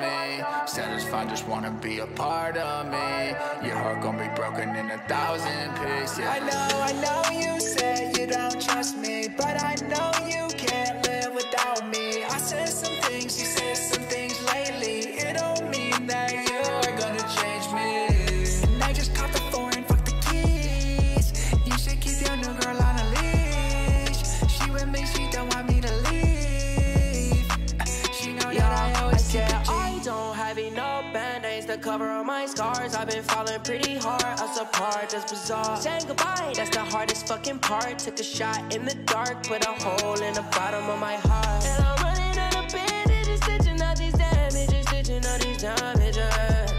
me. Satisfied, just wanna be a part of me. Your heart gon' be broken in a thousand pieces. I know, I know you say you don't trust me But I know you scars I've been falling pretty hard, us apart, that's bizarre. Saying goodbye, that's the hardest fucking part. Took a shot in the dark, put a hole in the bottom of my heart. And I'm running out of bandages, stitching out these damages Stitching out these damages.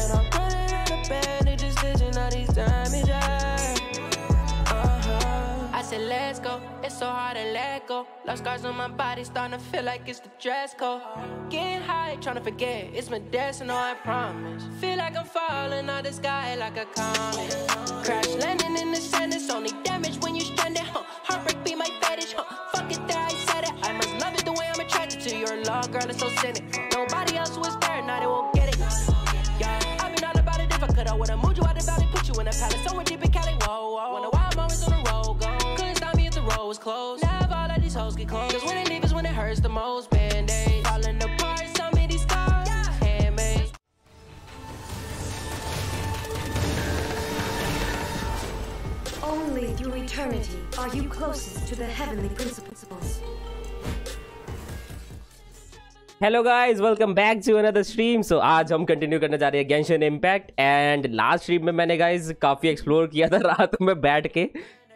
And I'm running out of bandages, stitching out these damages go. It's so hard to let go. Love scars on my body, starting to feel like it's the dress code. Getting high, trying to forget. It's my destiny, I promise. Feel like I'm falling out the sky like a comet. Crash landing in the sand, it's only damage when you stranded. Huh? Heartbreak be my fetish. Huh? Fuck it, there I said it. I must love it the way I'm attracted to your love, girl. It's so cynic. Nobody else was there, now they won't get it. Yeah, I've been all about it. If I could, I would've moved you out the valley, put you in a palace somewhere deep in Cali. Whoa, whoa. Wonder was closed. Never all of these hoes get close. Cause when they leave is when it hurts the most. Band-aids falling apart, so many scars. Handmade. Only through eternity are you closest to the heavenly principles. Hello guys welcome back to another stream so आज हम continue करने जा रहे हैं Genshin impact and last stream में मैंने guys काफ़ी explore किया था रात में बैठ के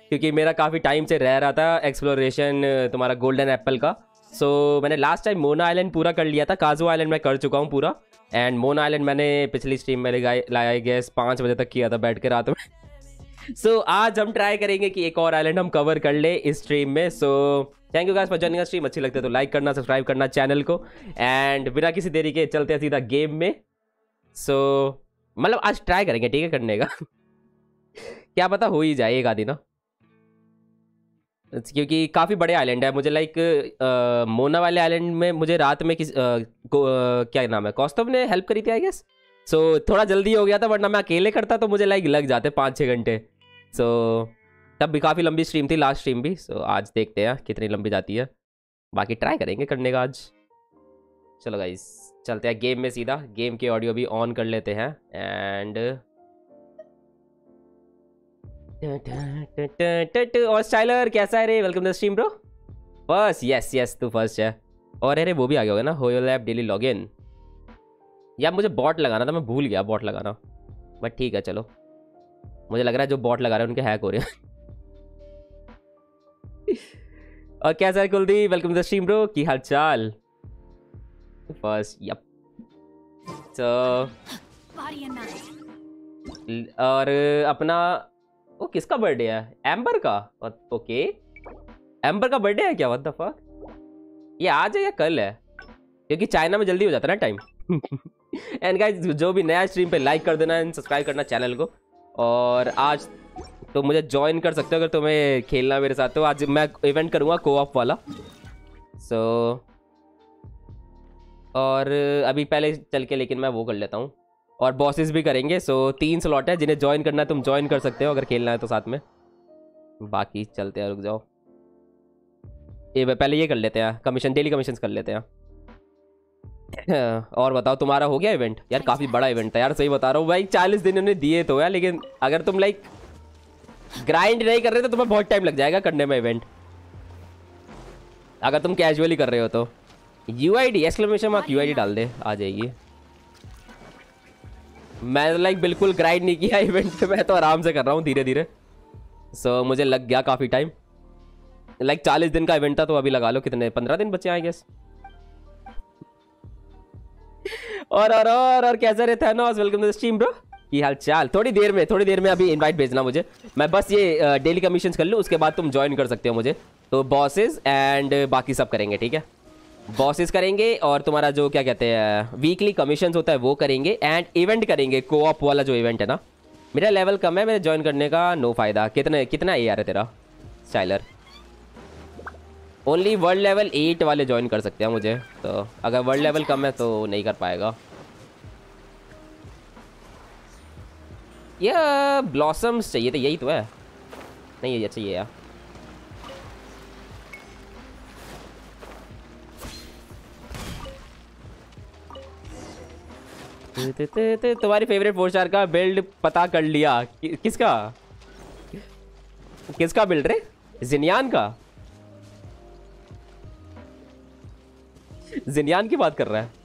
क्योंकि मेरा काफ़ी टाइम से रह रहा था एक्सप्लोरेशन तुम्हारा गोल्डन एप्पल का। सो so, मैंने लास्ट टाइम मोना आइलैंड पूरा कर लिया था। काजू आइलैंड मैं कर चुका हूँ पूरा। एंड मोना आइलैंड मैंने पिछली स्ट्रीम में लाया गैस पाँच बजे तक किया था बैठ के रात में। सो so, आज हम ट्राई करेंगे कि एक और आइलैंड हम कवर कर ले इस स्ट्रीम में। So thank you guys for joining stream अच्छी लगती है तो लाइक करना सब्सक्राइब करना चैनल को। एंड बिना किसी देरी के चलते हैं सीधा गेम में। सो so, मतलब आज ट्राई करेंगे ठीक है करने का। क्या पता हो ही जाए एक आधी ना। क्योंकि काफ़ी बड़े आइलैंड है। मुझे लाइक मोना वाले आइलैंड में मुझे रात में किस को, क्या नाम है? कौस्तव ने हेल्प करी थी आई गेस सो थोड़ा जल्दी हो गया था वरना मैं अकेले करता तो मुझे लाइक लग जाते पाँच छः घंटे। सो तब भी काफ़ी लंबी स्ट्रीम थी लास्ट स्ट्रीम भी। सो आज देखते हैं कितनी लंबी जाती है। बाकी ट्राई करेंगे करने का आज। चलो गाइस चलते हैं गेम में सीधा। गेम के ऑडियो भी ऑन कर लेते हैं। एंड और कैसा है रे वेलकम द स्ट्रीम ब्रो बस यस यस तू फ़र्स्ट है और अरे वो भी आ गया होगा ना लैब डेली यार मुझे बॉट लगाना था मैं भूल गया बॉट लगाना बट ठीक है चलो मुझे लग रहा है जो बॉट लगा रहे हैं उनके हैक हो रहे हैं और कैसा है Kuldeep welcome the stream bro की हाल चाल फ़र्स्ट यप तो और अपना वो किसका बर्थडे है? एम्बर का? ओके एम्बर का बर्थडे है क्या? व्हाट द फक ये आज है या कल है? क्योंकि चाइना में जल्दी हो जाता है ना टाइम एंड गाइस जो भी नया स्ट्रीम पे लाइक कर देना एंड सब्सक्राइब करना चैनल को. और आज तो मुझे ज्वाइन कर सकते हो अगर तुम्हें खेलना मेरे साथ. तो आज मैं इवेंट करूँगा को ऑफ़ वाला. सो so, और अभी पहले चल के लेकिन मैं वो कर लेता हूँ. और बॉसेस भी करेंगे। सो तीन स्लॉट है, जिन्हें ज्वाइन करना है, तुम ज्वाइन कर सकते हो, अगर खेलना है तो साथ में। बाकी चलते हैं, रुक जाओ। ये पहले ये कर लेते हैं कमीशन डेली कमीशन कर लेते हैं। और बताओ, तुम्हारा हो गया इवेंट यार, काफ़ी बड़ा इवेंट था यार, सही बता रहा हूँ। भाई, चालीस दिन उन्होंने दिए तो यार, लेकिन अगर तुम लाइक ग्राइंड नहीं कर रहे तो तुम्हें बहुत टाइम लग जाएगा करने में इवेंट अगर तुम कैजुअली कर रहे हो तो। U I D exclamation mark U I D डाल दे, आ जाएगी। मैं लाइक बिल्कुल ग्राइंड नहीं किया इवेंट पे मैं तो आराम से कर रहा हूँ धीरे धीरे सो so, मुझे लग गया काफ़ी टाइम लाइक चालीस दिन का इवेंट था तो अभी लगा लो कितने पंद्रह दिन बचे आई गेस और और और और कैसा रे Thanos welcome to stream bro की हाल चाल थोड़ी देर में थोड़ी देर में अभी इनवाइट भेजना मुझे। मैं बस ये डेली कमीशन कर लूँ उसके बाद तुम ज्वाइन कर सकते हो मुझे। तो बॉसेस एंड बाकी सब करेंगे ठीक है? बॉसेस करेंगे और तुम्हारा जो, क्या कहते हैं वीकली कमीशन होता है, वो करेंगे एंड इवेंट करेंगे कोऑप वाला जो इवेंट है ना। मेरा लेवल कम है, मेरे ज्वाइन करने का नो फ़ायदा। कितने, कितना ए आ रहा है तेरा styler only world level eight वाले ज्वाइन कर सकते हैं मुझे तो अगर वर्ल्ड लेवल कम है तो नहीं कर पाएगा। ये ब्लॉसम्स चाहिए थे यही तो है। नहीं, ये ये यार। तुम्हारी फेवरेट फोर स्टार का बिल्ड पता कर लिया। कि, किसका? किसका बिल्ड रे? जिनियान का? जिनियान की बात कर रहा है।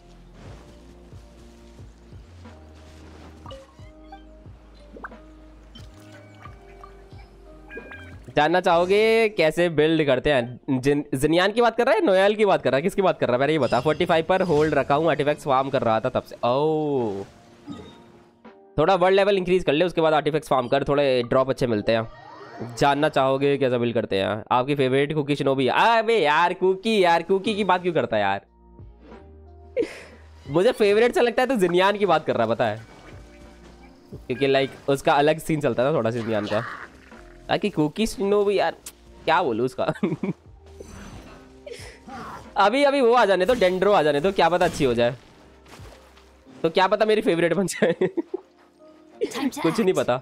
जानना चाहोगे कैसे बिल्ड करते हैं? जिन, जिनियान की बात कर रहा है, नोयल की बात कर रहा है? किसकी बात कर रहा है? मैंने ये बता। 45 पर होल्ड रखा हूँ आर्टिफैक्ट्स फार्म कर रहा था तब से। ओ थोड़ा वर्ल्ड लेवल इंक्रीज कर ले, उसके बाद आर्टिफैक्ट्स फार्म कर, थोड़े ड्रॉप अच्छे मिलते हैं। जानना चाहोगे कैसा बिल्ड करते हैं? आपकी फेवरेट कुकी शनोबी अबे यार कुकी यार कुकी की बात क्यों करता है यार? मुझे फेवरेट सा लगता है तो जिनियान की बात कर रहा है, पता है? क्योंकि लाइक उसका अलग सीन चलता था, थोड़ा सा जिनियान का। ताकि कुकीज नो भी यार क्या बोलूँ उसका? अभी अभी वो आ जाने तो डेंड्रो आ जाने तो क्या पता अच्छी हो जाए। तो क्या पता मेरी फेवरेट बन जाए। कुछ नहीं पता।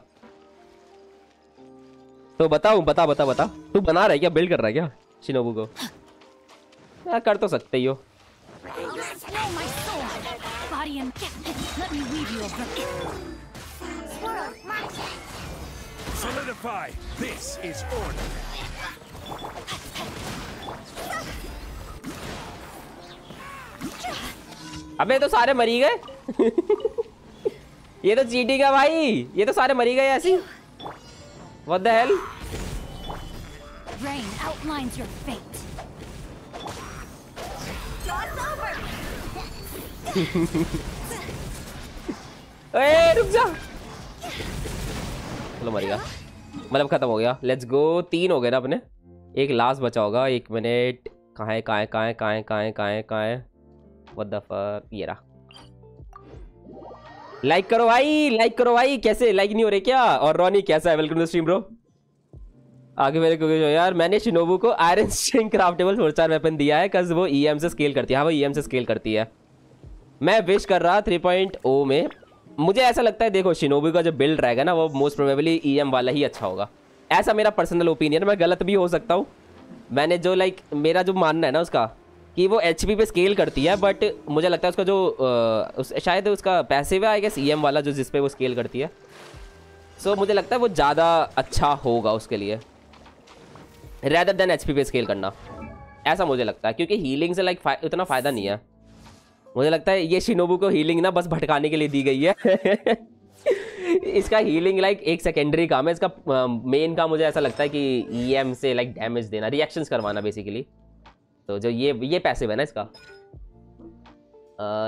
तो बताऊँ बता बता बता। तू बना रहा है क्या? बिल्ड कर रहा है क्या? शिनोबू को। क्या कर तो सकते ही हो। Solidify. This is order. अबे तो सारे मरी गए ये तो चीटिंग है भाई ये तो सारे मरी गए ऐसी What the hell? Rain outlines your fate. ए रुक जा चलो मर गया मतलब खत्म हो गया। लेट्स गो तीन हो गए ना अपने। एक लास्ट बचा होगा। एक मिनट कहाँ है? कहाँ कहाँ कहाँ कहाँ कहाँ कहाँ है? द ये रहा। लाइक करो भाई। लाइक करो भाई। कैसे? लाइक नहीं हो रहे क्या? और रॉनी कैसा है? वेलकम टू स्ट्रीम ब्रो आगे मेरे को यार, मैंने शिनोबू को iron string craftable four star weapon दिया है कज वो ईएम e से स्केल करती है। हाँ वो ईएम e से स्केल करती है। मैं विश कर रहा 3.0 में मुझे ऐसा लगता है देखो शिनोबी का जो बिल्ड रहेगा ना वो मोस्ट प्रोबेबली ईएम वाला ही अच्छा होगा। ऐसा मेरा पर्सनल ओपिनियन मैं गलत भी हो सकता हूँ। मैंने जो लाइक मेरा जो मानना है ना उसका कि वो एचपी पे स्केल करती है बट मुझे लगता है उसका जो उस, शायद उसका पैसे हुआ आई गेस ई वाला जो जिसपे वो स्केल करती है। सो so, मुझे लगता है वो ज़्यादा अच्छा होगा उसके लिए रेदर देन एच पे स्केल करना। ऐसा मुझे लगता है क्योंकि हीलिंग से लाइक उतना फ़ायदा नहीं है। मुझे लगता है ये शिनोबू को हीलिंग ना बस भटकाने के लिए दी गई है। इसका हीलिंग लाइक एक सेकेंडरी काम है। इसका मेन काम मुझे ऐसा लगता है कि ईएम से लाइक डैमेज देना रिएक्शंस करवाना बेसिकली तो जो ये ये पैसे है ना इसका।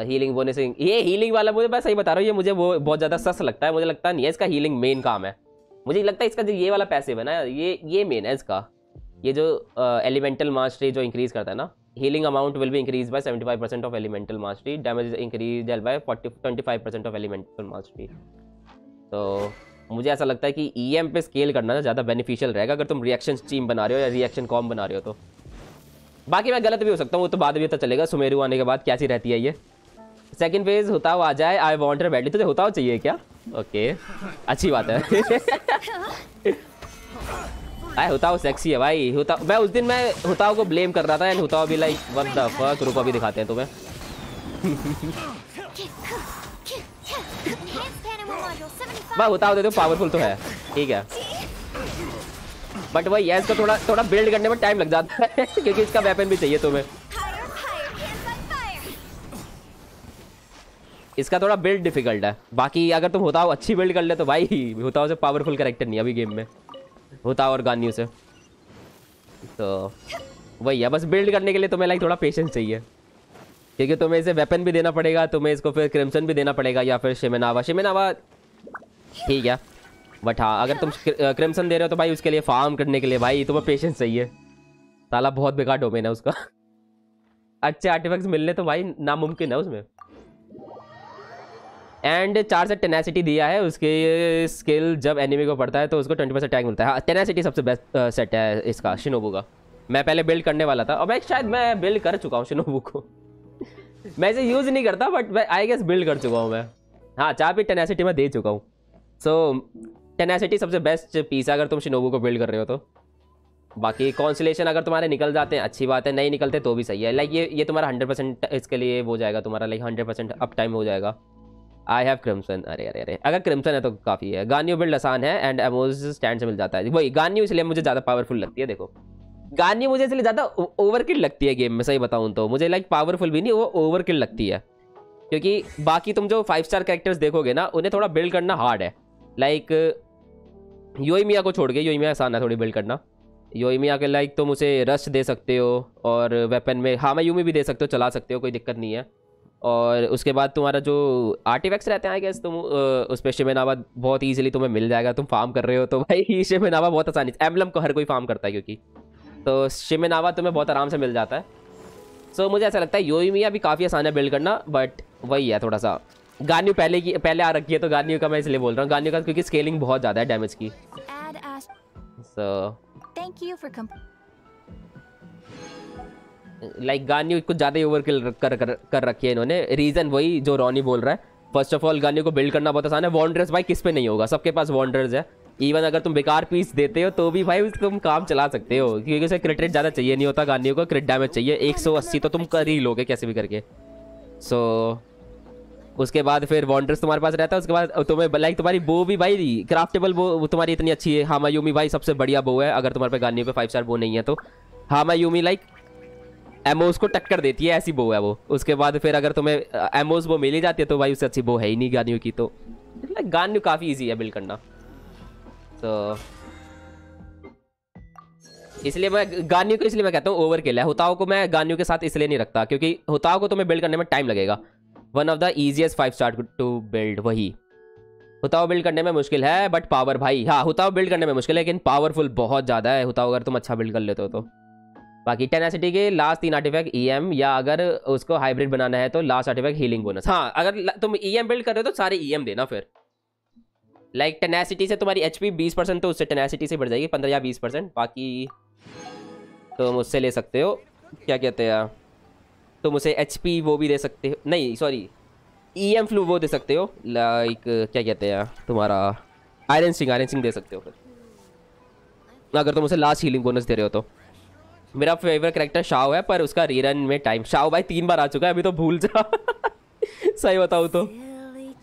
हीलिंग बोने से ये हीलिंग वाला मुझे मैं सही बता रहा हूँ ये मुझे वो बहुत ज़्यादा सस लगता है मुझे लगता नहीं है इसका हीलिंग मेन काम है। मुझे लगता है इसका जो ये वाला पैसे है ना ये ये मेन है इसका। ये जो एलिमेंटल मास्टरी जो इंक्रीज करता है ना healing amount will be increased by 75% of elemental mastery. Damage is increased by 40 25% of elemental mastery. तो मुझे ऐसा लगता है कि ई एम पे स्केल करना ज़्यादा बेनिफिशियल रहेगा अगर तुम रिएक्शन स्ट्रीम बना रहे हो या रिएक्शन कॉम बना रहे हो तो। बाकी मैं गलत भी हो सकता हूँ वो तो बाद में पता चलेगा सुमेरू आने के बाद कैसी रहती है ये। सेकंड फ़ेज़ होता हुआ आ जाए आई वॉन्ट बैटली तुझे होता चाहिए क्या? ओके अच्छी बात है। आए हुताओ सेक्सी है भाई। हुता मैं उस दिन मैं हुताओ को ब्लेम कर रहा था एंड हुताओ भी लाइक व्हाट द फक रुको अभी दिखाते हैं तुम्हें। भाई हुताओ दे दो पावरफुल तो है। ठीक है। बट वही है, इसका थोड़ा थोड़ा बिल्ड करने में टाइम लग जाता है, क्योंकि इसका वेपन भी चाहिए तुम्हें। इसका थोड़ा बिल्ड डिफ़िकल्ट है। बाकी अगर तुम होता हो अच्छी बिल्ड कर ले तो भाई होता हो से पावरफुल करेक्टर नहीं अभी गेम में। होता और गांधी से तो वही है, बस बिल्ड करने के लिए तुम्हें लाइक थोड़ा पेशेंस चाहिए। क्योंकि तुम्हें इसे वेपन भी देना पड़ेगा, तुम्हें इसको फिर क्रिम्सन भी देना पड़ेगा, या फिर शिमेनावा। शिमेनावा ठीक है बट हाँ अगर तुम क्रिम्सन दे रहे हो तो भाई उसके लिए फार्म करने के लिए भाई तुम्हें पेशेंस चाहिए। ताला बहुत बेकार डोमेन है उसका। अच्छे आर्टिफैक्ट्स मिलने तो भाई नामुमकिन है उसमें। एंड चार से टेनासिटी दिया है, उसके स्किल जब एनिमी को पड़ता है तो उसको ट्वेंटी परसेंट मिलता है। हाँ टेनासिटी सबसे बेस्ट सेट है इसका शिनोबू का। मैं पहले बिल्ड करने वाला था, और मैं शायद मैं बिल्ड कर चुका हूँ शिनोबू को। मैं इसे यूज़ नहीं करता बट मैं आई गेस बिल्ड कर चुका हूँ मैं। हाँ चार भी टेनेसिटी में दे चुका हूँ। सो टेनेसिटी सबसे बेस्ट पीस है, अगर तुम शिनोबू को बिल्ड कर रहे हो तो। बाकी कॉन्सलेशन अगर तुम्हारे निकल जाते हैं, अच्छी बात है, नहीं निकलते तो भी सही है। लाइक ये ये तुम्हारा हंड्रेड परसेंट इसके लिए हो जाएगा, तुम्हारा like hundred percent up time हो जाएगा। आई हैव क्रिम्सन अरे अरे अरे। अगर क्रिम्सन है तो काफ़ी है। गानियो बिल्ड आसान है एंड एमोज स्टैंड से मिल जाता है। वही गानियो इसलिए मुझे ज़्यादा पावरफुल लगती है, देखो। गानियो मुझे इसलिए ज़्यादा ओवरकिल लगती है गेम में, सही बताऊँ तो। मुझे लाइक पावरफुल भी नहीं, वो ओवर लगती है। क्योंकि बाकी तुम जो फाइव स्टार कैरेक्टर्स देखोगे ना, उन्हें थोड़ा बिल्ड करना हार्ड है। लाइक योई मिया को छोड़ के योई मिया आसान है थोड़ी बिल्ड करना। योई मिया के लाइक तुम उसे रश दे सकते हो और वेपन में हाँ मैं यू में भी दे सकते हो, चला सकते हो, कोई दिक्कत नहीं है। और उसके बाद तुम्हारा जो आर्टिफैक्ट्स रहते हैं आई गेस तुम उस पर शिमेनावा बहुत ईजिली तुम्हें मिल जाएगा। तुम फार्म कर रहे हो तो भाई शिमेनावा बहुत आसानी से एम्बलम को हर कोई फार्म करता है क्योंकि। तो शिमेनावा तुम्हें बहुत आराम से मिल जाता है। सो so, मुझे ऐसा लगता है योई मिया भी काफ़ी आसान है बिल्ड करना बट वही है थोड़ा सा। गान्यू पहले की पहले आ रखी है तो गान्यू का मैं इसलिए बोल रहा हूँ। गान्यू का क्योंकि स्केलिंग बहुत ज़्यादा है डैमेज की। So thank you for like Ganyu कुछ ज़्यादा ही ओवरकिल कर, कर कर रखी है इन्होंने। रीज़न वही जो रॉनी बोल रहा है। फ़र्स्ट ऑफ़ ऑल गान्यू को बिल्ड करना बहुत आसान है। वॉन्डर्स भाई किस पे नहीं होगा? सबके पास वॉन्डर्स है। इवन अगर तुम बेकार पीस देते हो तो भी भाई तुम काम चला सकते हो। क्योंकि उसे क्रिट ज़्यादा चाहिए नहीं होता गानियों को। क्रिट डैमेज चाहिए। 180 तो तुम कर ही लोगे कैसे भी करके। सो so, उसके बाद फिर वॉन्डर्स तुम्हारे पास रहता है। उसके बाद तुम्हें लाइक तुम्हारी बो भी भाई क्राफ्टेबल बो तुम्हारी इतनी अच्छी है। हामा यूमी भाई सबसे बढ़िया बो है। अगर तुम्हारे पे गानियों पे फाइव स्टार बो नहीं है तो। हामा यूमी लाइक एमोस को टक्कर देती है, ऐसी बो है वो। उसके बाद फिर अगर तुम्हें एमोस वो मिल जाती है तो भाई उससे अच्छी बो है ही नहीं गानियों की तो गानियों काफ़ी ईजी है बिल्ड करना तो इसलिए मैं, गानियों को इसलिए मैं कहता हूँ ओवर किल है। हुताओ को मैं गानियों के साथ इसलिए नहीं रखता, क्योंकि हुताओ को तुम्हें बिल्ड करने में टाइम लगेगा। One of the easiest five star to build वही। हुताओ बिल्ड करने में मुश्किल है बट पावर भाई। हाँ हुताओ बिल्ड करने में मुश्किल है, लेकिन पावरफुल बहुत ज़्यादा है। हुताओ, अगर तुम अच्छा बिल्ड कर लेते हो तो। बाकी टेनासिटी के लास्ट तीन आर्टिफैक्ट ईएम या अगर उसको हाइब्रिड बनाना है तो लास्ट आर्टिफैक्ट हीलिंग बोनस हाँ अगर तुम ईएम बिल्ड कर रहे हो तो सारे ईएम देना फिर। लाइक टेनासिटी से तुम्हारी एच पी बीस परसेंट तो उससे टेनेसिटी से बढ़ जाएगी, पंद्रह या बीस परसेंट। बाकी तुम उससे ले सकते हो। क्या कहते हैं? तुम उसे एच पी वो भी दे सकते हो। नहीं सॉरी ई एम फ्लू वो दे सकते हो। लाइक क्या कहते हैं? तुम्हारा आयरन सिंग आयरन सिंग दे सकते हो फिर। अगर तुम उसे लास्ट हीलिंग बोनस दे रहे हो तो। मेरा फेवरेट करेक्टर शाव है, पर उसका रीरन में टाइम शाव भाई तीन बार आ चुका है, अभी तो भूल जा। सही बताऊँ तो।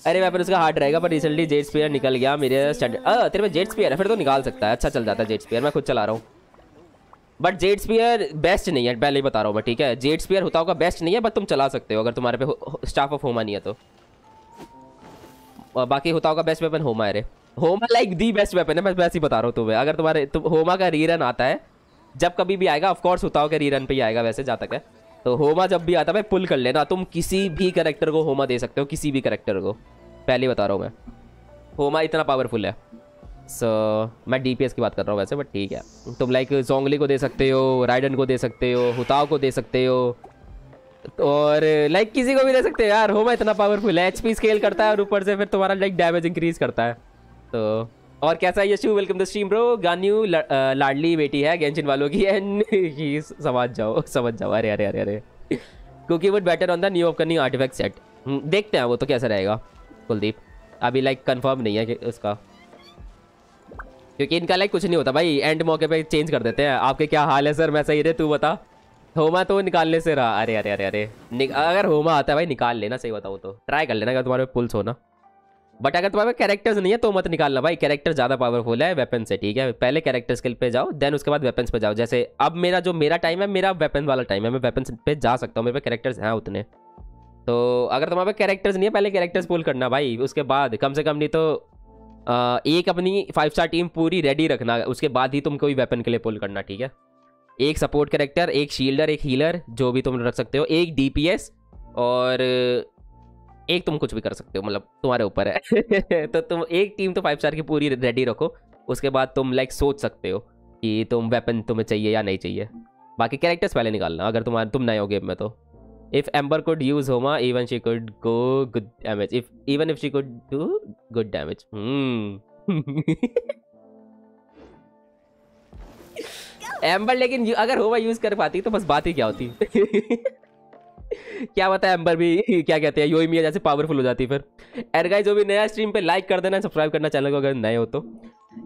अरे वेपन उसका हार्ड रहेगा, पर रिसेंटली जेट स्पीयर निकल गया, मेरे स्टैंडर्ड तेरे में जेट स्पीयर है, फिर तो निकाल सकता है। अच्छा चल जाता है जेट स्पीयर मैं खुद चला रहा हूँ। बट जेट स्पीयर बेस्ट नहीं है, पहले ही बता रहा हूँ मैं, ठीक है? जेट स्पीयर होता होगा बेस्ट नहीं है बट तुम चला सकते हो, अगर तुम्हारे पे स्टाफ ऑफ़ होमा नहीं है तो। बाकी होता होगा बेस्ट वेपन होमा है रे। होमा लाइक दी बेस्ट वेपन है, मैं वैसे ही बता रहा हूँ तुम्हें। अगर तुम्हारे तुम होमा का रीरन आता है जब कभी भी आएगा ऑफकोर्स होता होगा रीरन पे ही आएगा वैसे जहाँ तक है। तो होमा जब भी आता है पुल कर लेना। तुम किसी भी करेक्टर को होमा दे सकते हो किसी भी करेक्टर को। पहले बता रहा हूँ मैं। होमा इतना पावरफुल है। सो so, मैं डीपीएस की बात कर रहा हूँ वैसे बट ठीक है। तुम लाइक जोंगली को दे सकते हो राइडन को दे सकते हो हुताओ को दे सकते हो। और लाइक किसी को भी दे सकते हो। यार होमा इतना पावरफुल है एचपी स्केल करता है और ऊपर से फिर तुम्हारा लाइक डैमेज इंक्रीज करता है। तो और कैसा है, Yashu? Welcome the stream bro Ganyu लाडली बेटी है गेंशिन वालों की। एंड समझ जाओ समझ जाओ। अरे अरे अरे अरे। क्योंकि would better on the new upcoming artifact set देखते हैं वो तो कैसा रहेगा, कुलदीप। अभी लाइक कंफर्म नहीं है कि उसका। क्योंकि इनका लाइक कुछ नहीं होता भाई। एंड मौके पे चेंज कर देते हैं। आपके क्या हाल है सर मैं सही रहे तू बता। होमा तो निकालने से रहा। अरे अरे अरे अरे। अगर होमा आता है भाई, निकाल लेना, सही बताओ तो। ट्राई कर लेना, अगर तुम्हारे पुल्स हो ना। बट अगर तुम्हारे कैरेक्टर्स नहीं है तो मत निकालना भाई। कैरेक्टर ज़्यादा पावरफुल है वेपन से ठीक है? पहले कैरेक्टर स्किल पे जाओ देन उसके बाद वेपन्स पे जाओ। जैसे अब मेरा जो मेरा टाइम है, मेरा वेपन वाला टाइम है। मैं वेपन पे जा सकता हूँ, मेरे पे कैरेक्टर्स हैं उतने। तो अगर तुम्हारे कैरेक्टर्स नहीं है, पहले कैरेक्टर्स पुल करना भाई। उसके बाद कम से कम नहीं तो एक अपनी फाइव स्टार टीम पूरी रेडी रखना। उसके बाद ही तुम कोई वेपन के लिए पुल करना, ठीक है? एक सपोर्ट कैरेक्टर एक शील्डर एक हीलर जो भी तुम रख सकते हो। एक डीपीएस और एक तुम कुछ भी कर सकते हो मतलब तुम्हारे ऊपर है तो तुम एक टीम तो फाइव स्टार की पूरी रेडी रखो उसके बाद तुम लाइक सोच सकते हो कि तुम वेपन तुम्हें चाहिए या नहीं चाहिए बाकी कैरेक्टर्स पहले निकालना अगर तुम्हारे तुम नए हो गेम में तो Ember could use Homa, even she could go good damage. If even if she could do good damage. Hmm. Amber लेकिन अगर होवा यूज़ कर पाती तो बस बात ही क्या होती क्या बता एम्बर भी क्या कहते हैं योई मिया जैसे पावरफुल हो जाती फिर। एर गाइस जो भी नया स्ट्रीम पे लाइक कर देना सब्सक्राइब करना चैनल को अगर नए हो तो।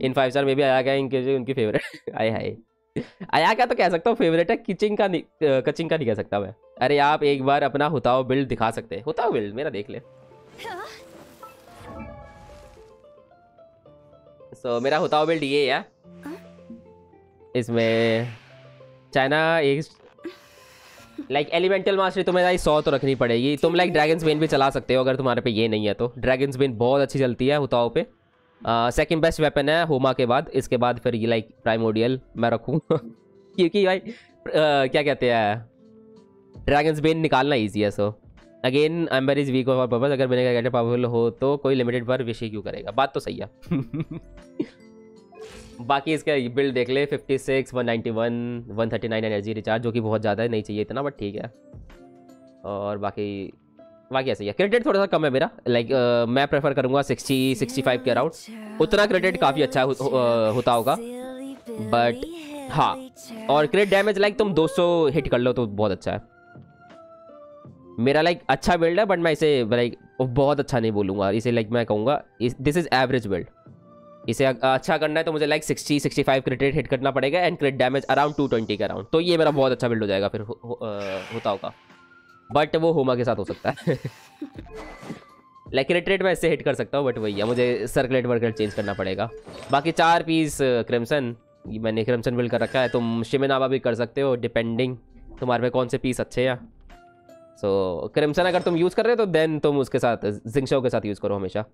इन फाइव स्टार में भी आया गया इनके जो उनकी फेवरेट आए हाय। आया क्या तो कह सकता हूँ फेवरेट है किचिंग का नहीं कचिंग का नहीं कह सकता मैं। अरे आप एक बार अपना हुताओ बिल्ड दिखा सकते हैं। हुताओ बिल्ड मेरा देख ले। सो so, मेरा हुताओ बिल्ड ये है। इसमें चाइना एक लाइक एलिमेंटल मास्टरी तुम्हें भाई सौ तो रखनी पड़ेगी। तुम लाइक ड्रैगन स्पेन भी चला सकते हो अगर तुम्हारे पे ये नहीं है तो। ड्रैगन स्पेन बहुत अच्छी चलती है हुताओ पे। सेकंड बेस्ट वेपन है होमा के बाद। इसके बाद फिर ये लाइक प्राइमोडियल मैं रखूँ। क्योंकि भाई क्या कहते हैं? ड्रैगन स्पेन निकालना ईजी है so again Amber is weak of purpose अगर मैंने क्या पावरफुल हो तो कोई लिमिटेड पर ही क्यों करेगा? बात तो सही है। बाकी इसका बिल्ड देख ले 56, 191, 139 एनर्जी रिचार्ज जो कि बहुत ज़्यादा है नहीं चाहिए इतना बट ठीक है। और बाकी बाकी ऐसे ही है। क्रेडिट थोड़ा सा कम है मेरा लाइक like, uh, मैं प्रेफर करूँगा 60 65 के अराउंड उतना क्रेडिट काफ़ी अच्छा हो, होता होगा। बट हाँ और क्रेडिट डैमेज लाइक तुम 200 हिट कर लो तो बहुत अच्छा है। मेरा लाइक अच्छा बिल्ड है बट मैं इसे लाइक बहुत अच्छा नहीं बोलूँगा। इसे लाइक मैं कहूँगा दिस इज़ एवरेज बिल्ड इसे अच्छा करना है तो मुझे लाइक 60 65 क्रिटेट हिट करना पड़ेगा एंड क्रिट डैमेज अराउंड 220 के अराउंड तो ये मेरा बहुत अच्छा बिल्ड हो जाएगा फिर हो, हो, अ, होता होगा बट वो होमा के साथ हो सकता है. लाइक क्रिट रेट मैं इससे हिट कर सकता हूँ बट वही है. मुझे सर्कुलेट वर्कलेट चेंज करना पड़ेगा. बाकी चार पीस क्रिम्सन मैंने क्रिम्सन बिल्ड कर रखा है. तुम शिमिनावा भी कर सकते हो डिपेंडिंग तुम्हारे पे कौन से पीस अच्छे हैं? सो क्रिम्सन अगर तुम यूज़ कर रहे हो तो देन तुम उसके साथ जिंगशो के साथ यूज़ करो हमेशा.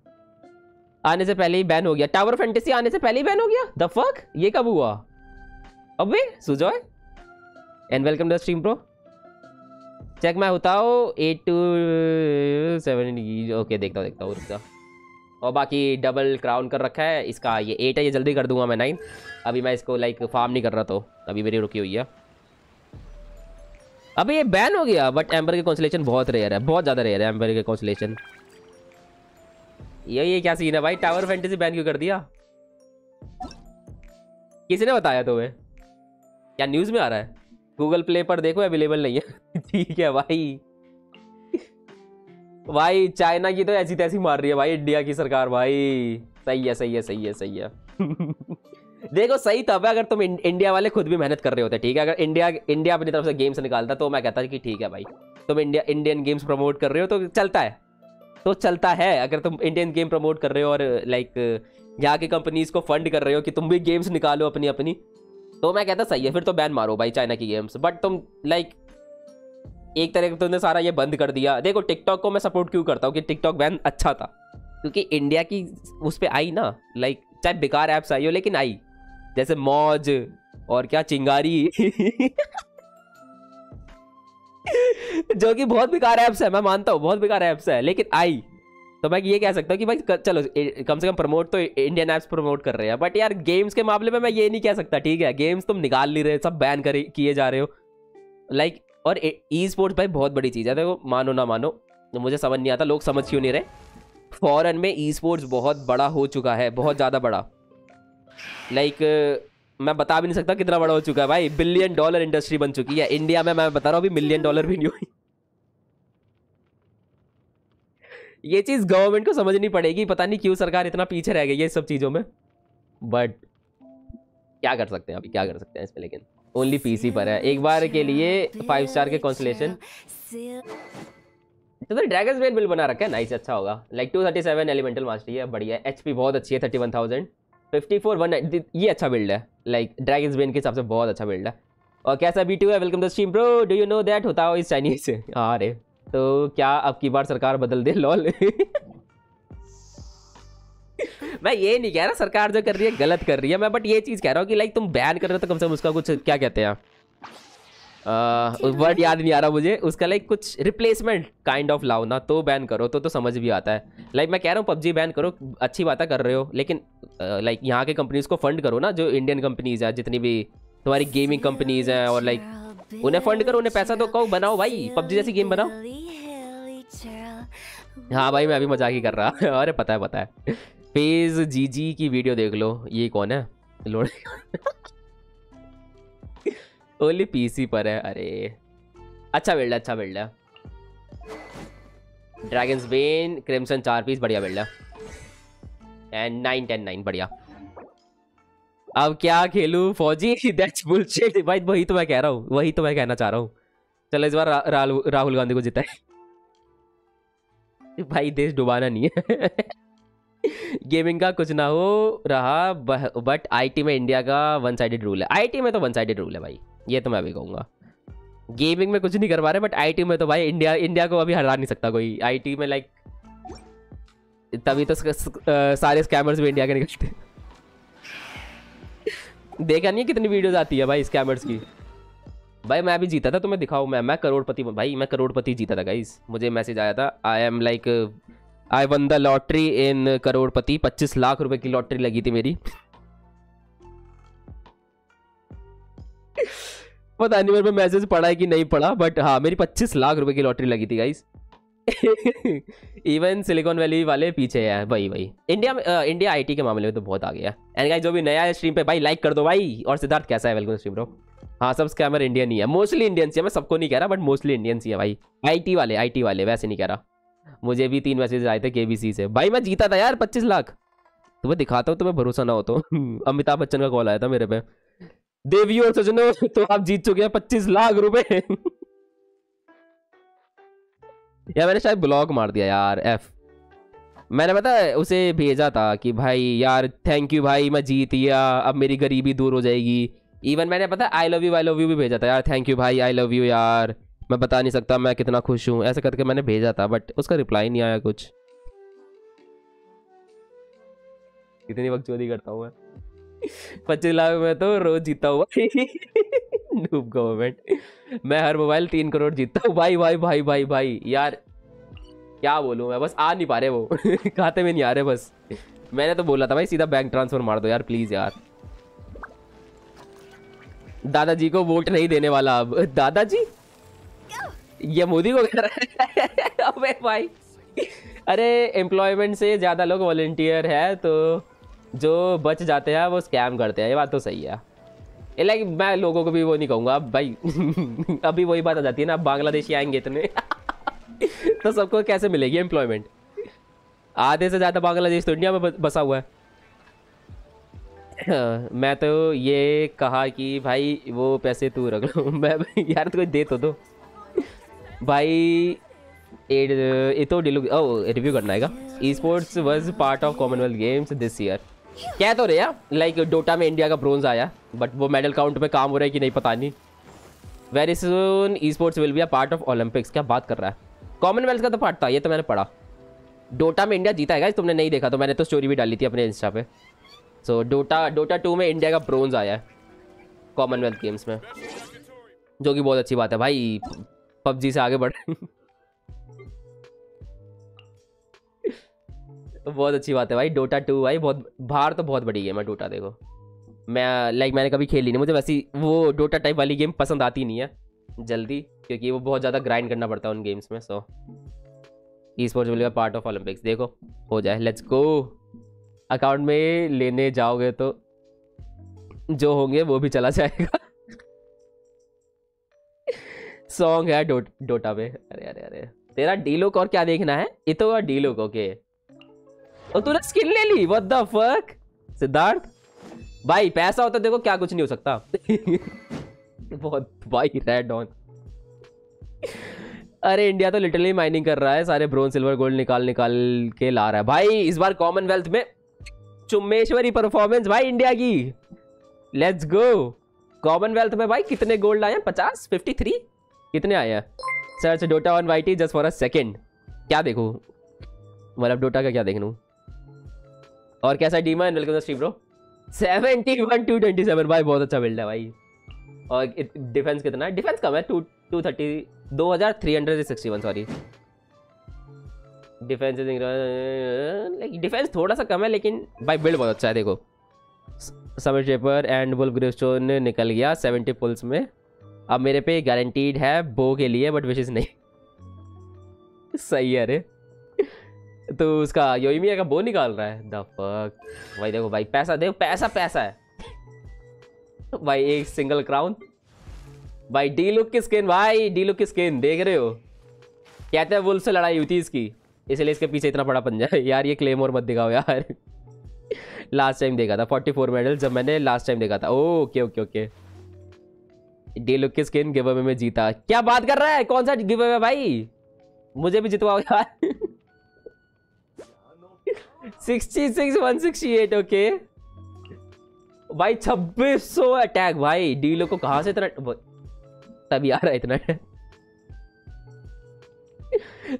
आने से पहले ही बैन हो गया। टावर फैंटेसी आने से पहले ही बैन हो गया? द फक ये कब हुआ? अबे Sujoy? And welcome to stream bro check मैं होता हूँ। एट टू सेवन ओके देखता हूँ देखता हूँ, रुक जा। और बाकी डबल क्राउन कर रखा है। इसका ये एट है, ये जल्दी कर दूँगा मैं नाइन अभी मैं इसको लाइक फार्म नहीं कर रहा तो। अभी मेरी रुकी हुई है। अबे ये बैन हो गया बट एम्बर के कॉन्सलेशन बहुत रेयर है। बहुत ज़्यादा रेयर है एम्बर के कॉन्सलेशन ये ये क्या सीन है भाई? टावर फैंटेसी बैन क्यों कर दिया? किसने बताया तुम्हें? क्या न्यूज़ में आ रहा है? गूगल प्ले पर देखो अवेलेबल नहीं है। ठीक है भाई। भाई चाइना की तो ऐसी तैसी मार रही है भाई इंडिया की सरकार भाई। सही है सही है सही है सही है। देखो, सही तब है अगर तुम इंडिया वाले खुद भी मेहनत कर रहे होते, ठीक है? अगर इंडिया इंडिया अपनी तरफ़ से गेम्स निकालता तो मैं कहता कि ठीक है भाई। तुम इंडिया इंडियन गेम्स प्रमोट कर रहे हो तो चलता है। तो चलता है, अगर तुम इंडियन गेम प्रमोट कर रहे हो और लाइक यहाँ की कंपनीज़ को फंड कर रहे हो कि तुम भी गेम्स निकालो अपनी अपनी तो मैं कहता सही है, फिर तो बैन मारो भाई चाइना की गेम्स बट तुम लाइक एक तरह का तुमने सारा ये बंद कर दिया। देखो टिकटॉक को मैं सपोर्ट क्यों करता हूँ कि टिकटॉक बैन अच्छा था? क्योंकि इंडिया की उस पर आई ना लाइक चाहे बेकार ऐप्स आई हो, लेकिन आई। जैसे मौज और क्या, चिंगारी। जो कि बहुत बेकार ऐप्स है, मैं मानता हूँ, बहुत बेकार ऐप्स है, लेकिन आई। तो मैं ये कह सकता हूँ कि भाई चलो कम से कम प्रमोट तो इंडियन ऐप्स प्रमोट कर रहे हैं बट यार गेम्स के मामले में मैं ये नहीं कह सकता, ठीक है? गेम्स तुम निकाल नहीं रहे, सब बैन कर, किए जा रहे हो। लाइक और ई स्पोर्ट्स भाई, बहुत बड़ी चीज़ है, देखो, मानो ना मानो, मुझे समझ नहीं आता, लोग समझ क्यों नहीं रहे? फॉरन में ई स्पोर्ट्स बहुत बड़ा हो चुका है, बहुत ज़्यादा बड़ा। लाइक मैं बता भी नहीं सकता कितना बड़ा हो चुका है भाई। बिलियन डॉलर इंडस्ट्री बन चुकी है। इंडिया में मैं बता रहा हूँ, अभी मिलियन डॉलर भी नहीं हुई। ये चीज़ गवर्नमेंट को समझनी पड़ेगी। पता नहीं क्यों सरकार इतना पीछे रह गई है सब चीज़ों में। बट क्या कर सकते हैं अभी? क्या कर सकते हैं इसमें लेकिन? ओनली पीसी पर है। एक बार के लिए फाइव स्टार के कॉन्सलेशन तो तो ड्रैगन स्पेन बिल बना रखा है। नाइस अच्छा होगा। Like two thirty seven elemental mastery है। बढ़िया एचपी बहुत अच्छी है thirty one thousand fifty four one ये अच्छा बिल्ड है। लाइक ड्रैगन्स बेन के हिसाब से बहुत अच्छा बिल्ड है। और कैसा बी टू है? Welcome to stream bro do you know that होता हो इस चाइनीज़ से। हाँ रे तो क्या अब की बार सरकार बदल दे? लॉल मैं ये नहीं कह रहा, सरकार जो कर रही है, गलत कर रही है। मैं बट ये चीज़ कह रहा हूँ कि लाइक तुम बैन कर रहे हो तो कम से कम उसका कुछ क्या कहते हैं? वर्ड याद नहीं आ रहा मुझे, उसका लाइक कुछ रिप्लेसमेंट काइंड ऑफ़ लाओ ना तो बैन करो तो तो समझ भी आता है। लाइक मैं कह रहा हूँ, पबजी बैन करो, अच्छी बातें कर रहे हो, लेकिन लाइक यहाँ के कंपनीज़ को फंड करो ना, जो इंडियन कंपनीज़ है, जितनी भी तुम्हारी गेमिंग कंपनीज़ हैं, और लाइक उन्हें फंड करो, उन्हें पैसा तो कहो, बनाओ भाई, पबजी जैसी गेम बनाओ। हाँ भाई, मैं अभी मज़ाक ही कर रहा अरे पता है पता है। फ़ेज़ जी जी की वीडियो देख लो, ये कौन है? लोड ओनली पीसी पर है। अरे। अच्छा बिल्ड है अच्छा बिल्ड है। ड्रैगन्स बेन क्रिम्सन चार पीस बढ़िया बिल्ड है। एंड नाइन टेन नाइन बढ़िया। अब क्या खेलूं? फौजी भाई वही तो मैं कह रहा हूँ वही तो मैं कहना चाह रहा हूँ। चलो इस बार रा, रा, राहुल गांधी को जिताए भाई देश डुबाना नहीं है। गेमिंग का कुछ ना हो रहा बट आईटी में इंडिया का वन साइडेड रूल है आईटी में तो वन साइडेड रूल है भाई। ये तो मैं अभी कहूँगा। गेमिंग में कुछ नहीं कर पा रहे बट आईटी में तो भाई इंडिया इंडिया को अभी हरा नहीं सकता कोई। आईटी में लाइक तभी तो सारे स्कैमर्स भी इंडिया के निकलते देखा नहीं कितनी वीडियोस आती है भाई स्कैमर्स की? भाई मैं भी जीता था तो मैं दिखाऊँ मैं मैं करोड़पति भाई मैं करोड़पति जीता था गाइस मुझे मैसेज आया था I am like I won the lottery in करोड़पति, पच्चीस लाख रुपए की लॉटरी लगी थी मेरी। पता नहीं, मेरे मैसेज पड़ा है कि नहीं पड़ा बट हाँ मेरी पच्चीस लाख रुपए की लॉटरी लगी थी गाइस इवन सिलिकॉन वैली वाले पीछे है भाई भाई इंडिया में इंडिया आईटी के मामले में तो बहुत आ गया एंड गाइस जो भी नया है स्ट्रीम पे, भाई लाइक कर दो, भाई. और सिद्धार्थ, कैसा है? वेलकम स्ट्रीम ब्रो हाँ सब स्कैमर इंडियन ही है. मोस्टली इंडियंस है मैं सबको नहीं कह रहा बट मोस्टली इंडियंस ही है, भाई. आईटी वाले आईटी वाले, वैसे नहीं कह रहा. मुझे भी तीन मैसेज आए थे केबीसी से. भाई, मैं जीता था यार पच्चीस लाख. तुम्हें दिखाता हूँ, तुम्हें भरोसा ना हो तो. अमिताभ बच्चन का कॉल आया था मेरे पे. देवी और सजनो तो आप जीत चुके हैं पच्चीस लाख रुपए। यार, मैंने शायद ब्लॉग मार दिया यार एफ़ मैंने पता उसे भेजा था कि भाई, यार थैंक यू भाई, मैं जीत गया, अब मेरी गरीबी दूर हो जाएगी। इवन मैंने पता I love you I love you भी भेजा था। यार थैंक यू भाई आई लव यू यार। मैं बता नहीं सकता, मैं कितना खुश हूँ। ऐसे करके मैंने भेजा था बट उसका रिप्लाई नहीं आया कुछ। कितनी वक्त चोरी करता हूँ मैं पच्चीस लाख में तो रोज जीता हुआ। नूब गवर्नमेंट मैं हर मोबाइल तीन करोड़ जीतता हूँ। भाई भाई भाई भाई भाई, यार, क्या बोलूँ मैं? बस आ नहीं पा रहे वो। खाते में नहीं आ रहे बस। मैंने तो बोला था भाई, सीधा बैंक ट्रांसफ़र मार दो यार प्लीज़ यार। दादाजी को वोट नहीं देने वाला अब। दादाजी? ये मोदी को कह रहा है। अबे भाई। अरे एम्प्लॉयमेंट से ज़्यादा लोग वॉलेंटियर है तो जो बच जाते हैं, वो स्कैम करते हैं। ये बात तो सही है। लाइक मैं लोगों को भी वो नहीं कहूँगा भाई, अभी वही बात आ जाती है ना बांग्लादेशी आएँगे इतने। तो सबको कैसे मिलेगी एम्प्लॉयमेंट आधे से ज़्यादा बांग्लादेश तो इंडिया में बसा हुआ है। मैं तो ये कहा कि भाई, वो पैसे तू रख लो। मैं यार तो कोई दे तो दो। भाई ये तो डिलू ओ रिव्यू करना है esports was part of Commonwealth Games this year क्या तो रहे लाइक डोटा में इंडिया का ब्रोंज आया बट वो मेडल काउंट में काम हो रहा है कि नहीं पता नहीं। Very soon esports will be a part of Olympics क्या बात कर रहा है? कॉमनवेल्थ का तो पार्ट था, ये तो मैंने पढ़ा। डोटा में इंडिया जीता है तुमने नहीं देखा तो मैंने तो स्टोरी भी डाली थी अपने इंस्टा पे। सो डोटा डोटा टू में इंडिया का ब्रोंज आया है कॉमनवेल्थ गेम्स में। जो कि बहुत अच्छी बात है भाई, पबजी से आगे बढ़ तो बहुत अच्छी बात है भाई डोटा टू भाई, बहुत, बाहर तो बहुत बड़ी गेम है डोटा देखो। मैं लाइक मैंने कभी खेली नहीं, मुझे वैसी वो डोटा टाइप वाली गेम पसंद आती नहीं है, जल्दी, क्योंकि वो बहुत ज़्यादा ग्राइंड करना पड़ता है उन गेम्स में so esports will part of Olympics देखो, हो जाए लेट्स गो अकाउंट में लेने जाओगे तो जो होंगे वो भी चला जाएगा। सॉन्ग है डोटा पे अरे अरे अरे। तेरा डीलोक और क्या देखना है? ये तो डीलोक ओके और तूने स्किन ले ली? The fuck Siddharth? भाई, पैसा होता देखो क्या कुछ नहीं हो सकता। बहुत भाई रेड ऑन अरे इंडिया तो लिटरली माइनिंग कर रहा है, सारे ब्रोन सिल्वर गोल्ड निकाल निकाल के ला रहा है। भाई, इस बार कॉमनवेल्थ में चुम्मेश्वरी परफॉर्मेंस भाई इंडिया की। लेट्स गो कॉमनवेल्थ में भाई, कितने गोल्ड आए हैं? पचास? फिफ्टी थ्री कितने आए हैं? Search Dota on Y just for a second क्या देखो? मतलब डोटा का क्या देख? लूँ और कैसा Demon welcome stream bro seventy one two twenty seven भाई, बहुत अच्छा बिल्ड है, भाई। और डिफेंस कितना है? डिफेंस कम है टू टू थर्टी दो हज़ार three hundred sixty one sorry defence like defence थोड़ा सा कम है, लेकिन भाई बिल्ड बहुत अच्छा है, देखो। Summer shaper and bull gristone निकल गया सेवेंटी पुल्स में। अब मेरे पे गारंटीड है बो के लिए बट विशेष नहीं। सही है अरे तो उसका योमिया का बो निकाल रहा है। द फक भाई देखो भाई, पैसा, देखो, पैसा पैसा है। भाई एक सिंगल क्राउन भाई डी लुक की स्किन भाई डी लुक की स्किन देख रहे हो? कहते हैं वुल्फ से लड़ाई हुई थी इसकी। इसलिए इसके पीछे इतना बड़ा पंजा है। यार, ये क्लेम और मत दिखाओ यार। लास्ट टाइम देखा था 44 मेडल जब मैंने लास्ट टाइम देखा था। Okay okay okay Diluc की स्किन गिव अवे में जीता। क्या बात कर रहा है? कौन सा गिव अवे भाई? मुझे भी जितवाओ यार। Sixty six one sixty eight okay भाई, छब्बीस सौ अटैक भाई। डीलो को कहा से इतना तभी आ रहा है इतना।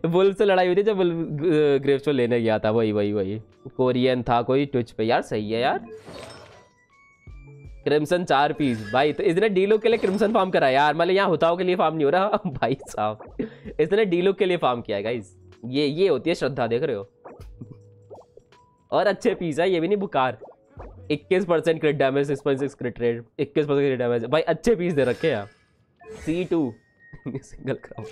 बुल से लड़ाई हुई थी जब बुल ग्रेव्स को लेने गया था। वही वही वही। कोरियन था कोई, ट्विच पे। यार, सही है यार। क्रिम्सन चार पीस। भाई तो इसने डीलो के लिए क्रिम्सन फार्म करा यार। मतलब यहाँ होताओं के लिए फार्म नहीं हो रहा। भाई साहब, इसने डीलो के लिए फार्म किया है गाइस ये ये होती है श्रद्धा, देख रहे हो। और अच्छे पीस है ये भी नहीं बुकार 21 percent crit damage six point six crit rate इक्कीस परसेंट क्रिट डैमेज भाई, अच्छे पीस दे रखे हैं। C two single crown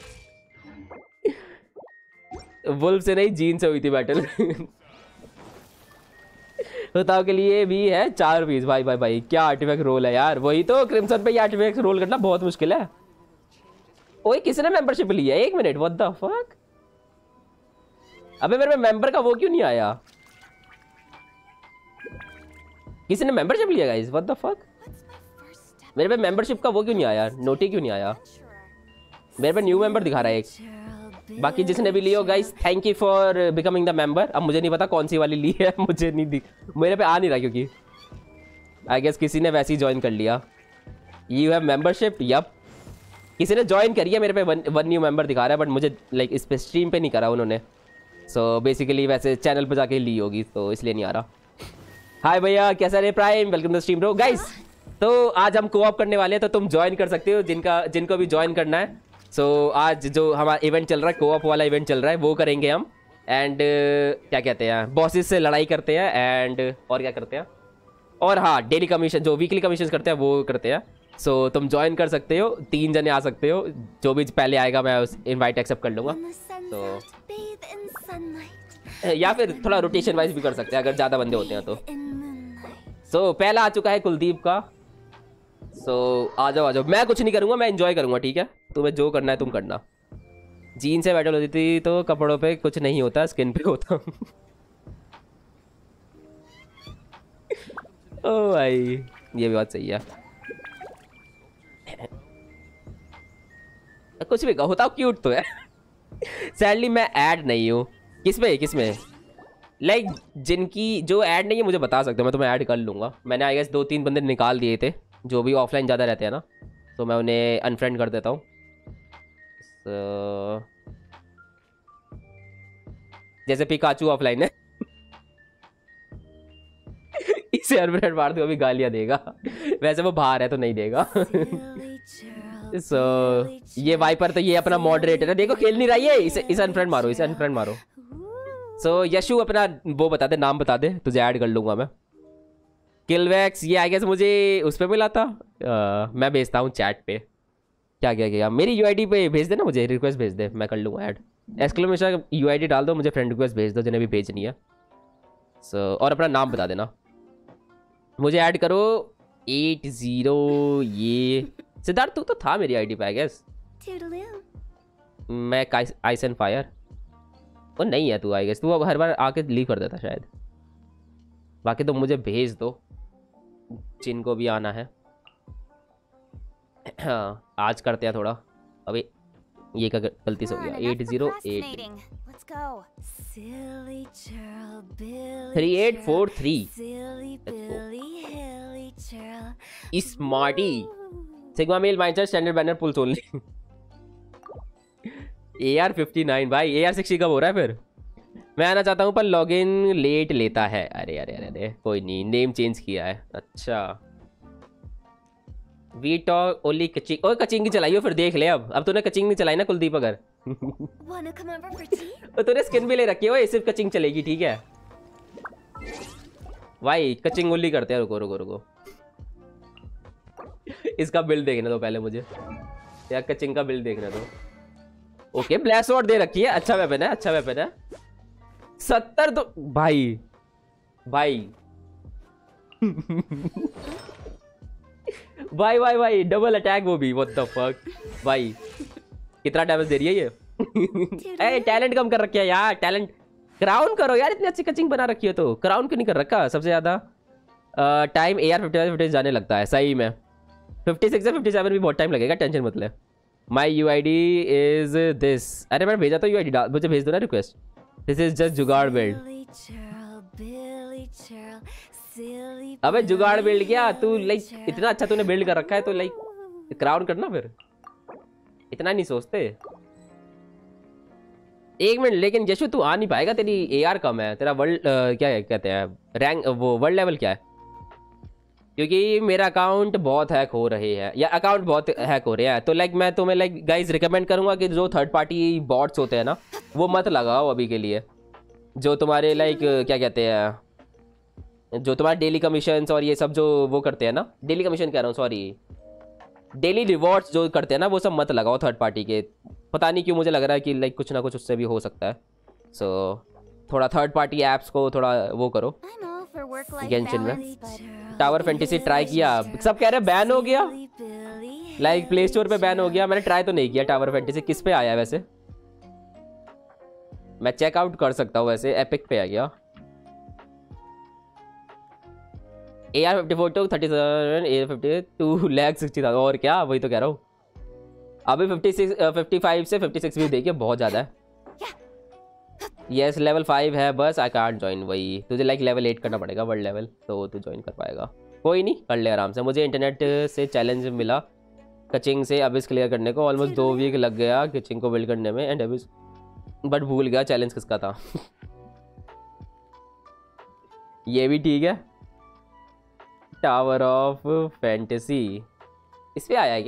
wolf से नहीं जीन से हुई थी बैटल बताओ के लिए भी है चार पीस भाई भाई भाई, क्या आर्टिफैक्ट रोल है यार। वही तो क्रिम्सन पे ये आर्टिफैक्ट रोल करना बहुत मुश्किल है। ओए किसने मेंबरशिप लिया एक मिनट व्हाट द फक अबे, मेरे में मेंबर का वो क्यों नहीं आया? किसी ने मेंबरशिप लिया गाइस व्हाट द फक मेरे पे मेंबरशिप का वो क्यों नहीं आया? नोटी क्यों नहीं आया? मेरे पे न्यू मेंबर दिखा रहा है एक। बाकी जिसने भी लियो guys thank you for becoming the member अब मुझे नहीं पता कौन सी वाली ली है मुझे नहीं दिख मेरे पे आ नहीं रहा क्योंकि आई गेस किसी ने वैसे ही ज्वाइन कर लिया। यू हैव मेंबरशिप यप किसी ने ज्वाइन करी है मेरे पे वन, वन न्यू मेंबर दिखा रहा है बट मुझे लाइक इस पे स्ट्रीम पे नहीं करा उन्होंने। सो so, बेसिकली वैसे चैनल पे जाके ली होगी तो इसलिए नहीं आ रहा। हाय भैया कैसा रे Prime welcome to stream bro guys तो आज हम कोऑप करने वाले हैं तो तुम ज्वाइन कर सकते हो जिनका जिनको भी ज्वाइन करना है। सो so, आज जो हमारा इवेंट चल रहा है कोऑप वाला इवेंट चल रहा है वो करेंगे हम। एंड uh, क्या कहते हैं बॉसेस से लड़ाई करते हैं एंड और क्या करते हैं? और हाँ डेली कमीशन जो वीकली कमीशन करते हैं वो करते हैं। सो so, तुम ज्वाइन कर सकते हो तीन जने आ सकते हो जो भी पहले आएगा मैं उस इनवाइट एक्सेप्ट कर लूँगा। तो या फिर थोड़ा रोटेशन वाइज भी कर सकते हैं अगर ज़्यादा बंदे होते हैं तो। सो so, पहला आ चुका है कुलदीप का। सो so, आ जाओ आ जाओ। मैं कुछ नहीं करूँगा मैं इंजॉय करूँगा ठीक है? तुम्हें जो करना है तुम करना। जीन से बैटल होती थी तो कपड़ों पे कुछ नहीं होता स्किन पे होता। ओ भाई ये भी बात सही है। कुछ भी होता क्यूट तो है। सैडली मैं ऐड नहीं हूँ। किसमें किसमें लाइक like, जिनकी जो ऐड नहीं है मुझे बता सकते हो। मैं तुम्हें ऐड कर लूँगा। मैंने आई गेस दो तीन बंदे निकाल दिए थे जो भी ऑफलाइन ज़्यादा रहते हैं ना। तो मैं उन्हें अनफ्रेंड कर देता हूँ। So, जैसे पिकाचू ऑफलाइन है। इसे अनफ्रेंड मार दो अभी गालियाँ देगा। वैसे वो बाहर है तो नहीं देगा। सो so, ये वाइपर तो ये अपना मॉडरेटर है। देखो खेल नहीं रहा है इसे इसे अनफ्रेंड मारो इसे अनफ्रेंड मारो। सो so, यशु अपना वो बता दे नाम बता दे तुझे ऐड कर लूँगा मैं। किलवैक्स ये आई गेस मुझे उस पर मिला था। uh, मैं भेजता हूँ चैट पे। क्या क्या क्या? मेरी यूआईडी पे भेज देना मुझे रिक्वेस्ट भेज दे मैं कर लूँगा ऐड एक्सक्लेमेशन यू आई डाल दो मुझे फ्रेंड रिक्वेस्ट भेज दो जिन्हें भी भेजनी है। सो so, और अपना नाम बता देना। मुझे ऐड करो एट ज़ीरो ये। सिद्धार्थ तू तो था मेरी आईडी पे आई गेस मैं आइस एंड फायर वो नहीं है तू आई गेस तू अब हर बार आके लीव कर देता शायद। बाकी तो मुझे भेज दो जिनको भी आना है। हाँ आज करते हैं थोड़ा। अभी ये का गलती से हो गया। Eight zero eight three eight four three smarty sigma male minder standard banner pull only A R fifty nine भाई ए आर सिक्सटी कब हो रहा है फिर? मैं आना चाहता हूँ पर लॉगिन लेट लेता है। अरे अरे अरे अरे कोई नहीं नेम चेंज किया है। अच्छा। वी टॉक ओनली कचिंग ओए कचिंग की चलाइयो फिर देख ले अब। अब तूने कचिंग नहीं चलाई ना कुलदीप अगर। तो तूने स्किन भी ले रखी है सिर्फ़ कचिंग चलेगी ठीक है? भाई कचिंग ओनली करते हैं रुको रुको रुको। इसका बिल देखने दो पहले मुझे। या कचिंग का बिल देखने दो ओके ब्लैक स्वॉर्ड दे रखी है। अच्छा वेपन है अच्छा वेपन है। सत्तर तो भाई। भाई। भाई भाई भाई डबल अटैक वो भी व्हाट द फक भाई कितना डैमेज दे रही है ये? ए टैलेंट कम कर रखी है यार टैलेंट क्राउन करो यार इतनी अच्छी कचिंग बना रखी है तो। क्राउन क्यों नहीं कर रखा सबसे ज़्यादा? Time A R fifty fifty जाने लगता है सही में। फिफ्टी सिक्स फिफ्टी सेवन भी बहुत टाइम लगेगा टेंशन मत ले। My U I D is this अरे मैंने भेजा तो यू आई डी मुझे भेज दो ना request this is just jugaad build अबे जुगाड़ बिल्ड किया तू लाइक इतना अच्छा तूने बिल्ड कर रखा है तो लाइक क्राउन करना फिर. इतना नहीं सोचते. एक मिनट लेकिन जशु तू आ नहीं पाएगा तेरी ए आर कम है. तेरा वर्ल्ड क्या है, कहते हैं रैंक वो वर्ल्ड लेवल क्या है? क्योंकि मेरा अकाउंट बहुत हैक हो रहे हैं या अकाउंट बहुत हैक हो रहे हैं तो लाइक मैं तुम्हें लाइक गाइज़ रिकमेंड करूँगा कि जो थर्ड पार्टी बॉट्स होते हैं ना वो मत लगाओ अभी के लिए। जो तुम्हारे लाइक क्या कहते हैं जो तुम्हारे डेली कमीशन और ये सब जो वो करते हैं ना डेली कमीशन कह रहा हूँ सॉरी डेली रिवॉर्ड्स जो करते हैं ना वो सब मत लगाओ थर्ड पार्टी के। पता नहीं क्यों मुझे लग रहा है कि लाइक कुछ ना कुछ उससे भी हो सकता है। सो so, थोड़ा थर्ड पार्टी ऐप्स को थोड़ा वो करो। गेंशिन में टावर फैंटेसी ट्राई किया सब कह रहे बैन हो गया। लाइक प्ले स्टोर पे बैन हो गया। मैंने ट्राई तो नहीं किया टावर फैंटेसी किस पे आया वैसे? मैं चेकआउट कर सकता हूँ वैसे। एपिक पे आ गया। A R fifty four two thirty seven A fifty two lakh sixty thousand और क्या? वही तो कह रहा हूँ। अभी फिफ्टी सिक्स फिफ्टी फाइव से फिफ्टी सिक्स भी देखिए बहुत ज़्यादा है। यस लेवल फाइव है, बस आई कांट ज्वाइन वही। तुझे लाइक लेवल एट करना पड़ेगा वर्ल्ड लेवल तो तू ज्वाइन कर पाएगा। कोई नहीं, कर ले आराम से। मुझे इंटरनेट से चैलेंज मिला कचिंग से अबिस क्लियर करने को। ऑलमोस्ट दो वीक लग गया कचिंग को बिल्ड करने में एंड अबिस बट भूल गया चैलेंज किसका था। ये भी ठीक है। टावर ऑफ़ फैंटेसी इस पे आया है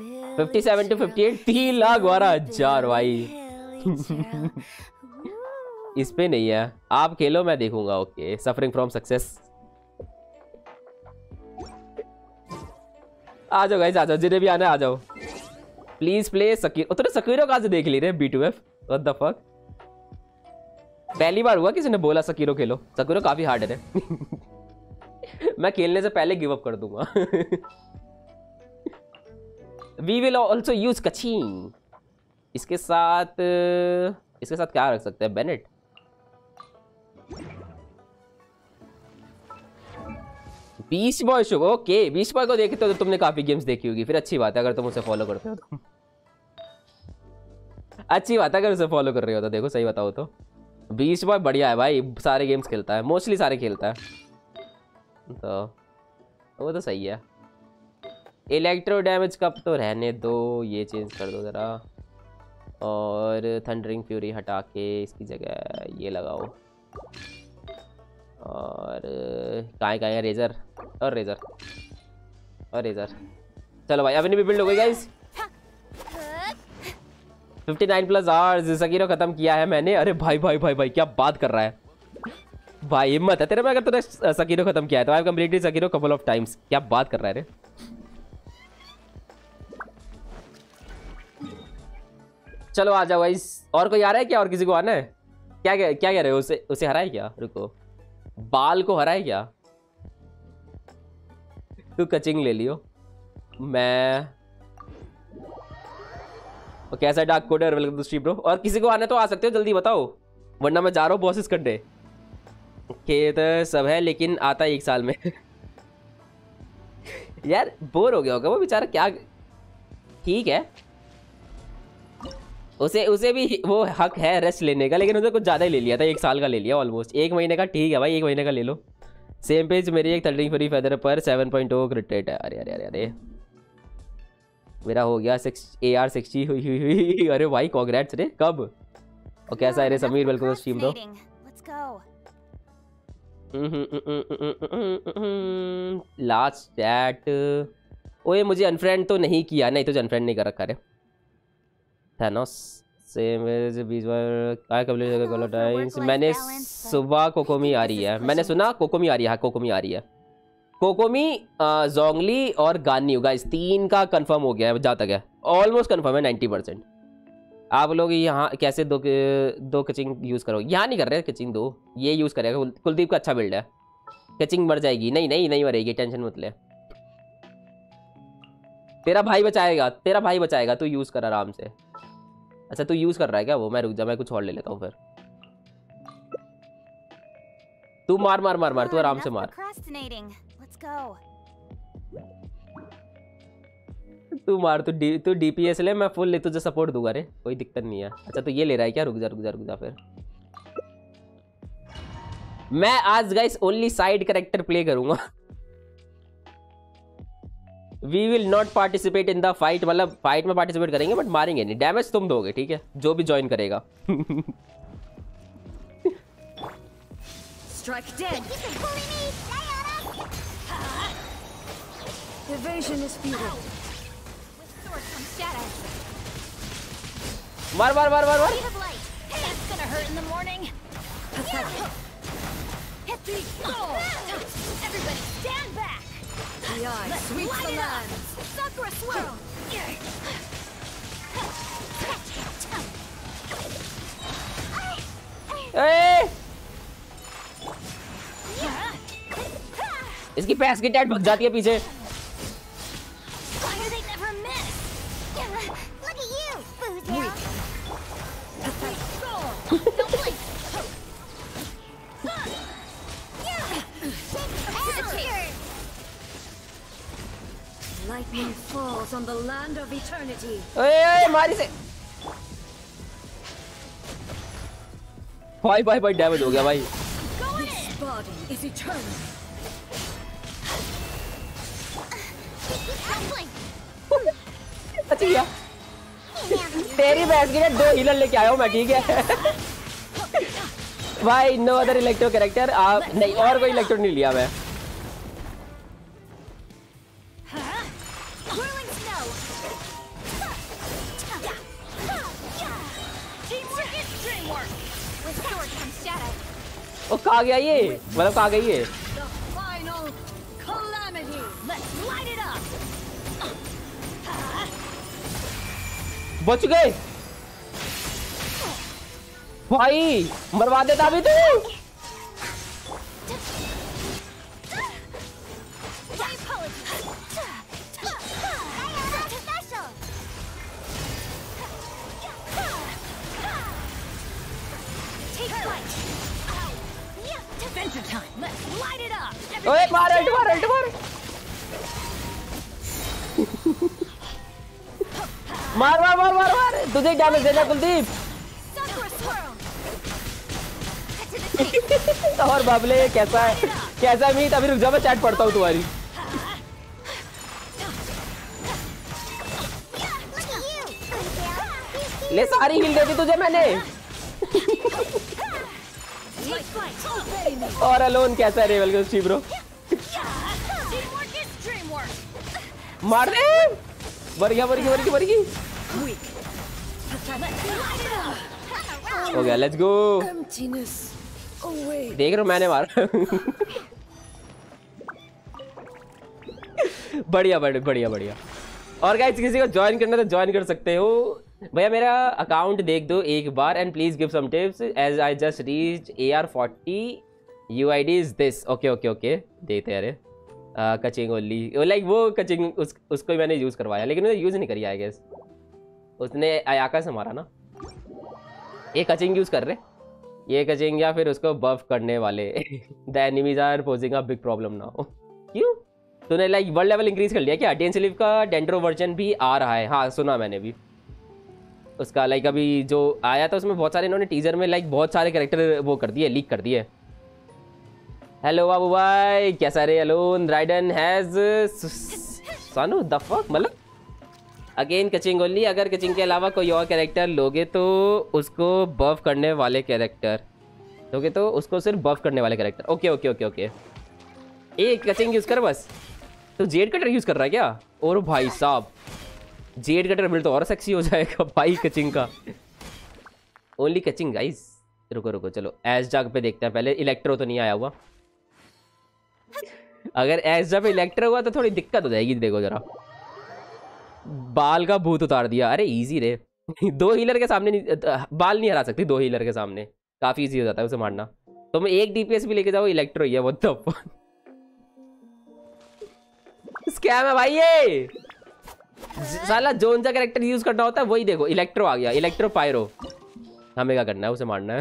क्या 57 टू 58 तीन लाख भाई। इस पे नहीं है। आप खेलो, मैं देखूँगा ओके सफरिंग फ्रॉम सक्सेस आ जाओ गाइस आ जाओ, जिन्हें भी आना आ जाओ। प्लीज़ प्ले सकीर तूने सकीरो कहाँ से देख ली रे B two F what the fuck पहली बार हुआ किसी ने बोला सकीरो खेलो। सकीरो काफ़ी हार्ड है मैं खेलने से पहले गिव अप कर दूँगा। We will also use Kachina इसके साथ इसके साथ क्या रख सकते हैं? बेनेट बीच बॉय शुभ ओके बीच बॉय को देखते हो तो तुमने काफ़ी गेम्स देखी होगी। फिर अच्छी बात है, अगर तुम उसे फॉलो करते हो तो। अच्छी बात है, अगर उसे फॉलो कर रहे हो तो। देखो, सही बताओ तो। बीच बॉय बढ़िया है भाई, सारे गेम्स खेलता है मोस्टली सारे खेलता है। तो वो तो सही है। इलेक्ट्रो डैमेज कप तो रहने दो, ये चेंज कर दो ज़रा। और थंडरिंग फ्यूरी हटा के इसकी जगह ये लगाओ। और, कहाँ है रेज़र और रेज़र और रेज़र चलो भाई अभी भी बिल्ड हो गई गाइस 59 प्लस आवर्स सकीरो ख़त्म किया है मैंने। अरे भाई भाई भाई भाई, क्या बात कर रहा है। भाई, हिम्मत है तेरे में, अगर तूने सकीरो ख़त्म किया है तो I completely Sekiro couple of times क्या बात कर रहा है रे। चलो आ जाओ गाइस। और कोई आ रहा है क्या? और किसी को आना है? क्या क्या क्या कह रहे हो? उसे उसे हरा है क्या? रुको। बाल को हरा है क्या? तू कचिंग ले लियो। मैं कैसा dark coder welcome to bro और किसी को आना तो आ सकते हो, जल्दी बताओ। वरना मैं जा रहा हूँ बॉसेस करने। खेत सब है, लेकिन आता एक साल में। यार, बोर हो गया होगा वो बेचारा। क्या ठीक है। उसे उसे भी वो हक है रेस्ट लेने का लेकिन उसे कुछ ज़्यादा ही ले लिया था एक साल का ले लिया ऑलमोस्ट एक महीने का ठीक है भाई एक महीने का ले लो। सेम पेज मेरी एक थर्टी फ्री फेदर पर seven point O crit rate है। अरे अरे अरे अरे। मेरा हो गया सिक्स ए आर सिक्सटी हुई हुई हुई अरे भाई कॉन्ग्रेट्स रे कब? और कैसा है रे समीर? वेलकम स्ट्रीम दो लास्ट चैट ओए मुझे अनफ्रेंड तो नहीं किया। नहीं तो अनफ्रेंड नहीं कर रखा रे। थैनोस सेम एज बीच बार आई मैंने सुबह कोकोमी आ रही है। मैंने सुना कोकोमी आ रही है कोकोमी आ रही है। कोकोमी जोंगली और गानी गाइस तीन का कंफर्म हो गया है जहाँ तक है। ऑलमोस्ट कंफर्म है नाइन्टी परसेंट आप लोग यहाँ कैसे दो दो कचिंग यूज़ करो यहाँ नहीं कर रहे कचिंग दो। ये यूज़ करेगा। कुलदीप का अच्छा बिल्ड है। कचिंग मर जाएगी। नहीं नहीं नहीं मरेगी टेंशन मत ले। तेरा भाई बचाएगा तेरा भाई बचाएगा तू यूज़ कर आराम से। अच्छा तू यूज़ कर रहा है क्या वो? मैं रुक जा मैं कुछ और ले लेता हूँ फिर। तू मार मार मार मार तू आराम से मार। तू मार तू डी तू डीपीएस ले मैं फुल ले तुझे सपोर्ट दूँगा रे कोई दिक्कत नहीं है। अच्छा तो ये ले रहा है क्या? रुक जा रुक जा रुक जा फिर। मैं आज guys only side character play करूँगा। We will not participate in the fight मतलब फाइट में पार्टिसिपेट करेंगे बट मारेंगे नहीं। डैमेज तुम दोगे ठीक है? जो भी ज्वाइन करेगा। मार मार मार मार मार। Hit the go! Everybody stand back! The eye Let's sweeps the land. Sakura swirl. ए, इसकी पैस की टैट भग जाती है पीछे Lightning falls on the land of eternity. ओए ओए मारी से भाई भाई भाई डैमेज हो गया भाई This body is eternal. Blink. तेरी भैंस की दो हीलर लेके आया हूँ मैं ठीक है भाई नो अदर इलेक्ट्रो कैरेक्टर आप नहीं और कोई इलेक्ट्रो नहीं लिया मैं Whirling snow. Teamwork is dreamwork. With sword comes shadow. ओ कहा गया ये मतलब कहा गई ये The final calamity. Let's light it up. बच गए भाई मरवा देता अभी तू ओए मार अल्ट मार अल्ट मार मार मार मार मार मार तुझे डैमेज देना कुलदीप. और बाबले कैसा है कैसा मीत अभी रुक जा मैं चैट पढ़ता हूँ तुम्हारी. ले सारी हिल दे दी तुझे मैंने और अलोन कैसा है रे वेलकम ब्रो. मार Weak. Let's light it up. हो गया लेट्स गो देख रहे मैंने मारा बढ़िया बढ़िया बढ़िया बढ़िया और गाइस किसी को ज्वाइन करना तो ज्वाइन कर सकते हो भैया, मेरा अकाउंट देख दो एक बार and please give some tips as I just reach A R forty U I D is this okay okay okay देखते अरे। कचिंग ओली। लाइक वो कचिंग, उस, उसको मैंने यूज़ करवाया, लेकिन उसने यूज़ नहीं करी आई गेस उसने अयाका से मारा ना। ये कचिंग यूज़ कर रहे? ये कचिंग या फिर उसको बफ करने वाले? The enemies are posing a big problem now क्यों? तूने लाइक वर्ल्ड लेवल इंक्रीज कर लिया क्या? स्लिप का डेंड्रो वर्जन भी आ रहा है। हाँ सुना मैंने भी। उसका लाइक अभी जो आया था उसमें बहुत सारे इन्होंने टीजर में लाइक बहुत सारे करेक्टर वो कर दिए लीक कर दिए। हेलो बाबू भाई, कैसा रे? अलोन राइडन हैज़ सानू द फक मतलब? अगेन कचिंग ओनली अगर कचिंग के अलावा कोई और कैरेक्टर लोगे तो उसको बफ करने वाले कैरेक्टर लोगे तो उसको सिर्फ़ बफ करने वाले character okay okay okay okay एक कचिंग यूज़ कर बस। तो जेड कटर यूज़ कर रहा है क्या? और भाई साहब जेड कटर मिल तो और सेक्सी हो जाएगा भाई कचिंग का। ओनली कचिंग गाइस रुको रुको, चलो एस जाग पे देखते हैं। पहले इलेक्ट्रो तो नहीं आया हुआ। अगर एस जाग पे इलेक्ट्रो हुआ तो थोड़ी दिक्कत हो जाएगी, देखो जरा। बाल का भूत उतार दिया। अरे इजी रे। दो हीलर के सामने नहीं बाल नहीं हरा सकती दो हीलर के सामने। काफ़ी इजी हो जाता है उसे मारना। तो मैं एक डीपीएस भी लेके जाओ इलेक्ट्रो ही है वो तो स्कैम है भाई ये! साला जोन सा कैरेक्टर यूज़ करना होता है वही देखो इलेक्ट्रो आ गया इलेक्ट्रो पायरो हमें क्या करना है उसे मारना है।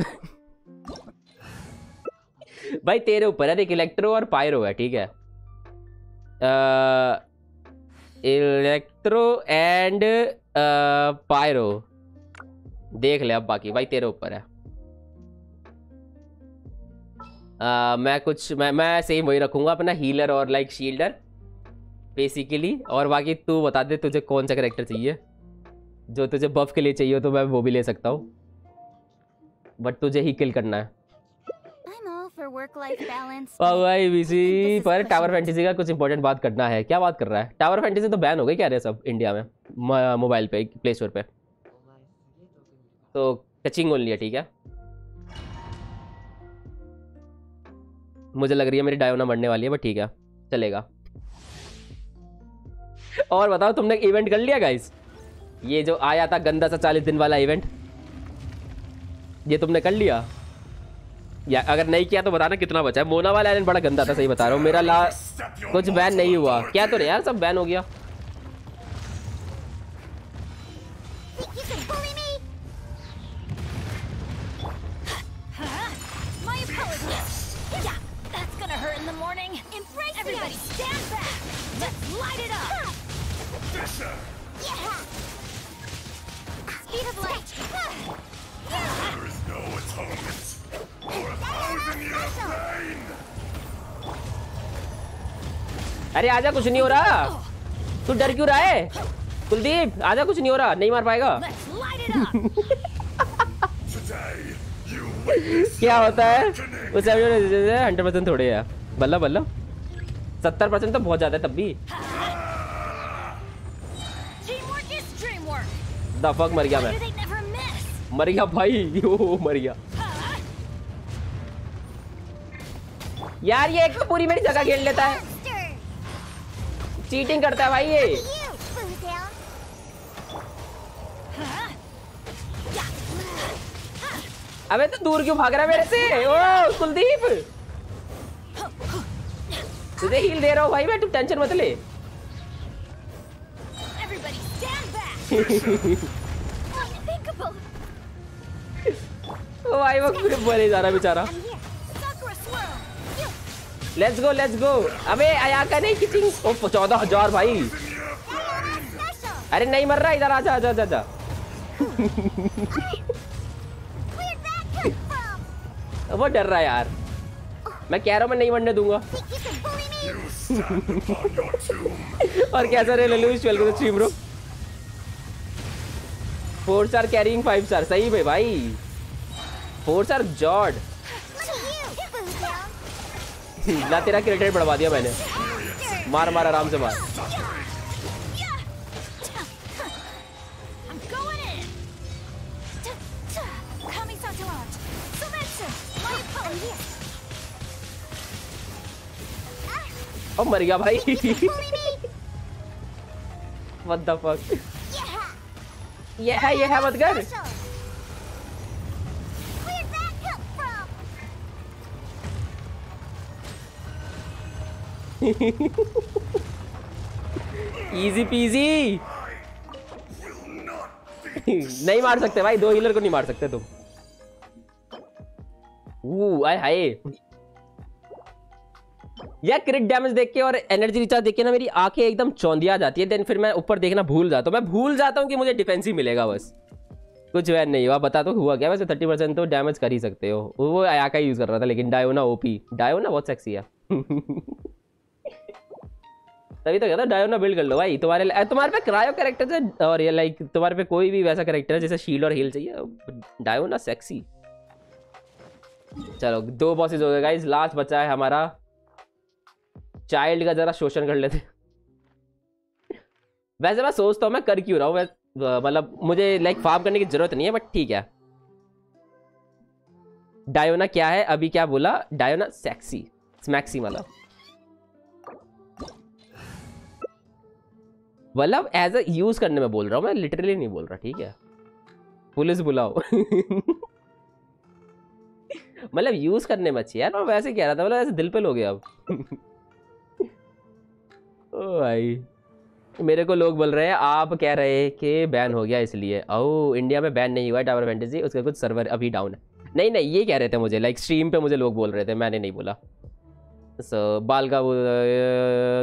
भाई तेरे ऊपर है देख इलेक्ट्रो और पायरो है ठीक है। इलेक्ट्रो एंड पायरो देख ले अब बाकी भाई तेरे ऊपर है। अ, मैं कुछ मैं मैं सेम वही रखूँगा अपना हीलर और लाइक शील्डर बेसिकली और बाकी तू बता दे तुझे कौन सा करेक्टर चाहिए? जो तुझे बफ के लिए चाहिए हो तो मैं वो भी ले सकता हूँ। बट तुझे ही किल करना है। भाई बीसी पर टावर फैंटेसी का कुछ इंपॉर्टेंट बात करना है। क्या बात कर रहा है? टावर फैंटेसी तो बैन हो गई क्या रहे सब इंडिया में? मोबाइल पे प्ले स्टोर पे। तो टचिंग ओनली है ठीक है? मुझे लग रही है मेरी डायोना मरने वाली है बट ठीक है। चलेगा। और बताओ, तुमने इवेंट कर लिया गाइस ये जो आया था गंदा सा चालीस दिन वाला इवेंट ये तुमने कर लिया? या अगर नहीं किया तो बताना कितना बचा है। मोना वाला आइलैंड बड़ा गंदा था, सही बता रहा हूँ। मेरा ला कुछ बैन नहीं हुआ। क्या तो नहीं यार, सब बैन हो गया। अरे आजा, कुछ नहीं हो रहा तू डर क्यों रहा है कुलदीप, आजा, कुछ नहीं हो रहा नहीं मार पाएगा. क्या होता है उस हंड्रेड परसेंट थोड़े है बल्ला बल्ला सत्तर परसेंट तो बहुत ज़्यादा है तब भी Teamwork is dreamwork. The fuck मर गया मैं? मर गया भाई ओ मर गया यार, ये एक तो पूरी मेरी जगह घेर लेता है. चीटिंग करता है भाई ये. अबे तो दूर क्यों भाग रहा है मेरे से ओ, कुलदीप तुझे हील दे रहा हूँ भाई मैं, तू टेंशन मत ले. ओ भाई वो मरे जा रहा बेचारा लेट्स गो लेट्स गो अबे अयाका नहीं किचिंग चौदह हज़ार भाई। अरे, नहीं मर रहा, इधर आजा आजा आजा? वो डर रहा यार। मैं कह रहा हूँ, मैं नहीं मरने दूँगा? और कैसा रहे ललूश welcome to stream bro four star carrying five star सही में भाई। फोर स्टार जॉर्ड ना तेरा क्रेडिट बढ़वा दिया मैंने मार मार आराम से मार. और मर गया भाई. What the fuck Yeah. ये है ये है मत कर इजी पीजी नहीं मार सकते भाई, दो हीलर को नहीं मार सकते तुम। आय हाय। यार क्रिट डैमेज देख के और एनर्जी रिचार्ज देख के ना मेरी आँखें एकदम चौंधिया जाती है देन फिर मैं ऊपर देखना भूल जाता हूँ। मैं भूल जाता हूँ कि मुझे डिफेंस ही मिलेगा बस। कुछ वैन नहीं हुआ, बता तो हुआ क्या? वैसे थर्टी परसेंट तो डैमेज कर ही सकते हो। वो आयाका यूज़ कर रहा था, लेकिन डायोना ओपी डायोना बहुत सेक्सी है। तभी तो कहता, डायोना बिल्ड कर लो भाई, तुम्हारे तुम्हारे पे क्रायो कैरेक्टर है और ये लाइक तुम्हारे पे कोई भी वैसा कैरेक्टर है, जैसे शील्ड और हील चाहिए डायोना सेक्सी चलो, दो बॉसेस हो गए गाइस लास्ट बचा है हमारा। चाइल्ड का जरा शोषण कर लेते वैसे मैं सोचता हूँ, मैं कर क्यों रहा हूँ मतलब मुझे लाइक फार्म करने की ज़रूरत नहीं है बट ठीक है। डायोना क्या है, अभी क्या बोला? डायोना सेक्सी स्मैक्सी मतलब मतलब एज अ यूज़ करने में बोल रहा हूँ, मैं लिटरली नहीं बोल रहा, ठीक है? पुलिस बुलाओ। मतलब यूज़ करने में अच्छी यार, मैं वैसे कह रहा था मतलब ऐसे दिल पे लो गया अब ओ भाई, मेरे को लोग बोल रहे हैं, आप कह रहे हैं कि बैन हो गया इसलिए। ओ इंडिया में बैन नहीं हुआ टावर फैंटेसी उसका कुछ सर्वर अभी डाउन है। नहीं नहीं, ये कह रहे थे मुझे लाइक स्ट्रीम पे मुझे लोग बोल रहे थे, मैंने नहीं बोला। सो so, बाल का वो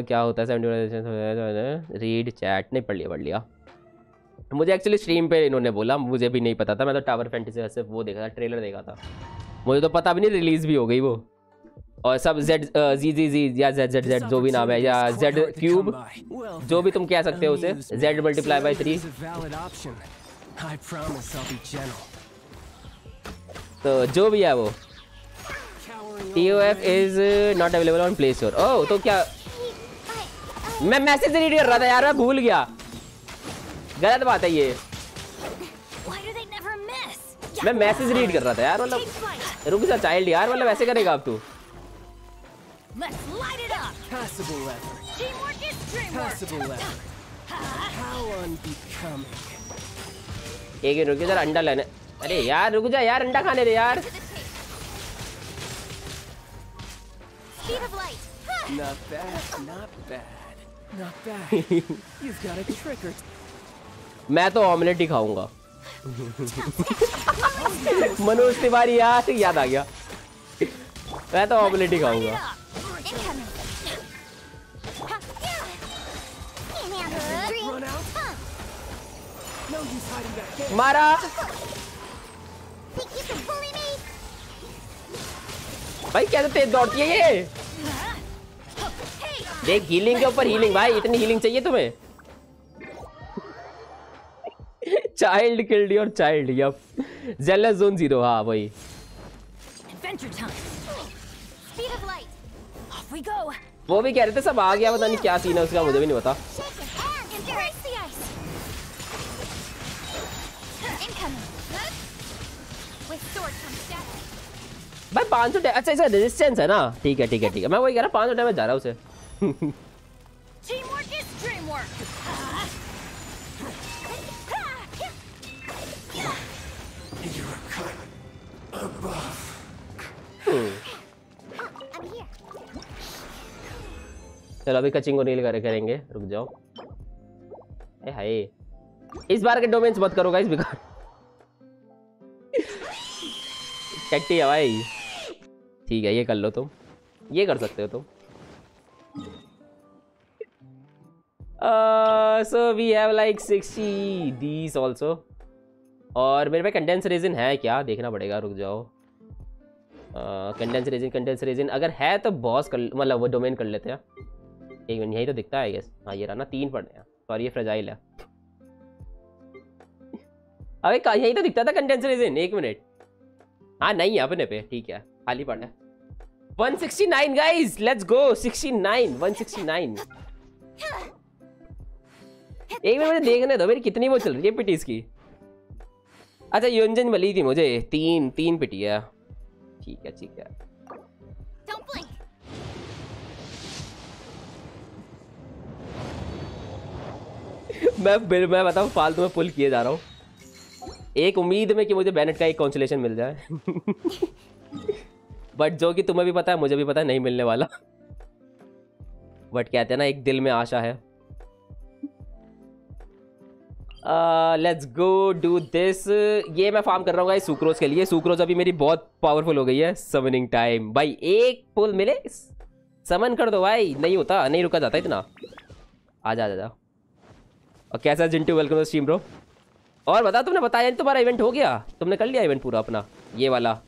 क्या होता है सेवेंटी रीड चैट नहीं पढ़ लिया पढ़ लिया। मुझे एक्चुअली स्ट्रीम पे इन्होंने बोला मुझे भी नहीं पता था मैं तो टावर फैंटेसी वैसे वो देखा था ट्रेलर देखा था। मुझे तो पता भी नहीं रिलीज़ भी हो गई वो। और सब जेड जी जी जी या जेड जेड जेड जो भी नाम है या जेड क्यूब जो भी तुम कह सकते हो उसे जेड मल्टीप्लाई बाई थ्री. तो जो भी है वो। T O F is not available on play store oh तो क्या? मैं मैसेज रीड कर रहा था यार मैं भूल गया। गलत बात है ये? मैं मैसेज रीड कर रहा था यार मतलब रुक जा चाइल्ड यार मतलब ऐसे करेगा आप तू। Is. एक रुक जा, अंडा लेने। अरे यार रुक जा यार अंडा खाने दे यार। Speed of light. Not bad, not bad. Not bad. You've got a trick or two. मैं तो ऑमलेट ही खाऊँगा मनोज तिवारी यार याद आ गया मैं तो ऑमलेट ही खाऊँगा up. भाई कैसे तेज दौड़ती है ये? देख हीलिंग के ऊपर हीलिंग भाई इतनी हीलिंग चाहिए तुम्हें। Child killed your child yup zenless zone zero हाँ वही। Go. वो भी कह रहे थे सब आ गया पता नहीं क्या सीन है उसका मुझे भी नहीं पता। भाई 500 डै- अच्छा इसका रेजिस्टेंस है ना? ठीक है ठीक है ठीक है। मैं वही कह रहा 500 डैमेज जा रहा हूँ उसे। Here. चलो अभी कचिंग को नील करे करेंगे। रुक जाओ। ए हाय। इस बार के डोमेन्स मत करो गाइस बेकार टट्टी है भाई। ठीक है, ये कर लो तुम। ये कर सकते हो तुम। So we have like 60 these also और मेरे पे कंडेंस रेजिन है क्या? देखना पड़ेगा, रुक जाओ। कंडेंस रेजिन कंडेंस रेजिन अगर है तो बॉस कर मतलब वो डोमेन कर लेते हैं। एक मिनट, यही तो दिखता है गेस हाँ ये रहा ना, तीन पड़े हैं। और ये फ्रेजाइल है। अरे यही तो दिखता था कंडेंस रेजिन एक मिनट। हाँ नहीं है अपने पे, ठीक है। खाली पड़ा है। 169 गाइस लेट्स गो 69 169 एक मिनट मुझे देखने दो मेरी कितनी वो चल रही है पिटीज की। अच्छा योंजन मिली थी मुझे तीन तीन पिटी है। ठीक है ठीक है। मैं बिल मैं बताऊँ फालतू में पुल किए जा रहा हूँ। एक उम्मीद में कि मुझे बैनेट का एक कॉन्सुलेशन मिल जाए। बट जो कि तुम्हें भी पता है, मुझे भी पता है, नहीं मिलने वाला। बट कहते हैं ना, एक दिल में आशा है। लेट्स गो डू दिस ये मैं फार्म कर रहा हूँ गाइस सुक्रोज के लिए। सुक्रोज अभी मेरी बहुत पावरफुल हो गई है समनिंग टाइम भाई, एक पुल मिले? समन कर दो भाई। नहीं होता, नहीं रुका जाता इतना। आ जा आ जा और कैसा जिंटू वेलकम स्ट्रीम ब्रो और बता, तुमने बताया तुम्हारा इवेंट हो गया। तुमने कर लिया इवेंट पूरा अपना। ये वाला।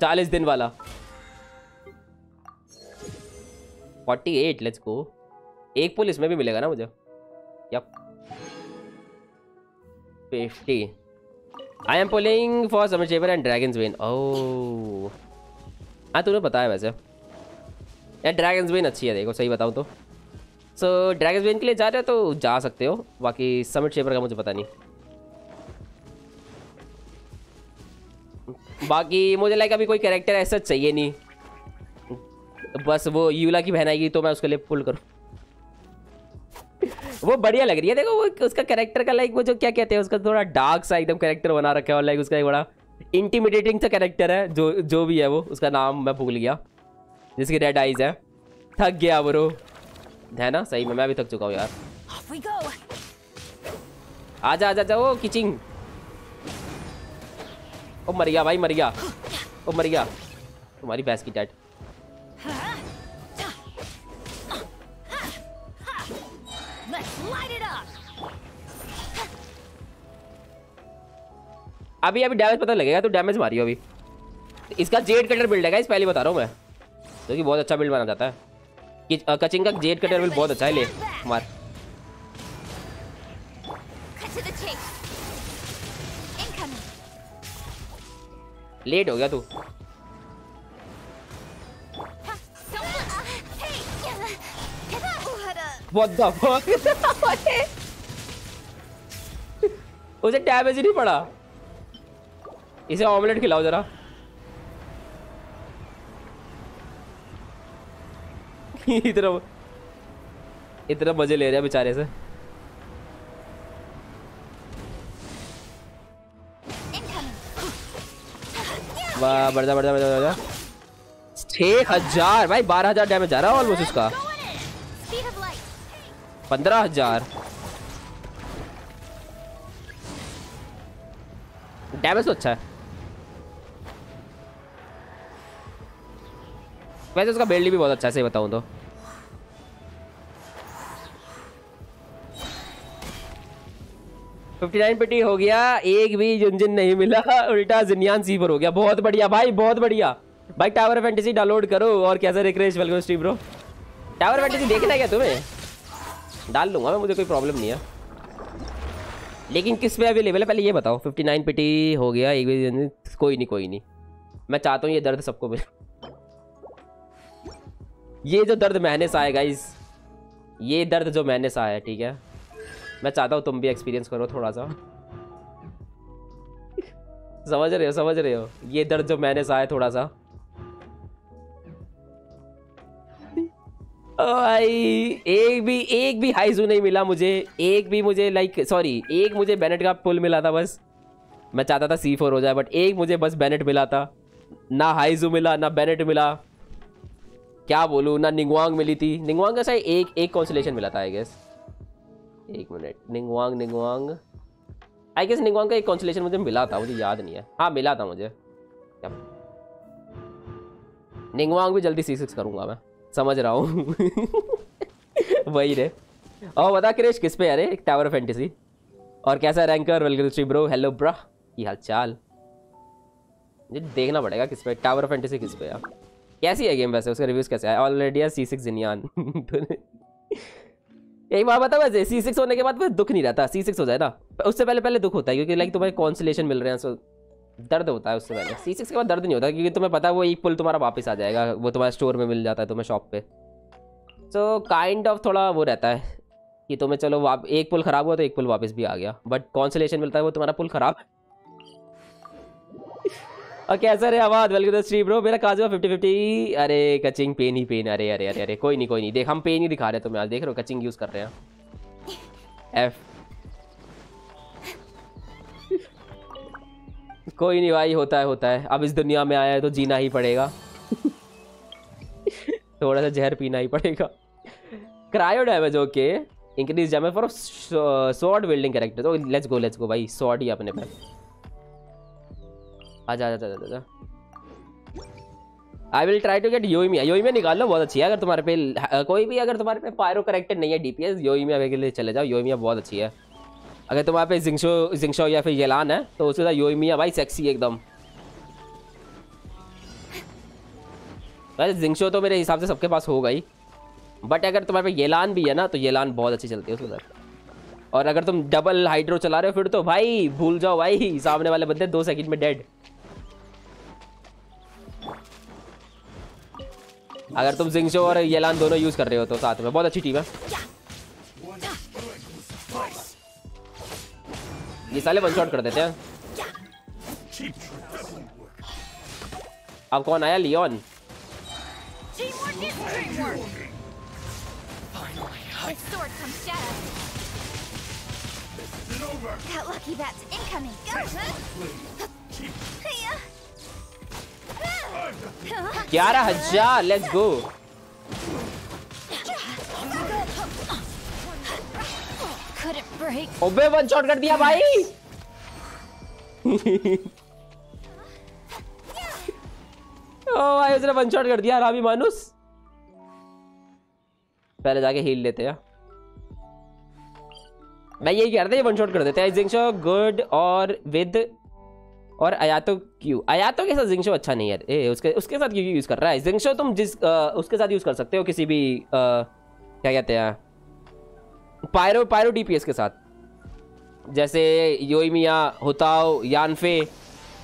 चालीस दिन वाला। फोर्टी एट लेट्स गो एक पुल इसमें भी मिलेगा ना मुझे? Yup fifty I am pulling for summer chapter and dragons when oh हाँ तूने बताया वैसे। यार ड्रैगन्स वेन अच्छी है, देखो, सही बताऊँ तो। सो ड्रैगन वेन के लिए जा रहे हो तो जा सकते हो। बाकी समिट शेपर का मुझे पता नहीं। बाकी मुझे लाइक अभी कोई कैरेक्टर ऐसा चाहिए नहीं। बस वो यूला की बहन आएगी तो मैं उसके लिए पुल करूँ। वो बढ़िया लग रही है देखो वो उसका कैरेक्टर का लाइक वो जो क्या कहते हैं उसका थोड़ा डार्क सा एकदम कैरेक्टर बना रखा है और लाइक उसका एक बड़ा इंटिमिडेटिंग सा कैरेक्टर है जो जो भी है वो उसका नाम मैं भूल गया। जिसकी रेड आइज़ है। थक गया ब्रो है ना? सही में मैं भी थक चुका हूँ यार। Go. आजा आजा जा ओ किचिंग। ओ, मर गया भाई, मर गया। ओ, मर गया। तुम्हारी भैंस की टैट. अभी अभी डैमेज पता लगेगा तो डैमेज मारियो अभी। इसका जेड कटर बिल्ड है इस पहले बता रहा हूँ मैं। जो कि बहुत अच्छा बिल्ड बना जाता है। कि कचिंग का जेड कटर बिल्ड बहुत अच्छा है, ले, मार। लेट हो गया तू? उसे नहीं पड़ा। इसे ऑमलेट खिलाओ जरा। इतना इतना मज़े ले रहे हैं बेचारे से वाह बढ़ बढ़ बढ़ जा छह हज़ार, भाई, बारह हज़ार डैमेज आ रहा है ऑलमोस्ट उसका. पंद्रह हज़ार। डैमेज तो अच्छा है। वैसे उसका बिल्ड भी बहुत अच्छा है, सही बताऊँ तो। फिफ्टी नाइन पिटी हो गया। एक भी जुंजिन नहीं मिला। उल्टा जिनियान सी हो गया। बहुत बढ़िया भाई, बहुत बढ़िया। भाई टावर फैंटेसी डाउनलोड करो और कैसा रिक्रेश वेलकम ब्रो टावर फैंटेसी देखना क्या तुम्हें? डाल लूँगा मैं, मुझे कोई प्रॉब्लम नहीं है। लेकिन किस पे अवेलेबल है? पहले ये बताओ। 59 पिटी हो गया, एक भी कोई नहीं कोई नहीं। मैं चाहता हूँ ये दर्द सबको मिले। ये जो दर्द मैंने सा है गाइस ये दर्द जो मैंने सा है ठीक है? मैं चाहता हूँ तुम भी एक्सपीरियंस करो थोड़ा सा समझ रहे हो, समझ रहे हो? ये दर्द जो मैंने सा है थोड़ा सा भाई एक भी एक भी हाइजू नहीं मिला मुझे। एक भी मुझे लाइक सॉरी एक मुझे बेनेट का पुल मिला था बस। मैं चाहता था सी फोर हो जाए बट एक मुझे बस बेनेट मिला था। ना हाई जू मिला, ना बेनेट मिला। क्या बोलूँ, ना निंगवांग मिली थी। निंगवांग का शायद एक एक कॉन्सुलेशन मिला था आई गेस एक minute, Ningguang Ningguang. I guess Ningguang का एक कॉन्सुलेशन मुझे मिला था, मुझे याद नहीं है। हाँ मिला था मुझे। निंगवांग भी जल्दी सी सिक्स करूँगा मैं। समझ रहा हूँ। वही रे। और बता क्रेश, किस पे अरे एक टावर फैंटेसी और कैसा ranker welcome to bro hello bra की हाल चाल मुझे देखना पड़ेगा किस पे टावर ऑफ़ फैंटेसी किस पे यार कैसी है गेम वैसे? उसका रिव्यूज़ कैसे है? ऑलरेडी सी सिक्स जिनियान एक बात बता वैसे सी सिक्स होने के बाद दुख नहीं रहता? सी सिक्स हो जाए ना? उससे पहले पहले दुख होता है, क्योंकि लाइक तुम्हें कॉन्सुलेशन मिल रहे हैं सो दर्द होता है उससे पहले। सी सिक्स के बाद दर्द नहीं होता, क्योंकि तुम्हें पता है वो एक पुल तुम्हारा वापस आ जाएगा, वो तुम्हारे स्टोर में मिल जाता है, तुम्हें शॉप पे। सो काइंड ऑफ़ थोड़ा वो रहता है कि तुम्हें चलो एक पुल खराब हुआ तो एक पुल वापस भी आ गया। बट कॉन्सुलेशन मिलता है, वो तुम्हारा पुल खराब कैसा रे आवाज़ वेलकम टू स्ट्रीम ब्रो मेरा काजू फिफ्टी फिफ्टी अरे कचिंग पेन ही पेन अरे अरे अरे अरे, कोई नहीं कोई नहीं। देख, हम पेन ही दिखा रहे हैं तुम्हें आज देख रहे हो कचिंग यूज़ कर रहे हैं। एफ़ कोई नहीं भाई, होता है होता है। अब इस दुनिया में आया है तो जीना ही पड़ेगा। थोड़ा सा जहर पीना ही पड़ेगा। Cryo damage okay increase damage for sword building character तो लेट्स गो लेट्स गो भाई। स्वॉर्ड ही अपने पे आजा आजा आजा आजा I will try to get Yoimiya Yoimiya निकाल लो, बहुत अच्छी है। अगर तुम्हारे पे कोई भी अगर तुम्हारे पे पायरो करेक्टर नहीं है डीपीएस योइमिया के लिए चले जाओ। योइमिया बहुत अच्छी है। अगर तुम्हारे पे जिंगशो जिंगशो या फिर येलान है तो उसके साथ योइमिया भाई सेक्सी एकदम। वैसे जिंगशो तो मेरे हिसाब से सबके पास होगा ही बट अगर तुम्हारे पे येलान भी है ना तो येलान बहुत अच्छी चलती है उसके साथ। और अगर तुम डबल हाइड्रो चला रहे हो फिर तो भाई, भूल जाओ भाई, सामने वाले बंदे दो सेकंड में डेड अगर तुम जिंगशो और येलान दोनों यूज़ कर रहे हो तो साथ में। बहुत अच्छी टीम है। ये साले वन शॉट कर देते हैं। अब कौन आया? Leon Teamwork is dreamwork. With sword comes ग्यारह हज़ार लेट्स गो ओबे वन शॉट कर दिया भाई। ओ भाई उसने वन शॉट कर दिया रावी मानुस। पहले जाके हील लेते हैं। मैं यही कह रहा था ये वन शॉट कर देते हैं। गुड और विद और अयातो क्यू? अयातो के साथ जिंगशो अच्छा नहीं है। ए उसके उसके साथ क्यों यूज़ कर रहा है? जिंगशो तुम जिस अ, उसके साथ यूज़ कर सकते हो किसी भी अ, क्या कहते हैं? पायरो पायरो डीपीएस के साथ। जैसे योइमिया होताओ यानफे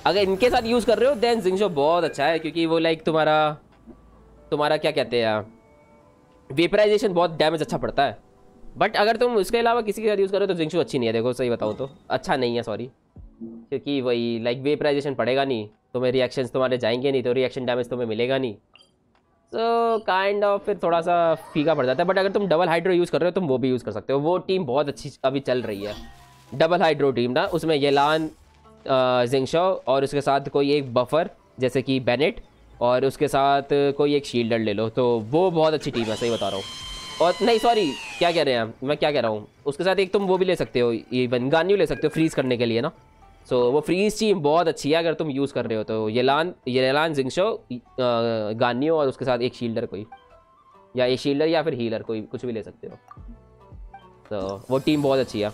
अगर इनके साथ यूज़ कर रहे हो देन जिंगशो बहुत अच्छा है क्योंकि वो लाइक तुम्हारा तुम्हारा क्या कहते हैं? वेपराइजेशन बहुत डैमेज अच्छा पड़ता है। बट अगर तुम उसके अलावा किसी के साथ यूज़ करो तो जिंगशो अच्छी नहीं है। देखो सही बताओ तो। अच्छा नहीं है सॉरी क्योंकि वही लाइक वेपराइजेशन पड़ेगा नहीं तो तुम्हें रिएक्शंस तुम्हारे जाएँगे नहीं तो रिएक्शन डैमेज तुम्हें मिलेगा नहीं। सो काइंड ऑफ़ फिर थोड़ा सा फीका पड़ जाता है बट अगर तुम डबल हाइड्रो यूज़ कर रहे हो, तुम वो भी यूज़ कर सकते हो। वो टीम बहुत अच्छी अभी चल रही है। डबल हाइड्रो टीम ना, उसमें येलान जिंगशो और उसके साथ कोई एक बफर जैसे कि बेनेट और उसके साथ कोई एक शील्डर ले लो। तो वो बहुत अच्छी टीम है, सही बता रहा हूँ। और नहीं सॉरी क्या कह रहे हैं मैं क्या कह रहा हूँ? उसके साथ एक तुम वो भी ले सकते हो इवन गान्यू ले सकते हो फ्रीज करने के लिए ना। सो so, वो फ्रीज टीम बहुत अच्छी है अगर तुम यूज़ कर रहे हो तो। येलान येलान जिंगशो गान्यू और उसके साथ एक शील्डर कोई। या एक शील्डर या फिर हीलर कोई कुछ भी ले सकते हो। तो so, वो टीम बहुत अच्छी है।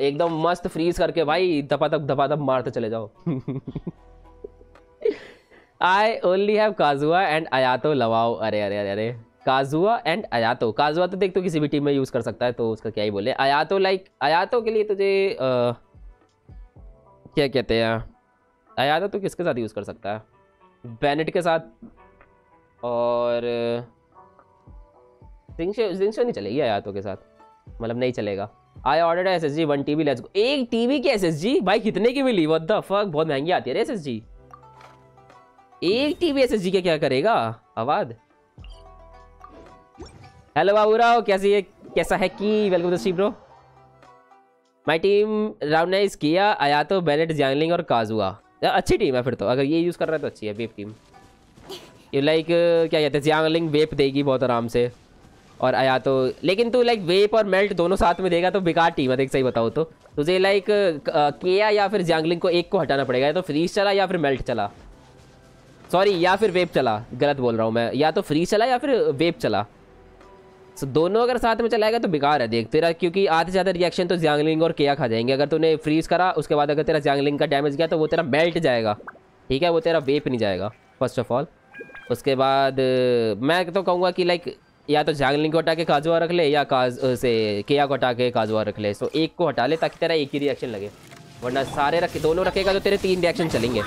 एकदम मस्त फ्रीज करके भाई दपा दप दपा दप मारते चले जाओ। I only have Kazuha and Ayato लवाओ अरे अरे अरे अरे। काजुआ एंड अयातो काजुआ तो देख तो किसी भी टीम में यूज़ कर सकता है तो उसका क्या ही बोले? अयातो लाइक अयातो के लिए तुझे अ, क्या कहते हैं? अयातो तो किसके साथ यूज़ कर सकता है? बेनेट के साथ? और जिंगशो नहीं चलेगी अयातो के साथ? मतलब नहीं चलेगा। I order S S G one T B let's एक टीवी की एस एस जी भाई कितने की मिली? व्हाट द फक बहुत महँगी आती है एस एस जी एक T TV S S G के क्या करेगा? आवाज़। हेलो बाबूराव कैसी है? कैसा है कि? Welcome to bro my team round nice किया, आया तो बेनेट जैंगलिंग और काजुआ अच्छी टीम है फिर तो। अगर ये यूज़ कर रहा है तो अच्छी है वेप टीम ये लाइक क्या कहते हैं? जैंगलिंग वेप देगी बहुत आराम से। और आया तो लेकिन तू लाइक वेप और मेल्ट दोनों साथ में देगा तो बेकार टीम है, देख सही बताओ तो। तुझे लाइक केया या फिर जैंगलिंग को एक को हटाना पड़ेगा, या तो फ्रीज चला या फिर मेल्ट चला। सॉरी या फिर वेप चला। गलत बोल रहा हूँ मैं। या तो फ्रीज चला या फिर वेप चला। सो दोनों अगर साथ में चलाएगा तो बेकार है, देख तेरा, क्योंकि आधे ज़्यादा रिएक्शन तो जैंगलिंग और केया खा जाएँगे। अगर तूने फ्रीज करा, उसके बाद अगर तेरा जैंगलिंग का डैमेज गया तो वो तेरा मेल्ट जाएगा। ठीक है? वो तेरा वेप नहीं जाएगा फ़र्स्ट ऑफ़ ऑल उसके बाद, मैं तो कहूँगा कि लाइक या तो जैंगलिंग को हटा के काजुआ रख ले, या काज से केया को हटा के काजुआ रख ले। सो एक को हटा ले, ताकि तेरा एक ही रिएक्शन लगे। वरना सारे रखे दोनों रखेगा तो तेरे तीन रिएक्शन चलेंगे।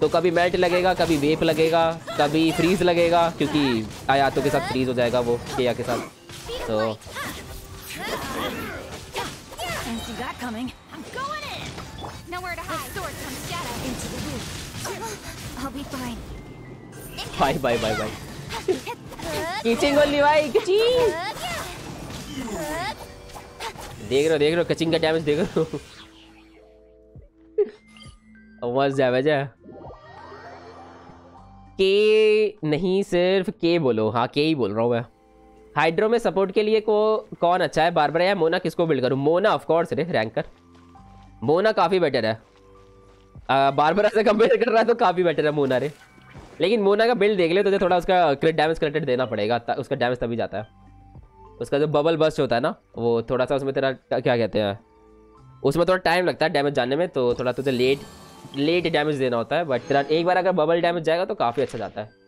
तो कभी मेल्ट लगेगा कभी वेप लगेगा कभी फ्रीज लगेगा क्योंकि आयातों के साथ फ्रीज हो जाएगा वो केया के साथ। तो. Bye bye bye bye Kachina only भाई किचिंग देख रहे हो देख रहे हो कचिंग का डैमेज देख रहे हो। मस्त डैमेज है के नहीं, सिर्फ़ के बोलो। हाँ के ही बोल रहा हूँ मैं। हाइड्रो में सपोर्ट के लिए को, कौन अच्छा है? बारबरा या मोना किसको बिल्ड करूँ? मोना ऑफ़ कोर्स रे रैंकर मोना काफ़ी बेटर है। बारबरा से कंपेयर कर रहा है तो काफ़ी बेटर है मोना रे। लेकिन मोना का बिल्ड देख ले तो थोड़ा उसका क्रिट डैमेज क्रेडिट देना पड़ेगा उसका डैमेज तभी जाता है। उसका जो बबल बस्ट होता है ना, वो थोड़ा सा उसमें तेरा, क्या कहते हैं, उसमें थोड़ा टाइम लगता है डैमेज जाने में तो थोड़ा तुझे लेट लेट डैमेज देना होता है बट तेरा एक बार अगर बबल डैमेज जाएगा तो काफ़ी अच्छा जाता है।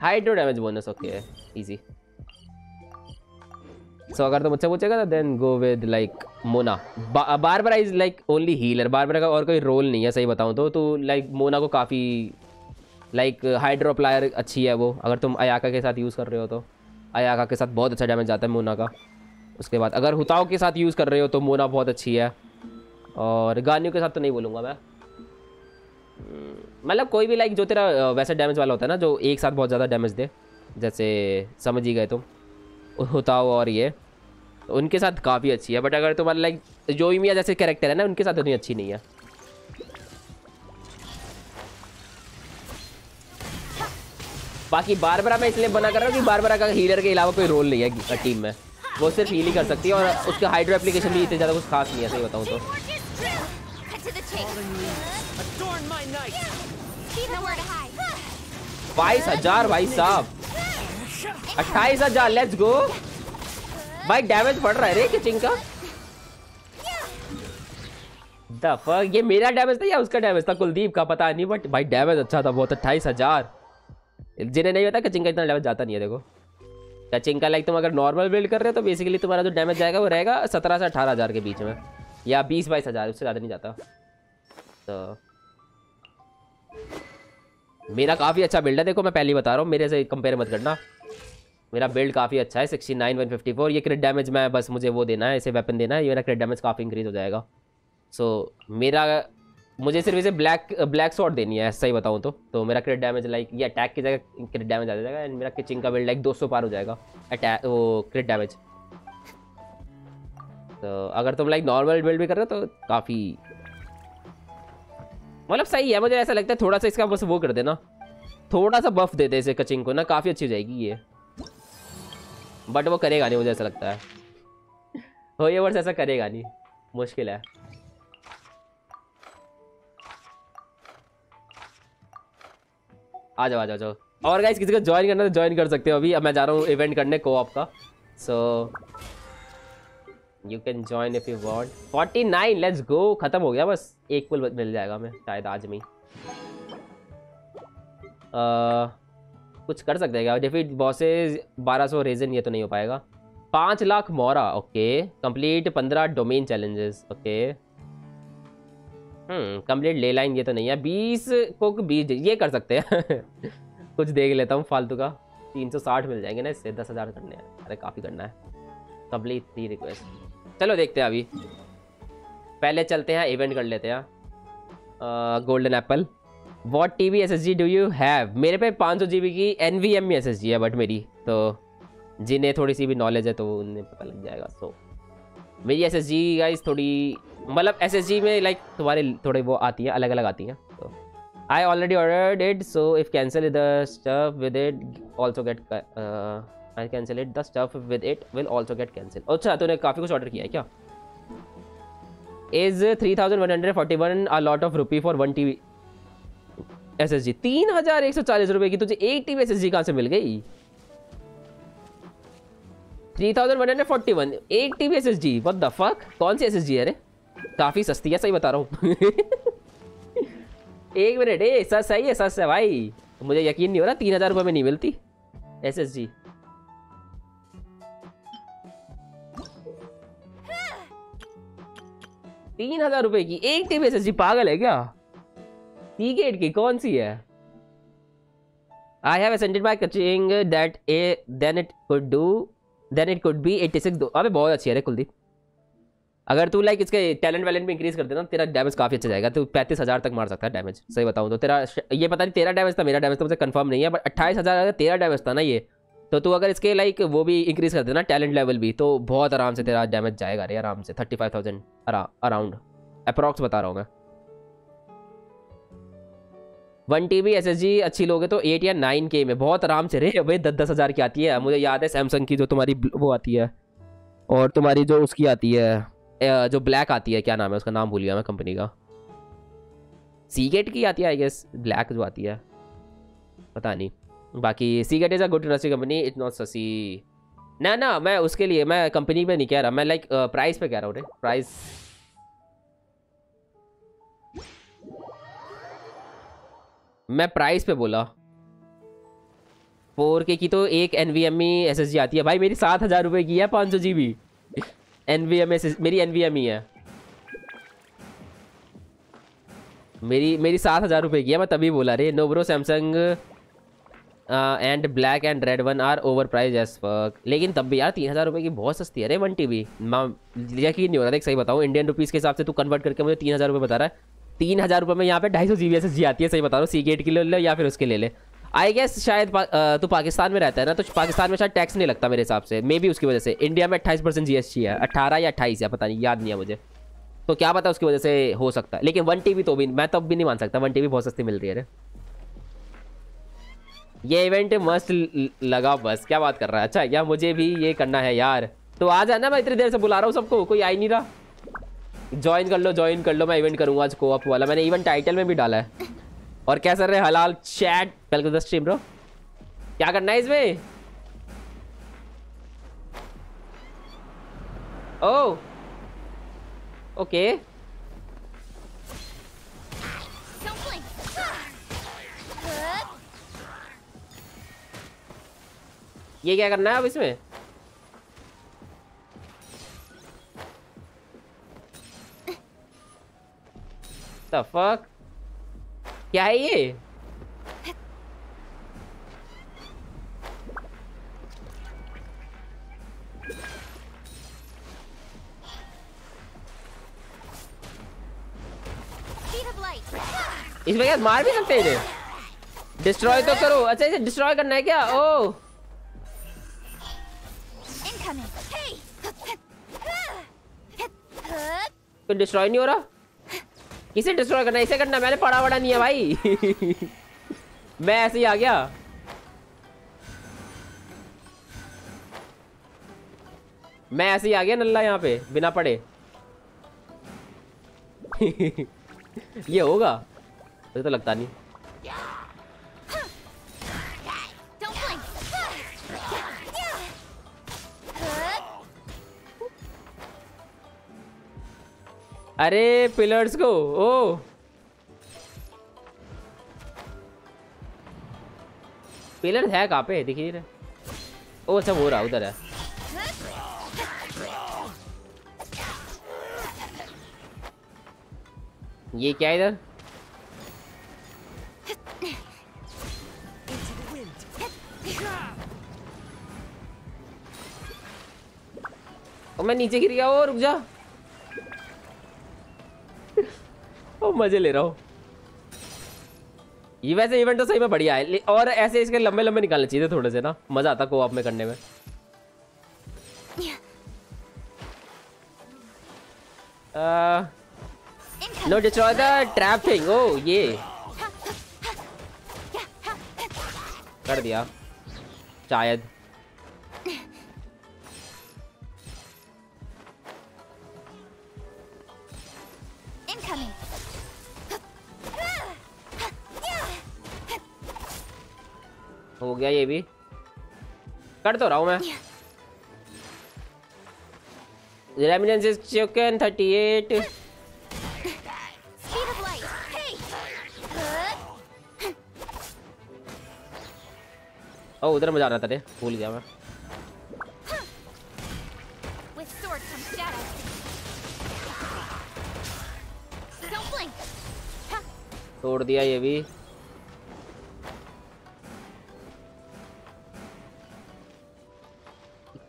Hydro damage bonus okay easy so अगर तुम मुझसे पूछेगा तो then go with like Mona Barbara is like only healer Barbara का और कोई रोल नहीं है, सही बताऊँ तो तो लाइक मोना को काफ़ी लाइक हाइड्रो अप्लायर अच्छी है वो। अगर तुम अयाका के साथ यूज़ कर रहे हो तो। अयाका के साथ बहुत अच्छा डैमेज जाता है मोना का। उसके बाद अगर हुताओ के साथ यूज़ कर रहे हो तो मोना बहुत अच्छी है। और गानियों के साथ तो नहीं बोलूँगा मैं। हम्म, मतलब कोई भी लाइक जो तेरा वैसा डैमेज वाला होता है ना जो एक साथ बहुत ज़्यादा डैमेज दे जैसे समझ ही गए तुम होताओ और ये तो उनके साथ काफ़ी अच्छी है बट अगर तुम्हारा लाइक जो मिया जैसे कैरेक्टर है ना उनके साथ उतनी अच्छी नहीं है। बाकी बारबरा मैं इसलिए बना कर रहा हूँ कि बारबरा का हीलर के अलावा कोई रोल नहीं है टीम में। वो सिर्फ़ हील ही कर सकती है और उसका हाइड्रो एप्लीकेशन भी इतने ज़्यादा कुछ खास नहीं है सही बताऊँ तो। बाईस हज़ार, भाई साहब। अट्ठाईस हज़ार लेट्स गो भाई डैमेज पड़ रहा है रे किचिंग का। फक ये मेरा डैमेज था या उसका डैमेज था? कुलदीप का पता नहीं बट भाई डैमेज अच्छा था बहुत, अट्ठाईस हज़ार। जिन्हें नहीं पता कचिंग का इतना डैमेज जाता नहीं है, देखो। कचिंग का लाइक तुम अगर नॉर्मल बिल्ड कर रहे हो तो बेसिकली तुम्हारा जो डैमेज जाएगा, वो रहेगा सत्रह से अठारह हज़ार के बीच में। या बीस बाईस हज़ार उससे ज़्यादा नहीं जाता। तो मेरा काफ़ी अच्छा बिल्ड है देखो मैं पहले ही बता रहा हूँ मेरे से कंपेयर मत करना। मेरा बिल्ड काफ़ी अच्छा है sixty nine one fifty four ये क्रिट डैमेज मैं बस मुझे वो देना है इसे वेपन देना है ये मेरा क्रिट डैमेज काफ़ी इंक्रीज हो जाएगा। सो so, मेरा मुझे सिर्फ़ इसे ब्लैक ब्लैक शॉट देनी है ऐसा ही बताऊँ तो। तो मेरा क्रिट डैमेज लाइक ये अटैक की जगह क्रेड डैमेज आ जाएगा एंड मेरा किचिंग का बिल्ड लाइक 200 पार हो जाएगा। अटैक वो क्रिट डैमेज तो अगर तुम लाइक नॉर्मल बिल्ड भी कर रहे हो तो काफ़ी मतलब सही है, मुझे ऐसा लगता है थोड़ा सा इसका बस वो कर देना। थोड़ा सा बफ दे दे इसे कचिंग को ना, काफ़ी अच्छी हो जाएगी ये। बट वो करेगा नहीं, मुझे ऐसा लगता है। हो, ये वर्ष ऐसा करेगा नहीं। मुश्किल है। आ जाओ आ जाओ और गाइस किसी को ज्वाइन करना तो ज्वाइन कर सकते हो अभी। अब मैं जा रहा हूँ इवेंट करने को। आपका so you can join if you want 49 let's go खत्म हो गया बस। एक पुल मिल जाएगा हमें शायद आज में। अह, कुछ कर सकते हैं क्या? डिफीट बॉसेस 1200 रेजन ये तो नहीं हो पाएगा। पाँच लाख मोरा ओके कंप्लीट पंद्रह domain challenges okay complete ley line ये तो नहीं है। बीस को बीस ये कर सकते हैं। कुछ देख लेता हूँ फालतू का। तीन सौ साठ मिल जाएँगे ना इससे दस हज़ार करने हैं। अरे काफ़ी करना है। कंप्लीट थ्री रिक्वेस्ट चलो देखते हैं अभी। पहले चलते हैं इवेंट कर लेते हैं। Golden apple what T V S S G do you have मेरे पे पाँच सौ जी बी की N V M S S G है बट मेरी तो जिन्हें थोड़ी सी भी नॉलेज है तो उन्हें पता लग जाएगा सो मेरी एस एस जी गाइज़ थोड़ी मतलब एस एस जी में लाइक तुम्हारे थोड़े वो आती हैं अलग अलग आती हैं तो। I already order it so if cancel the stuff with it also get I cancel it the stuff with it will also get cancel अच्छा तूने काफ़ी कुछ ऑर्डर किया है क्या? Is three thousand one hundred forty one a lot of rupee for one T V S S G तीन हज़ार एक सौ चालीस रुपये की तुझे एक T V S S G कहाँ से मिल गई? Three thousand one hundred forty one एक T V S S G what the fuck कौन सी एस एस जी है रे? काफ़ी सस्ती है, सही बता रहा हूँ। एक मिनट, ए सच सही है सच है, भाई। मुझे यकीन नहीं हो रहा, तीन हज़ार रुपये में नहीं मिलती। एस एस जी तीन हज़ार रुपए की। एक टी वी एस पागल है क्या? सीगेट की कौन सी है? I have ascended my Kachina that A then it could do then it could be 86 दो। अबे बहुत अच्छी है रे कुलदीप। अगर तू लाइक इसके टैलेंट वैलेंट भी इंक्रीज कर देना तेरा डैमेज काफ़ी अच्छा जाएगा। तू पैंतीस हज़ार तक मार सकता है डैमेज सही बताऊँ तो तेरा ये पता नहीं तेरा डैमेज था, मेरा डैमेज तो मुझे कंफर्म नहीं है बट अट्ठाईस हज़ार अगर तेरा डैमेज था ना ये तो तू अगर इसके लाइक वो भी इंक्रीज कर देना टैलेंट लेवल भी तो बहुत आराम से तेरा डैमेज जाएगा रे आराम से thirty five thousand around approx बता रहा हूँ मैं। One T B S S G अच्छी लोगे तो एट या नाइन के में, बहुत आराम से रे भाई दस दस हज़ार की आती है। मुझे याद है सैमसंग की जो तुम्हारी वो आती है। और तुम्हारी जो उसकी आती है जो ब्लैक आती है, क्या नाम है उसका, नाम भूल गया मैं कंपनी का। सीगेट की आती है आई गेस ब्लैक जो आती है। पता नहीं। बाकी Seagate is a good industry company it's not ससी ना ना, मैं उसके लिए, मैं कंपनी में नहीं कह रहा, मैं लाइक प्राइस पे कह रहा हूँ प्राइस मैं प्राइस पे बोला। फोर के की तो एक N V M E S S G आती है। भाई, मेरी सात हज़ार रुपये की है, पाँच सौ G B N V M S मेरी एन वी एम ई है। मेरी मेरी सात हज़ार रुपये की है, मैं तभी बोला, रे नोब्रो Samsung and black and red one are over price as fuck लेकिन तब भी यार तीन हज़ार रुपये की बहुत सस्ती है रे वन टी वी यकीन नहीं हो रहा देख सही बताऊँ इंडियन रुपीज़ के हिसाब से तू कन्वर्ट करके मुझे तीन हज़ार रुपये बता रहा है। तीन हज़ार रुपये में यहाँ पे ढाई सौ जी बी एस जी आती है सही बता रहा हूँ सी गेट की ले लो या फिर उसके ले ले। आई गेस शायद पा, तू पाकिस्तान में रहता है ना तो पाकिस्तान में शायद टैक्स नहीं लगता मेरे हिसाब से। मे बी उसकी वजह से। इंडिया में अट्ठाईस परसेंट जी है अट्ठारह या अट्ठाईस है पता नहीं याद नहीं है मुझे। तो क्या पता उसकी वजह से हो सकता है। लेकिन वन टी वी तो भी मैं तब भी नहीं मान सकता वन टी वी बहुत सस्ती मिल रही है ये इवेंट मस्त लगा बस। क्या बात कर रहा है? अच्छा क्या मुझे भी ये करना है यार। तो आ जाना मैं इतनी देर से बुला रहा हूँ सबको, कोई आ ही नहीं रहा। ज्वाइन कर लो ज्वाइन कर लो, मैं इवेंट करूँगा आज कोअप वाला। मैंने इवेंट टाइटल में भी डाला है। और क्या सर रहे हलाल chat welcome the stream bro क्या करना है इसमें? ओ ओके Don't ये क्या करना है अब इसमें? Fuck? क्या है ये? इसमें क्या मार भी सकते हैं डिस्ट्रॉय तो करो। अच्छा इसे डिस्ट्रॉय करना है क्या? Oh Incoming. Hey. तो डिस्ट्रॉय नहीं हो रहा? किसे डिस्ट्रॉय करना इसे करना, मैंने पढ़ा वड़ा नहीं है भाई। मैं ऐसे ही आ गया। मैं ऐसे ही आ गया नल्ला यहाँ पे, बिना पढ़े। ये होगा। मुझे तो लगता नहीं। अरे, पिलर्स को, ओ। पिलर है कहाँ पे? दिख ही ओ अच्छा वो रहा उधर है। ये क्या इधर? मैं नीचे गिर गया, ओ, रुक जा। मज़े ले रहा हूँ। ये वैसे इवेंट तो सही में बढ़िया है और ऐसे इसके लंबे लंबे निकालने चाहिए थोड़े से ना। मज़ा आता को आप में करने में। No destroy the trap thing oh ये। कर दिया। शायद। गया ये भी। कर तो रहा हूँ मैं। चिकन थर्टी एट उधर मज़ा आ रहा था भूल गया मैं। तोड़ दिया ये भी।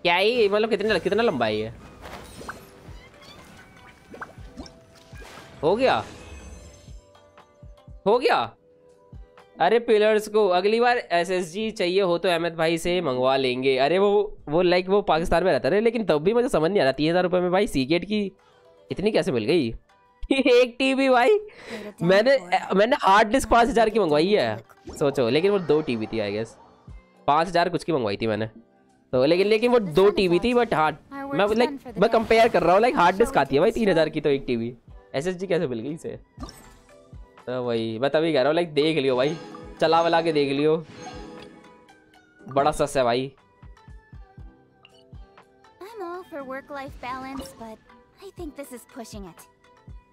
क्या ही मतलब कितने कितना लंबा है हो गया हो गया अरे पिलर्स को अगली बार एसएसजी चाहिए हो तो अहमद भाई से मंगवा लेंगे। अरे वो वो लाइक वो पाकिस्तान में रहता है लेकिन तब भी मुझे समझ नहीं आ रहा, तीन हज़ार रुपये में भाई सीगेट की इतनी कैसे मिल गई? एक टीवी भाई। मैंने मैंने हार्ड डिस्क पाँच हज़ार की मंगवाई है। सोचो, लेकिन वो दो टीवी थी आई गेस पाँच हज़ार कुछ की मंगवाई थी मैंने। तो लेकिन लेकिन वो दो टीवी थी बट हार्ड मैं लाइक मैं कंपेयर कर रहा हूँ लाइक हार्ड डिस्क आती है भाई तीन हज़ार की तो एक टीवी। एस कैसे मिल गई इसे? तो वही मैं तभी कह रहा हूँ लाइक देख लियो भाई। चला वला के देख लियो। बड़ा सस है भाई। I.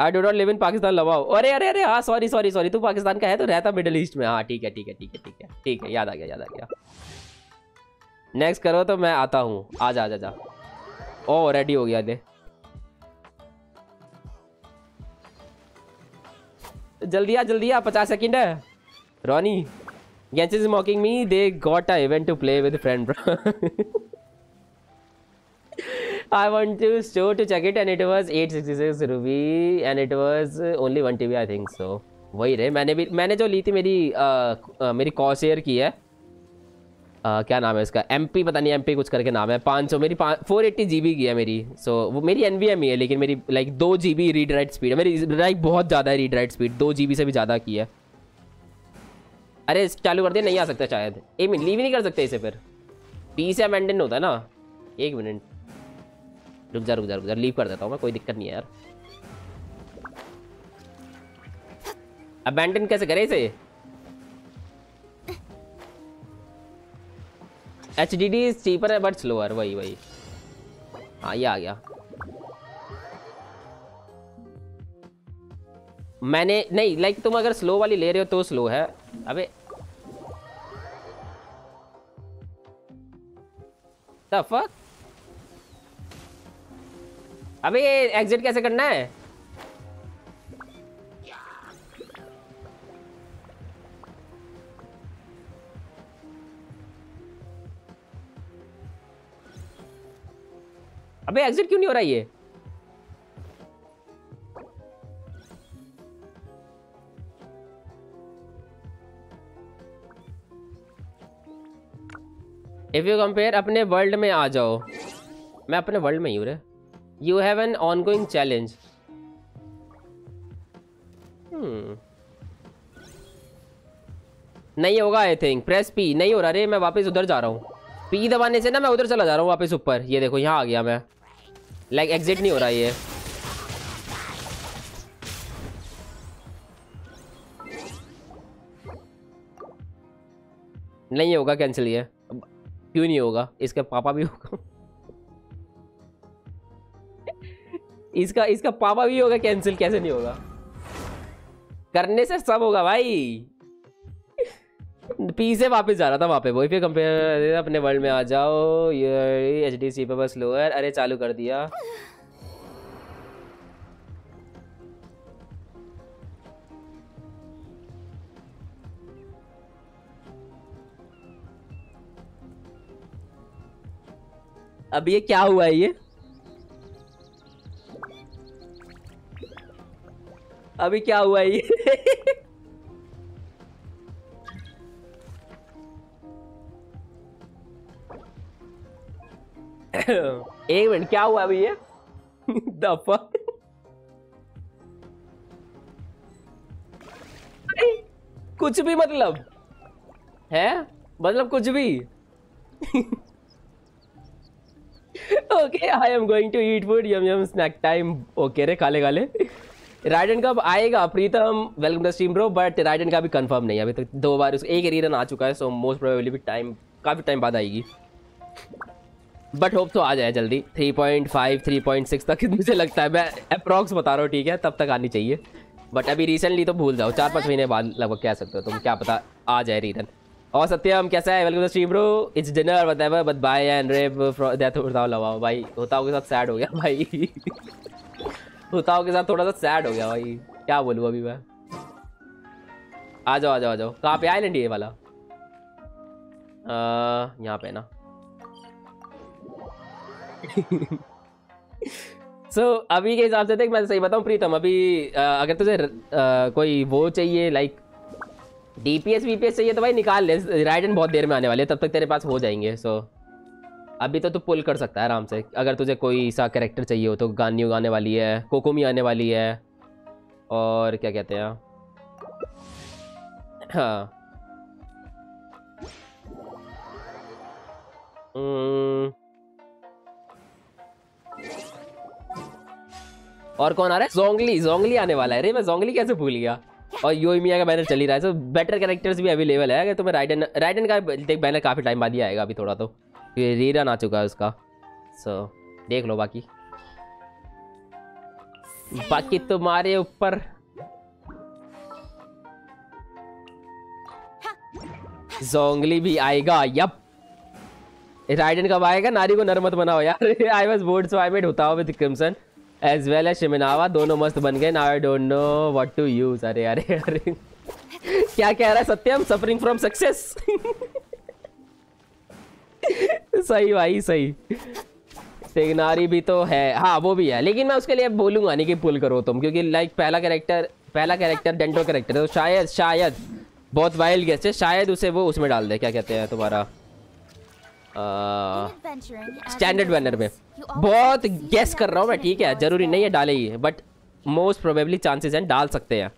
I do not live in Pakistan लवाओ अरे अरे अरे हाँ सॉरी सॉरी सॉरी तू पाकिस्तान का है तो रहता मिडिल ईस्ट में। हाँ ठीक है ठीक है ठीक है ठीक है ठीक है याद आ गया याद आ गया। नेक्स्ट करो तो मैं आता हूँ। आ जा आ जा ओ रेडी हो गया दे। जल्दी आ जल्दी आ पचास सेकेंड है। Ronnie gains is mocking me they got I event to play with friend I want to show to check it and it was at sixty six ruby and it was only one T B I think so वही रहे मैंने भी मैंने जो ली थी मेरी uh, uh, मेरी कॉ शेयर की है आ, क्या नाम है इसका? एमपी पता नहीं एमपी कुछ करके नाम है। 500 मेरी फोर एट्टी जी की है मेरी। सो so, वो मेरी एन ही है लेकिन मेरी लाइक दो G B read write speed है। मेरी लाइक बहुत ज़्यादा है रीड राइट स्पीड दो GB से भी ज़्यादा की है। अरे चालू कर दिया नहीं आ सकता शायद। एक मिनट लीव नहीं कर सकते इसे फिर। पी से मेंटेन होता है ना? एक मिनट। रुक जा रुक जा रुक जा लीव कर देता हूँ मैं कोई दिक्कत नहीं है यार। अबैंडन कैसे करे इसे? एच डी डी चीपर है बट स्लोअर वही वही। हाँ ये आ गया। मैंने, नहीं लाइक तुम अगर स्लो वाली ले रहे हो तो स्लो है। अबे। फक अबे एग्जिट कैसे करना है? अबे एग्जिट क्यों नहीं हो रहा ये? इफ़ यू कंपेयर अपने वर्ल्ड में आ जाओ। मैं अपने वर्ल्ड में ही हूँ रे। You have an ongoing challenge नहीं होगा आई थिंक प्रेस पी नहीं हो रहा रे, मैं वापस उधर जा रहा हूँ। पी दबाने से ना, मैं उधर चला जा रहा हूँ वापस ऊपर। ये देखो, यहाँ आ गया मैं। लाइक like, एग्जिट नहीं हो रहा ये। नहीं होगा कैंसिल ये। क्यों नहीं होगा? इसका पापा भी होगा। इसका इसका पापा भी होगा कैंसिल कैसे नहीं होगा? करने से सब होगा भाई। पी से वापस जा रहा था वहाँ पे, वो फिर कंपेयर अपने वर्ल्ड में आ जाओ, ये एच डी सी पे बस लोअर अरे चालू कर दिया। अब ये क्या हुआ है ये? अभी क्या हुआ है ये? एक मिनट, क्या हुआ अभी ये? दफ़ा कुछ भी मतलब? है? मतलब कुछ भी? Okay I am going to eat food yum yum snack time okay रे काले काले राइडन कब आएगा, Pritam welcome to stream bro but Raiden का भी कंफर्म नहीं अभी तक तो दो बार उसको एक रीरन आ चुका है सो मोस्ट प्रोबेबली भी टाइम काफ़ी टाइम बाद आएगी। बट होप तो आ जाए जल्दी। 3.5 3.6 तक मुझे लगता है। मैं अप्रॉक्स बता रहा हूँ, ठीक है? तब तक आनी चाहिए। बट अभी रिसेंटली तो भूल जाओ। चार पाँच महीने बाद लगभग कह सकते हो तुम। क्या पता आ जाए रिटर्न और सत्यम कैसा है? Welcome stream bro it's dinner whatever but bye and wrap that होता लवा भाई। होताओ के साथ सैड हो गया, भाई। होताओ के साथ थोड़ा सा सैड हो गया, भाई। क्या बोलूँ अभी मैं? आ जाओ आ जाओ आ जाओ। कहाँ पे? आइलैंड ये वाला। यहाँ पे ना। सो so, अभी के हिसाब से देख मैं सही बताऊँ प्रीतम अभी अगर तुझे कोई वो चाहिए लाइक डीपीएस वीपीएस चाहिए तो भाई निकाल ले राइडन बहुत देर में आने वाले तब तक तेरे पास हो जाएँगे सो so, अभी तो तू पुल कर सकता है आराम से। अगर तुझे कोई सा कैरेक्टर चाहिए हो तो गानी आने वाली है कोकोमी आने वाली है और क्या कहते हैं? हाँ। और कौन आ रहा है? जोंगली जोंगली आने वाला है। रे मैं जोंगली कैसे भूल गया? और यो मिया का बैनर चल ही रहा है। तो बेटर कैरेक्टर्स भी अवेलेबल है। अगर तुम्हें राइडन राइडन का देख बैनर काफ़ी टाइम बाद ही आएगा अभी थोड़ा तो। रीरन आ चुका है उसका। सो so, देख लो बाकी। बाकी तुम्हारे ऊपर। जोंगली भी आएगा। यप राइडन कब आएगा? नारी को नरमत बनाओ यार। I was bored so I made Hu Tao with crimson as well as Shimenawa दोनों मस्त बन गए। Now I don't know what to use अरे अरे अरे। क्या कह रहा है सत्यम? सफरिंग फ्रॉम सक्सेस सही भाई, सही। सिग्नारी भी तो है। हाँ वो भी है। लेकिन मैं उसके लिए बोलूँगा, नहीं कि पुल करो तुम, क्योंकि लाइक पहला कैरेक्टर पहला कैरेक्टर डेंटो कैरेक्टर है तो शायद शायद, बहुत वाइल्ड गेस्ट है। शायद उसे वो उसमें डाल दे। क्या कहते हैं तुम्हारा? स्टैंडर्ड बैनर में बहुत गेस कर रहा हूँ मैं ठीक है ज़रूरी नहीं है डाले ही बट मोस्ट प्रोबेबली चांसेस हैं डाल सकते हैं।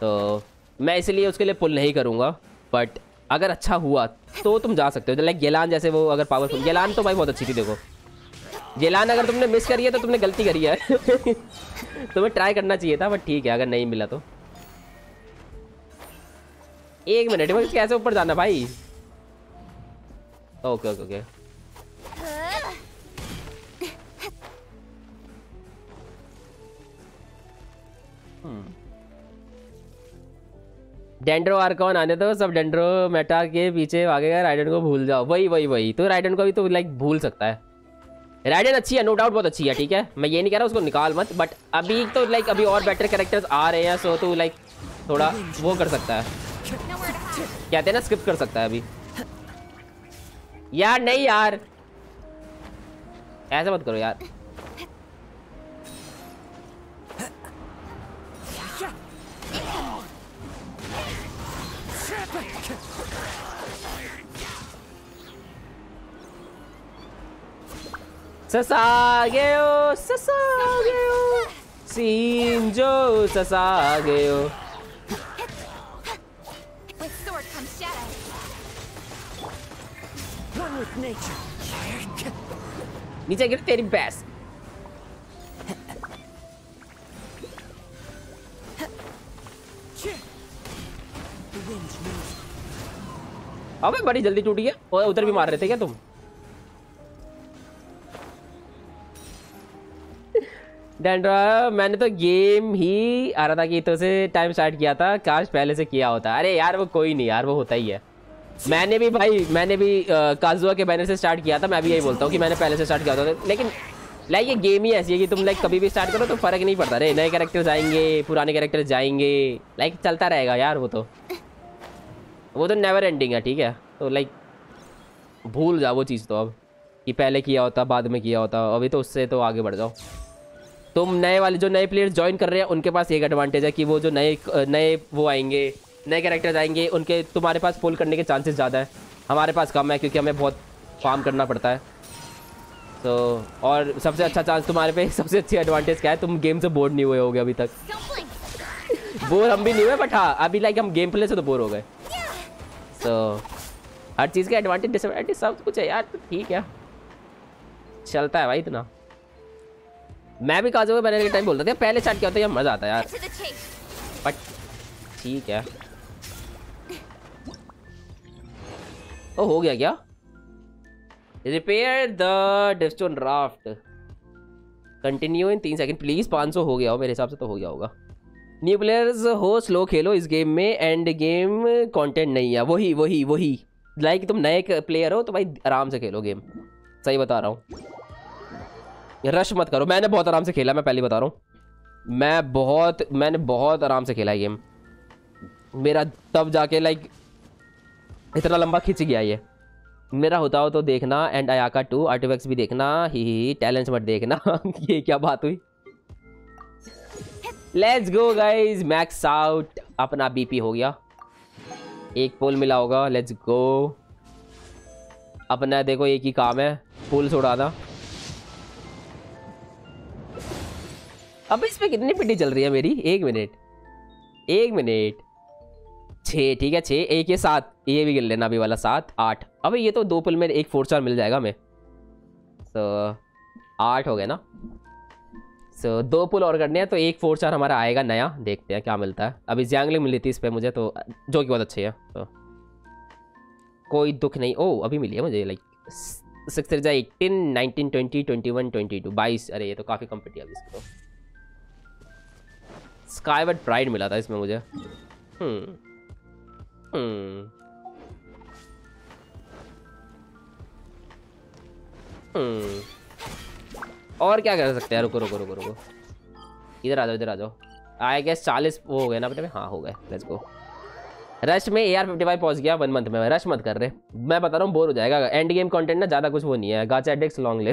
तो मैं इसलिए उसके लिए पुल नहीं करूँगा बट अगर अच्छा हुआ तो तुम जा सकते हो। लाइक गेलान जैसे वो अगर पावरफुल गेलान तो भाई बहुत अच्छी थी देखो। गेलान अगर तुमने मिस करी है तो तुमने गलती करी है। तुम्हें ट्राई करना चाहिए था बट ठीक है अगर नहीं मिला तो। एक मिनट कैसे ऊपर जाना भाई? Okay okay okay Dendro Archon आने दो सब डेंड्रो मेटा के पीछे भागेगा राइडन को भूल जाओ। वही वही वही। तो राइडन को भी तो लाइक भूल सकता है। राइडन अच्छी है नो डाउट बहुत अच्छी है ठीक है? मैं ये नहीं कह रहा उसको निकाल मत बट अभी तो लाइक अभी और बेटर कैरेक्टर्स आ रहे हैं सो तो लाइक थोड़ा वो कर सकता है। कहते हैं ना स्किप कर सकता है अभी। यार नहीं यार। ऐसा मत करो यार। ससा गे ओ, ससा गे ओ, सीन जो ससा गे One with nature. भैंस The wind अबे बड़ी जल्दी टूटी है। और उधर भी मार रहे थे क्या तुम? डेंड्रा मैंने तो गेम ही आ रहा था कि तो से टाइम स्टार्ट किया था, काश पहले से किया होता। अरे यार, वो कोई नहीं यार, वो होता ही है। मैंने भी भाई, मैंने भी काजुआ के बैनर से स्टार्ट किया था, मैं भी यही बोलता हूँ कि मैंने पहले से स्टार्ट किया था। लेकिन लाइक ये गेम ही ऐसी है कि तुम लाइक कभी भी स्टार्ट करो तो फ़र्क नहीं पड़ता। रे नए कैरेक्टर्स आएँगे, पुराने कैरेक्टर्स जाएँगे। लाइक चलता रहेगा यार वो तो। वो तो नेवर एंडिंग है, ठीक है? तो लाइक भूल जाओ वो चीज़ तो अब। कि पहले किया होता, बाद में किया होता, अभी तो उससे तो आगे बढ़ जाओ। तुम नए वाले, जो नए प्लेयर्स ज्वाइन कर रहे हैं, उनके पास एक एडवांटेज है कि वो जो नए नए वो आएँगे। नए कैरेक्टर्स आएँगे, उनके तुम्हारे पास पुल करने के चांसेस ज़्यादा है। हमारे पास कम है क्योंकि हमें बहुत फार्म करना पड़ता है। तो और सबसे अच्छा चांस तुम्हारे पे, सबसे अच्छी एडवांटेज क्या है? तुम गेम से बोर नहीं हुए होगे अभी तक। बोर हम भी नहीं हुए बट हाँ अभी लाइक हम गेम प्ले से तो बोर हो गए। तो हर चीज़ के एडवांटेज डिसएडवांटेज सब कुछ है यार तो ठीक है। चलता है भाई इतना। मैं भी काजू के के टाइम बोलता था, पहले स्टार्ट किया होता है मज़ा आता है यार. बट ठीक है। ओ हो गया क्या? Repair the distant raft continue in तीन सेकंड प्लीज़ 500 हो गया हो मेरे हिसाब से तो हो गया होगा। न्यू प्लेयर्स हो स्लो खेलो इस गेम में एंड गेम कंटेंट नहीं है। वही वही वही। लाइक तुम नए प्लेयर हो तो भाई आराम से खेलो गेम सही बता रहा हूँ। रश मत करो। मैंने बहुत आराम से खेला, मैं पहले बता रहा हूँ। मैं बहुत, मैंने बहुत आराम से खेला गेम मेरा तब जाके लाइक इतना लंबा खिंच गया ये। मेरा होता हो तो देखना एंड अयाका टू आर्टिवैक्स भी देखना, ही ही टैलेंट्स मत देखना। ये क्या बात हुई? Let's go guys max out अपना बीपी हो गया। एक पोल मिला होगा लेट्स गो अपना देखो, एक ही काम है पुल छोड़ाना अब इस पे कितनी पिटी चल रही है मेरी? एक मिनट एक मिनट छः, ठीक है, छः। एक ये सात, ये भी गिन लेना अभी वाला सात, आठ। अबे, ये तो दो पुल में एक फोर स्टार मिल जाएगा हमें। तो आठ हो गए ना? सो दो पुल और करने हैं तो एक फोर स्टार हमारा आएगा नया। देखते हैं क्या मिलता है। अभी जैंगलिंग मिली थी इस पर मुझे तो जो कि बहुत अच्छी है। तो कोई दुख नहीं। ओ, अभी मिली है मुझे लाइक सिक्स जा eighteen nineteen twenty twenty one twenty two बाईस। अरे, ये तो काफ़ी कम्पिटिव है इसको। स्काईवर्ड प्राइड मिला था इसमें मुझे। हम्म हम्म। और क्या कर सकते हैं? रुको रुको रुको रुको। इधर आ जाओ, इधर आ जाओ। आई गेस चालीस वो हो गए ना अपने हाँ हो गए। लेट्स गो रश में ए आर फिफ्टी फाइव पहुँच गया वन मंथ में। रश मत कर रहे। मैं बता रहा हूँ बोर हो जाएगा। एंड गेम कंटेंट ना, ज़्यादा कुछ वो नहीं है। गाचा डेक्स लॉन्ग ले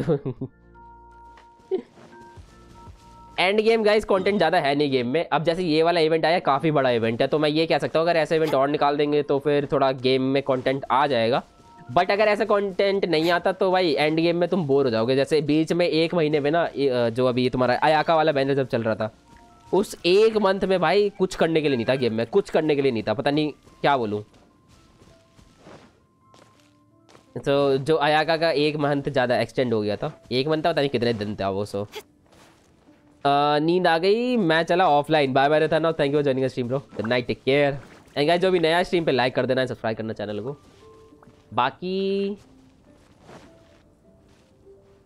एंड गेम गाइस कंटेंट ज़्यादा है नहीं गेम में। अब जैसे ये वाला इवेंट आया, काफ़ी बड़ा इवेंट है तो मैं ये कह सकता हूँ, अगर ऐसा इवेंट और निकाल देंगे तो फिर थोड़ा गेम में कंटेंट आ जाएगा। बट अगर ऐसा कंटेंट नहीं आता तो भाई एंड गेम में तुम बोर हो जाओगे। जैसे बीच में एक महीने में ना जो अभी तुम्हारा अयाका वाला बैनर जब चल रहा था, उस एक मंथ में भाई, कुछ करने के लिए नहीं था गेम में, कुछ करने के लिए नहीं था। पता नहीं क्या बोलूँ। तो जो अयाका का एक मंथ ज़्यादा एक्सटेंड हो गया था, एक मंथ था, पता नहीं कितने दिन था वो सो नींद आ गई मैं चला ऑफलाइन बाय बाय था ना thank you joining stream bro good night take care and guys जो भी नया स्ट्रीम पे लाइक कर देना सब्सक्राइब करना चैनल को। बाकी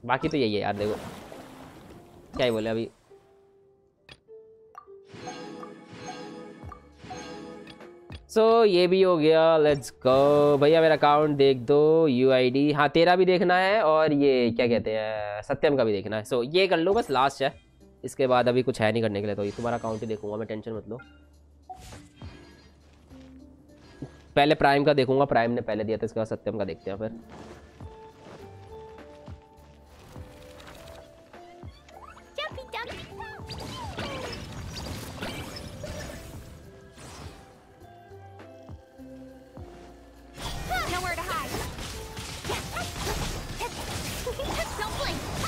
बाकी तो यही है यार देखो। क्या ही बोले अभी। सो so, ये भी हो गया लेट्स गो भैया मेरा अकाउंट देख दो यू आई डी हाँ तेरा भी देखना है और ये क्या कहते हैं सत्यम का भी देखना है। सो so, ये कर लो बस लास्ट है। इसके बाद अभी कुछ है नहीं करने के लिए तो ये तुम्हारा अकाउंट ही देखूँगा मैं टेंशन मत लो पहले प्राइम का देखूँगा प्राइम ने पहले दिया था इसके बाद सत्यम का देखते हैं फिर.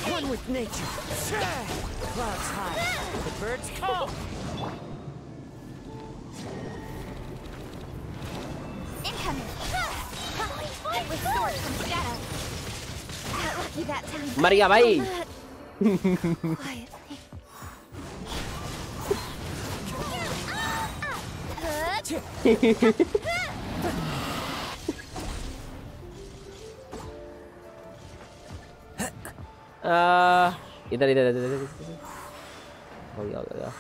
One with nature. clouds high. The birds come. Maria, bye. uh इधर इधर इधर इधर। हो गया हो गया,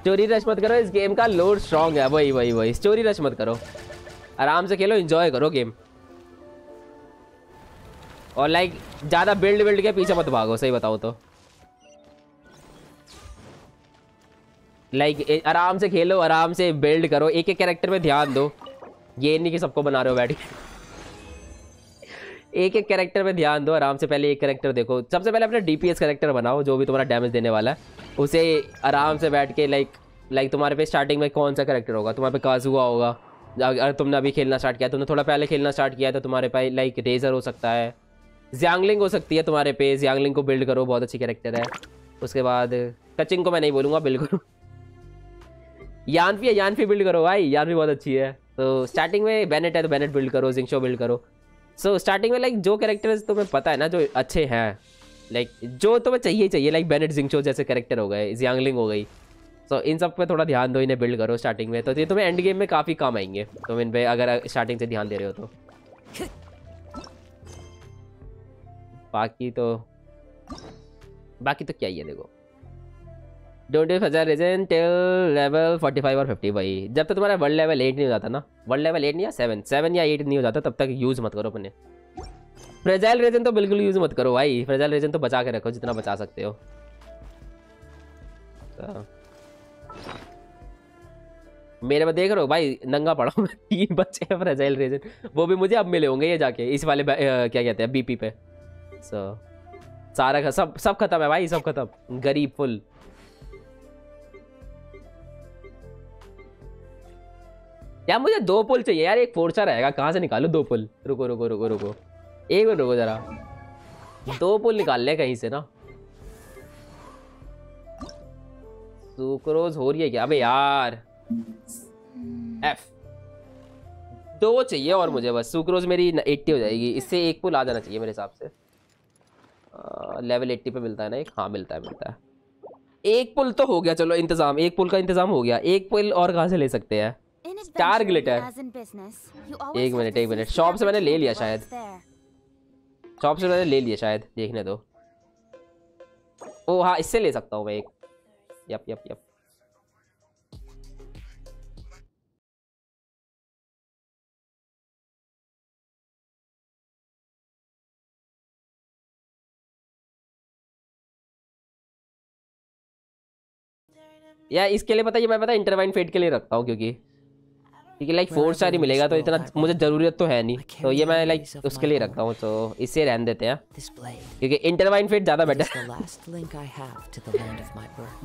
स्टोरी रश मत करो इस गेम का लोड स्ट्रांग है। वही वही वही। स्टोरी रश मत करो। आराम से खेलो एंजॉय करो गेम और लाइक ज़्यादा बिल्ड बिल्ड के पीछे मत भागो सही बताओ तो। लाइक आराम से खेलो आराम से बिल्ड करो। एक एक कैरेक्टर पे ध्यान दो। ये नहीं कि सबको बना रहे हो बैठ के। एक एक कैरेक्टर पे ध्यान दो, आराम से पहले एक कैरेक्टर देखो। सबसे पहले अपना डी डीपीएस कैरेक्टर बनाओ, जो भी तुम्हारा डैमेज देने वाला है। उसे आराम से बैठ के लाइक लाइक तुम्हारे पे स्टार्टिंग में कौन सा कैरेक्टर होगा? तुम्हारे पे काजुआ होगा। अगर तुमने अभी खेलना स्टार्ट किया, तुमने थोड़ा पहले खेलना स्टार्ट किया तो तुम्हारे पे लाइक रेजर हो सकता है। जियांगलिंग हो सकती है तुम्हारे पे। जियांगलिंग को बिल्ड करो, बहुत अच्छी कैरेक्टर है। उसके बाद कचिंग को मैं नहीं बोलूँगा बिल्ड करो। यानफी है यानफी बिल्ड करो भाई। यानफी बहुत अच्छी है। तो स्टार्टिंग में बेनेट है तो बेनेट बिल्ड करो जिंगशो बिल्ड करो। सो so, स्टार्टिंग में लाइक जो कैरेक्टर्स तुम्हें पता है ना जो अच्छे हैं लाइक जो तुम्हें चाहिए ही चाहिए लाइक बेनेट जिंगशो जैसे कैरेक्टर हो गए जियांगलिंग हो गई। सो so, इन सब पे थोड़ा ध्यान दो इन्हें बिल्ड करो स्टार्टिंग में। तो ये तुम्हें एंड गेम में काफ़ी काम आएँगे। तुम इन पे अगर स्टार्टिंग से ध्यान दे रहे हो तो। बाकी तो बाकी तो क्या ही है देखो। डोंट इफ़ हज़ार रीजन टिल लेवल 45 और 50 भाई जब तक तो तुम्हारा वर्ल्ड लेवल 8 नहीं हो जाता ना वर्ल्ड लेवल 8 नहीं या 7 7 या 8 नहीं हो जाता तब तक यूज़ मत करो अपने। फ्रेजाइल रीजन तो बिल्कुल यूज़ मत करो भाई फ्रेजाइल रीजन तो बचा के रखो जितना बचा सकते हो। तो, मेरे में देख रहे हो भाई नंगा पड़ा हूँ तीन बच्चे हैं फ्रेजाइल रीजन वो भी मुझे अब मिले होंगे ये जाके इस वाले क्या कहते हैं बीपी पे। सो सारा सब सब खत्म है भाई सब खत्म। गरीब फुल यार मुझे दो पुल चाहिए यार, एक फोर्चा रहेगा, कहाँ से निकालो दो पुल? रुको रुको रुको रुको। एक मिनट रुको जरा। दो पुल निकाल ले कहीं से ना। सुक्रोज, हो रही है क्या? अबे यार। एफ़ दो चाहिए और मुझे बस। सुक्रोज मेरी एट्टी हो जाएगी। इससे एक पुल आ जाना चाहिए मेरे हिसाब से। लेवल एट्टी पे मिलता है ना एक? हाँ मिलता है मिलता है। एक पुल तो हो गया, चलो इंतज़ाम। एक पुल का इंतज़ाम हो गया। एक पुल और कहाँ से ले सकते हैं? Business, you एक मिनट एक मिनट शॉप से मैंने ले लिया शायद. शॉप से मैंने ले लिया शायद देखने दो। ओ हाँ इससे ले सकता हूँ मैं एक। यप यप यप या इसके लिए पता है मैं पता इंटरवाइन फेट के लिए रखता हूँ क्योंकि क्योंकि लाइक फोर स्टार ही मिलेगा तो इतना मुझे ज़रूरत तो है नहीं। तो ये मैं लाइक उसके लिए रखता हूँ तो इसे रहन देते हैं। क्योंकि इंटरवाइन फिट ज़्यादा बेटर.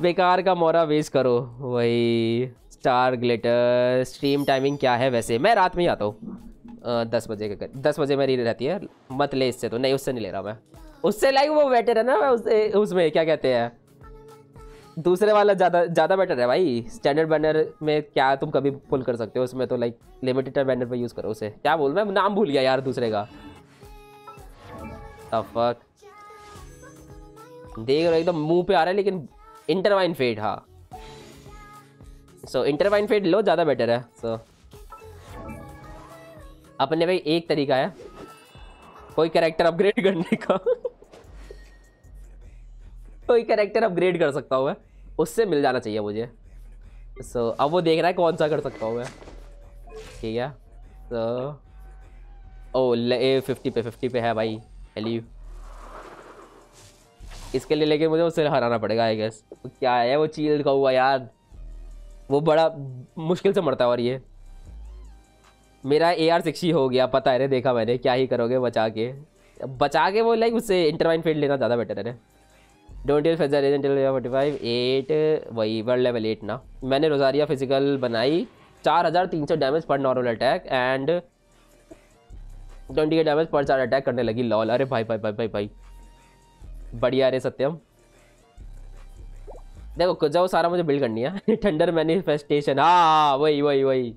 बेकार का मोरा वेस्ट करो वही स्टार ग्लिटर स्ट्रीम टाइमिंग क्या है वैसे? मैं रात में ही आता हूँ। दस बजे के करीब दस बजे मेरी रहती है। मत ले इससे तो नहीं उससे नहीं ले रहा मैं। उससे लाइक वो बेटर है ना मैं उससे उसमें क्या कहते हैं? दूसरे वाला ज़्यादा ज़्यादा बेटर है भाई। स्टैंडर्ड बैनर में क्या तुम कभी पुल कर सकते हो? उसमें तो लाइक लिमिटेड बैनर पे यूज़ करो उसे। क्या बोल मैं नाम भूल गया यार दूसरे का। फक देख रहे एकदम मुँह पे आ रहा है लेकिन इंटरवाइन फेड हाँ। सो इंटरवाइन फेड लो ज़्यादा बेटर है। सो so, अपने भाई एक तरीका है कोई कैरेक्टर अपग्रेड करने का। कोई कैरेक्टर अपग्रेड कर सकता हूँ मैं। उससे मिल जाना चाहिए मुझे। सो so, अब वो देख रहा है कौन सा कर सकता हूँ मैं। ठीक है। तो ओ ए फिफ्टी पे फिफ्टी पे है भाई हेली इसके लिए लेके मुझे उससे हराना पड़ेगा आई गेस तो क्या है वो चील का हुआ यार। वो बड़ा मुश्किल से मरता है और ये। मेरा ए आर हो गया पता है रे देखा मैंने क्या ही करोगे बचा के। बचा के वो लाइक उससे इंटरवाइन फ़ील्ड लेना ज़्यादा बेटर है don't use phaser agent forty five at वही वर्ल्ड लेवल एट ना। मैंने रोजारिया फ़िज़िकल बनाई, चार हज़ार तीन सौ डैमेज पर नॉर्मल अटैक एंड ट्वेंटी के डैमेज पर चार अटैक करने लगी लॉल अरे भाई भाई भाई भाई भाई। बढ़िया रे सत्यम। देखो जाओ, सारा मुझे बिल्ड करनी है। ठंडर मैनिफेस्टेशन हाँ वही वही वही।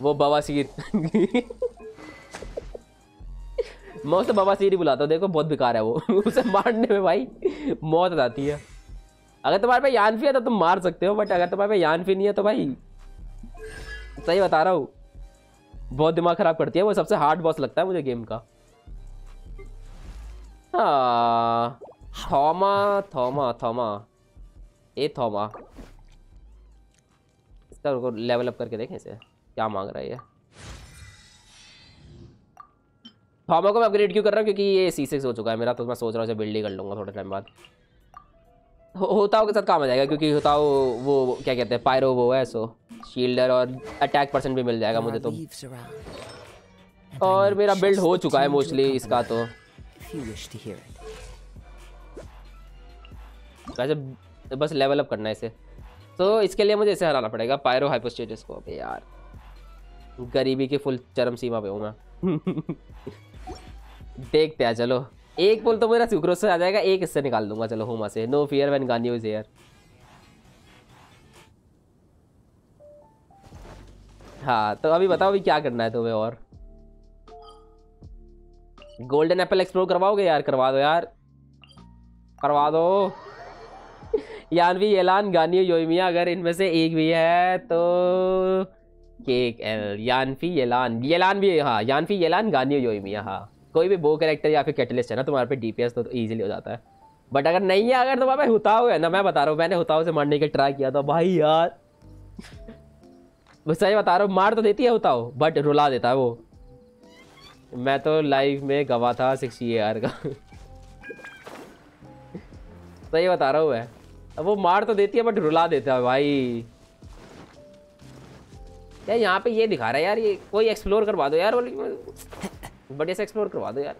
वो बवासीर। मैं उसे बाबा ही बुलाता हूँ, देखो बहुत बेकार है वो। उसे मारने में भाई मौत आती है। अगर तुम्हारे पास यानफी है तो तुम मार सकते हो बट अगर तुम्हारे पास यानफी नहीं है तो भाई, सही बता रहा हूँ, बहुत दिमाग खराब करती है, वो सबसे हार्ड बॉस लगता है मुझे गेम का। हाँ थॉमा थॉमा थॉमा, ए थॉमा। इसका लेवल अप करके देखें इसे, क्या मांग रहा है ये। थॉमा को मैं अपग्रेड क्यों कर रहा हूँ? क्योंकि ये सी सिक्स हो चुका है मेरा तो मैं सोच रहा हूँ बिल्ड ही कर लूँगा थोड़े टाइम बाद। हो, होता के साथ काम आ जाएगा क्योंकि होता वो क्या कहते हैं पायरो वो है सो शील्डर और अटैक परसेंट भी मिल जाएगा मुझे तो। और मेरा बिल्ड हो चुका है मोस्टली इसका तो। वैसे बस लेवल अप करना है इसे। तो इसके लिए मुझे इसे हराना पड़ेगा पायरो हाइपोस्टेटिस को। अबे यार गरीबी की फुल चरम सीमा पे हूँ मैं। देखते हैं, चलो। एक पुल तो मेरा सुक्रोस से आ जाएगा, एक हिस्से निकाल दूँगा, चलो, होमा से। नो फियर वैन गानी हियर हाँ तो अभी बताओ, अभी क्या करना है तुम्हें और? गोल्डन एप्पल एक्सप्लोर करवाओगे यार? करवा दो यार। करवा दो। यानवी एलान गानियो योमिया अगर इनमें से एक भी है तो केक एल यानफी येलान येलान भी हाँ यानफी येलान गानियो योमिया हाँ। कोई भी बो कैरेक्टर या फिर कैटलिस्ट है ना तुम्हारे पे डीपीएस तो, तो इजीली हो जाता है। बट अगर नहीं है अगर तुम्हारे पे हुताओ है ना मैं बता रहा हूँ मैंने हुताओ से मारने का ट्राई किया था भाई यार। सही बता रहा हूँ मार तो देती है हुताओ बट रुला देता है वो। मैं तो लाइव में गवा था सिक्स ए का। सही बता रहा हूँ मैं। अब वो मार तो देती है बट रुला देता है भाई। यार यहाँ पे ये दिखा रहा है यार ये कोई एक्सप्लोर करवा दो यार बढ़िया से एक्सप्लोर करवा दो यार।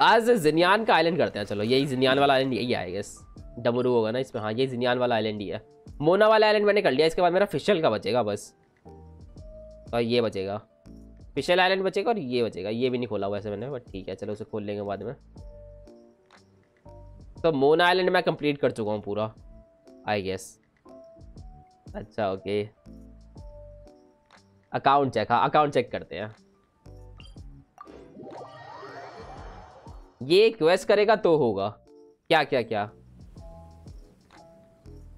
आज जिनियान का आइलैंड करते हैं, चलो, यही जिनियान वाला आइलैंड यही आएगा इस डमरू होगा ना इसमें। हाँ ये जिनियान वाला आइलैंड ही है। मोना वाला आइलैंड मैंने कर लिया, इसके बाद मेरा फिशल का बचेगा बस। और ये बचेगा। फिशल आइलैंड बचेगा और ये बचेगा। ये भी नहीं खोला हुआ ऐसे मैंने बट ठीक है, चलो उसे खोल लेंगे बाद में। तो मोना आइलैंड मैं कंप्लीट कर चुका हूँ पूरा आई गेस अच्छा ओके अकाउंट चेक हाँ अकाउंट चेक करते हैं। ये क्वेस्ट करेगा तो होगा। क्या क्या क्या?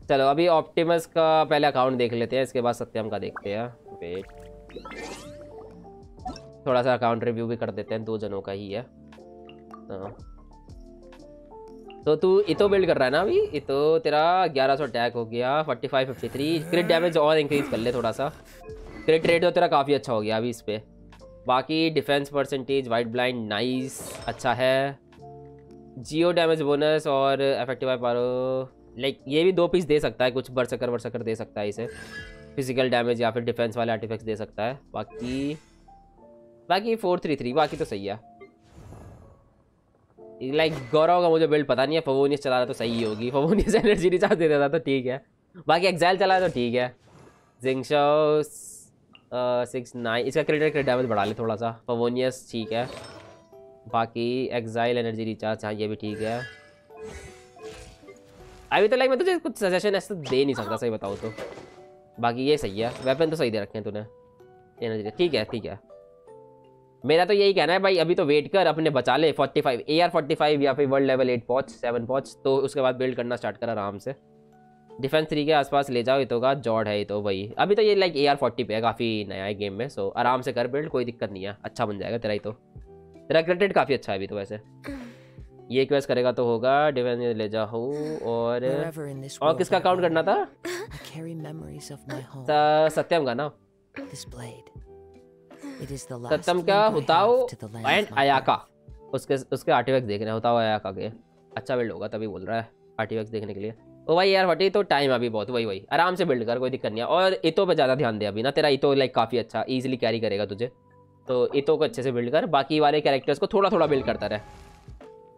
चलो, अभी ऑप्टिमस का पहले अकाउंट देख लेते हैं, इसके बाद सत्यम का देखते हैं। वेट थोड़ा सा अकाउंट रिव्यू भी कर देते हैं, दो जनों का ही है। हाँ। तो तू इतो बिल्ड कर रहा है ना अभी? इतो तेरा 1100 अटैक हो गया 45 53 क्रिट डैमेज और इंक्रीज कर ले थोड़ा सा। क्रिट रेट तो तेरा काफ़ी अच्छा हो गया अभी इस पर बाकी defense percentage white blind nice अच्छा है। जियो डैमेज बोनस और इफ़ेक्टिव पारो लाइक ये भी दो पीस दे सकता है, कुछ बरसकर बरसकर दे सकता है इसे। फ़िज़िकल डैमेज या फिर डिफेंस वाले आर्टिफिक्स दे सकता है। बाकी बाकी फोर थ्री थ्री बाकी तो सही है। लाइक गौरव का मुझे बिल्ड पता नहीं है फवोनियस चला रहा तो सही होगी। फवोनियस एनर्जी रिचार्ज दे देता तो ठीक है। बाकी एक्साइल चला तो ठीक है। जिंगशो सिक्स नाइन इसका क्रेडिट क्रेडिट डैमेज बढ़ा ले थोड़ा सा पवोनियस ठीक है। बाकी एक्साइल एनर्जी रिचार्ज हाँ ये भी ठीक है। अभी तो लाइक मैं तुझे कुछ सजेशन ऐसे दे नहीं सकता, सही बताओ तो। बाकी ये सही है। वेपन तो सही दे रखे हैं तूने। एनर्जी ठीक है ठीक है। मेरा तो यही कहना है भाई, अभी तो वेट कर, अपने बचा ले। 45 ए आर फोर्टी फाइव या फिर वर्ल्ड लेवल एट पॉच सेवन पॉच तो उसके बाद बिल्ड करना स्टार्ट कर आराम से। डिफेंस थ्री के आसपास ले जाओ ये तो का जॉड है ये तो वही। अभी तो ये लाइक ए आर फोर्टी पे है काफ़ी नया है गेम में सो आराम से कर बिल्ड कोई दिक्कत नहीं है अच्छा बन जाएगा तेरा ही तो। तेरा क्रेडिट काफ़ी अच्छा है अभी तो वैसे। ये क्वेस्ट करेगा तो होगा डिफेंस ले जाओ और और किसका काउंट करना था? सत्यम का ना? सत्यम क्या हुताओ एंड अयाका उसके उसके आर्टिफैक्ट देख रहे हैं हुताओ अयाका के। अच्छा बिल्ड होगा तभी बोल रहा है आर्टिफैक्ट देखने के लिए। ओ भाई यार वटी तो टाइम अभी बहुत, वही वही। आराम से बिल्ड कर, कोई दिक्कत नहीं है। और इतो पे ज़्यादा ध्यान दे अभी ना, तेरा इतो लाइक काफ़ी अच्छा इजीली कैरी करेगा तुझे। तो इतो को अच्छे से बिल्ड कर, बाकी वाले कैरेक्टर्स को थोड़ा थोड़ा बिल्ड करता रहे।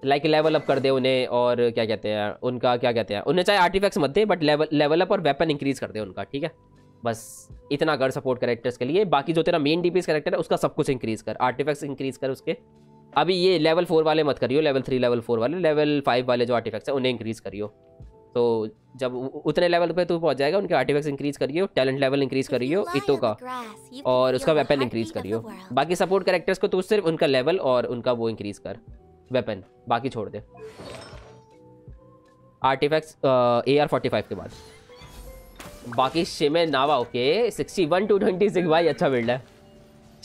लाइक लेवल अप कर दे उन्हें, और क्या कहते हैं, उनका क्या कहते हैं, उन्हें चाहे आर्टिफैक्ट्स मत दे बट लेवल लेवल अप और वेपन इंक्रीज कर दे उनका, ठीक है? बस, इतना कर सपोर्ट कैरेक्टर्स के लिए। बाकी जो तेरा मेन डीपीएस कैरेक्टर है, उसका सब कुछ इंक्रीज कर आर्टिफैक्ट्स इंक्रीज कर उसके। अभी ये लेवल फोर वाले मत करियो लेवल थ्री लेवल फोर वाले लेवल फाइव वाले जो आर्टिफैक्ट्स हैं, उन्हें इंक्रीज करियो। तो जब उतने लेवल पे तू पहुँच जाएगा उनके आर्टिफैक्ट्स इंक्रीज करियो टैलेंट लेवल इंक्रीज करियो इतो का। और उसका वेपन इंक्रीज करियो। बाकी सपोर्ट कैरेक्टर्स को तू सिर्फ़ उनका लेवल और उनका वो इंक्रीज कर। वेपन बाकी छोड़ दे। Artifacts A R forty five के बाद। बाकी Shimenawa okay sixty one two twenty six भाई अच्छा बिल्ड है।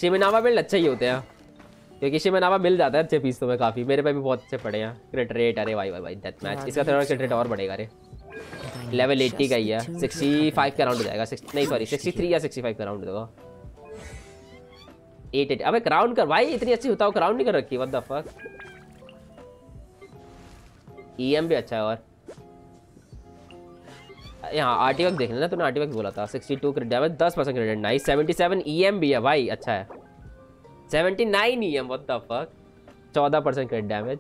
शिमे नावा बिल्ड अच्छा ही होते हैं। क्योंकि शिमे नावा मिल जाता है अच्छे पीस तो में काफ़ी। मेरे पे भी बहुत अच्छे पड़े हैं। क्रिट रेट अरे भाई भाई भाई डेथ मैच इसका थोड़ा क्रिट रेट और बढ़ेगा अरे लेवल 80 का ही है। सिक्सटी फाइव का राउंड हो जाएगा। नहीं सॉरी सिक्सटी थ्री या सिक्सटी फाइव का राउंड होगा। एट एट अबे क्राउन कर। भाई इतनी अच्छी होता हो क्राउन नहीं कर रखी। व्हाट द फक ईएम भी अच्छा है और। यहाँ आर्टिवक देखना ना तूने आर्टिवक बोला था। 62 credit damage 10 percent credit nice 77 EM भी है। भाई अच्छा है। 79 EM what the fuck 14 percent credit damage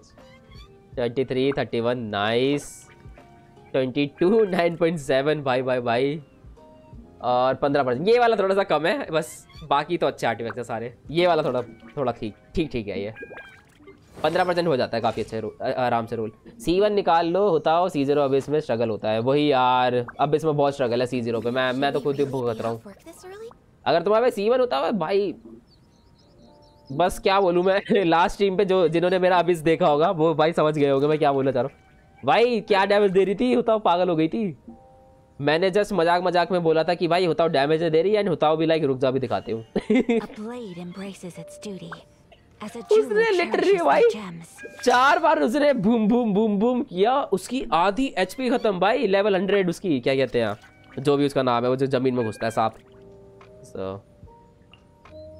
33 31 nice 22 9.7 भाई भाई भाई और 15 परसेंट। ये वाला थोड़ा सा कम है बस बाकी तो अच्छे आर्टिफैक्ट्स है सारे। ये वाला थोड़ा थोड़ा ठीक ठीक ठीक है ये। पंद्रह परसेंट हो जाता है काफ़ी अच्छे आराम से रूल सी वन निकाल लो होता हो सी ज़ीरो अब इसमें स्ट्रगल होता है। वही यार अब इसमें बहुत स्ट्रगल है सी ज़ीरो पे। मैं मैं तो खुद ही भुगत रहा हूँ। अगर तुम्हारे सी वन होता है भाई बस क्या बोलूँ मैं? लास्ट टीम पे जो जिन्होंने मेरा अबिस देखा होगा वो भाई समझ गए होंगे मैं क्या बोलना चाह रहा हूँ। भाई क्या डैमेज दे रही थी? होता पागल हो गई थी। मैंने जस्ट मज़ाक मज़ाक में बोला था कि भाई होता डैमेज दे रही है एंड होता भी लाइक रुक जा भी दिखाते हूँ। उसने cherishes भाई- चार बार उसने बूम बूम बूम बूम किया। उसकी आधी एचपी खत्म भाई लेवल हंड्रेड उसकी क्या कहते हैं जो भी उसका नाम है वो जो ज़मीन में घुसता है सांप सो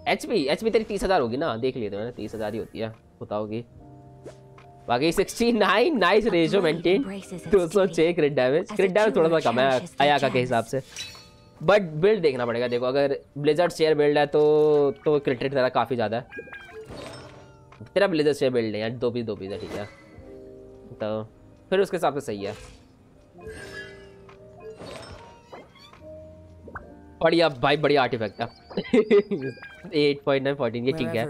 एचपी एचपी तेरी तीस हज़ार होगी ना? देख लिए थे मैंने तीस हज़ार ही होती है होता होगी। बाकी sixty nine nice ratio maintain दो सौ छः क्रिट डैमेज क्रिट डैमेज थोड़ा सा कम है अयाका के हिसाब से। बट बिल्ड देखना पड़ेगा देखो अगर ब्लेजर शेयर बिल्ड है तो तो क्रिट रेट तेरा काफ़ी ज़्यादा है। तेरा ब्लेजर शेयर बिल्ड है यार दो पीस दो पीस है ठीक है। तो फिर उसके हिसाब से सही है। बढ़िया भाई बढ़िया आर्टिफैक्ट है। एट पॉइंट नाइन फोर्टीन ये ठीक है.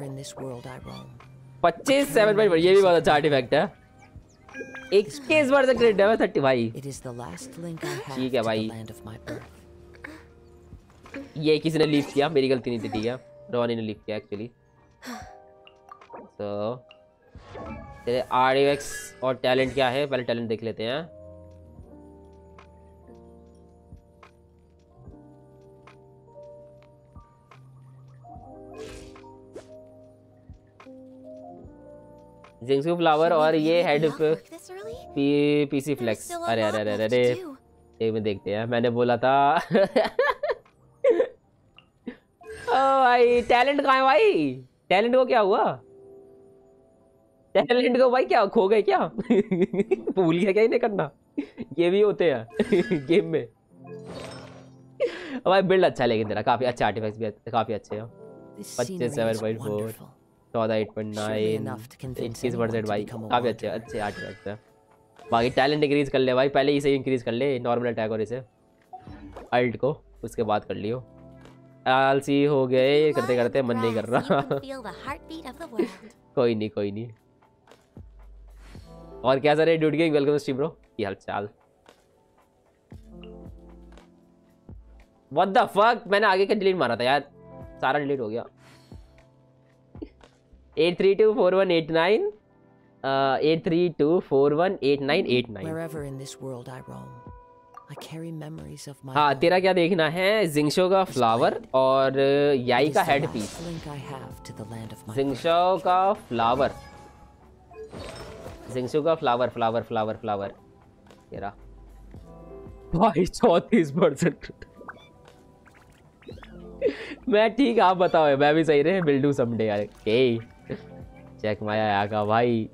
पच्चीस सेवन पॉइंट ये भी बहुत अच्छा आर्टिफैक्ट है। इक्कीस बार से क्रेडिट है थर्टी भाई ठीक है भाई। ये किसी ने लीव किया मेरी गलती नहीं थी ठीक है। रोहानी ने लीव किया एक्चुअली तो तेरे आर और टैलेंट क्या है? पहले टैलेंट देख लेते हैं। जिंक्सू फ्लावर और ये हेड पी पीसी फ्लेक्स अरे अरे अरे अरे। एक में देखते हैं। मैंने बोला था। ओ भाई टैलेंट कहाँ है भाई? टैलेंट को क्या हुआ? टैलेंट को भाई क्या खो गए क्या? भूल गया क्या इन्हें करना? ये भी होते हैं गेम में। भाई बिल्ड अच्छा है लेकिन तेरा। काफ़ी अच्छा आर्टिफैक्ट्स भी काफ़ी अच्छे हैं। पच्चीस is 7.4 wonderful. इंक्रीज कर ले भाई पहले इसे इंक्रीज कर ले नॉर्मल अटैक और इसे। अल्ट को उसके बाद कर लियो। आलसी हो गए करते करते मन नहीं कर रहा। कोई नहीं कोई नहीं। और क्या sir dude game welcome stream bro की हाल चाल व्हाट द फक मैंने आगे का डिलीट मारा था यार? सारा डिलीट हो गया। Eight three two four one eight nine eight three two four one eight nine eight nine हाँ तेरा क्या देखना है? जिंगशो का फ्लावर और याई का हेड पीस जिंगशो का फ्लावर जिंगशो का फ्लावर फ्लावर फ्लावर फ्लावर तेरा भाई चौतीस परसेंट। मैं ठीक आप बताओ मैं भी सही रहे बिल्डू समडे यार। के चेक माया का भाई।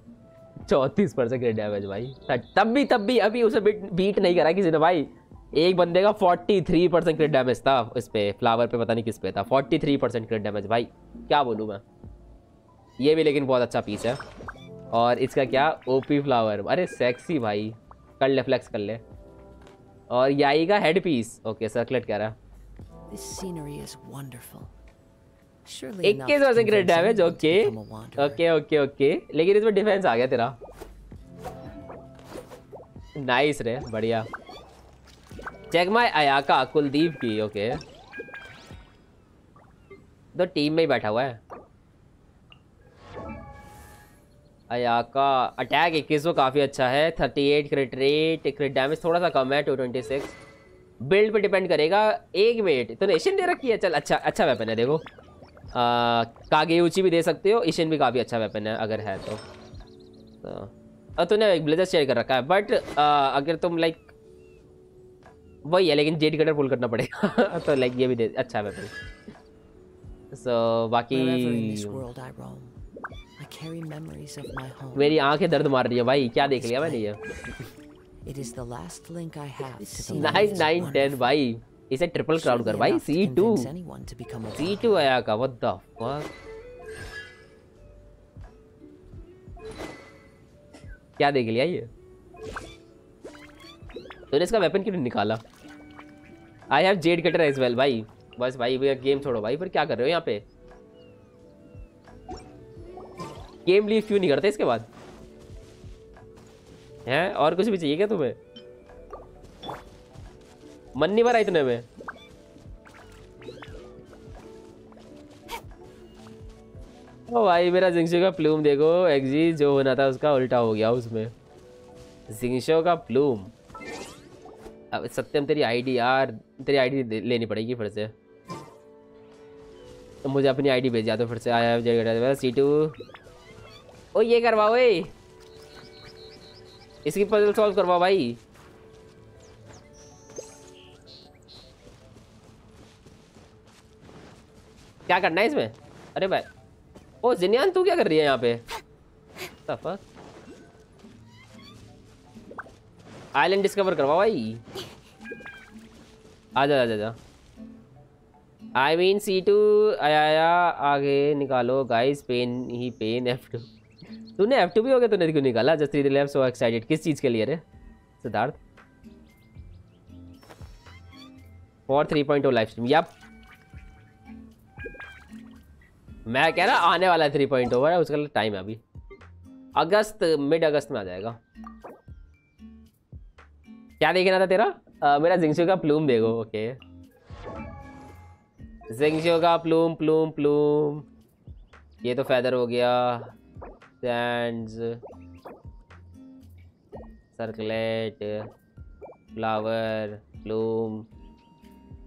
चौतीस परसेंट डैमेज भाई। तब भी तब भी, अभी उसे बीट बीट नहीं करा किसी ने भाई। एक बंदे का 43 परसेंट क्रिट डैमेज था इस पे फ्लावर पे, पता नहीं किस पे था। 43 परसेंट क्रिट डैमेज भाई। क्या बोलूँ मैं? ये भी लेकिन बहुत अच्छा पीस है। और इसका क्या? ओपी फ्लावर अरे सेक्सी भाई। कर ले फ्लेक्स कर ले। और याई का हेड पीस ओके सर्कलेट कह रहा। This इक्कीस percent damage okay. Okay okay okay लेकिन इसमें डिफेंस आ गया तेरा। नाइस रे बढ़िया। चेक माय अयाका कुलदीप की ओके तो टीम में ही बैठा हुआ है। अयाका अटैक इक्कीस वो काफ़ी अच्छा है। Thirty eight crit rate crit damage थोड़ा सा कम है टू ट्वेंटी सिक्स बिल्ड पे डिपेंड करेगा। एक मिनट तो एशियन दे रखी है चल अच्छा अच्छा वेपन है देखो। कागे ऊँची भी दे सकते हो एशियन भी काफ़ी अच्छा वेपन है अगर है तो, तो और तूने ब्लेजर शेयर कर रखा है बट अगर तुम लाइक वही है लेकिन जेड कटर पुल करना पड़ेगा तो लाइक ये भी दे अच्छा वेपन सो बाकी my home. मेरी आँखें दर्द मार रही है भाई क्या देख लिया मैंने ये? नाइन नाइन टेन भाई। इसे ट्रिपल क्राउड कर भाई सी टू सी टू आया का व्हाट द फक क्या देख लिया ये? तूने इसका वेपन क्यों निकाला? I have jade cutter as well भाई। बस भाई भैया गेम छोड़ो भाई फिर क्या कर रहे हो यहाँ पे? गेम लीव क्यों नहीं करते इसके बाद? हैं? और कुछ भी चाहिए क्या तुम्हें? मन नहीं भरा इतने में ओ भाई, मेरा जिंगशो का प्लूम देखो। एक्जी जो होना था उसका उल्टा हो गया उसमें। जिंगशो का प्लूम। अब सत्यम तेरी आईडी यार, तेरी आईडी लेनी पड़ेगी फिर से। तो मुझे अपनी आईडी भेज तो फिर से आया जगह सी टू ओ ये करवाओ इसकी पजल सॉल्व करवाओ, भाई। क्या करना है इसमें? अरे भाई। ओ, जिनियान, तू क्या कर रही है यहाँ पे? आइलैंड डिस्कवर करवा भाई। आजा आजा जा आई मीन सी टू आया आगे निकालो। गाइस पेन ही पेन एफ़ टू तूने एफ़ टू भी हो गया, तूने क्यों निकाला? Just three left so excited किस चीज़ के लिए रे? Siddharth. For three point live stream yup मैं कह रहा आने वाला है थ्री पॉइंट ओवर है उसका टाइम है अभी। अगस्त मिड अगस्त में आ जाएगा। क्या देखना था तेरा? uh, मेरा जिंगशो का प्लूम देखो ओके जिंगशो का प्लूम प्लूम प्लूम ये तो फैदर हो गया। सैंड्स सर्कलेट फ्लावर प्लूम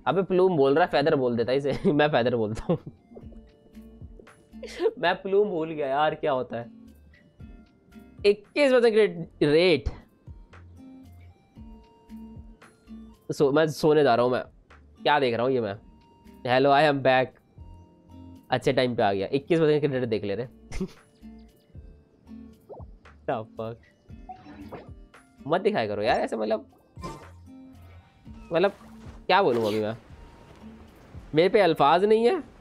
अबे प्लूम बोल रहा है फैदर बोल देता इसे। मैं फैदर बोलता हूँ। मैं प्लूम भूल गया यार, क्या होता है? इक्कीस परसेंट रेट सो, मैं सोने जा रहा हूँ, मैं। क्या देख रहा हूँ ये मैं? हेलो आई एम बैक अच्छे टाइम पे आ गया। इक्कीस परसेंट क्रेडिट देख ले रहे मत दिखाया करो यार, ऐसे मतलब मतलब क्या बोलूँ अभी मैं? मेरे पे अल्फाज नहीं है।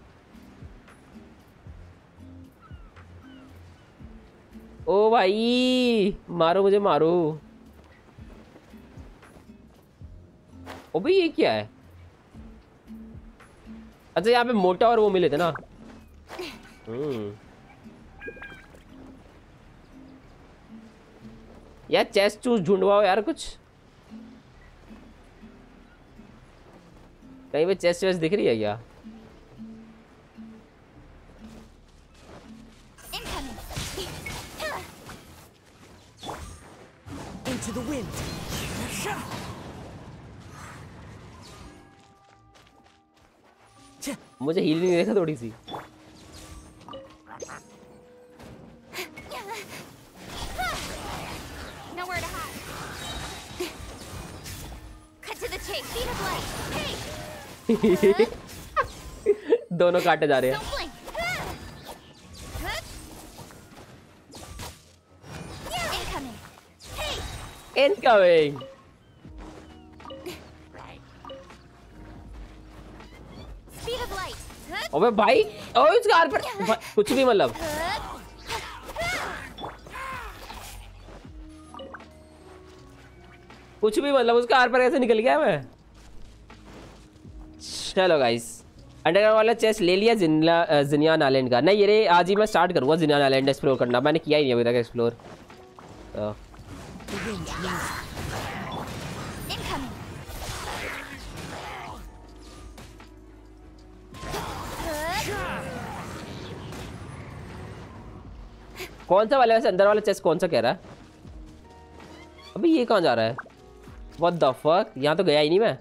ओ भाई मारो मुझे मारो। ओ भाई ये क्या है? अच्छा यहाँ पे मोटा और वो मिले थे ना। हम्म। यार चेस्ट चूस ढूंढवाओ यार कुछ। कहीं कहीं पे चेस्ट वेस्ट दिख रही है क्या? to the wind. मुझे हील नहीं देखा थोड़ी सी। दोनों काटे जा रहे हैं। Of light. अबे भाई ओ इस कार पर कुछ भी मतलब कुछ भी मतलब उस कार पर कैसे निकल गया मैं चलो गाइस अंडरग्राउंड वाला चेस ले लिया जिनला जिनियान आइलैंड का नहीं ये रे आज ही मैं स्टार्ट करूँगा जिनियान आइलैंड एक्सप्लोर करना मैंने किया ही नहीं अभी तक एक्सप्लोर तो The wind. Incoming. कौन सा वाला वैसे अंदर वाला चेस कौन सा कह रहा है अभी ये कहाँ जा रहा है व्हाट द फक यहाँ तो गया ही नहीं मैं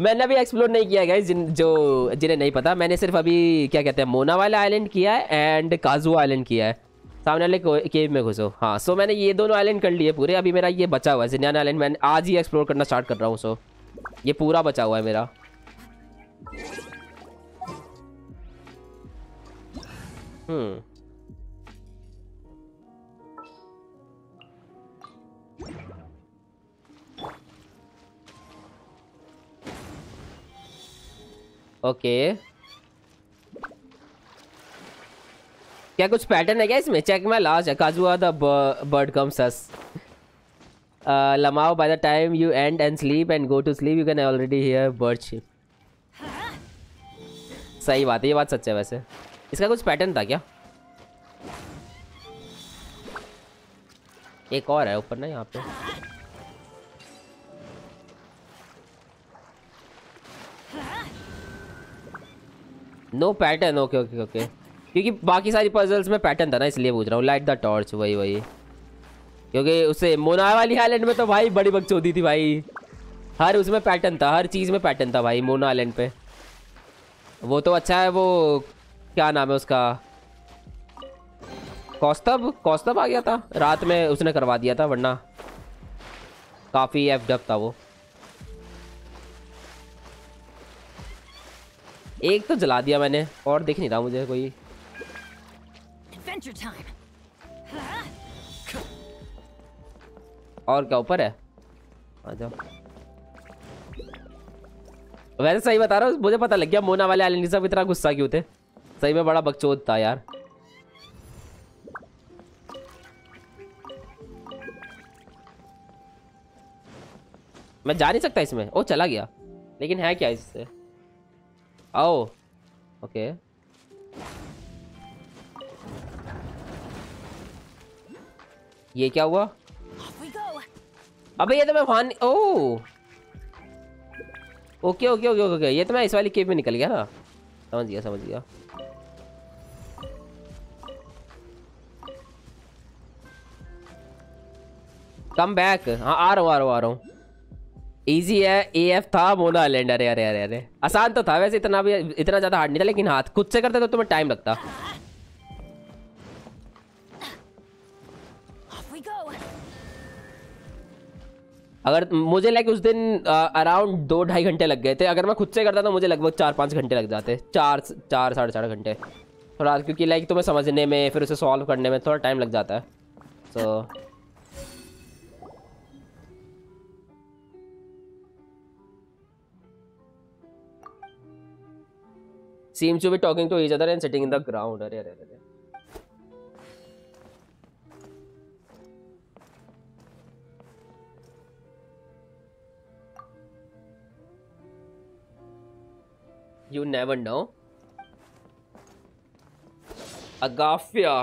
मैंने अभी एक्सप्लोर नहीं किया गाइस जिन जो जिन्हें नहीं पता, मैंने सिर्फ़ अभी क्या कहते हैं मोना वाला आइलैंड किया है एंड काजू आइलैंड किया है सामने वाले केव में घुसो। हाँ सो मैंने ये दोनों आइलैंड कर लिए पूरे। अभी मेरा ये बचा हुआ है जिनियान आइलैंड मैंने आज ही एक्सप्लोर करना स्टार्ट कर रहा हूँ सो ये पूरा बचा हुआ है मेरा। हम्म। ओके क्या कुछ पैटर्न है क्या इसमें? Check my last Kazuha the bird comes us lmao by the time you and and sleep and go to sleep you can already hear bird ship सही बात है, ये बात सच है वैसे। इसका कुछ पैटर्न था क्या? एक और है, ऊपर ना यहाँ पे। No pattern okay okay okay क्योंकि बाकी सारी पजल्स में पैटर्न था ना, इसलिए पूछ रहा हूँ। लाइट द टॉर्च वही वही। क्योंकि उससे मोना वाली आइलैंड में तो भाई बड़ी बकचोदी थी भाई। हर उसमें पैटर्न था, हर चीज़ में पैटर्न था भाई मोना आइलैंड पे। वो तो अच्छा है, वो क्या नाम है उसका? कौस्तब कौस्तब आ गया था। रात में उसने करवा दिया था, वरना काफ़ी एफ़ डब था वो। एक तो जला दिया मैंने, और देख नहीं रहा मुझे कोई। Adventure time. और क्या, ऊपर है? आ जाओ। वैसे सही बता रहा हूँ, मुझे पता लग गया मोना वाले आइलैंड सब इतना गुस्सा क्यों थे? सही में बड़ा बकचोद था यार। मैं जा नहीं सकता इसमें। ओ, चला गया। लेकिन है क्या इससे? आओ। ओके। ये क्या हुआ? अबे ये तो मैं वहाँ ओ। ओके ओके ओके ओके ये तो मैं इस वाली केव में निकल गया ना। समझ गया समझ गया। कम बैक हाँ आ रहा हूँ आ रहा हूँ आ रहा हूँ। इजी है ए एफ़ था मोना आइलैंड अरे अरे अरे अरे। आसान तो था वैसे इतना भी इतना ज़्यादा हार्ड नहीं था लेकिन हाथ खुद से करते तो तुम्हें टाइम लगता। अगर मुझे लाइक उस दिन अराउंड दो ढाई घंटे लग गए थे। अगर मैं खुद से करता तो मुझे लगभग चार पाँच घंटे लग जाते। चार चार, साढ़े चार घंटे। थोड़ा क्योंकि लाइक तुम्हें समझने में, फिर उसे सॉल्व करने में थोड़ा टाइम लग जाता है। तो seems to be talking to each other and sitting in the ground अरे अरे अरे। You never know. अगाफिया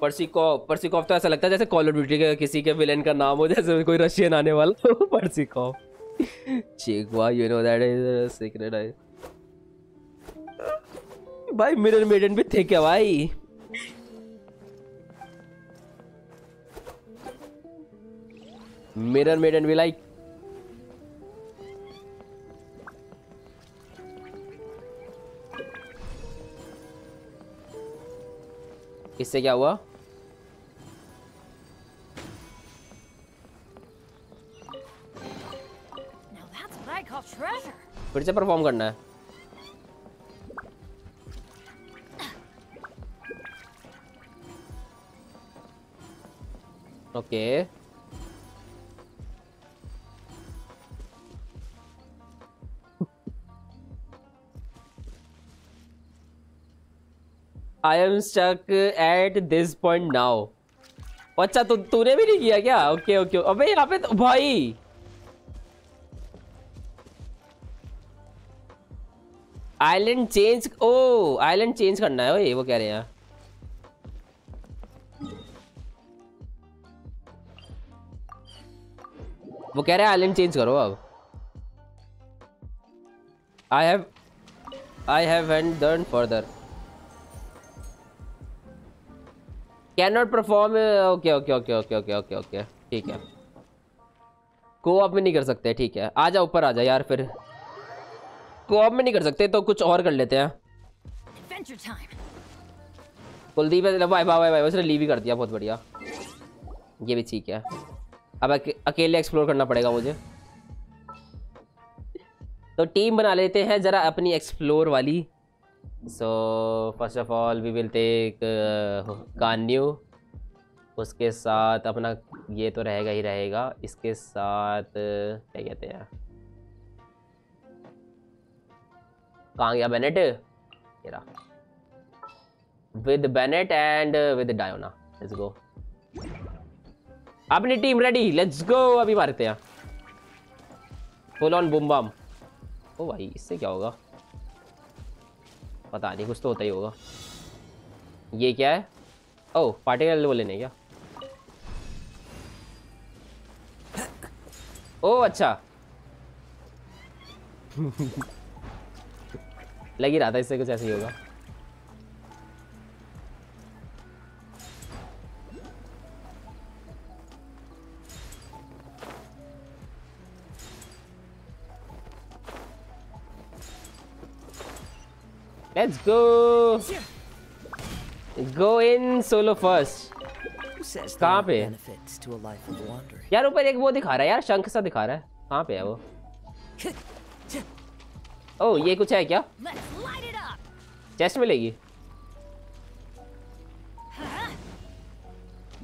पर्सिकॉफ पर्सिकॉफ तो ऐसा लगता है जैसे कॉल ऑफ़ ड्यूटी के किसी के विलेन का नाम हो जैसे कोई रशियन आने वाला हो Chigwa, you know that is a secret. I... भाई मिरर मेडन भी थे क्या भाई मिरर मेडन भी लाइक इससे क्या हुआ. फिर से परफॉर्म करना है okay I am stuck at this point now अच्छा तो तूने भी नहीं किया क्या? ओके ओके अबे, यहाँ पे तो भाई। आइलैंड चेंज ओ आइलैंड चेंज करना है ओए वो कह रहे हैं। वो कह रहे हैं आइलैंड चेंज करो अब। I have I have and done further can not perform okay okay okay okay okay okay okay ठीक है। को में नहीं कर सकते ठीक है। आ जा ऊपर आ जा यार फिर। को कोऑप में नहीं कर सकते तो कुछ और कर लेते हैं। कुलदीप है भाई भाई भाई उसने लीव ही कर दिया बहुत बढ़िया। ये भी ठीक है। अब अकेले एक्सप्लोर करना पड़ेगा मुझे। तो टीम बना लेते हैं ज़रा अपनी एक्सप्लोर वाली। So first of all we will take Ganyu उसके साथ अपना ये तो रहेगा ही रहेगा। इसके साथ क्या कहते हैं? कहाँ गया? Bennett with Bennett and uh, with Diona. Let's go. अपनी टीम रेडी लेट्स गो अभी मारते हैं। फुल ऑन बुम बम ओ भाई इससे क्या होगा? पता नहीं, कुछ तो होता ही होगा। ये क्या है? ओ पार्टिकल वो लेने क्या? ओ अच्छा। लग ही रहा था इससे कुछ ऐसे ही होगा। Let's go. Go in solo first. कहाँ पे? यार ऊपर एक वो दिखा रहा है यार शंख सा दिखा रहा है। कहाँ पे है वो? ओ ये कुछ है क्या. चेस्ट मिलेगी।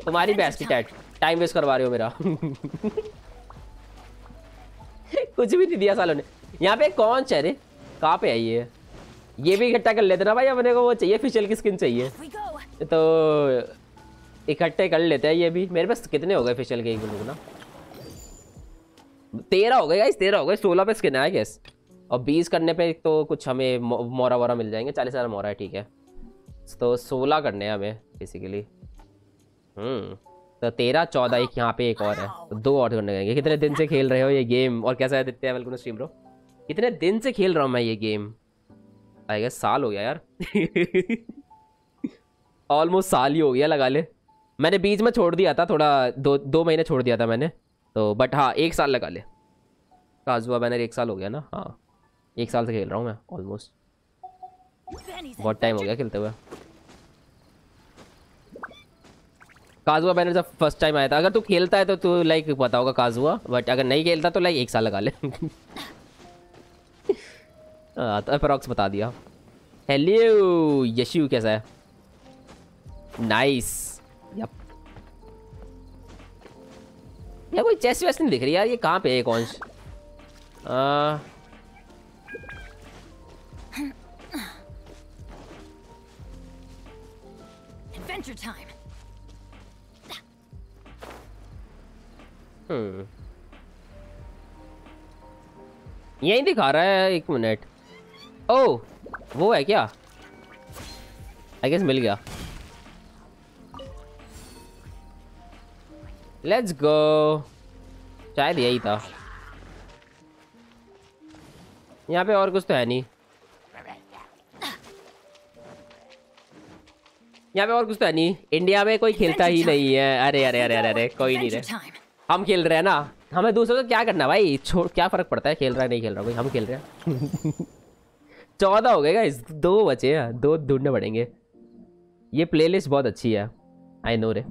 तुम्हारी बैस की टैट टाइम वेस्ट करवा रहे हो मेरा। कुछ भी नहीं दिया सालों ने। यहाँ पे कौन चेहरे कहाँ पे है ये भी इकट्ठा कर लेते ना भाई, अपने को वो चाहिए फिशल की स्किन चाहिए। तो इकट्ठे कर लेते हैं ये भी। मेरे पास कितने हो गए फेशियल के एक ना? तेरह हो गए गाइस तेरह हो गए। सोलह पे स्किन है गैस और बीस करने पे तो कुछ हमें मोरा वोरा मिल जाएँगे। चालीस हज़ार मोरा है, ठीक है। तो सोलह करने हैं हमें बेसिकली हम्म। तो तेरह, चौदह, एक यहाँ पे एक और है। तो दो और करने जाएँगे। कितने दिन से खेल रहे हो ये गेम और कैसा है दिखते हैं वेलकम स्ट्रीम ब्रो कितने दिन से खेल रहा हूँ मैं ये गेम आई गेस साल हो गया यार। ऑलमोस्ट साल ही हो गया लगा ले। मैंने बीच में छोड़ दिया था, थोड़ा दो दो महीने छोड़ दिया था मैंने। तो बट हाँ एक साल लगा ले। काजुआ बैनर एक साल हो गया ना? हाँ। एक साल से खेल रहा हूँ मैं ऑलमोस्ट बहुत टाइम हो गया खेलते हुए। काजुआ बैनर जब फ़र्स्ट टाइम आया था। अगर तू खेलता है तो तू लाइक पता होगा काजुआ बट अगर नहीं खेलता तो लाइक एक साल लगा ले। अप्रॉक्स बता दिया। हेलो यशु कैसा है? नाइस यप यार कोई चेस्ट वेस्ट नहीं दिख रही यार ये कहाँ पे है कौन आ, Adventure time. यही दिखा रहा है एक मिनट। ओ वो है क्या? आई गेस मिल गया। लेट्स गो शायद यही था। यहाँ पे और कुछ तो है नहीं। यहाँ पे और कुछ तो है नहीं। इंडिया में कोई खेलता ही नहीं है। अरे अरे अरे अरे अरे, कोई नहीं रहे हम खेल रहे हैं ना। हमें दूसरों को क्या करना भाई? छोड़, क्या फ़र्क पड़ता है? खेल रहा है, नहीं खेल रहा, कोई हम खेल रहे हैं। चौदह हो गए गाइस दो बचे हैं दो ढूँढने पड़ेंगे ये प्लेलिस्ट बहुत अच्छी है आई नो रे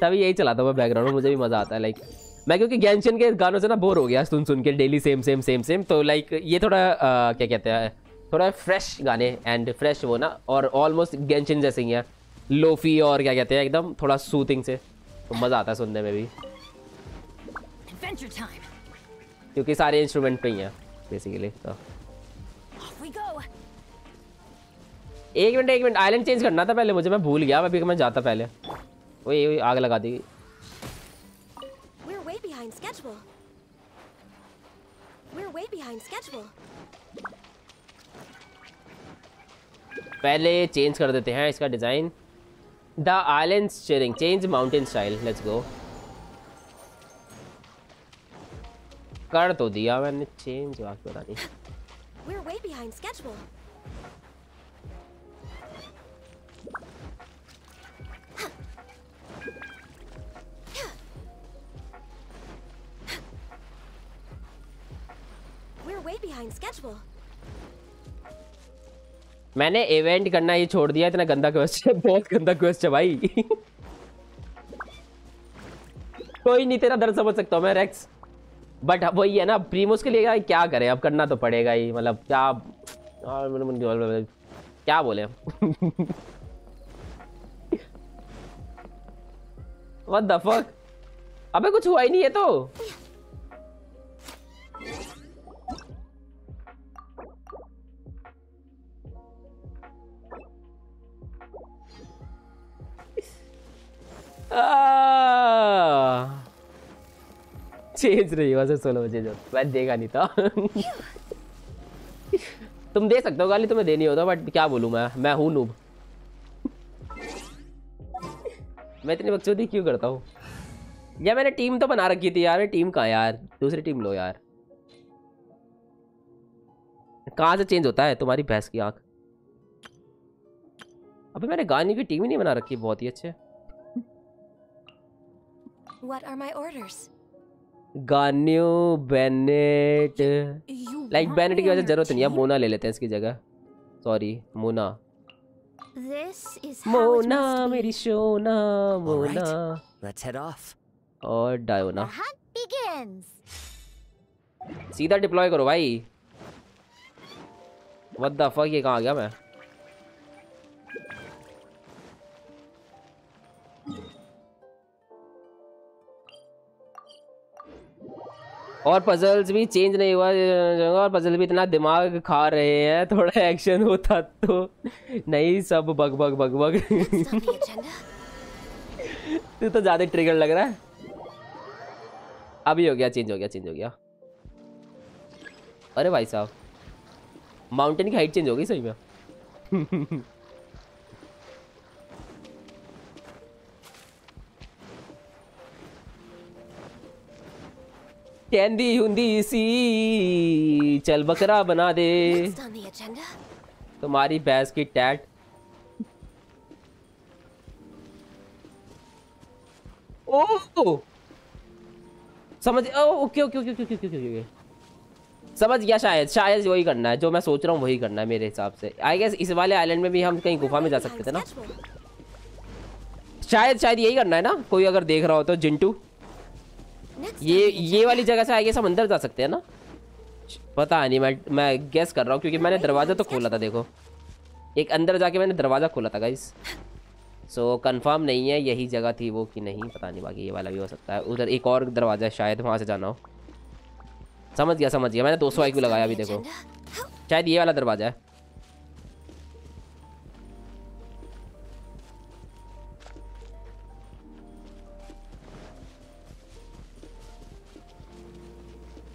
तभी यही चलाता हूँ बैकग्राउंड मुझे भी मज़ा आता है लाइक मैं क्योंकि गैंशन के गानों से ना बोर हो गया सुन सुन के daily same same same same तो लाइक ये थोड़ा आ, क्या कहते हैं थोड़ा फ्रेश गाने एंड फ्रेश वो ना और ऑलमोस्ट गैंशन जैसे ही है लोफी और क्या कहते हैं एकदम थोड़ा सूथिंग से तो मज़ा आता है सुनने में भी. क्योंकि सारे इंस्ट्रूमेंट पे ही हैं बेसिकली तो. एक मिनट एक मिनट आइलैंड चेंज करना था पहले मुझे मैं भूल गया अभी मैं जाता पहले। वही वही आग लगा दी. पहले चेंज कर देते हैं इसका design the island change mountain style let's go कर तो दिया मैंने चेंज बात पता नहीं We're way behind schedule. We're way behind schedule. मैंने इवेंट करना ये छोड़ दिया इतना गंदा क्वेश्चन है बहुत गंदा क्वेश्चन है भाई कोई नहीं तेरा दर्द समझ सकता हूँ मैं रेक्स बट वही है ना प्रीमोस के लिए क्या करें? अब करना तो पड़ेगा ही मतलब क्या हाँ, क्या बोले? What the? अबे कुछ हुआ ही नहीं है तो। चेंज हुआ सर सोलह बजे जो मैं देगा नहीं था। तुम दे सकते हो गाली, तुम्हें देनी होता बट क्या बोलूँ मैं? मैं हूँ नूब मैं इतनी बकचोदी क्यों करता हूँ? यार, मैंने टीम तो बना रखी थी यार। टीम कहाँ यार? दूसरी टीम लो यार। कहाँ से चेंज होता है? तुम्हारी भैंस की आँख। अबे मैंने गाने की टीम ही नहीं बना रखी, बहुत ही अच्छे। What are my orders? Ganyu Bennett. Like Bennett की वजह ज़रूरत नहीं है मोना ले लेते हैं इसकी जगह। Sorry Mona. मोना मेरी सोना मोना। Let's head off. और डायोना. सीधा डिप्लॉय करो भाई। व्हाट द फक ये कहाँ आ गया मैं? और पजल्स भी चेंज नहीं हुआ, और पजल भी इतना दिमाग खा रहे हैं, थोड़ा एक्शन होता तो। नहीं, सब बग बग बग बग. तू तो ज़्यादा ट्रिगर लग रहा है। अभी हो गया चेंज हो गया चेंज हो गया। अरे भाई साहब माउंटेन की हाइट चेंज हो गई सही में। कैंदी हुंदी सी। चल बकरा बना दे. तुम्हारी भैंस की टैट। ओह! समझ ओ okay okay okay okay okay okay समझ गया शायद शायद वही करना है जो मैं सोच रहा हूँ वही करना है मेरे हिसाब से। आई गेस इस वाले आइलैंड में भी हम कहीं गुफा में जा सकते थे ना। शायद शायद यही करना है ना कोई अगर देख रहा हो तो जिंटू। ये ये वाली जगह से आई सब अंदर जा सकते हैं ना? पता नहीं मैं मैं गैस कर रहा हूँ क्योंकि मैंने दरवाज़ा तो खोला था देखो। एक अंदर जाके मैंने दरवाज़ा खोला था गाइस सो so, कंफर्म नहीं है यही जगह थी वो कि नहीं पता नहीं बाकी ये वाला भी हो सकता है। उधर एक और दरवाज़ा है शायद वहाँ से जाना हो। समझ गया समझ गया मैंने दो सौ आई लगाया अभी देखो। शायद ये वाला दरवाज़ा है।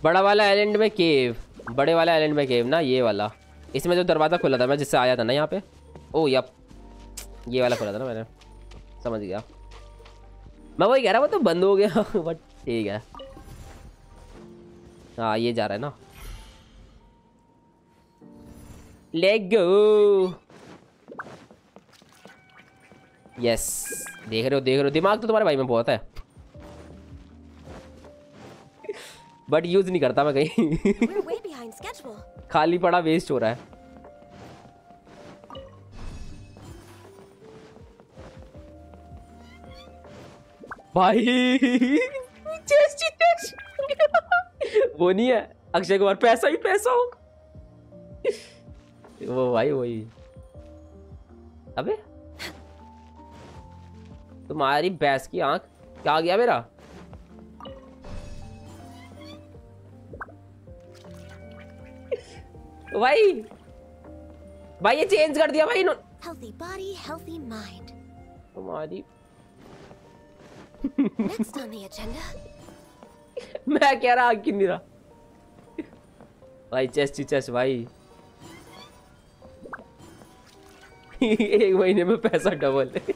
बड़ा वाला आइलैंड में केव बड़े वाला आइलैंड में केव ना, ये वाला। इसमें जो दरवाज़ा खुला था, मैं जिससे आया था ना यहाँ पे। ओ, यप। ये वाला खुला था ना मैंने। समझ गया। मैं वही कह रहा वो तो बंद हो गया बट ठीक है। हाँ ये जा रहा है ना। ले गो यस देख रहे हो, देख रहे हो। दिमाग तो तुम्हारे भाई में बहुत है। बट यूज़ नहीं करता मैं कहीं. खाली पड़ा वेस्ट हो रहा है। भाई चेस चेस वो नहीं है। अक्षय कुमार पैसा ही पैसा होगा वो भाई वही अबे तुम्हारी भैंस की आँख क्या आ गया मेरा? भाई भाई ये चेंज कर दिया भाई Healthy body, healthy mind. तुम्हारी Next on the agenda, मैं कह रहा आग नहीं रहा। भाई चेस्ट चेस्ट भाई। एक महीने में पैसा डबल.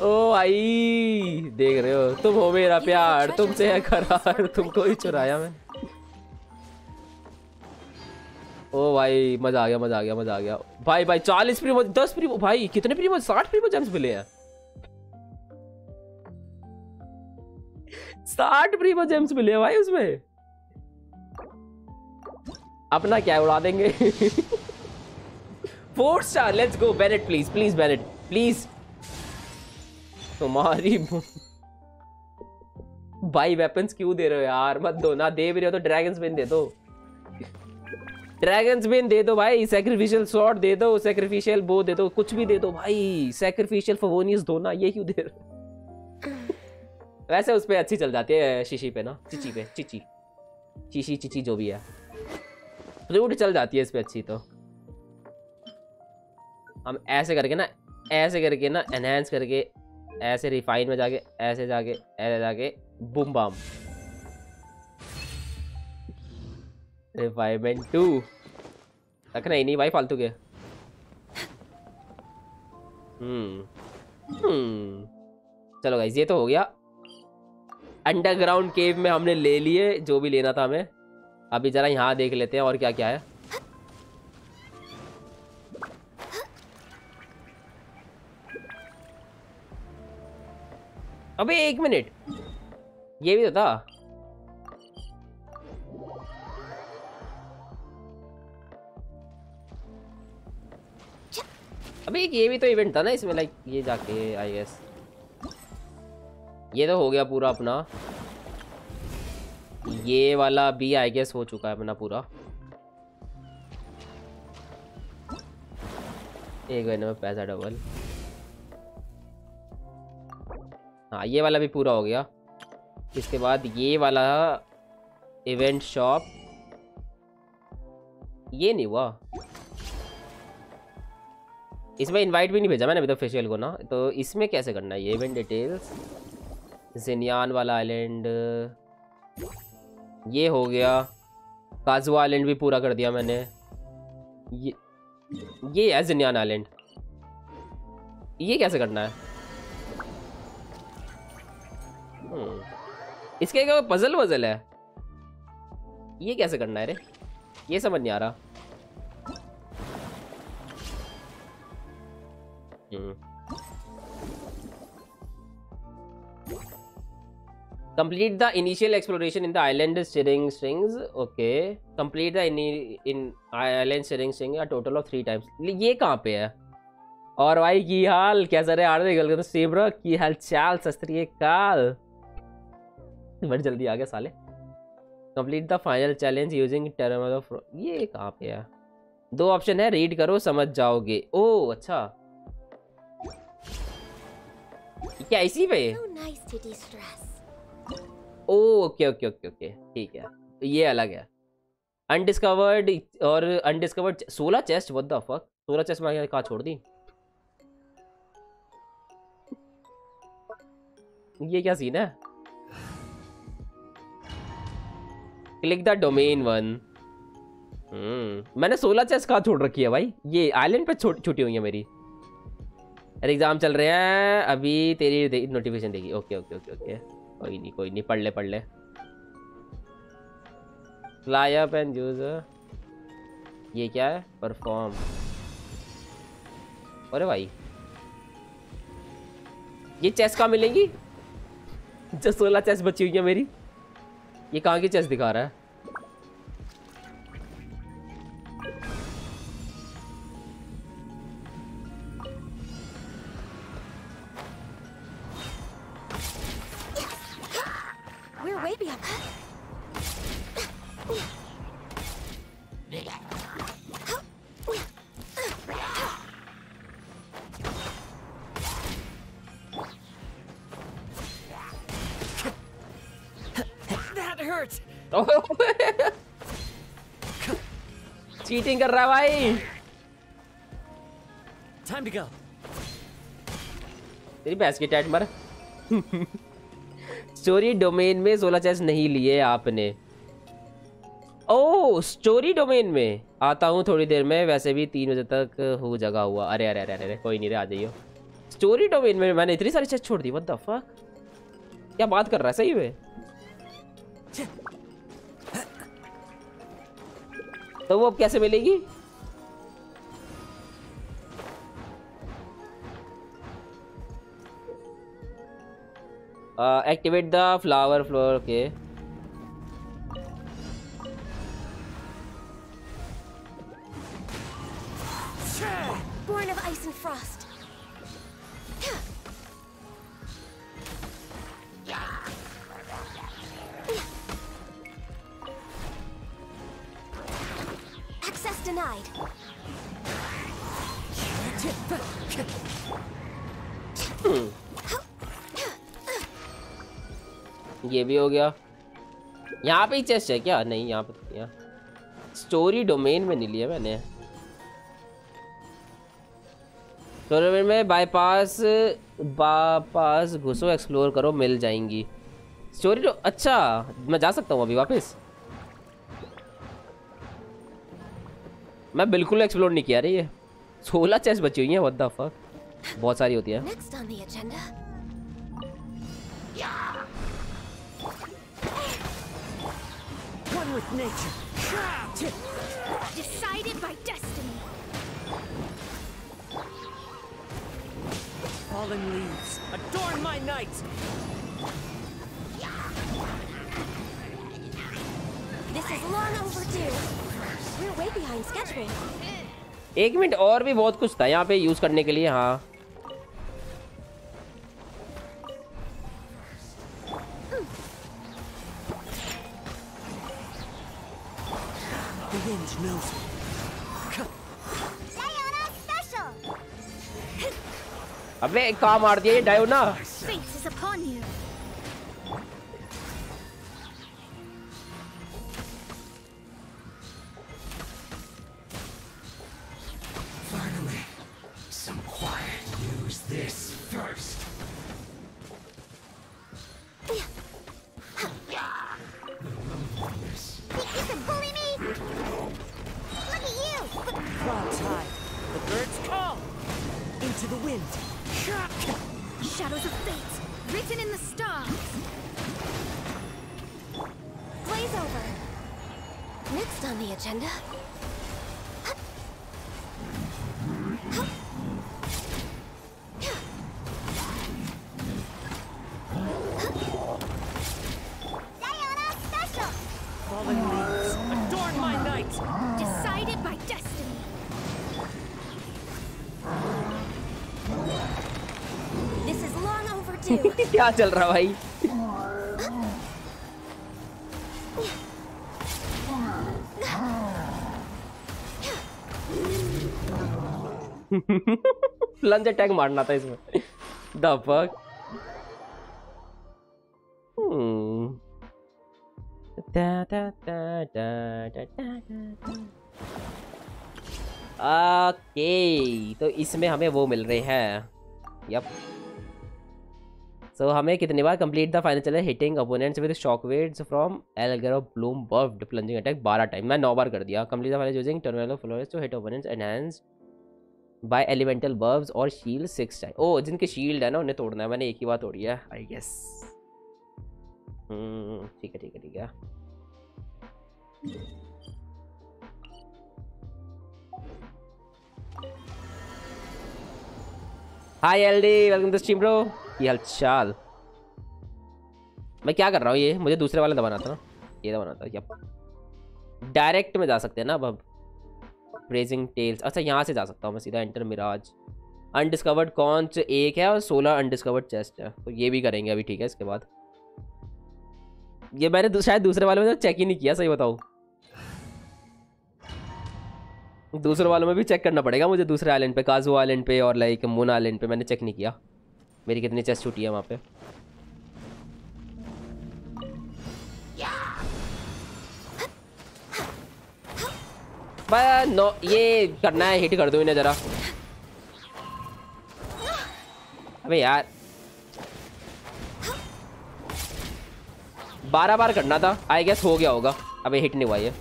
ओ आई देख रहे हो तुम हो मेरा प्यार तुमसे है करार तुमको ही चुराया मैं ओ भाई, मज़ा आ गया, मज़ा आ गया, मज़ा आ गया। भाई भाई, चालीस प्रीमो, दस प्रीमो, भाई, कितने प्रीमो, साठ प्रीमो जेम्स मिले हैं? साठ प्रीमो जेम्स मिले हैं भाई उसमें। अपना क्या उड़ा देंगे? Four star let's go Bennett please please Bennett please तुम्हारी भाई वेपन्स क्यों दे रहे हो यार? मत दो ना, दे भी रहे हो तो ड्रैगन स्पिन दे दो। ड्रैगन स्पिन दे दो भाई सैक्रिफिशियल शॉट दे दो सैक्रिफिशियल बो दे दो, कुछ भी दे दो भाई। सैक्रिफिशियल फवोनियस दो ना, ये क्यों दे वैसे उस पे अच्छी चल जाती है शीशी पे ना, चिची पे, चिची। चीशी चिची जो भी है। फ्लूट चल जाती है इस पे अच्छी तो। हम ऐसे करके ना, ऐसे करके ना एनहेंस करके, ऐसे रिफाइन में जाके, ऐसे जाके ऐसे जाके बुम बाम टू नहीं भाई फालतू के चलो गाइस ये तो हो गया। अंडरग्राउंड केव में हमने ले लिए, जो भी लेना था हमें। अभी जरा यहाँ देख लेते हैं और क्या क्या है। अबे, एक मिनट। ये भी तो था। अबे ये भी तो इवेंट था ना इसमें लाइक ये जाके आई गेस ये तो हो गया पूरा अपना। ये वाला भी आई गेस हो चुका है अपना पूरा। एक महीने में पैसा डबल हाँ ये वाला भी पूरा हो गया। इसके बाद ये वाला इवेंट शॉप ये नहीं हुआ। इसमें इनवाइट भी नहीं भेजा मैंने अभी तो फेशियल को ना। तो इसमें कैसे करना है? ये इवेंट डिटेल्स जिनियान वाला आइलैंड ये हो गया। काजुआ आइलैंड भी पूरा कर दिया मैंने। ये ये है जिनियान आइलैंड ये कैसे करना है? हम्म, इसके क्या पजल वजल है? ये कैसे करना है रे? ये समझ नहीं आ रहा। Complete the initial exploration in the island steering strings. Okay. Complete the in, in island steering string a total of three times. ये कहाँ पे है और भाई की हाल कैसा रहे आर गल कर सेब्रा की हाल चाल सस्त्री काल बड़ी जल्दी आ गया साले complete the final challenge using term of ये कहाँ पे है दो ऑप्शन है रीड करो समझ जाओगे ओ अच्छा क्या इसी पे. ओ ओके ओके ओके ओके ठीक है। ये अलग है। अनडिस्कवर्ड और अनडिस्कवर्ड सोलह चेस्ट व्हाट द फक सोलह चेस्ट मैंने कहा छोड़ दी? ये क्या सीन है? क्लिक द डोमेन वन मैंने सोलह चेस्ट कहाँ छोड़ रखी है भाई? ये आइलैंड पे छूटी हुई है मेरी। अरे एग्ज़ाम चल रहे हैं। अभी तेरी दे, नोटिफिकेशन देगी ओके ओके ओके ओके कोई नहीं कोई नहीं. पढ़ ले पढ़ ले. फ्लाई अप एंड यूज़ ये क्या है? परफॉर्म अरे भाई। ये चेस कहाँ मिलेंगी? जो सोलह चेस बची हुई है मेरी। ये कहाँ की चेस दिखा रहा है? भैंस की टैट मर। स्टोरी डोमेन में सोलह चेस नहीं लिए आपने। ओ स्टोरी डोमेन में। आता हूँ थोड़ी देर में, वैसे भी तीन बजे तक हो जगह हुआ। अरे अरे अरे अरे अरे कोई नहीं रे, आ जाइयो। स्टोरी डोमेन में मैंने इतनी सारी चेस छोड़ दी व्हाट फक क्या बात कर रहा है, सही में? तो वो अब कैसे मिलेगी? Uh, activate the flower floor. Okay. Born of ice and frost. ये भी हो गया। यहाँ पे ही चेस्ट है क्या? नहीं, यहाँ पे यहाँ स्टोरी डोमेन में नहीं लिया मैंने। स्टोरी में बाईपास बापास घुसो एक्सप्लोर करो, मिल जाएँगी। स्टोरी डो अच्छा मैं जा सकता हूँ अभी वापस। मैं बिल्कुल एक्सप्लोर नहीं किया रे ये। सोलह चेस्ट बची हुई हैं व्हाट द फक बहुत सारी होती है। One with nature. Decided by destiny. Fallen leaves. Adorn my night! This is long overdue. We're way behind schedule. एक मिनट और भी बहुत कुछ था यहाँ पे यूज़ करने के लिए हाँ काम मार दिया ये डायो ना। क्या चल रहा भाई? लंच अटैक मारना था इसमें। द फक ओके तो इसमें हमें वो मिल रहे हैं। यप सो so, हमें कितनी बार complete the final challenge hitting opponents with shock waves from allegro bloom burst plunging attack 12 time मैं 9 बार कर दिया। Complete the final using terminal flowers to hit opponents enhance by elemental burst और shield six time ओ जिनके shield है ना उन्हें तोड़ना है। मैंने एक ही बार तोड़ी है आई गेस हम्म ठीक है ठीक है ठीक है। Hi LD welcome to stream bro ये हालचाल मैं क्या कर रहा हूँ ये? मुझे दूसरे वाला दबाना था ना। ये दबाना था यप डायरेक्ट में जा सकते हैं ना अब अब ब्रेजिंग टेल्स अच्छा यहाँ से जा सकता हूँ मैं सीधा। एंटर मिराज अनडिस्कवर्ड कॉन्च एक है और सोलह अनडिस्कवर्ड चेस्ट है? तो ये भी करेंगे अभी ठीक है इसके बाद। ये मैंने दू, शायद दूसरे वाले में तो चेक ही नहीं किया सही बताऊँ। दूसरे वालों में भी चेक करना पड़ेगा मुझे दूसरे आइलैंड पे काजू आइलैंड पे और लाइक मून आइलैंड पे मैंने चेक नहीं किया। मेरी कितनी चेस्ट छूटी है वहाँ पे? नो ये करना है हिट कर दो इन्हें जरा। अबे यार। बारह बार करना था आई गेस हो गया होगा। अबे हिट नहीं हुआ ये.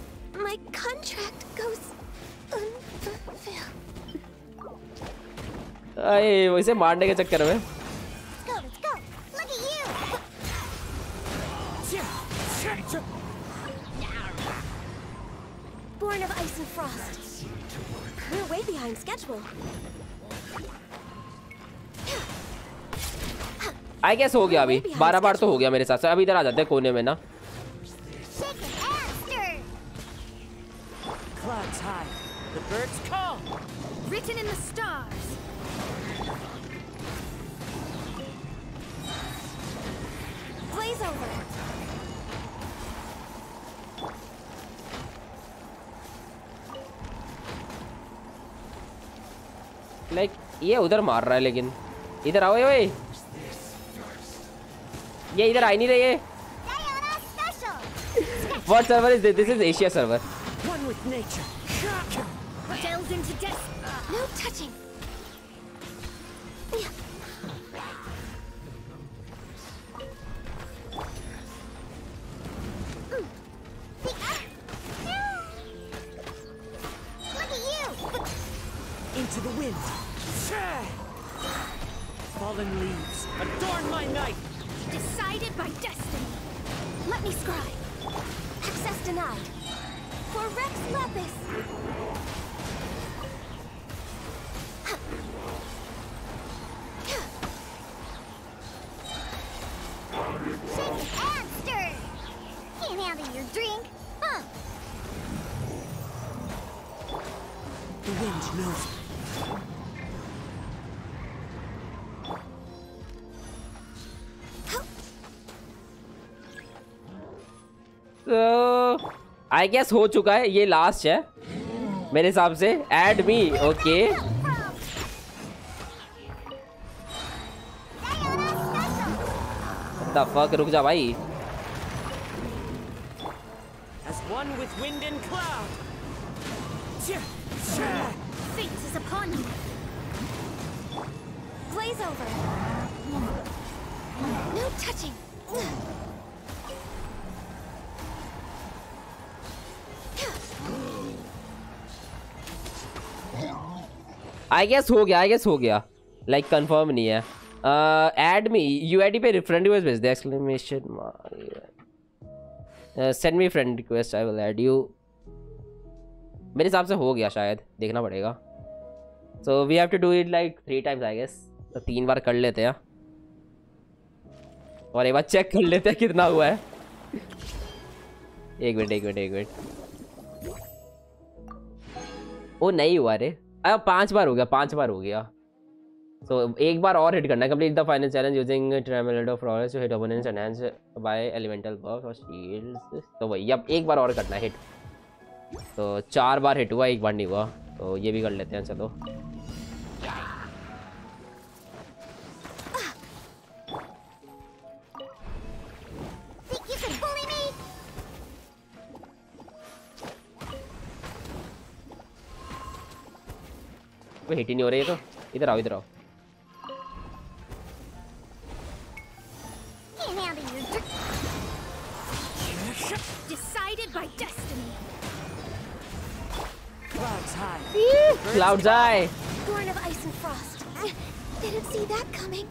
अरे वैसे मारने के चक्कर में। Born of ice and frost. We're way behind schedule. I guess हो गया अभी बारह बार तो हो गया मेरे साथ से अभी इधर आ जाते हैं कोने में ना Shake it and stir. Clouds high. The birds call. Written in the stars. Blaze over. Like ये उधर मार रहा है लेकिन इधर आओ ये ये इधर आ ही नहीं रही है. What server is this is Asia server One with nature. Delves into death. No touching. Wind. Fallen leaves. Adorn my night. Decided by destiny. Let me scribe. Access denied. For Rex Lepis. Shake and stir. Can't handle your drink, huh? The wind knows. तो आई guess हो चुका है, ये last है, मेरे हिसाब से। Add me okay fuck रुक जा भाई। As one with wind and cloud. Fate is upon you. Glaze over. No touching. I guess हो गया आई गेस हो गया लाइक कंफर्म नहीं है एड मी यूआईडी पे फ्रेंड रिक्वेस्ट भेज दे exclamation send me friend request I will add you मेरे हिसाब से हो गया शायद. देखना पड़ेगा. So we have to do it like three times I guess तो तीन बार कर लेते हैं। और एक बार चेक कर लेते हैं कितना हुआ है। एक मिनट एक मिनट एक मिनट। वो नहीं हुआ रे। अब पाँच बार हो गया पाँच बार हो गया। सो so, एक बार और हिट करना complete the final challenge using Tremlett of Florence to hit opponents enhance by elemental buff और शील्ड्स तो वही अब एक बार और करना है हिट तो चार बार हिट हुआ एक बार नहीं हुआ। तो ये भी कर लेते हैं चलो। Think you can bully me? वो हिट ही नहीं हो रही है तो इधर आओ इधर आओ Can't handle your drink. Decided by destiny. Clouds high. Clouds आए Scorn of ice and frost. Didn't see that coming.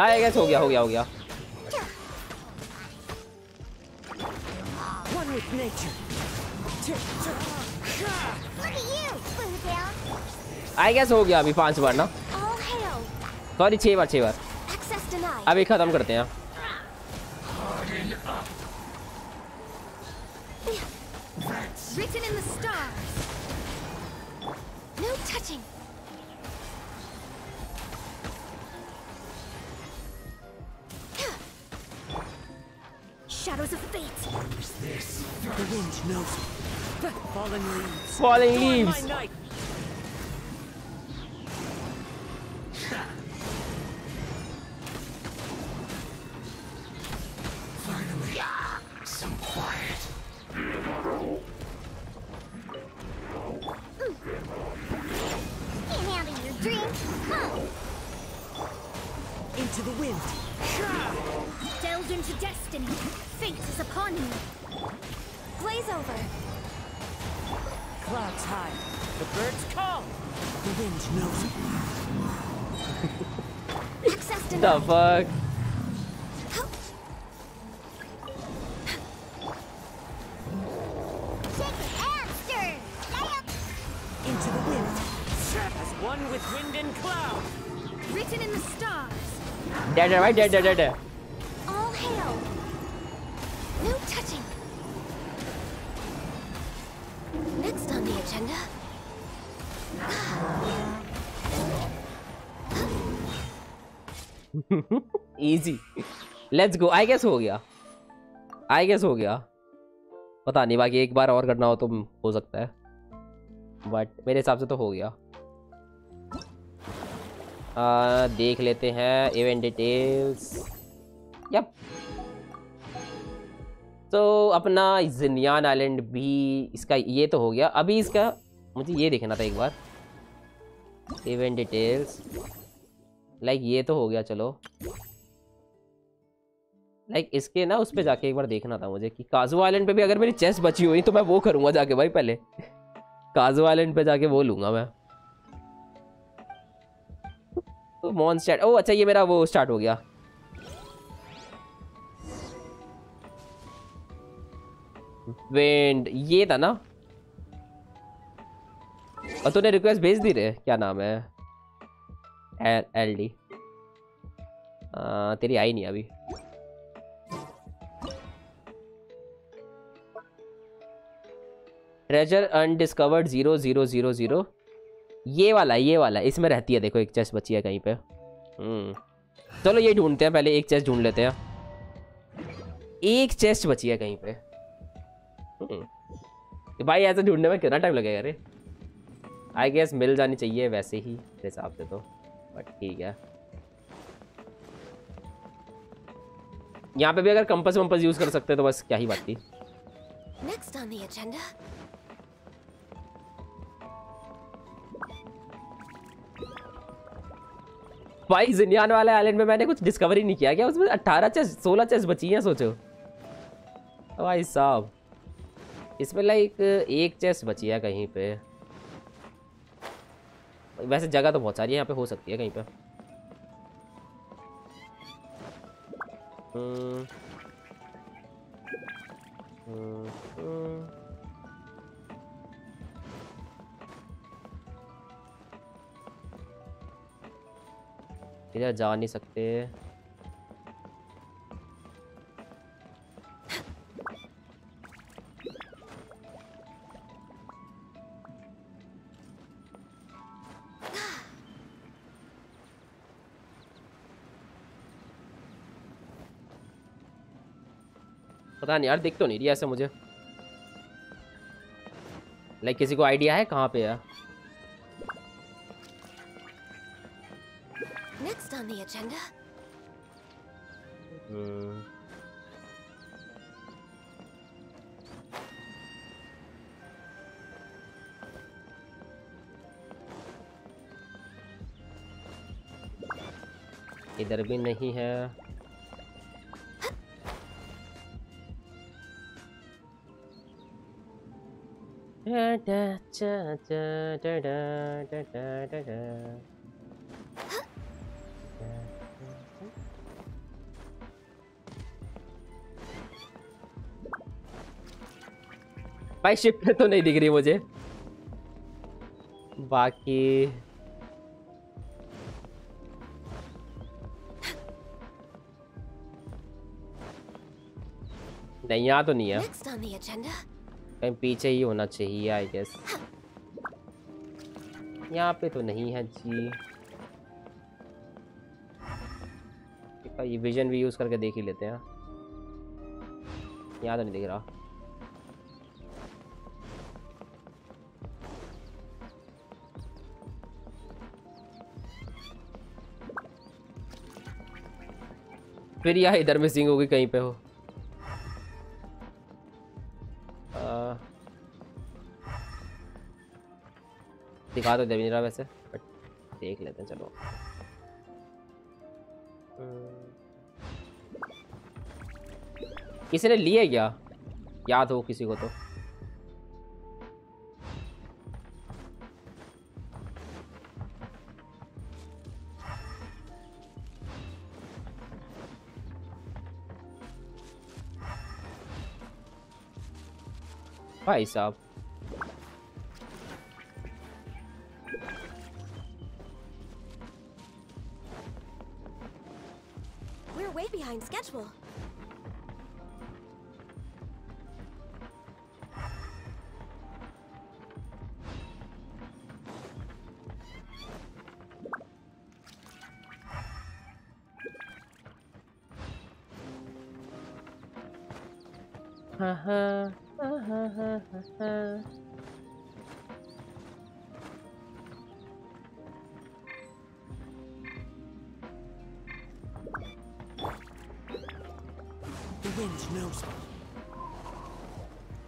I guess हो गया हो गया हो गया One with nature. Look at you, Blue Down. I guess हो गया अभी पांच बार ना All hail. सॉरी छह बार छह बार Access denied. अभी खत्म करते हैं Written in the stars. No touching. Shadows of fate. The wind knows it. Fallen leaves. Falling Join My leaves. night. Can't handle your dream. Huh. Into the wind. Delved into destiny. Fate is upon you. Blaze over. Clouds high. The birds call. The wind knows it. Access the fuck one with wind and cloud. Written in the stars. है भाई dead dead dead है All hail. No touching. Next on the agenda. Easy let's go I guess हो गया आई guess हो गया पता नहीं बाकी एक बार और करना हो तो हो सकता है बट मेरे हिसाब से तो हो गया आ, देख लेते हैं इवेंट डिटेल्स यप तो अपना जिनियान आइलैंड भी इसका ये तो हो गया। अभी इसका मुझे ये देखना था एक बार। इवेंट डिटेल्स लाइक ये तो हो गया चलो। लाइक इसके ना उस पे जाके एक बार देखना था मुझे कि काजू आइलैंड पे भी अगर मेरी चेस्ट बची हुई तो मैं वो करूँगा जाके भाई पहले। काजू आइलैंड पे जाके वो लूँगा मैं। मॉन स्टार्ट ओ अच्छा ये मेरा वो स्टार्ट हो गया। विंड ये था ना? और तूने रिक्वेस्ट भेज दी रे? क्या नाम है? एल एल डी तेरी आई नहीं अभी। Treasure undiscovered zero zero zero zero ये वाला ये वाला इसमें रहती है देखो एक चेस्ट बची है कहीं पे। हम्म। चलो ये ढूंढते हैं पहले एक चेस्ट ढूंढ लेते हैं। एक चेस्ट बची है कहीं पे। हम्म। भाई ऐसे ढूँढने में कितना टाइम लगेगा रे? आई गेस मिल जानी चाहिए वैसे ही मेरे हिसाब से तो। बट ठीक है। यहाँ पे भी अगर कंपस वम्पस यूज़ कर सकते तो बस क्या ही बात थी। Next on the agenda. भाई जिनियान वाले आइलैंड में मैंने कुछ डिस्कवरी नहीं किया। क्या उसमें अट्ठारह चेस सोलह चेस बची हैं सोचो। भाई साहब इसमें लाइक एक चेस बची है कहीं पे। वैसे जगह तो बहुत सारी है यहाँ पे हो सकती है कहीं पे। हम्म, हम्म, इधर जा नहीं सकते। पता नहीं यार, दिख तो नहीं रही ऐसे मुझे। लाइक किसी को आइडिया है कहाँ पे है? on the agenda? Uh. इधर भी नहीं है भाई शिप पे तो नहीं दिख रही मुझे। बाकी नहीं यहाँ तो नहीं है। कहीं पीछे ही होना चाहिए आई गेस यहाँ पे तो नहीं है जी। ये विजन भी यूज़ करके देख ही लेते हैं। यहाँ तो नहीं दिख रहा। फिर यहाँ इधर में सिंग होगी कहीं पे हो। आ, दिखा तो दे नहीं रहा वैसे बट देख लेते हैं चलो। किसी ने लिए क्या? याद हो किसी को तो। भाई साहब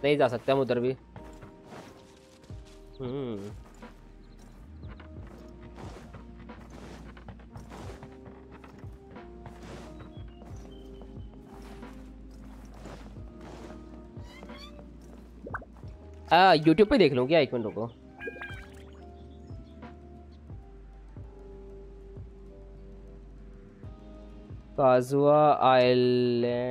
नहीं जा सकते हम उधर भी। हम्म। आ यूट्यूब पे देख लूँ क्या? एक मिनट रुको। काजुआ आइलैंड।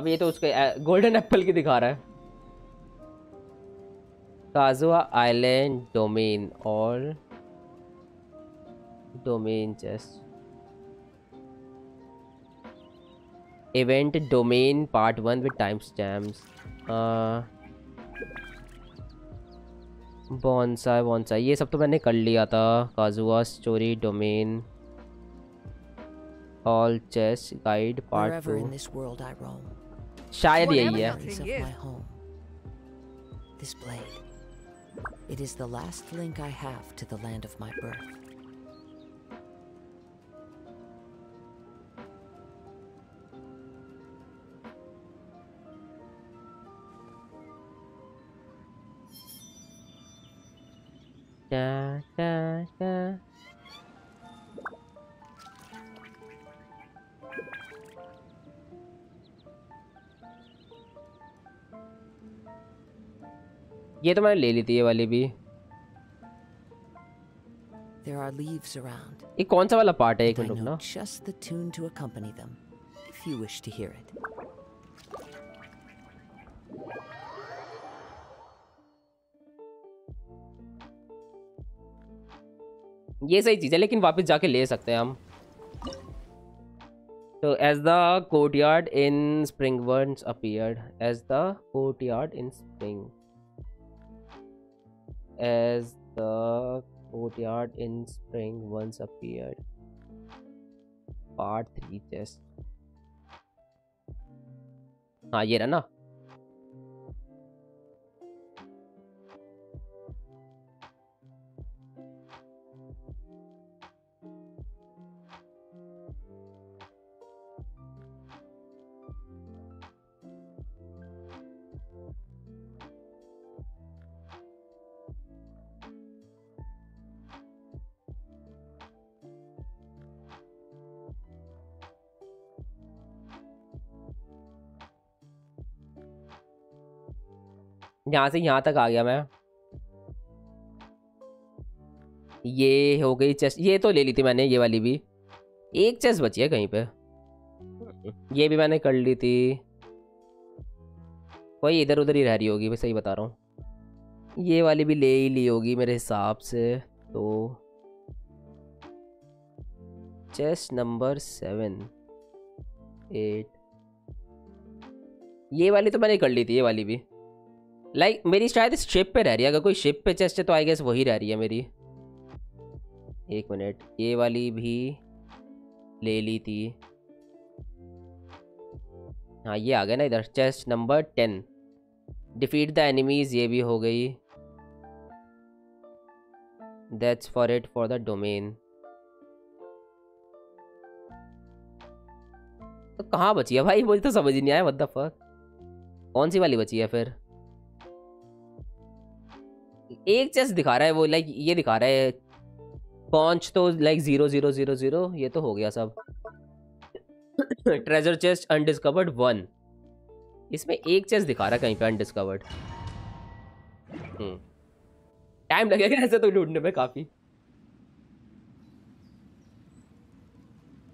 अब ये तो उसके गोल्डन एप्पल की दिखा रहा है। काजुआ आइलैंड डोमेन और domain chest event domain part one with time stamps बॉन्सा बॉन्सा ये सब तो मैंने कर लिया था। काजुआ story domain all chest guide part two शायद यही है memories of my home. This blade. It is the last link I have to the land of my birth. ये तो मैंने ले ली थी ये वाली भी There are leaves around. ये कौन सा वाला पार्ट है एक मिनट रुकना just the tune to accompany them, if you wish to hear it. ये सही चीज़ है लेकिन वापस जाके ले सकते हैं हम तो as the courtyard in spring once appeared as the courtyard in spring as the courtyard in spring once appeared part three chest हाँ ये रहा ना यहाँ से यहाँ तक आ गया मैं। ये हो गई चेस्ट ये तो ले ली थी मैंने, ये वाली भी। एक चेस्ट बची है कहीं पे। ये भी मैंने कर ली थी। वही इधर उधर ही रह रही होगी, मैं सही बता रहा हूँ। ये वाली भी ले ही ली होगी मेरे हिसाब से तो। Chest number seven, eight. ये वाली तो मैंने कर ली थी, ये वाली भी। लाइक like, मेरी शायद शिप पे रह रही है। अगर कोई शिप पे चेस्ट है तो आई गेस वही रह रही है मेरी। एक मिनट ये वाली भी ले ली थी। हाँ ये आ गया ना इधर chest number ten defeat the enemies ये भी हो गई। That's for it for the domain तो कहाँ बची है भाई? मुझे तो समझ ही नहीं आया फक कौन सी वाली बची है फिर? एक चेस्ट दिखा रहा है वो लाइक ये दिखा रहा है। पॉन्च तो like zero zero zero zero ये तो हो गया सब। ट्रेजर चेस्ट अनडिस्कवर्ड वन इसमें एक चेस्ट दिखा रहा है कहीं पे अनडिस्कवर्ड टाइम लगेगा ऐसे तो ढूँढने में काफ़ी।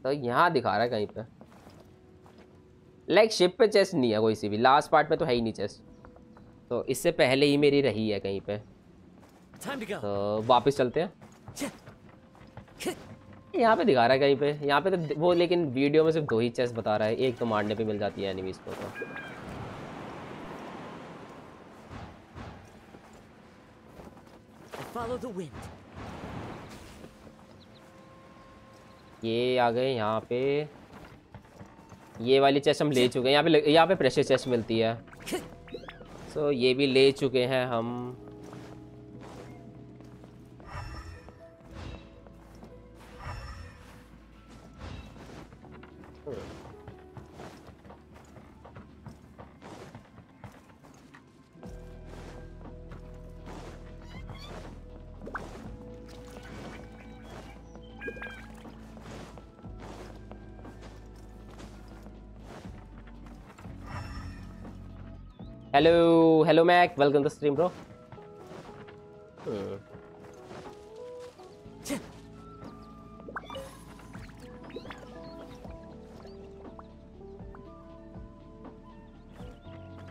तो यहाँ दिखा रहा है कहीं पे। लाइक शिप पे चेस्ट नहीं है कोई सी भी। लास्ट पार्ट में तो है ही नहीं चेस्ट तो इससे पहले ही मेरी रही है कहीं पे। तो वापस चलते हैं। यहाँ पे दिखा रहा है कहीं पे। यहाँ पे तो वो लेकिन वीडियो में सिर्फ़ दो ही चेस्ट बता रहा है। एक तो मारने पे मिल जाती है एनिमीज को तो। Follow the wind. ये आ गए यहाँ पे। ये वाली चेस्ट हम ले चुके हैं। यहाँ पे यहाँ पे प्रेशर चेस्ट मिलती है। सो so, ये भी ले चुके हैं हम। Hello, hello Mac. Welcome to stream, bro. Hmm.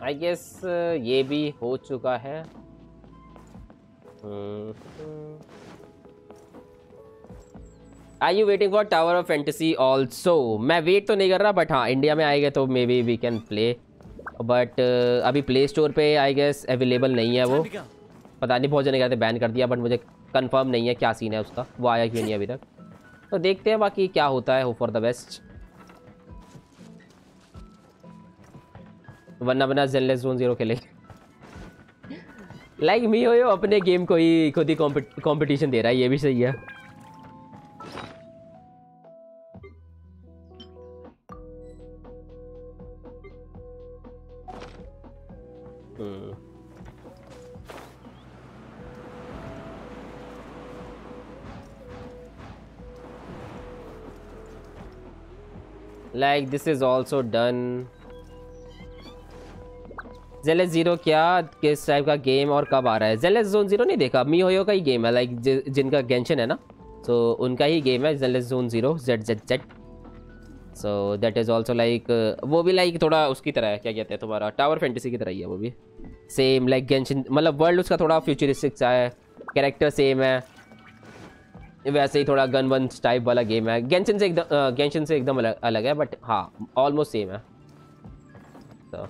I guess uh, ये भी हो चुका है I you waiting for Tower of Fantasy also मैं वेट तो नहीं कर रहा बट हाँ इंडिया में आएगा तो maybe we can play but uh, अभी प्ले स्टोर पे आई गेस अवेलेबल नहीं है वो। पता नहीं बहुत जने कहते बैन कर दिया बट मुझे कंफर्म नहीं है क्या सीन है उसका। वो आया क्यों नहीं अभी तक? तो देखते हैं बाकी क्या होता है हो फॉर द बेस्ट वरना वरना जेनलेस जोन ज़ीरो खेले लाइक मी हो अपने गेम को ही खुद ही कॉम्पिटिशन दे रहा है ये भी सही है। Like, this is also done. Zenless zero क्या? किस टाइप का गेम और कब आ रहा है? जेलेस जोन ज़ीरो नहीं देखा? मी होयो का ही गेम है लाइक जिनका गेंशन है ना? तो उनका ही गेम है Zenless Zone Zero Z Z Z so that is also like वो भी लाइक थोड़ा उसकी तरह है, क्या कहते हैं तुम्हारा? टावर फैंटेसी की तरह ही है वो भी. सेम लाइक गेंशन मतलब वर्ल्ड उसका थोड़ा फ्यूचरिस्टिक सा है. कैरेक्टर सेम है. वैसे ही थोड़ा गन वन टाइप वाला गेम है। गेंशन से एकदम गेंशन से एकदम अलग अलग है बट हाँ ऑलमोस्ट सेम है। तो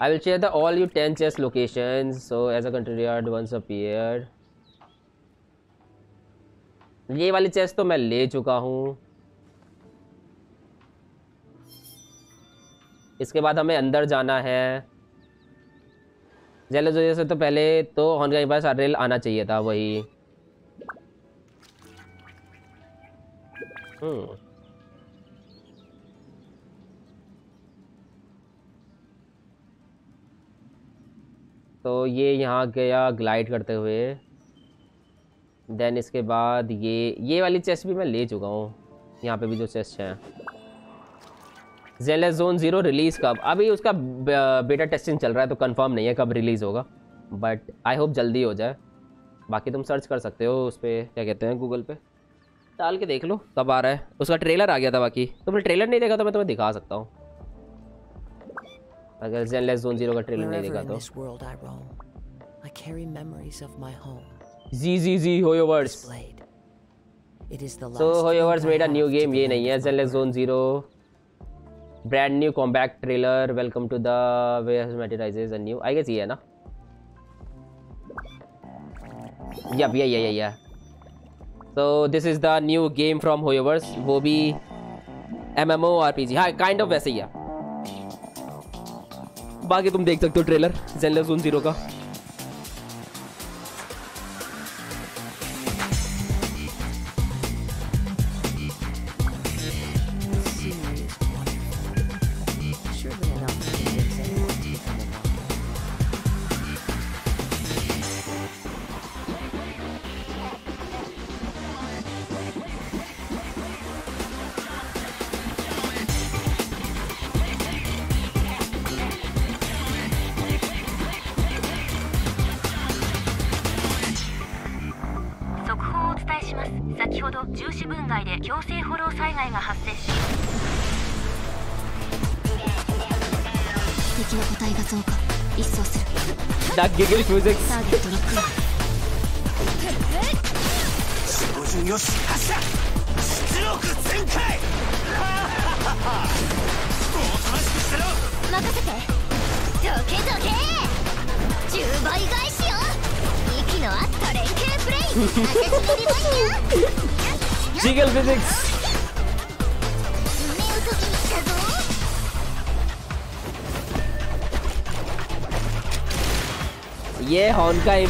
I will share the all you 10 chess locations, so as a country yard once appeared ये वाली चेस्ट तो मैं ले चुका हूँ। इसके बाद हमें अंदर जाना है। वजह से तो पहले तो हॉन के पास रेल आना चाहिए था, वही। हम्म। तो ये यहाँ गया ग्लाइड करते हुए। देन इसके बाद ये ये वाली चेस्ट भी मैं ले चुका हूँ। यहाँ पे भी जो चेस्ट है। जेलेस जोन ज़ीरो रिलीज़ कब? अभी उसका बेटा टेस्टिंग चल रहा है तो कंफर्म नहीं है कब रिलीज़ होगा। बट आई होप जल्दी हो जाए। बाकी तुम सर्च कर सकते हो उस पर क्या कहते हैं गूगल पे। डाल के देख लो कब आ रहा है। उसका ट्रेलर आ गया था बाकी। तुमने ट्रेलर नहीं देखा तो मैं तुम्हें दिखा सकता हूँ। अगर जेनलेस जोन ज़ीरो का ट्रेलर नहीं देखा तो। I carry memories of my home, जी जी जी HoYoverse so HoYoverse link I made a new game ये नहीं है Zenless Zora. Zone Zero brand new combat trailer welcome to the a new I guess ये है ना यप ये ये ये so this is the new game from HoYoverse वो भी एमएमओ आरपीजी हाँ काइंड ऑफ़ वैसे ही है। बाकी तुम देख सकते हो ट्रेलर जेनलेस जोन ज़ीरो का।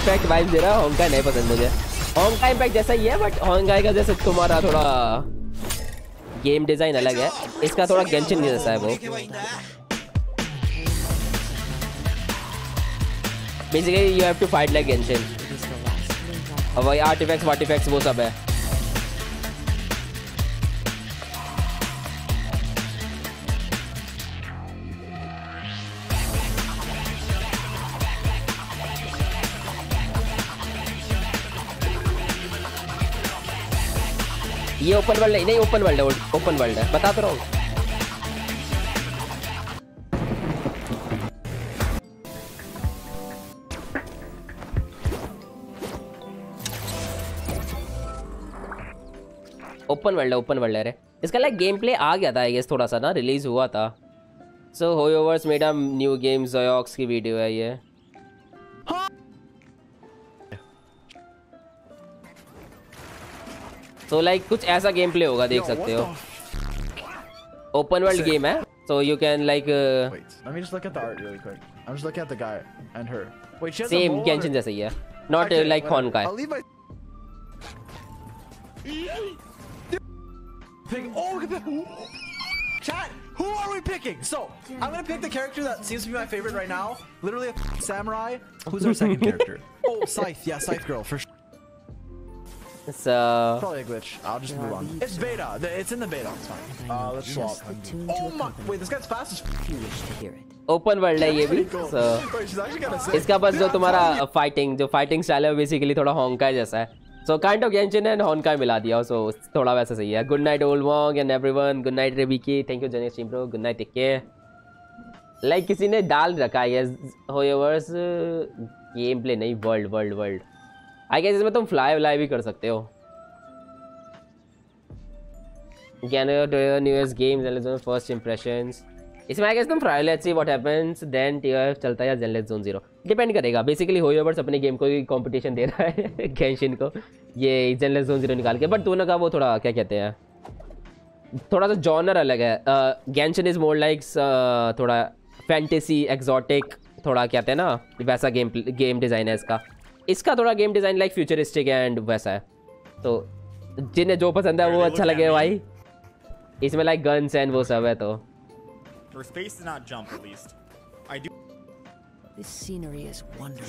इम्पैक्ट वाइब दे रहा है हॉर्न नहीं पसंद मुझे। का इम्पैक्ट जैसा ही है बट हॉर्न का जैसे तुम्हारा थोड़ा गेम डिज़ाइन अलग है। इसका थोड़ा गेंशिन जैसा है वो। Basically you have to fight like link और वही आर्टिफैक्ट्स वार्टिफैक्ट्स वो सब है। ओपन वर्ल्ड नहीं नहीं, ओपन वर्ल्ड है ओपन वर्ल्ड है। बता तो रहा हूँ। ओपन वर्ल्ड है, ओपन वर्ल्ड है रे। इसका लाइक गेम प्ले आ गया था गेस थोड़ा सा ना रिलीज़ हुआ था। So HoYoverse made a new game जोयॉक्स की वीडियो है ये। तो लाइक कुछ ऐसा गेम प्ले होगा देख सकते हो ओपन वर्ल्ड गेम है so you can like Wait, let me just look at the art really quick. I'm just looking at the guy and her. Wait, she has a same mole Genshin or- जैसा ही है not Okay, like whatever. Horn का I'll leave my. Pick. Oh, look at that. Chat. Who are we picking? So I'm gonna pick the character that seems to be my favorite right now. Literally a samurai. Who's our second character? Oh, Scythe. Yeah, Scythe girl for sure. So probably a glitch. I'll just move on. It's beta. It's in the beta. It's fine. Uh, let's swap. Oh my! Wait, this guy's fast as wish open world है ये भी सो इसका बस जो तुम्हारा uh, fighting जो fighting style है basically थोड़ा हॉन्का जैसा है so kind of Genshin and Honkai मिला दिया सो थोड़ा वैसा सही है good night old Wong and everyone good night rabi की थैंक यू जनेश इम्प्रो गुड नाइट टेक लाइक किसी ने डाल रखा है गेम प्ले uh, नहीं world world world I guess इसमें तुम फ्लाई व्लाई भी कर सकते हो। न्यूएस्ट गेम्स फ़र्स्ट इंप्रेशंस इसमें आई गेस तुम fly let's see what happens then TRF चलता है या जेनलेस जोन ज़ीरो डिपेंड करेगा। बेसिकली होयोवर्स अपने गेम को ही कंपटीशन दे रहा है। गेंशिन को। ये जेनलेस जोन ज़ीरो निकाल के। बट दोनों का वो थोड़ा, क्या कहते हैं? थोड़ा सा जॉनर अलग है। गेंशिन इज़ मोर लाइक थोड़ा फैंटेसी एक्जॉटिक थोड़ा कहते हैं ना, वैसा गेम गेम डिज़ाइन है इसका। इसका थोड़ा game design like futuristic and वैसा है। तो जिन्हें जो पसंद है वो अच्छा लगे भाई। इसमें लाइक गन्स एंड वो सब है तो।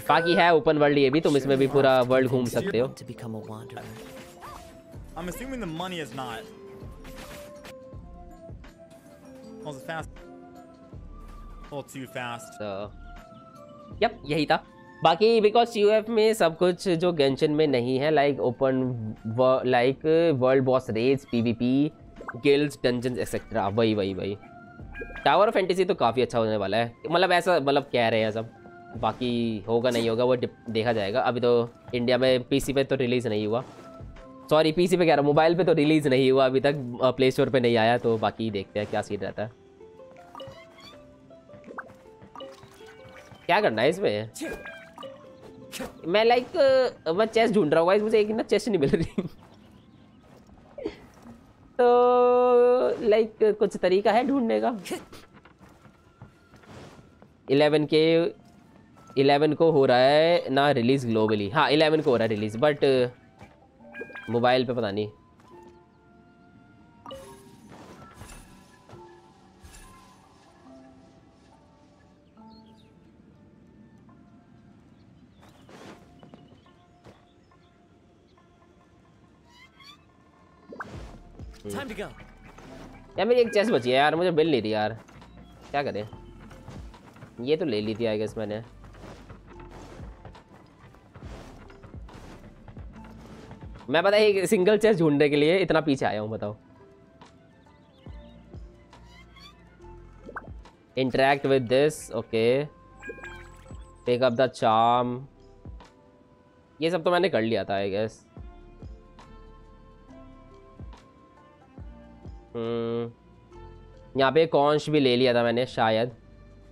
बाकी है ओपन वर्ल्ड ये भी तुम इसमें भी पूरा वर्ल्ड घूम सकते हो। यही था। बाकी बिकॉज़ यूएफ में सब कुछ जो गेंशन में नहीं है like open like world boss raids PVP guilds dungeons etcetera वही वही वही। टावर ऑफ़ फैंटेसी तो काफ़ी अच्छा होने वाला है। मतलब ऐसा मतलब कह रहे हैं सब। बाकी होगा, नहीं होगा, वो देखा जाएगा। अभी तो इंडिया में पीसी पे तो रिलीज़ नहीं हुआ। सॉरी पीसी पे कह रहा हूँ मोबाइल पे तो रिलीज़ नहीं हुआ अभी तक। प्ले स्टोर पे नहीं आया तो बाकी देखते हैं क्या सीन रहता है। क्या करना है इसमें? मैं लाइक मैं चेस ढूंढ रहा हूँ मुझे एक ना चेस नहीं मिल रही। तो लाइक कुछ तरीका है ढूँढने का? इलेवन के, इलेवन को हो रहा है ना रिलीज़ ग्लोबली हाँ इलेवन को हो रहा है रिलीज़ बट मोबाइल पे पता नहीं। Time to go. यार मेरी एक चेस बची है यार मुझे बिल नहीं दी यार। क्या करें? ये तो ले ली थी आई गेस मैंने। मैं पता है एक सिंगल चेस ढूँढने के लिए इतना पीछे आया हूँ बताओ। Interact with this okay take up the charm ये सब तो मैंने कर लिया था आई गेस यहाँ पे कॉन्श भी ले लिया था मैंने, शायद।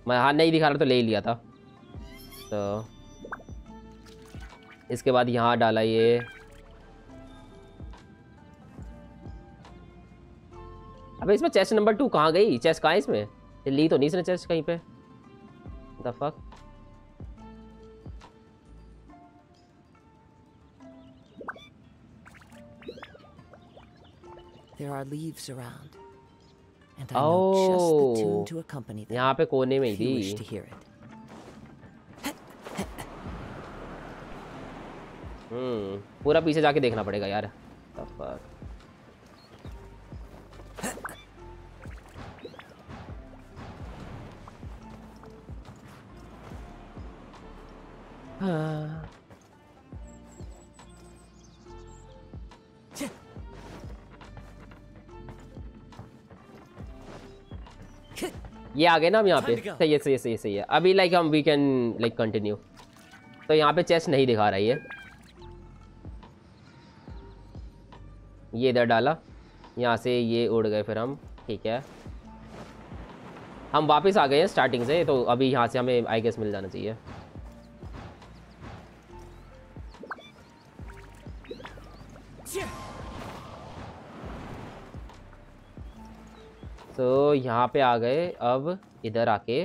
मैं हाँ नहीं दिखा रहा तो ले लिया था। तो इसके बाद यहाँ डाला ये। अबे, इसमें चेस्ट नंबर टू कहाँ गई? चेस्ट कहाँ इसमें? ली तो नहीं इसने चेस्ट कहीं पे। The fuck There are leaves around. And I know just the Oh. tune to accompany them. यहाँ पे कोने में ही if you wish थी to hear it. हम्म पूरा पीछे जाके देखना पड़ेगा यार The fuck? हाँ। ये आ गए ना हम यहाँ पे. सही है सही है सही है सही है। अभी लाइक हम वी कैन लाइक कंटिन्यू तो यहाँ पे चेस्ट नहीं दिखा रही है ये। ये इधर डाला। यहाँ से ये उड़ गए फिर हम। ठीक है। हम वापस आ गए हैं स्टार्टिंग से तो अभी यहाँ से हमें आई गेस मिल जाना चाहिए। तो यहाँ पे आ गए अब इधर आके।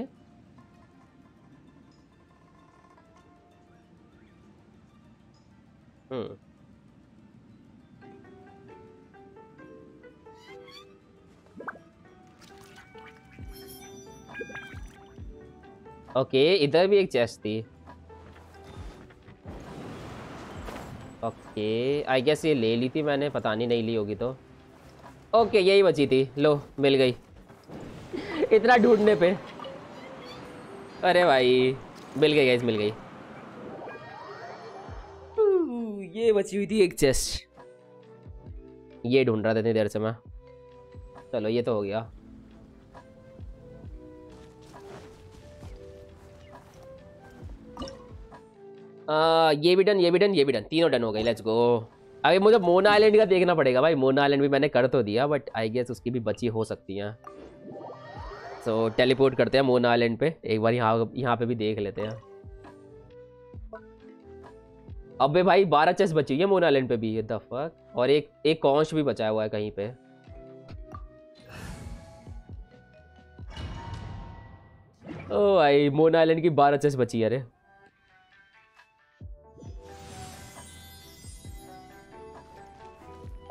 हम्म। ओके, इधर भी एक चेस्ट थी। ओके आई गेस ये ले ली थी मैंने, पता नहीं नहीं ली होगी तो। ओके यही बची थी। लो मिल गई। इतना ढूँढने पे। अरे भाई मिल गई गाइस मिल गई। ये बची हुई थी एक चेस्ट ये ढूंढ रहा था इतनी देर से मैं। चलो ये तो हो गया। आ, ये भी डन ये भी डन ये भी डन तीनों डन हो गई लेट्स गो अभी मुझे मोना आइलैंड का देखना पड़ेगा भाई। मोना आइलैंड भी मैंने कर तो दिया बट आई गेस उसकी भी बची हो सकती हैं। सो so, टेलीपोर्ट करते हैं मोना आइलैंड पे। एक बार यहाँ यहाँ पे भी देख लेते हैं। अबे भाई बारह चेस बची हुई है मोना आइलैंड पे भी ये द फक और एक एक कौश भी बचा हुआ है कहीं पे। ओ भाई मोना आइलैंड की बारह चेस बची है अरे।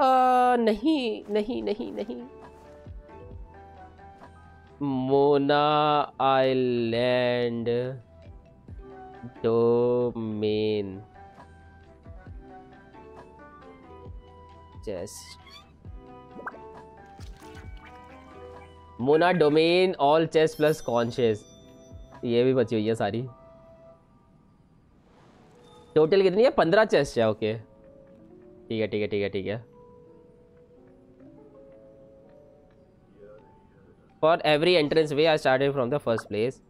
नहीं नहीं नहीं नहीं। Mona island domain. Chest Mona domain all chest plus conscious ये भी बची हुई है सारी। टोटल कितनी है? पंद्रह चेस्ट है ओके ठीक है ठीक है ठीक है ठीक है। For every entrance way I started from the first place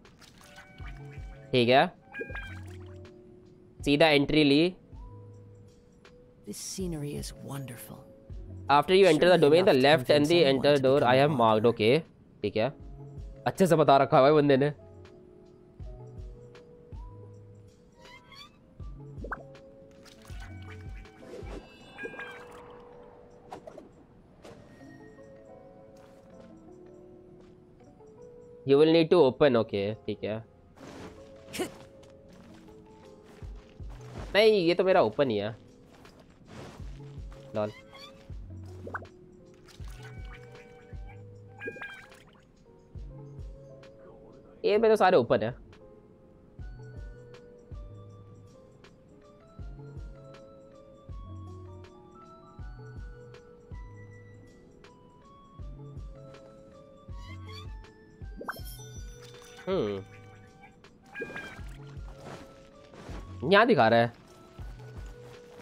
ठीक है? सीधा एंट्री ली। This scenery is wonderful. After you enter the domain the left and the enter door I have marked okay ठीक है? अच्छे से बता रखा है भाई बंदे ने। You will need to open okay ठीक है। नहीं, ये तो मेरा ओपन ही है। लॉल ये मेरे सारे ओपन है। हम्म। यहाँ दिखा रहा है।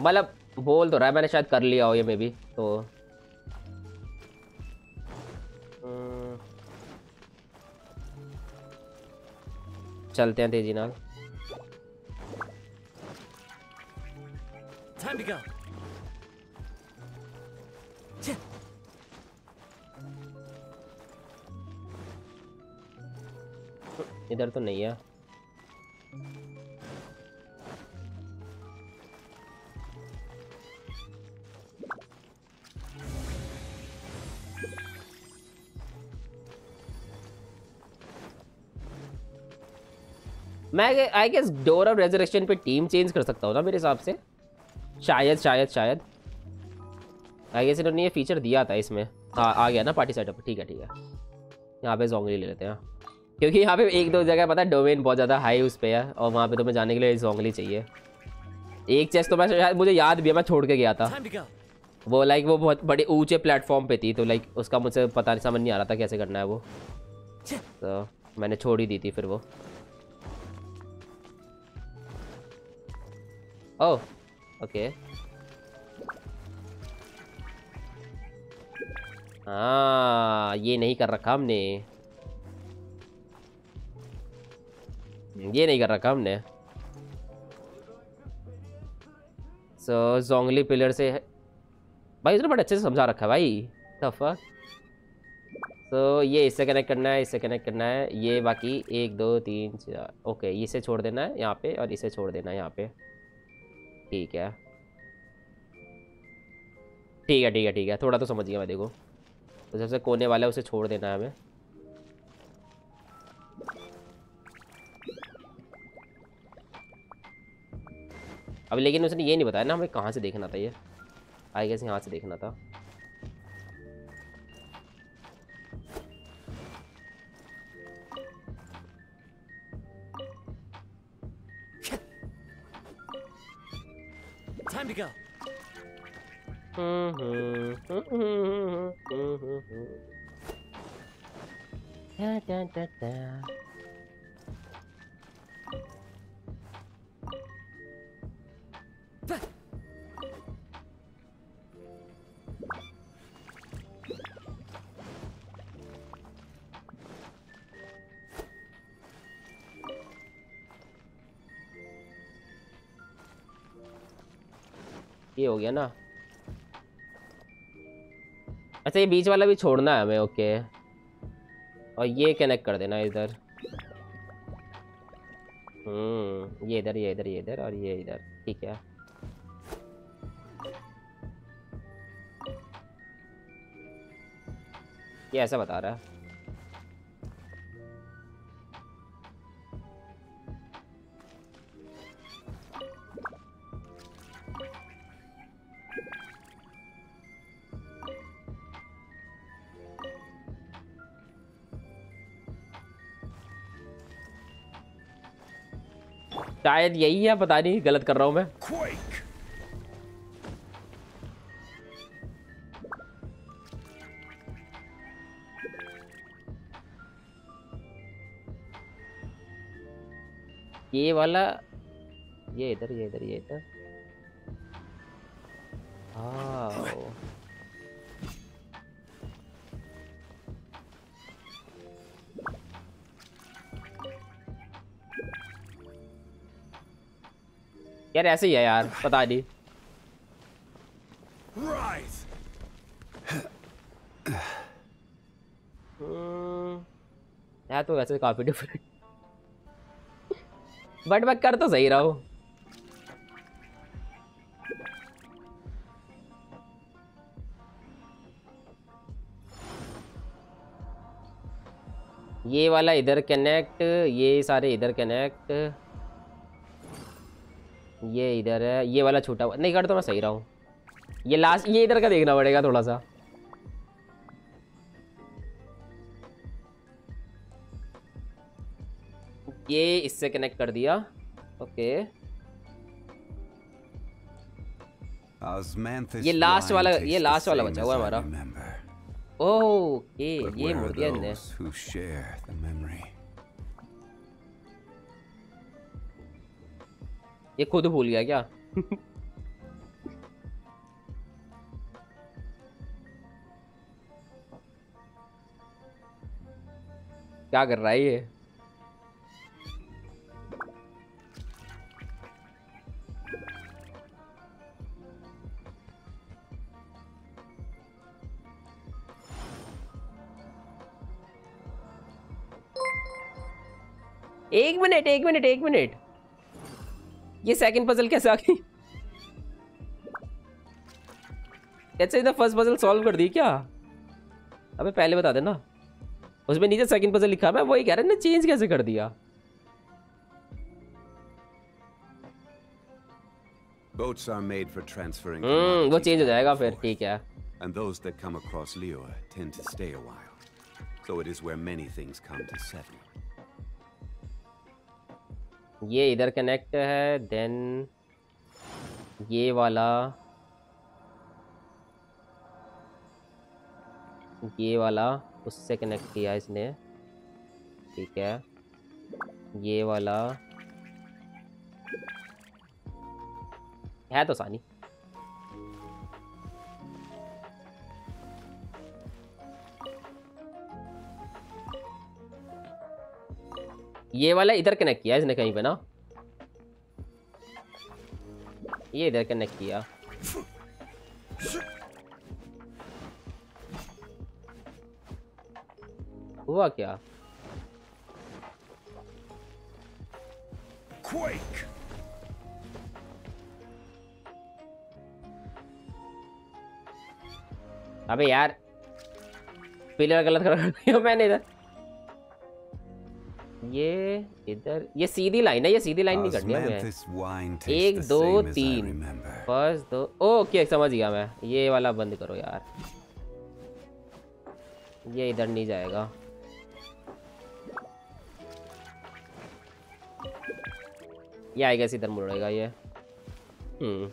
मतलब बोल तो रहा है मैंने शायद कर लिया हो ये में भी तो। हम्म, चलते हैं तेज़ी नाल। इधर तो नहीं है। मैं I guess door of resurrection पे टीम चेंज कर सकता हूँ ना मेरे हिसाब से। शायद शायद शायद। आई गेस इन्होंने ये फीचर दिया था इसमें। हाँ आ गया ना पार्टी सेटअप ठीक है ठीक है। यहाँ पे जोंगली ले लेते हैं। क्योंकि यहाँ पे एक दो जगह पता है डोमेन बहुत ज़्यादा हाई उस पे है और वहाँ पे तो मैं जाने के लिए जोंगली चाहिए। एक चेस्ट तो मैं शायद मुझे याद भी है मैं छोड़ के गया था. वो लाइक वो बहुत बड़े ऊँचे प्लेटफॉर्म पे थी तो लाइक उसका मुझसे पता नहीं समझ नहीं आ रहा था कैसे करना है वो। तो मैंने छोड़ ही दी थी फिर वो। ओह ओके हाँ ये नहीं कर रखा हमने। ये नहीं कर रखा हमने। सो so, जोंगली पिलर से भाई उसने बड़े अच्छे से समझा रखा है भाई। टफ तो ये इससे कनेक्ट करना है इससे कनेक्ट करना है। ये बाकी एक दो तीन चार ओके इसे छोड़ देना है यहाँ पे और इसे छोड़ देना है यहाँ पे। ठीक है। ठीक है ठीक है ठीक है। थोड़ा तो समझ गया मैं देखो। तो सबसे कोने वाला है उसे छोड़ देना है हमें। अब लेकिन उसने ये नहीं बताया ना हमें कहाँ से देखना था ये आई गेस यहाँ से देखना था Time to go. Da, da, da, da. ये हो गया ना। अच्छा ये बीच वाला भी छोड़ना है हमें, ओके। और ये कनेक्ट कर देना इधर। हम्म ये इधर ये इधर ये इधर और ये इधर, ठीक है। ये ऐसा बता रहा है। शायद यही है पता नहीं गलत कर रहा हूँ मैं। ये वाला ये इधर ये इधर ये इधर। हाँ यार ऐसे ही है यार पता नहीं। है तो वैसे काफ़ी डिफरेंट बट मैं कर तो सही रहा हूँ। ये वाला इधर कनेक्ट ये सारे इधर कनेक्ट ये इधर है ये वाला छोटा नहीं कर तो मैं सही रहा हूँ। ये लास्ट ये इधर का देखना पड़ेगा थोड़ा सा। ये इससे कनेक्ट कर दिया। ओके ये लास्ट वाला ये लास्ट वाला बचा हुआ हमारा। ओके ये मुड़ दिया ये खुद भूल गया क्या? क्या कर रहा है ये? एक मिनट एक मिनट एक मिनट। ये सेकंड पजल कैसे आ गई कैसे इधर फ़र्स्ट पजल सॉल्व कर दी क्या अबे पहले बता देना उसमें नीचे सेकंड पजल लिखा मैं वही कह रहा ना चेंज कैसे कर दिया Boats are made for transferring हम्म वो चेंज हो जाएगा फिर ठीक है And those that come across Lior tend to stay a while. So it is where many things come to settle. ये इधर कनेक्ट है देन ये वाला ये वाला, उससे कनेक्ट किया इसने, ठीक है। ये वाला, है तो सानी। ये वाला इधर कनेक्ट किया इसने कहीं पे ना? ये इधर कनेक्ट किया। हुआ क्या? Quake! अबे यार पिलर गलत कर दिया मैंने इधर ये इधर ये सीधी लाइन है ये सीधी लाइन नहीं करनी है एक दो तीन. फ़र्स्ट दो। ओके समझ गया मैं। ये वाला बंद करो यार। ये इधर नहीं जाएगा। ये आएगा इधर मुड़ेगा ये। हम्म।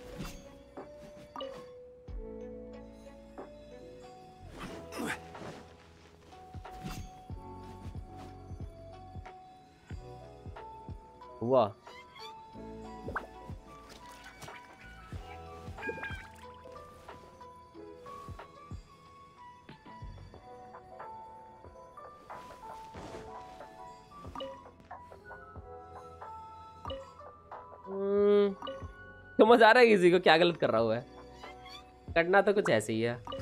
हुआ। हम्म, समझ आ रहा है किसी को क्या गलत कर रहा हुआ है? करना तो कुछ ऐसे ही है।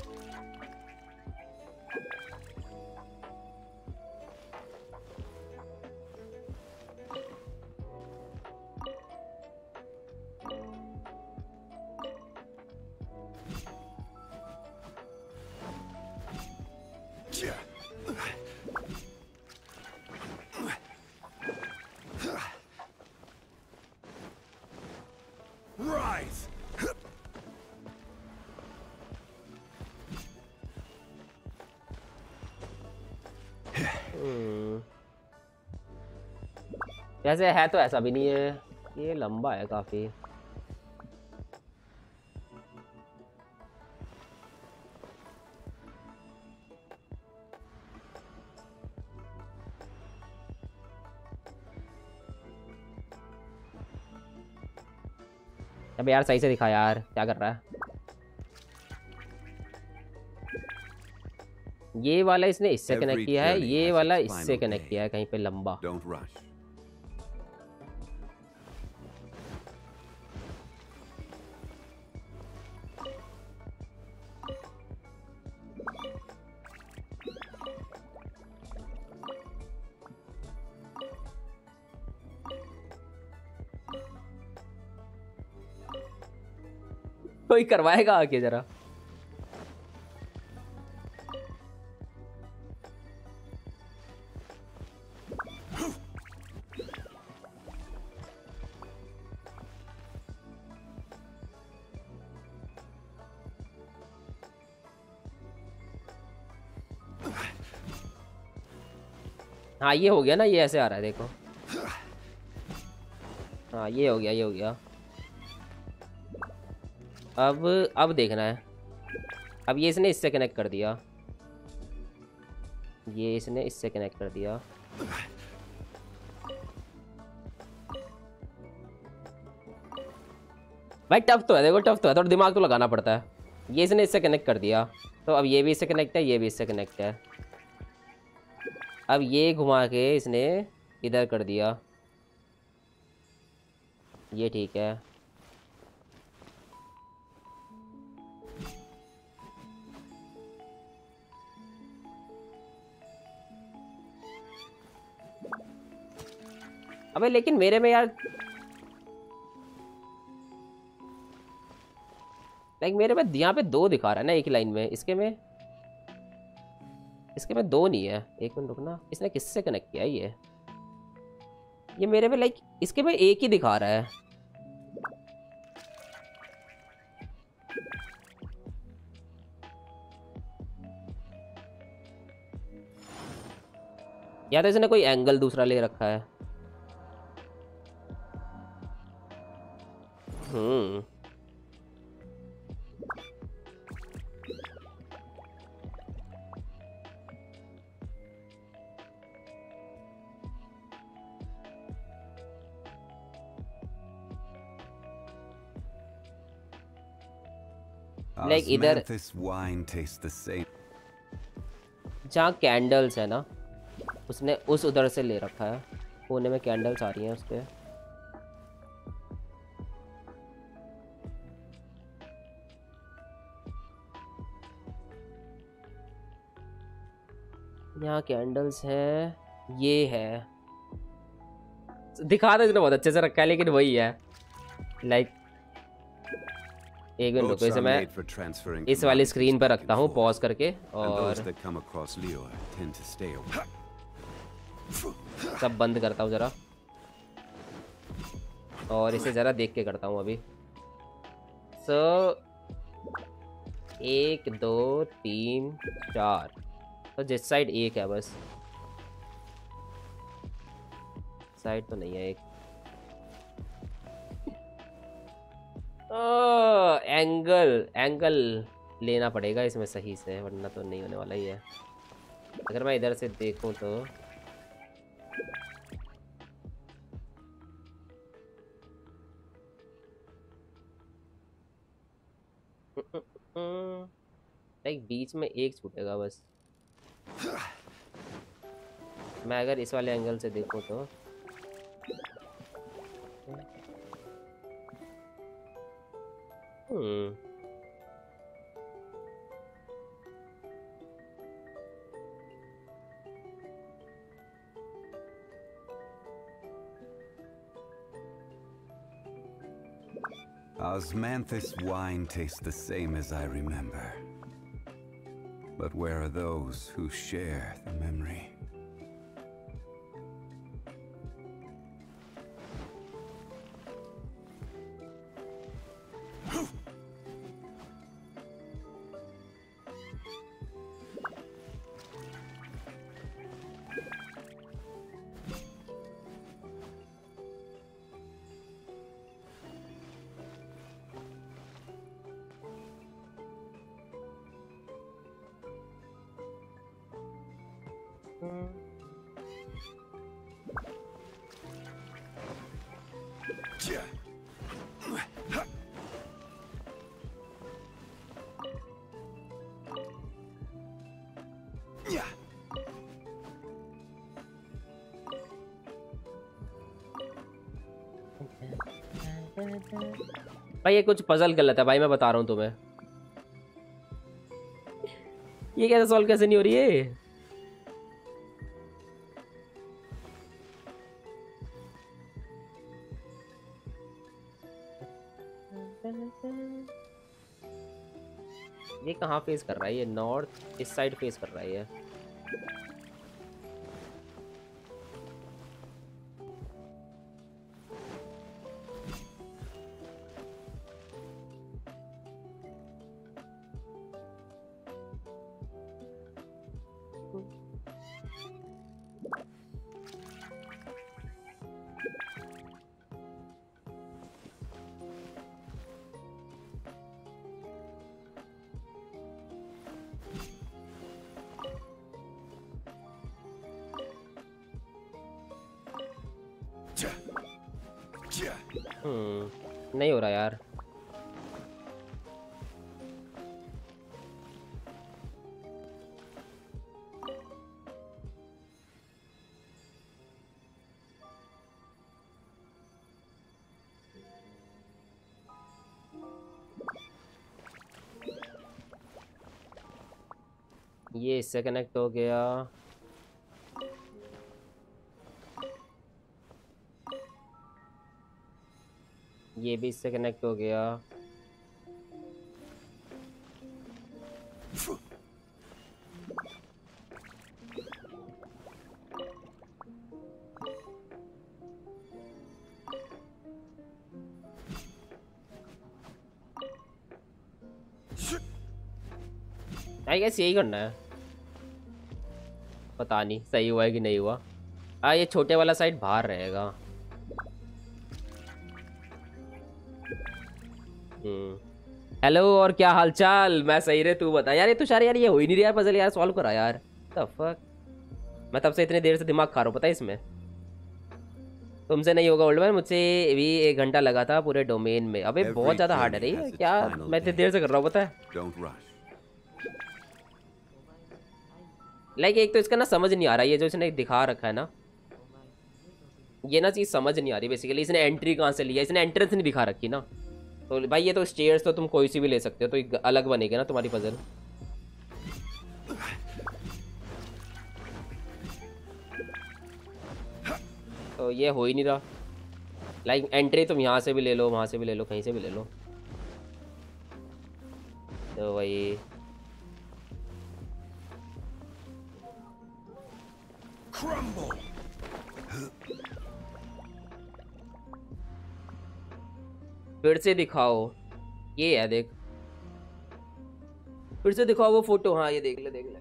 वैसे है तो ऐसा भी नहीं है। ये लंबा है काफ़ी। अबे यार सही से दिखा यार क्या कर रहा है? ये वाला इसने इससे कनेक्ट किया है ये वाला इससे कनेक्ट किया है कहीं पे लंबा। कोई करवाएगा आके जरा। हाँ ये हो गया ना, ये ऐसे आ रहा है, देखो। हाँ ये हो गया, ये हो गया। अब अब देखना है। अब ये इसने इससे कनेक्ट कर दिया। ये इसने इससे कनेक्ट कर दिया। भाई टफ तो है, देखो टफ तो है, थोड़ा दिमाग तो लगाना पड़ता है। ये इसने इससे कनेक्ट कर दिया। तो अब ये भी इससे कनेक्ट है, ये भी इससे कनेक्ट है। अब ये घुमा के इसने इधर कर दिया। ये ठीक है। अबे, लेकिन मेरे में यार लाइक मेरे में यहाँ पे दो दिखा रहा है ना एक लाइन में। इसके में इसके में दो नहीं है। एक मिनट रुकना। इसने किससे कनेक्ट किया ये? ये मेरे में लाइक इसके में एक ही दिखा रहा है। या तो इसने कोई एंगल दूसरा ले रखा है। Like tastes the same. जहाँ कैंडल्स है ना उसने उस उधर से ले रखा है। कोने में कैंडल्स आ रही हैं उसके। यहाँ कैंडल्स हैं ये है। दिखा तो इसने बहुत अच्छे से रखा है लेकिन वही है। लाइक एक मिनट रुको इसे मैं इस वाली स्क्रीन पर रखता हूँ पॉज करके और. सब बंद करता हूँ ज़रा। और इसे ज़रा देख के करता हूँ अभी। सो एक दो तीन चार। तो जिस साइड एक है बस। साइड तो नहीं है एक। ओ, एंगल एंगल लेना पड़ेगा इसमें सही से वरना तो नहीं होने वाला ही है। अगर मैं इधर से देखूँ तो। लाइक बीच में एक छूटेगा बस। मैं अगर इस वाले एंगल से देखूँ तो hmm Osmanthus wine tastes the same as I remember. But where are those who share the memory? कुछ पजल गलत है, भाई मैं बता रहा हूँ तुम्हें। ये कैसे सॉल्व कैसे नहीं हो रही है? ये कहाँ फेस कर रहा है? ये नॉर्थ इस साइड फेस कर रहा है ये इससे कनेक्ट हो गया। ये भी इससे कनेक्ट हो गया। आई गेस यही करना है। पता नहीं सही हुआ है कि नहीं हुआ। हाँ ये छोटे वाला साइड बाहर रहेगा। हेलो और क्या हालचाल? मैं सही रे तू बता। यार ये तुषार यार ये हो ही नहीं रहा पजल यार सॉल्व करा यार। फक मैं तब से इतनी देर से दिमाग खा रहा हूँ पता है इसमें? तुमसे नहीं होगा ओल्ड मैन मुझसे भी एक घंटा लगा था पूरे डोमेन में। अबे बहुत ज़्यादा हार्ड है रही क्या? मैं इतनी देर से कर रहा हूँ पता है? लाइक एक तो इसका ना समझ नहीं आ रहा, ये जो इसने दिखा रखा है ना, ये ना चीज़ समझ नहीं आ रही बेसिकली इसने एंट्री कहाँ से लिया? इसने एंट्रेंस नहीं दिखा रखी ना। तो भाई ये तो स्टेयर्स तो तुम कोई सी भी ले सकते हो तो अलग बनेगी ना तुम्हारी पजल तो ये हो ही नहीं रहा। लाइक एंट्री तुम यहाँ से भी ले लो, वहाँ से भी ले लो, कहीं से भी ले लो। तो भाई Crumble. फिर से दिखाओ ये है देख फिर से दिखाओ वो फोटो हाँ ये देख ले देख ले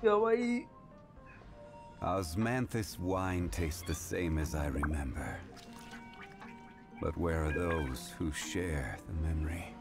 क्या भाई Osmanthus wine tastes the same as I remember. But where are those who share the memory?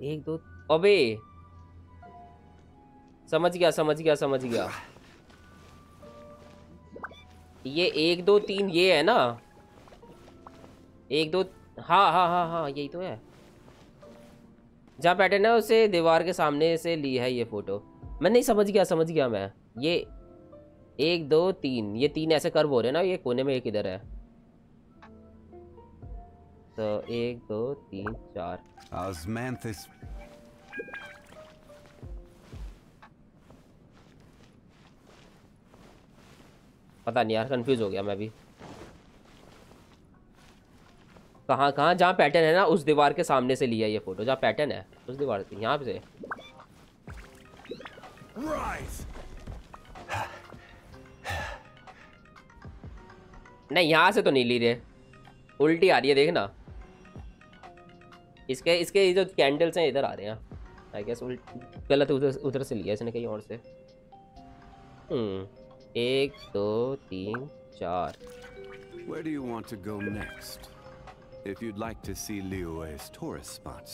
एक, दो, अबे। समझ गया समझ गया समझ गया। ये एक, दो, तीन, ये है ना? एक, दो हाँ हाँ हाँ हाँ यही तो है। जहाँ पैटर्न है, उसे दीवार के सामने से ली है ये फ़ोटो मैं नहीं, समझ गया समझ गया मैं। ये एक, दो, तीन, ये तीन ऐसे कर्व हो रहे हैं ना, ये कोने में एक इधर है। तो एक दो तीन चार। Osmanthus. पता नहीं यार कंफ्यूज हो गया मैं भी। कहाँ कहाँ जहाँ पैटर्न है ना उस दीवार के सामने से लिया ये फ़ोटो जहाँ पैटर्न है उस दीवार से यहाँ से। नहीं यहाँ से तो नहीं ली रहे उल्टी आ रही है देखना। इसके इसके जो कैंडल्स हैं इधर आ रहे हैं। आई गेस गलत उधर उधर से लिया इसने कहीं और से। हम्म एक दो तीन चार। Where do you want to go next? If you'd like to see Liyue's tourist spots,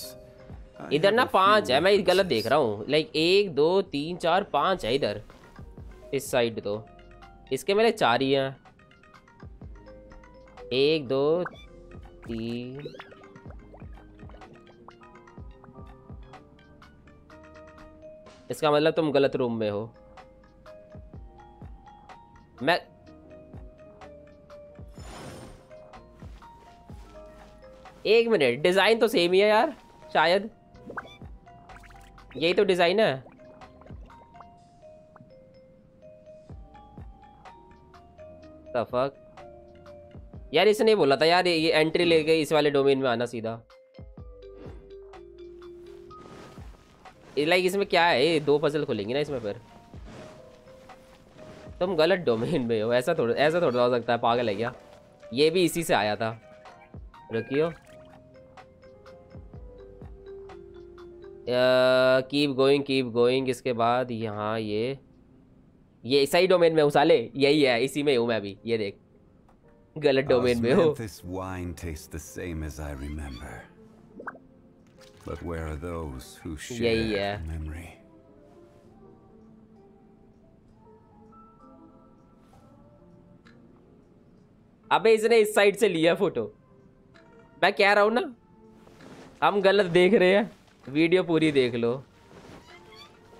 इधर ना पाँच है मैं गलत देख रहा हूँ। लाइक एक दो तीन चार पाँच है इधर। इस साइड तो। इसके मेरे चार ही हैं। एक दो तीन इसका मतलब तुम गलत रूम में हो। मैं एक मिनट, डिज़ाइन तो सेम ही है यार, शायद। यही तो डिज़ाइन है। Fuck? यार, इसने बोला था यार, ये एंट्री ले गई इस वाले डोमेन में आना सीधा। लाइक इसमें क्या है? दो पजल खुलेंगे ना इसमें फिर। तुम गलत डोमेन में हो। ऐसा थोड़ा ऐसा थोड़ा हो सकता है। पागल है क्या? ये भी इसी से आया था। रुकियो। कीप गोइंग कीप गोइंग इसके बाद यहाँ ये ये सही डोमेन में हूँ साले। यही है। इसी में हूँ मैं भी ये देख। गलत डोमेन में हो। But where are those who share Yeah, yeah. memory? अबे इसने इस साइड से लिया फ़ोटो मैं कह रहा हूँ ना हम गलत देख रहे हैं। वीडियो पूरी देख लो।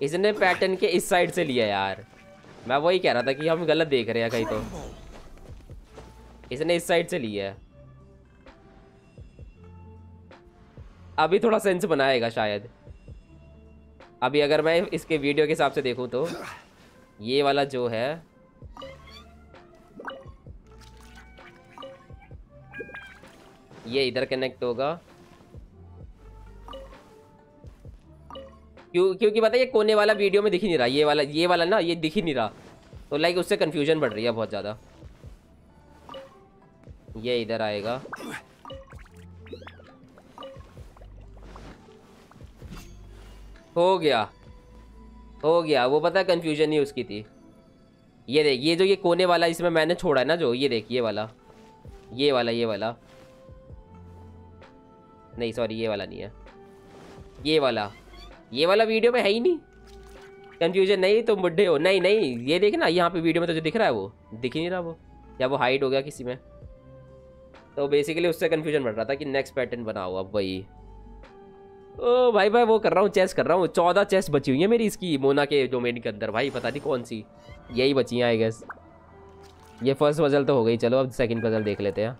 इसने पैटर्न के इस साइड से लिया यार। मैं वही कह रहा था कि हम गलत देख रहे हैं कहीं तो। इसने इस साइड से लिया। है अभी थोड़ा सेंस बनाएगा शायद। अभी अगर मैं इसके वीडियो के हिसाब से देखूँ तो ये वाला जो है, ये इधर कनेक्ट होगा। क्यों, क्योंकि पता है ये कोने वाला वीडियो में दिख ही नहीं रहा। ये वाला ये वाला ना, ये दिख ही नहीं रहा। तो लाइक उससे कंफ्यूजन बढ़ रही है बहुत ज़्यादा। ये इधर आएगा। हो गया हो गया। वो पता है कंफ्यूजन ही उसकी थी। ये देख, ये जो ये कोने वाला इसमें मैंने छोड़ा है ना जो, ये देख, ये वाला। ये वाला ये वाला। नहीं सॉरी ये वाला नहीं है। ये वाला। ये वाला वीडियो में है ही नहीं। कन्फ्यूज़न नहीं, तुम बुढ़े हो। नहीं नहीं, ये देख ना, यहाँ पे वीडियो में तो जो दिख रहा है वो, दिख ही नहीं रहा वो। या वो हाइड हो गया किसी में। तो बेसिकली उससे कन्फ्यूज़न बढ़ रहा था कि नेक्स्ट पैटर्न बनाओ अब वही। ओ, भाई भाई, वो कर रहा हूँ चेस कर रहा हूँ। चौदह चेस बची हुई है मेरी इसकी, मोना के डोमेन के अंदर। भाई, पता नहीं कौन सी। यही बची हैं आई गेस ये फ़र्स्ट पजल तो हो गई, चलो, अब सेकंड पजल देख लेते हैं।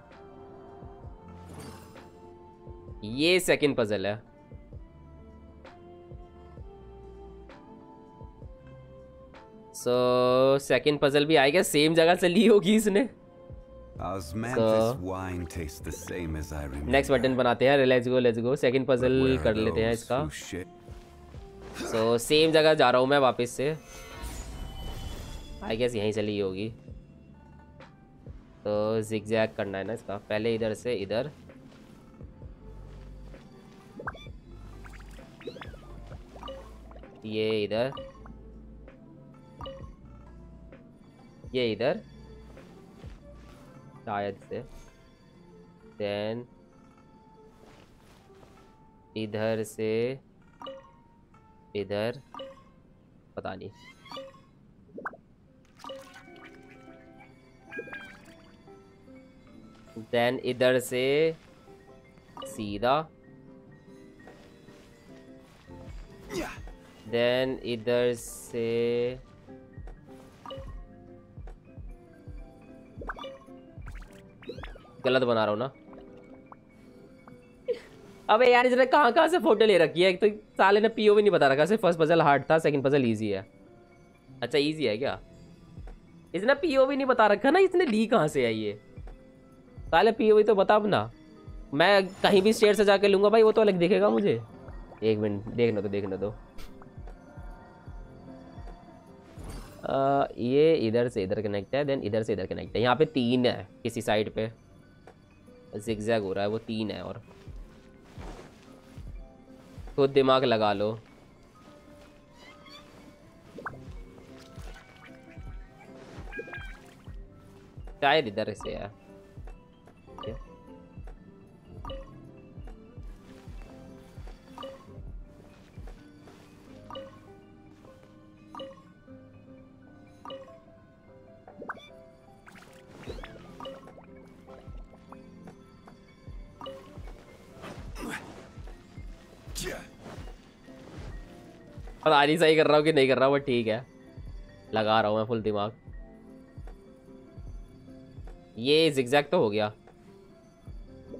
ये सेकंड पजल है। सो सेकंड पजल भी आएगा सेम जगह से ली होगी इसने। नेक्स्ट बटन बनाते हैं let's go let's go second puzzle कर लेते हैं इसका। सो सेम जगह जा रहा हूँ मैं वापस से। आई गेस यहीं से ली होगी। तो जिग करना है ना इसका। पहले इधर से इधर। ये इधर। ये इधर। शायद से। देन इधर से, इधर, पता नहीं। देन इधर से, सीधा। देन इधर से गलत बना रहा हूँ ना। अबे यार इसने कहाँ कहाँ से फ़ोटो ले रखी है? एक तो साले ने पीओ भी नहीं बता रखा सिर्फ़ फ़र्स्ट पजल हार्ड था सेकंड पजल इजी है। अच्छा इजी है क्या? इसने पीओ भी नहीं बता रखा ना इसने ली कहाँ से है ये? साले पीओ तो बता ना मैं कहीं भी स्टेट से जाके लूँगा भाई वो तो अलग दिखेगा मुझे। एक मिनट देखना तो देखना तो अ, ये इधर से इधर कनेक्ट है देन इधर से इधर कनेक्ट है। यहाँ पे तीन है किसी साइड पे। जिगजैग हो रहा है, वो तीन है और खुद दिमाग लगा लो। शायद इधर से है। पता नहीं सही कर रहा हूँ कि नहीं कर रहा हूँ बट ठीक है। लगा रहा हूँ मैं फुल दिमाग। ये जिगजैग तो हो गया।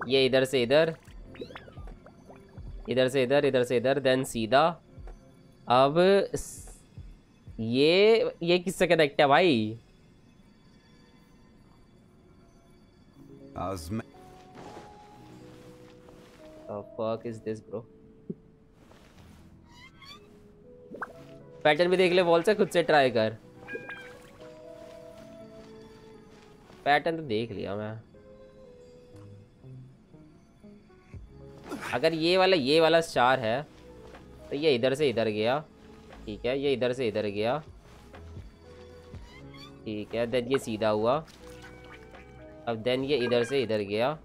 ये इधर से इधर। इधर से इधर इधर से इधर देन सीधा। अब ये ये किससे कनेक्ट है भाई? Osman The fuck is this bro? Pattern भी देख ले, वॉल से खुद से ट्राई कर। पैटर्न तो देख लिया मैं। अगर ये वाला ये वाला स्टार है तो ये इधर से इधर गया। ठीक है, ये इधर से इधर गया। ठीक है देन ये सीधा हुआ। अब देन ये इधर से इधर गया।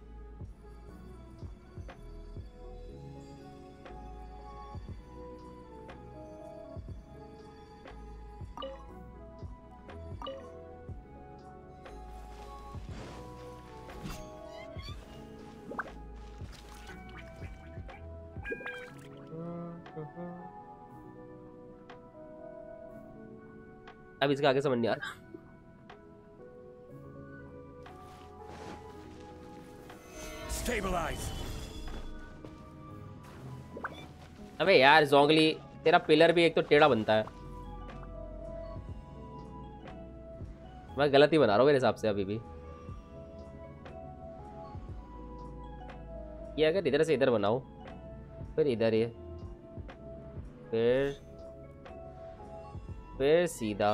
अब इसका आगे समझ नहीं आ रहा। Stabilize. अबे यार जोंगली तेरा पिलर भी एक तो टेढ़ा बनता है। मैं गलत ही बना रहा हूँ मेरे हिसाब से अभी भी। ये अगर इधर से इधर बनाओ फिर इधर ये फिर फिर सीधा।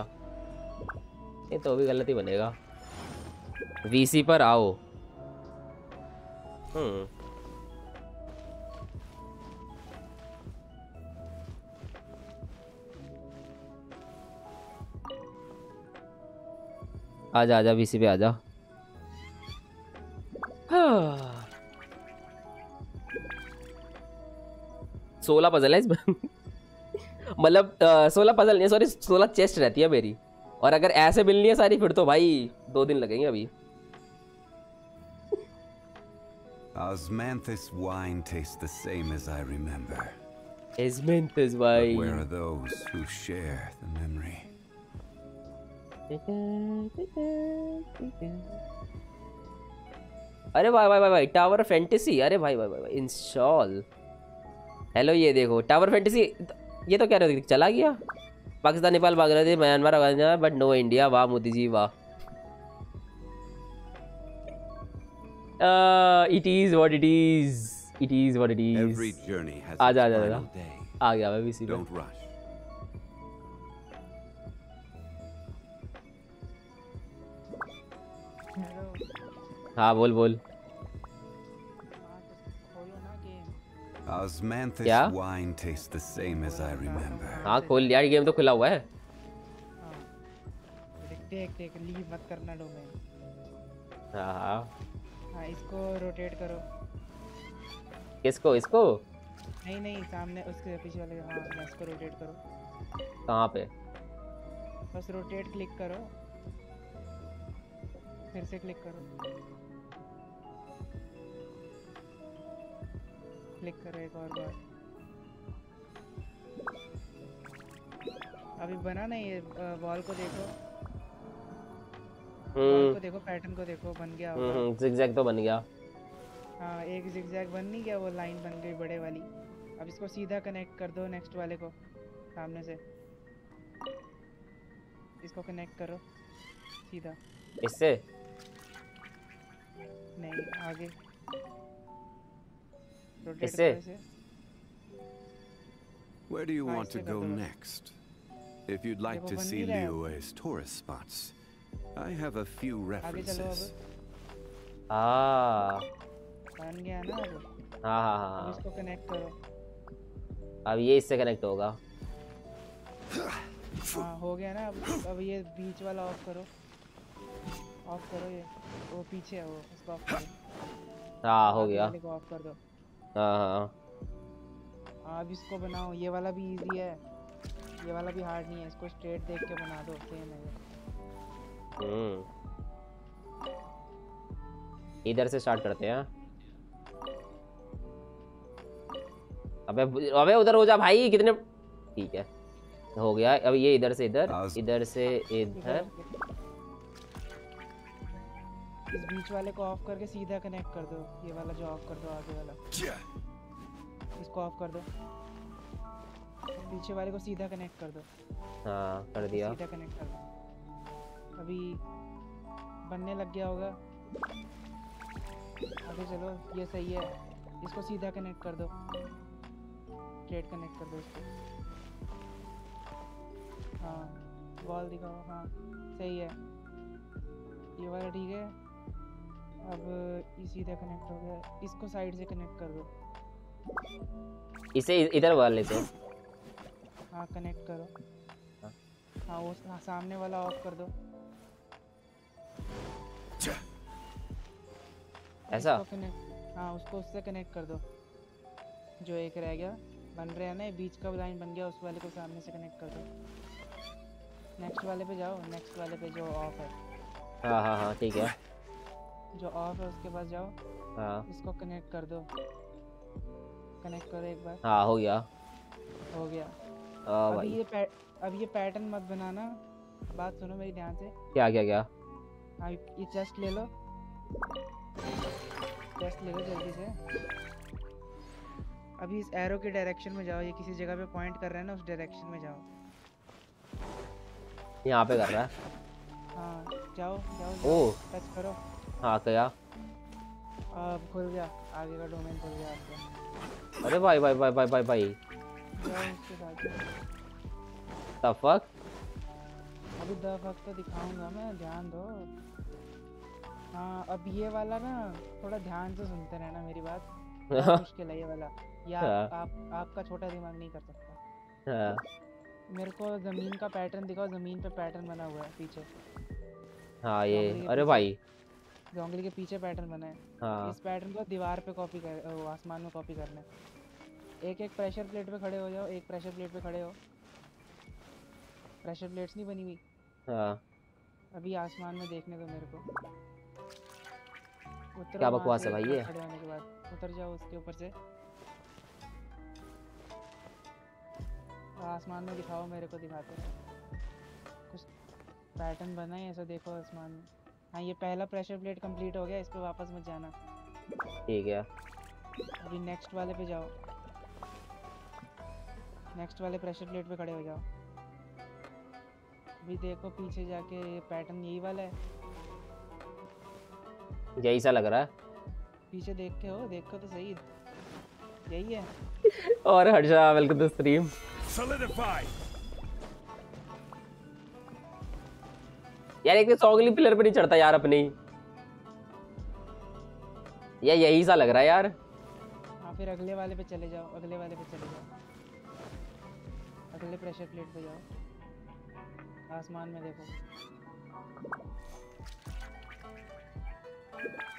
ये तो भी गलत ही बनेगा। वीसी पर आओ। हम्म। आजा आजा वीसी पे आजा। सोलह पजल है इसमें। मतलब सोलह पजल नहीं सॉरी सोलह चेस्ट रहती है मेरी। और अगर ऐसे मिलनी है सारी फिर तो भाई दो दिन लगेंगे अभी Osmanthus wine tastes the same as I remember. Osmanthus wine. But where are those who share the memory? अरे भाई भाई भाई भाई टावर फैंटेसी अरे भाई भाई भाई इंस्टॉल हेलो ये देखो टावर फैंटेसी ये तो क्या रहा चला गया Pakistan Nepal Bangladesh Myanmar Afghanistan but no India वाह मोदी जी वाह। It is what it is it is what it is आजा final आजा day. आ गया मैं भी इसी हाँ बोल बोल। Osmanthus क्या? wine tastes the same as I remember. हाँ खोल लिया गेम तो खुला हुआ है। देख देख लीव मत करना डोमेन हाँ हाँ। हाँ इसको रोटेट करो। किसको इसको? नहीं नहीं सामने उसके पीछे वाले हाँ इसको रोटेट करो। कहाँ पे? बस रोटेट क्लिक करो। फिर से क्लिक करो। क्लिक करो एक और बार अभी बना ना ये वॉल को देखो। वॉल को देखो पैटर्न को देखो बन गया हम्म जिगजैग तो बन गया। हाँ एक जिगजैग बन नहीं गया वो लाइन बन गई बड़े वाली। अब इसको सीधा कनेक्ट कर दो नेक्स्ट वाले को सामने से। इसको कनेक्ट करो सीधा। इससे? नहीं आगे। इससे? करो इसे Where do you हाँ, want to इससे कर go दो बस। next? If you'd like देखो to बन see नहीं रहा है। Liyue's tourist spots, I have a few आगे चलो references. अब हाँ बन गया ना अब हाँ हाँ अब हाँ इसको कनेक्ट करो अब ये इससे कनेक्ट होगा हाँ हो गया ना अब अब ये बीच वाला ऑफ़ करो ऑफ़ करो ये वो पीछे है वो उसको ऑफ़ करो हाँ हो आगे गया वाले को ऑफ़ कर दो हाँ हाँ। हाँ अब इसको बनाओ। ये वाला भी इजी है। ये वाला भी हार्ड नहीं है। इसको स्ट्रेट देख के बना दो। सेम है ये। हम्म। इधर से स्टार्ट करते हैं। अबे अबे उधर हो जा भाई। कितने ठीक है। हो गया। अब ये इधर से इधर इधर से इधर। इस बीच वाले को ऑफ़ करके सीधा कनेक्ट कर दो। ये वाला जो ऑफ़ कर दो आगे वाला। इसको ऑफ़ कर दो। पीछे वाले को सीधा कनेक्ट कर दो। हाँ कर दिया। सीधा कनेक्ट कर दो। अभी बनने लग गया होगा। आगे चलो ये सही है। इसको सीधा कनेक्ट कर दो। स्ट्रेट कनेक्ट कर दो इसको। हाँ वॉल दिखाओ। हाँ सही है। ये वाला ठीक है। अब ये सीधा कनेक्ट हो गया। इसको साइड से कनेक्ट कर दो। इसे इधर वाले से हाँ। कनेक्ट करो। हाँ। हाँ वो हाँ, सामने वाला ऑफ़ कर दो। ऐसा? हाँ उसको उससे कनेक्ट कर दो। जो एक रह गया बन रहा है ना बीच का लाइन बन गया उस वाले को सामने से कनेक्ट कर दो। नेक्स्ट वाले पे जाओ नेक्स्ट वाले पे जो ऑफ़ है। हाँ हाँ हाँ ठीक है। जो ऑफ़ है उसके पास जाओ। हाँ। इसको कनेक्ट कर दो। कनेक्ट करो एक बार। हाँ हो गया। हो गया। हाँ अब ये अब ये पैटर्न मत बनाना। बात सुनो मेरी ध्यान से। क्या क्या क्या? हाँ ये चेस्ट ले लो। चेस्ट ले लो जल्दी से। अभी इस एरो के डायरेक्शन में जाओ। ये किसी जगह पे पॉइंट कर रहा है ना उस डायरेक्शन में जाओ। यहाँ पे कर रहा है। हाँ जाओ जाओ, ओह। जाओ टच करो। हाँ क्या अब खुल गया। आगे का डोमेन खुल गया आपका। अरे भाई भाई भाई भाई भाई भाई। द फक अभी द फक तो दिखाऊँगा मैं ध्यान दो। हाँ अब ये वाला ना थोड़ा ध्यान से सुनते रहना मेरी बात। मुश्किल है ये वाला। ये आप, हाँ। आप आपका छोटा दिमाग नहीं कर सकता। हाँ। मेरे को ज़मीन का पैटर्न दिखाओ ज़मीन पे पैटर्न बना हुआ है पीछे। हाँ ये अरे भाई। जोंगली के पीछे पैटर्न बना है। हाँ। इस पैटर्न को दीवार पे कॉपी कर आसमान में कॉपी करना है। एक एक प्रेशर प्लेट पे खड़े हो जाओ एक प्रेशर प्लेट पे खड़े हो। प्रेशर प्लेट्स नहीं बनी हुई। हाँ। अभी आसमान में देखने दो मेरे को। क्या बकवास है भाई ये? खड़े होने के बाद। उतर जाओ उसके ऊपर से। आसमान में दिखाओ मेरे को दिखाते कुछ पैटर्न बना है ऐसा देखो आसमान में। हाँ ये पहला प्रेशर प्लेट कंप्लीट हो गया इस पे वापस मत जाना। ठीक है। अभी नेक्स्ट वाले पे जाओ। नेक्स्ट वाले प्रेशर प्लेट पे खड़े हो जाओ। अभी देखो पीछे जाके ये पैटर्न यही वाला है। यही सा लग रहा है। पीछे देख के हो देखो तो सही। यही है। और Harsha welcome to stream Solidify! यार एक सौगली पिलर पे नहीं चढ़ता यार अपनी। यार यही सा लग रहा है यार। हाँ फिर अगले वाले पे चले जाओ अगले वाले पे चले जाओ। अगले प्रेशर प्लेट पे जाओ। आसमान में देखो।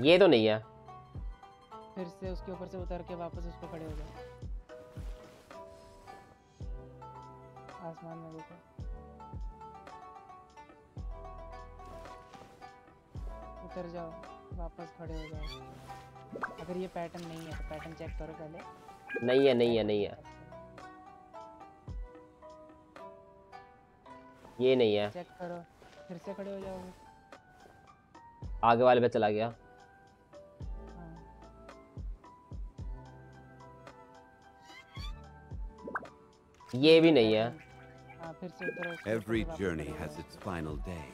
ये तो नहीं है। फिर से उसके ऊपर से उतर के वापस उस पर खड़े हो जाओ। आसमान में देखो। उतर जाओ वापस खड़े हो जाओ। अगर ये पैटर्न नहीं है तो पैटर्न चेक करो पहले। नहीं है नहीं है नहीं है। ये नहीं है। चेक करो फिर से खड़े हो जाओगे आगे वाले पे चला गया। हाँ। ये भी नहीं है। हाँ Every journey has its final day.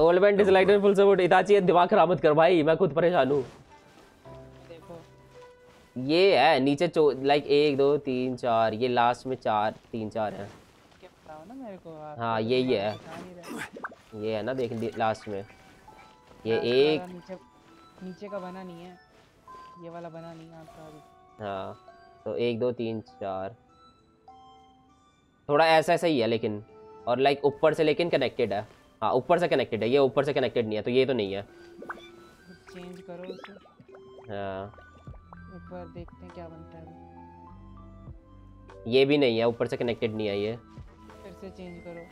Old man dislike full support Itachi दिमाग खराब मत कर भाई मैं खुद परेशान हूँ। देखो। ये है नीचे लाइक एक दो तीन चार ये लास्ट में चार तीन चार है। क्या बताओ ना मेरे हाँ तो यही है। ये है ना देख लास्ट में। ये एक नीचे नीचे का बना नहीं है। ये वाला बना नहीं है आपका अभी। हाँ तो एक दो तीन चार। थोड़ा ऐसा ऐसा ही है लेकिन। और लाइक ऊपर से लेकिन कनेक्टेड है। हाँ ऊपर से कनेक्टेड है ये ऊपर से कनेक्टेड नहीं है तो ये तो नहीं है। चेंज करो उसे। हाँ। एक बार देखते हैं क्या बनता है। ये भी नहीं है ऊपर से कनेक्टेड नहीं है ये। फिर से चेंज करो।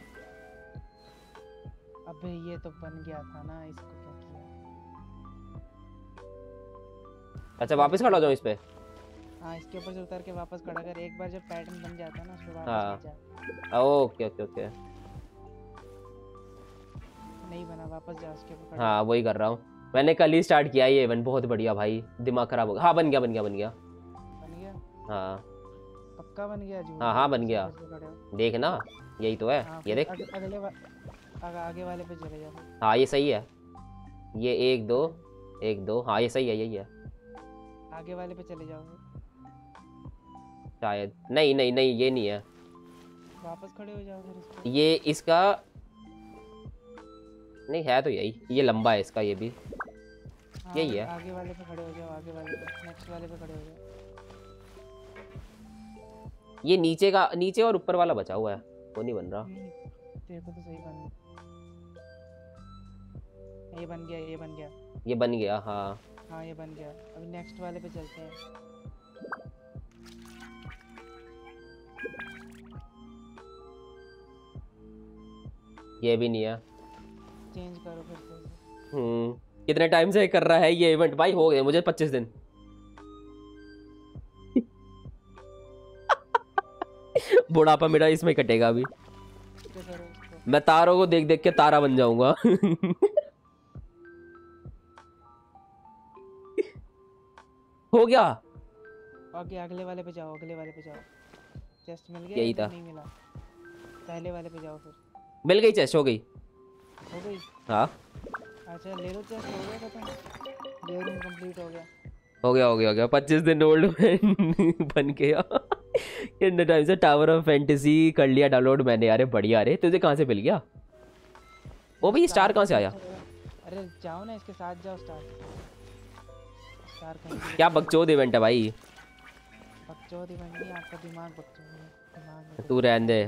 अबे ये तो बन गया था ना इसको क्या किया? अच्छा वापस खड़ा हो जाऊँ इस पे। हाँ इसके ऊपर से उतर के वापस खड़ा कर एक बार जब पैटर्न बन जाता है ना उसके बाद हाँ। Okay okay okay. नहीं बना वापस जा उसके ऊपर हाँ वही कर रहा हूँ। मैंने कल ही स्टार्ट किया ये इवेंट बहुत बढ़िया भाई। दिमाग खराब हो गया। हाँ बन गया बन गया बन गया। बन गया? हाँ। पक्का बन गया झूठ हाँ हाँ बन गया। बस पे खड़े हो। देख ना यही तो है। हाँ, ये देख। अगले आगे, वाले पे चले जाओ हाँ ये सही है। ये एक दो एक दो। हाँ ये सही है यही है। आगे वाले पे चले जाओ शायद। नहीं नहीं नहीं ये नहीं है। वापस खड़े हो जाओ ये इसका नहीं है तो यही। ये लंबा है इसका ये भी। हाँ, यही है। आगे वाले पे खड़े हो जाओ आगे वाले पे नेक्स्ट वाले पे खड़े हो जाओ। ये नीचे का नीचे और ऊपर वाला बचा हुआ है। वो नहीं बन रहा। देखो तो सही बन ये बन गया ये बन गया। ये बन गया हाँ। हाँ ये बन गया। अभी नेक्स्ट वाले पे चलते हैं। ये भी नहीं है। चेंज करो फिर से। हम्म। कितने टाइम से कर रहा है ये इवेंट भाई हो गए मुझे पच्चीस दिन। बुढ़ापा मेरा इसमें कटेगा अभी। तो मैं तारों को देख देख के तारा बन जाऊँगा। हो गया। आगे अगले वाले पे जाओ अगले वाले पे जाओ। चेस्ट मिल गया यही था। नहीं मिला। पहले वाले पे जाओ फिर। मिल गई चेस्ट हो गई। हो गई? हाँ? अच्छा ले लो चेस्ट हो गया खत्म? ये कंप्लीट हो गया। हो गया हो गया हो गया। पच्चीस दिन ओल्ड बन गया टाइम से टावर ऑफ़ फैंटेसी कर लिया डाउनलोड मैंने अरे बढ़िया अरे। तुझे कहाँ से मिल गया? ओ भाई स्टार कहाँ से आया? अरे जाओ ना इसके साथ जाओ स्टार स्टार क्या बकचोद इवेंट है भाई? बकचोद इवेंट नहीं आपका दिमाग बकचोद है। तू रहने दे।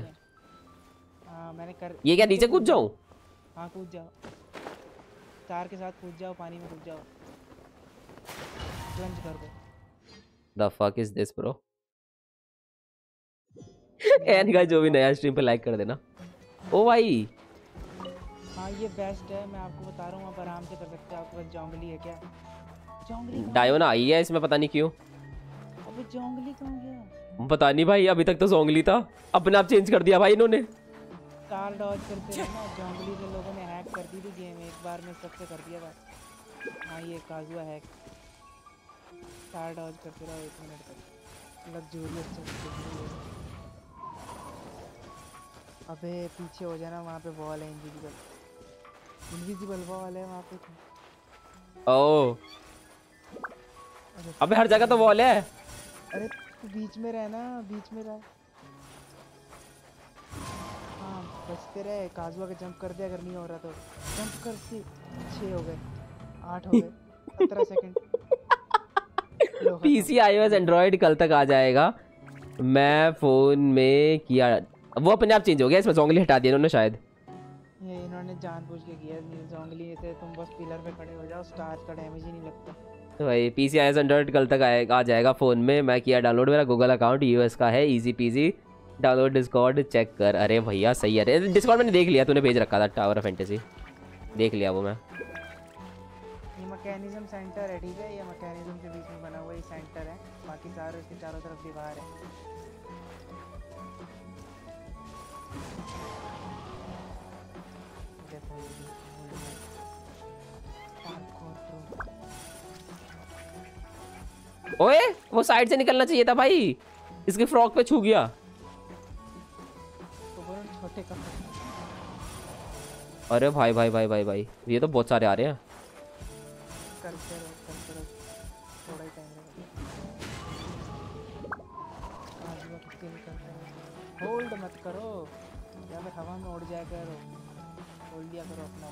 हाँ मैंने कर ये क्या नीचे कूद जाऊँ? हाँ कूद जाओ। स्टार के साथ कूद जाओ पानी में कूद जाओ। प्लंज कर दो। The fuck is this bro and guys जो भी नया स्ट्रीम पे लाइक कर देना। ओ भाई! हाँ ये बेस्ट है मैं आपको बता रहा हूँ आप आराम से कर सकते हैं आपके पास जोंगली है क्या? जोंगली डायोना आई है इसमें पता नहीं क्यों। अबे जोंगली कहाँ गया पता नहीं भाई अभी तक तो सोंगली था। अपने आप चेंज कर दिया भाई इन्होंने। कार डॉज करते रहे ना जोंगली से लोगों ने हैक कर दी थी गेम एक बार में सबसे कर दिया था हाँ ये काजुआ हैक कार डॉज करते रहो एक मिनट तक। लग्जूरियस अबे पीछे हो जाना वहाँ पे वॉल है इनविजिबल इनविजिबल वॉल है वहाँ पे। ओ अबे हर जगह तो वॉल है। अरे तू बीच में रहना बीच में रह। बचते रहे काजुआ के जंप कर दे अगर नहीं हो रहा तो। जंप कर सी छः हो गए आठ हो गए सत्रह सेकंड। पीसी आईओएस एंड्रॉइड कल तक आ जाएगा। मैं फ़ोन में किया वो अपने आप चेंज हो गया इसमें जोंगली हटा दिया इन्होंने शायद। ये इन्होंने जानबूझ के किया नहीं जोंगली से तुम बस पिलर पे खड़े हो जाओ स्टार का डैमेज ही नहीं लगता। तो भाई पीसी आईओएस एंड्रॉइड कल तक आएगा आ जाएगा फ़ोन में। मैं किया डाउनलोड मेरा गूगल अकाउंट यूएस का है easy PG download Discord check कर। अरे भैया सही अरे डिस्कॉर्ड मैंने देख लिया तूने भेज रखा था टावर ऑफ़ फैंटेसी देख लिया वो मैं। मैकेनिज्म सेंटर है ठीक है ये मैकेनिज्म के बीच में बना हुआ ये सेंटर है। बाकी सारे उसके चारों तरफ़ दीवार है। देखो। ओए वो साइड से निकलना चाहिए था भाई। इसके फ्रॉक पे छू गया। अरे भाई भाई भाई भाई भाई ये तो बहुत सारे आ रहे हैं। होल्ड मत करो। या फिर हवा में उड़ जाया करो। होल्ड दिया करो अपना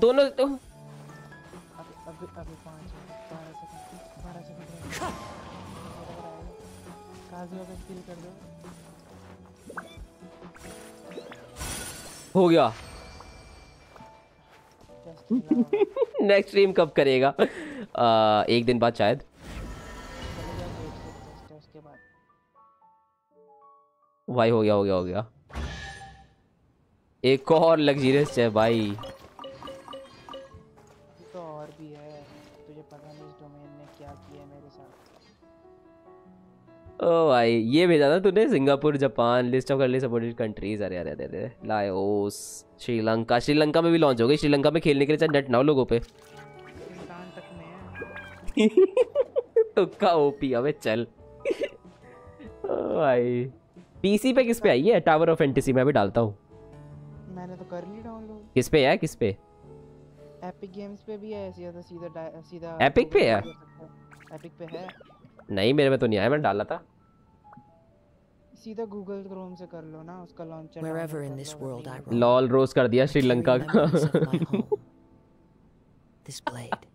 दोनों तो- अभी अभी अभी पाँच बारह सेकंड बारह सेकंड काजू अगर किल कर दो। हो गया। नेक्स्ट स्ट्रीम कब करेगा? आ, एक दिन बाद शायद। भाई हो गया हो गया हो गया। एक और लग्जीरियस है भाई। ओ भाई ये भेजा था तूने सिंगापुर जापान लिस्ट ऑफ़ करली सपोर्टेड कंट्रीज़ अरे अरे अरे लाओस श्रीलंका। श्रीलंका में भी लॉन्च हो गई। श्रीलंका में खेलने के लिए चाहे नेट ना हो लोगों पे। तुक्का ओपी अबे चल। ओ भाई पीसी पे किस पे आई है? टावर ऑफ़ फैंटेसी मैं भी डालता हूँ। मैंने तो कर ली डाउनलोड किस पे है? किस पे? एपिक गेम्स पे भी है सीधा सीधा सीधा। Epic पे है? एपिक पे है। नहीं मेरे में तो नहीं आया मैंने डाला था। सीधा गूगल क्रोम से कर लो ना उसका लॉन्चर लॉल रोज कर दिया श्रीलंका का. This blade.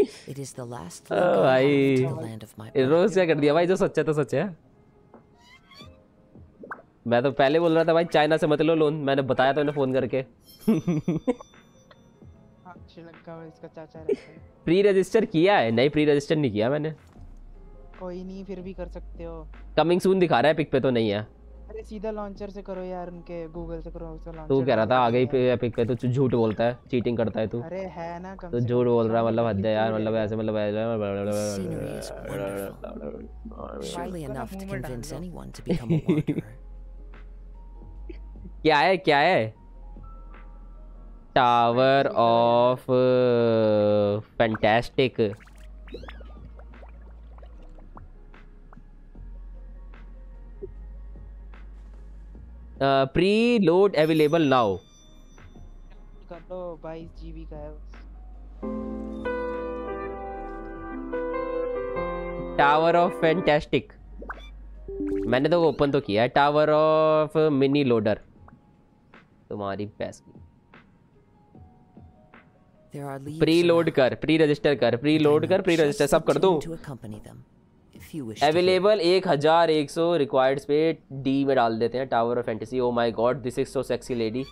It is the last I भाई have to the land of my birth. रोज क्या कर दिया? भाई जो सच है तो सच है। मैं तो पहले बोल रहा था भाई चाइना से मत लो लोन। मैंने बताया था उन्हें फ़ोन करके। हाँ, श्रीलंका में इसका चाचा रहता है। प्री रजिस्टर किया है? नहीं प्री रजिस्टर नहीं किया मैंने। कोई नहीं फिर भी कर सकते हो। कमिंग सून दिखा रहा है पिक पे तो नहीं है। अरे सीधा लॉन्चर से करो यार उनके गूगल से करो उसका लॉन्चर तू कह रहा था आगे ही पे पिक पे तो झूठ बोलता है चीटिंग करता है तू। अरे है ना कम तो झूठ बोल रहा है मतलब हद है यार मतलब ऐसे मतलब is ऐसे Surely enough to convince anyone to become a wanderer. क्या है क्या है? Tower of fantastic preload available now कर लो 22 जीबी का है टावर ऑफ़ फैंटास्टिक मैंने तो ओपन तो किया है। टावर ऑफ़ मिनी लोडर तुम्हारी leaves प्री लोड कर प्री रजिस्टर कर प्री लोड कर प्री रजिस्टर सब कर दूँ? अवेलेबल एक हज़ार एक सौ रिक्वायर्ड पे डी में डाल देते हैं Tower of Fantasy oh my god this is so sexy lady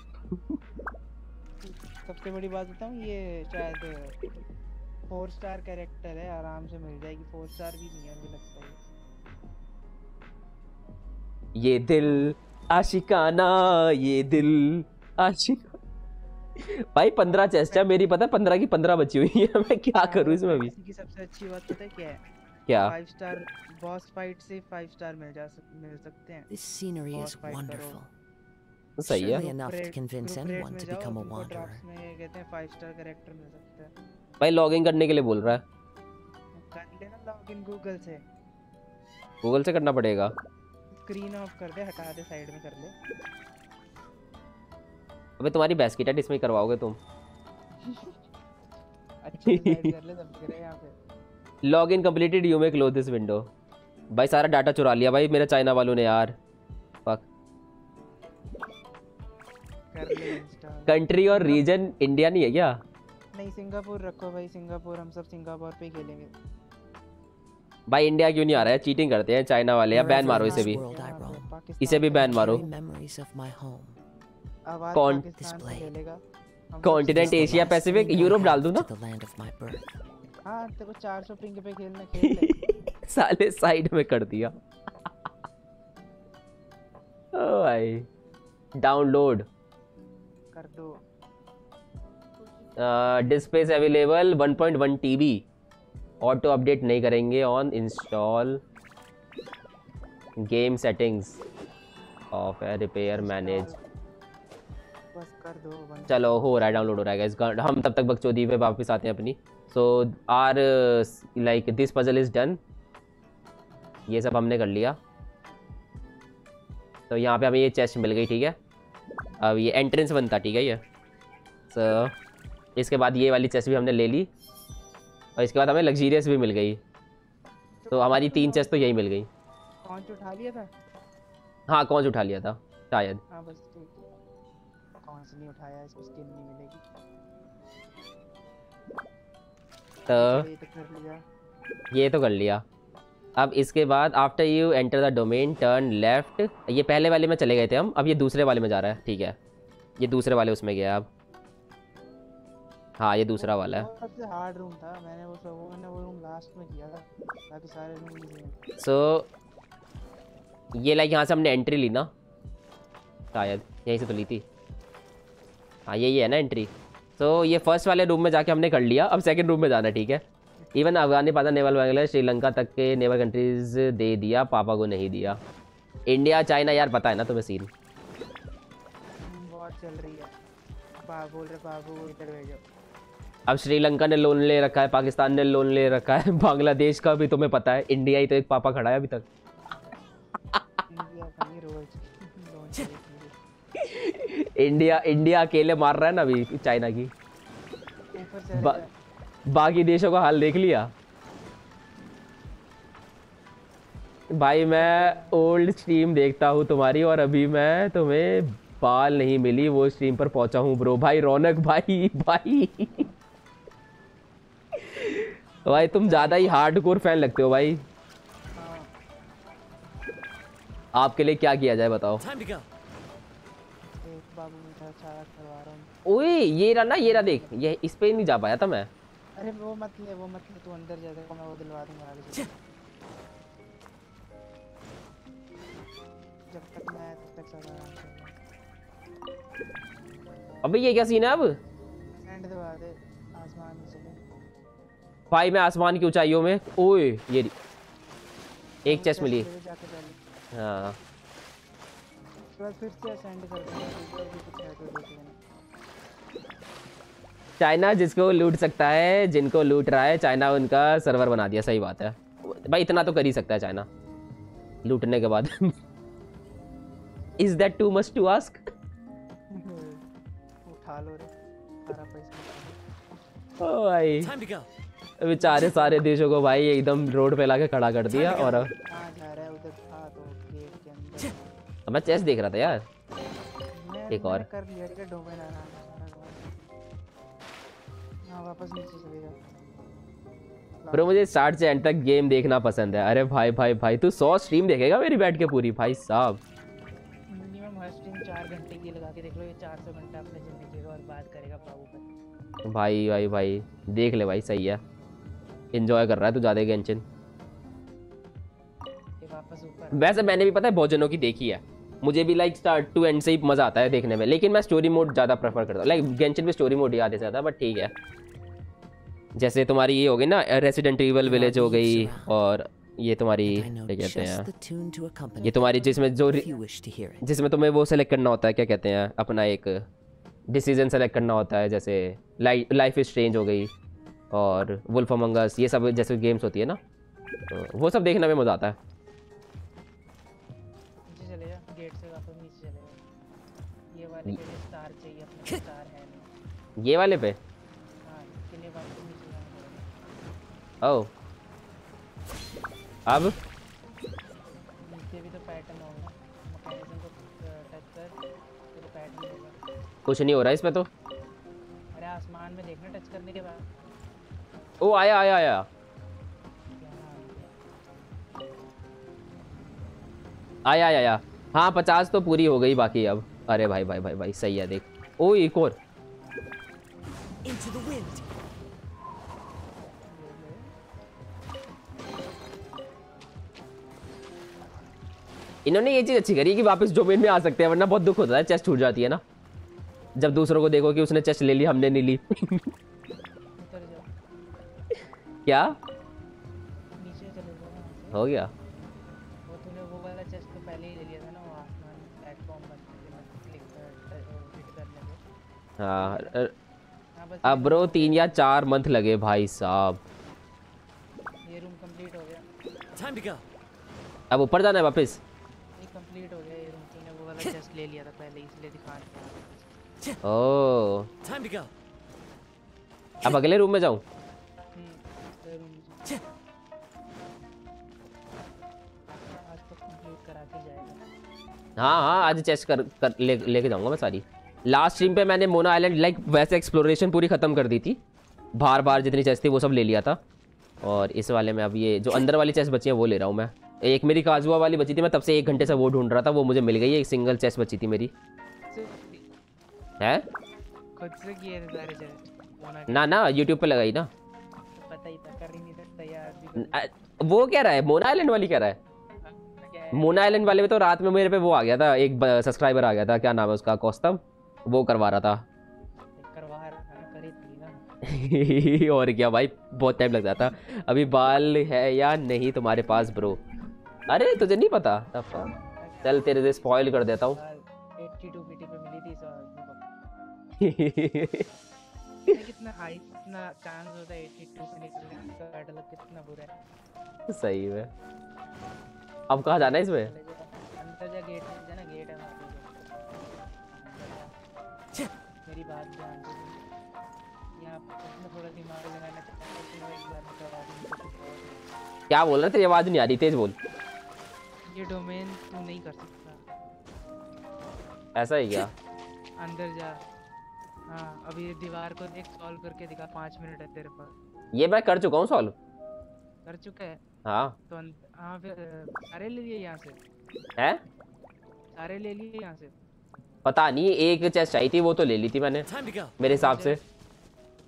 सबसे बड़ी बात बताऊँ ये शायद फोर स्टार कैरेक्टर है आराम से मिल जाएगी। फोर स्टार भी नहीं है मुझे लगता है। ये दिल आशिकाना ये दिल आशिक। भाई पंद्रह चेस्ट है मेरी पता है पंद्रह की पंद्रह बची हुई है मैं क्या करूँ इसमें अभी? की सबसे अच्छी बात पता है क्या है? क्या? फाइव स्टार बॉस फाइट से फाइव स्टार मिल जा सक, मिल सकते हैं। This scenery Boss is fight सही है। Surely enough to Group convince rate- group rate anyone में to जाओ, become a wanderer. में कहते हैं फाइव स्टार कैरेक्टर मिल सकता है। भाई लॉगिन करने के लिए बोल रहा है। कर लेना लॉगिन गूगल से। गूगल से करना पड़ेगा। स्क्रीन ऑफ़ कर दे हटा दे साइड में कर ले। अबे तुम्हारी बैस्केट है इसमें करवाओगे तुम। अच्छे कर ले सब गिरे यहाँ पे। Log in completed you may close this window भाई सारा डाटा चुरा लिया भाई मेरे चाइना वालों ने यार। फक कंट्री और रीजन इंडिया नहीं है क्या? नहीं सिंगापुर रखो भाई सिंगापुर हम सब सिंगापुर पे खेलेंगे। भाई इंडिया क्यों नहीं आ रहा है? चीटिंग करते हैं चाइना वाले या बैन मारो इसे भी। इसे भी बैन मारो। कॉन्टिनेंट एशिया पैसिफिक यूरोप डाल दूँ ना? हाँ तेरे को 400 पिंग पे खेलना खेल ले साले साइड में कर दिया। ओ भाई डाउनलोड। कर दो। Disk space available 1.1 TB auto update नहीं करेंगे on install game settings off repair manage बस कर दो चलो हो रहा है डाउनलोड हो रहा है हम तब तक बकचोदी पे वापस आते हैं अपनी। So are like this puzzle is done ये सब हमने कर लिया। तो यहाँ पे हमें ये चेस्ट मिल गई ठीक है? अब ये एंट्रेंस बनता ठीक है ये? सो so, इसके बाद ये वाली चेस्ट भी हमने ले ली। और इसके बाद हमें लग्जीरियस भी मिल गई। तो हमारी तीन चेस्ट तो यही मिल गई। कौन उठा लिया था? हाँ कौन सा उठा लिया था? शायद। हाँ बस कौन नहीं उठाया? इसको स्किन नहीं मिलेगी। तो ये तो कर लिया। ये तो कर लिया अब इसके बाद after you enter the domain turn left ये पहले वाले में चले गए थे हम अब ये दूसरे वाले में जा रहा है ठीक है। ये दूसरे वाले उसमें गया अब। हाँ ये दूसरा वाला है। वो सबसे हार्ड रूम था मैंने वो सब वो मैंने वो रूम लास्ट में किया था बाकी सारे रूम इजी हैं सो ये लाइक यहाँ से हमने एंट्री ली ना शायद यहीं से तो ली थी। हाँ यही है ना एंट्री तो ये फ़र्स्ट वाले रूम में जाके हमने कर लिया। अब सेकंड रूम में जाना ठीक है? इवन अफ़गानिस्तान नेपाल बांग्लादेश श्रीलंका तक के नेबर कंट्रीज़ दे दिया पापा को नहीं दिया। इंडिया चाइना यार पता है ना तुम्हें सीन बहुत चल रही है। बाबू बाबू इधर भेजो। अब श्रीलंका ने लोन ले रखा है पाकिस्तान ने लोन ले रखा है बांग्लादेश का भी तुम्हें पता है इंडिया ही तो एक पापा खड़ा है अभी तक। इंडिया इंडिया अकेले मार रहा है ना अभी चाइना की। बा, बाकी देशों का हाल देख लिया। भाई मैं ओल्ड स्ट्रीम देखता हूँ तुम्हारी और अभी मैं तुम्हें बाल नहीं मिली वो स्ट्रीम पर पहुँचा हूँ ब्रो भाई रौनक भाई भाई। भाई तुम ज़्यादा ही हार्डकोर फ़ैन लगते हो भाई। आपके लिए क्या किया जाए बताओ। ओए ये रहा ना ये रहा देख ये इस पे नहीं जा पाया था मैं। अरे वो मत ले वो मत ले तू अंदर जा देखो मैं वो दिलवा दूँगा आगे जब तक मैं तब तक सबसे अबे ये क्या सीन है अब? सेंड दबा दे आसमान में चले भाई मैं आसमान की ऊंचाइयों में ओए ये एक चेस्ट मिली। हाँ। फिर से सेंड कर दूँगा चाइना जिसको लूट सकता है जिनको लूट रहा है चाइना उनका सर्वर बना दिया सही बात है। भाई इतना तो कर ही सकता है चाइना। लूटने के बाद। Is that too much to ask उठा लो रे ओ भाई. बेचारे सारे देशों को भाई एकदम रोड पे लाके खड़ा कर दिया और तो अब मैं चेस देख रहा था यार। एक और। कर लिया डोमेन आ रहा है। हाँ वापस नीचे चले जाओ। ब्रो मुझे स्टार्ट से एंड तक गेम देखना पसंद है। अरे भाई भाई भाई तू सौ स्ट्रीम देखेगा मेरी बैठ के पूरी? भाई साहब। मिनिमम हर स्ट्रीम चार घंटे की लगा के देख लो ये चार सौ घंटा अपने ज़िंदगी का और बात करेगा बाबू भाई भाई भाई देख ले भाई सही है। इंजॉय कर रहा है तू ज़्यादा गेंचन वैसे मैंने भी पता है बहुत जनों की देखी है। मुझे भी लाइक स्टार्ट टू एंड से ही मज़ा आता है देखने में लेकिन मैं स्टोरी मोड ज़्यादा प्रेफर करता हूँ। लाइक गेंचन में स्टोरी मोड ही आता है बट ठीक है। जैसे तुम्हारी ये हो गई ना रेसिडेंट इवल विलेज हो गई और ये तुम्हारी क्या कहते हैं? ये तुम्हारी जिसमें जो. जिसमें तुम्हें वो सेलेक्ट करना होता है क्या कहते हैं अपना एक डिसीज़न सेलेक्ट करना होता है जैसे लाइफ इज़ स्ट्रेंज हो गई और वुल्फ अमंगस ये सब जैसे गेम्स होती है ना तो वो सब देखने में मज़ा आता है। नीचे चले जा गेट से वापस नीचे चले जा। ये वाले के लिए स्टार चाहिए अपने स्टार है नहीं। ये वाले पे? पैटर्न होगा। कुछ नहीं हो रहा इस पे तो। अरे आसमान में देखना टच करने के बाद। ओ आया आया आया। आया आया आया। हाँ पचास तो पूरी हो गई बाकी अब। अरे भाई भाई भाई भाई सही है देख। ओ एक और। Into the wind. इन्होंने ये चीज़ अच्छी करी कि वापस डोमेन में आ सकते हैं वरना बहुत दुख होता है चेस्ट छूट जाती है ना। जब दूसरों को देखो कि उसने चेस्ट ले ली हमने नहीं ली। क्या। हो गया। वो तूने वो वाला चेस्ट तो पहले ही ले लिया था ना वो आसमान प्लेटफॉर्म पर क्लिक हिट करने पे हाँ अब ब्रो तीन या चार मंथ लगे भाई साहब। ये रूम कंप्लीट हो गया. अब ऊपर जाना है वापस। ले लिया था पहले इसलिए दिखा रहा था ओ Time to go. अब अगले रूम में जाऊँ? आज तो कंप्लीट करा के जाएगा। हाँ हाँ आज चेस्ट कर, कर ले लेके जाऊँगा मैं सारी। लास्ट स्ट्रीम पे मैंने मोना आइलैंड लाइक वैसे एक्सप्लोरेशन पूरी ख़त्म कर दी थी। बार बार जितनी चेस्ट थी वो सब ले लिया था। और इस वाले में अब ये जो अंदर वाली चेस्ट बची है वो ले रहा हूँ मैं। एक मेरी काजुआ वाली बची थी मैं तब से एक घंटे से वो ढूंढ रहा था वो मुझे मिल गई है एक सिंगल चेस्ट बची थी मेरी। है? खुद से किए ना ना यूट्यूब पे लगाई ना। पता ही था कर ही नहीं सकता यार भी न- अ- वो कह रहा है? मोना आइलैंड वाली कह रहा है? मोना आइलैंड वाले में तो रात में मेरे पे वो आ गया था एक सब्सक्राइबर आ गया था क्या नाम है उसका कौस्तम? वो करवा रहा थी। और क्या भाई बहुत टाइम लग जाता। अभी बाल है या नहीं तुम्हारे पास ब्रो अरे, तुझे नहीं पता? चल, तेरे से स्पॉइल कर देता हूँ। 82 पीटी पे मिली थी सो कितना हाई कितना चांस होता 82 पे निकलने का बैटल कितना बुरा सही है। अब कहाँ जाना है इसमें? क्या बोल रहा तेरी आवाज़ नहीं आ रही। तेज बोल। ये डोमेन तू नहीं कर सकता। ऐसा ही क्या? अंदर जा। हाँ अभी दीवार को देख सॉल्व करके दिखा पाँच मिनट है तेरे पास। ये मैं कर चुका हूँ सॉल्व कर चुका है? हाँ। तो अं- हाँ फिर सारे ले लिए यहाँ से? है? सारे ले लिए यहाँ से? पता नहीं एक चेस्ट चाहिए थी वो तो ले ली थी मैंने मेरे हिसाब से।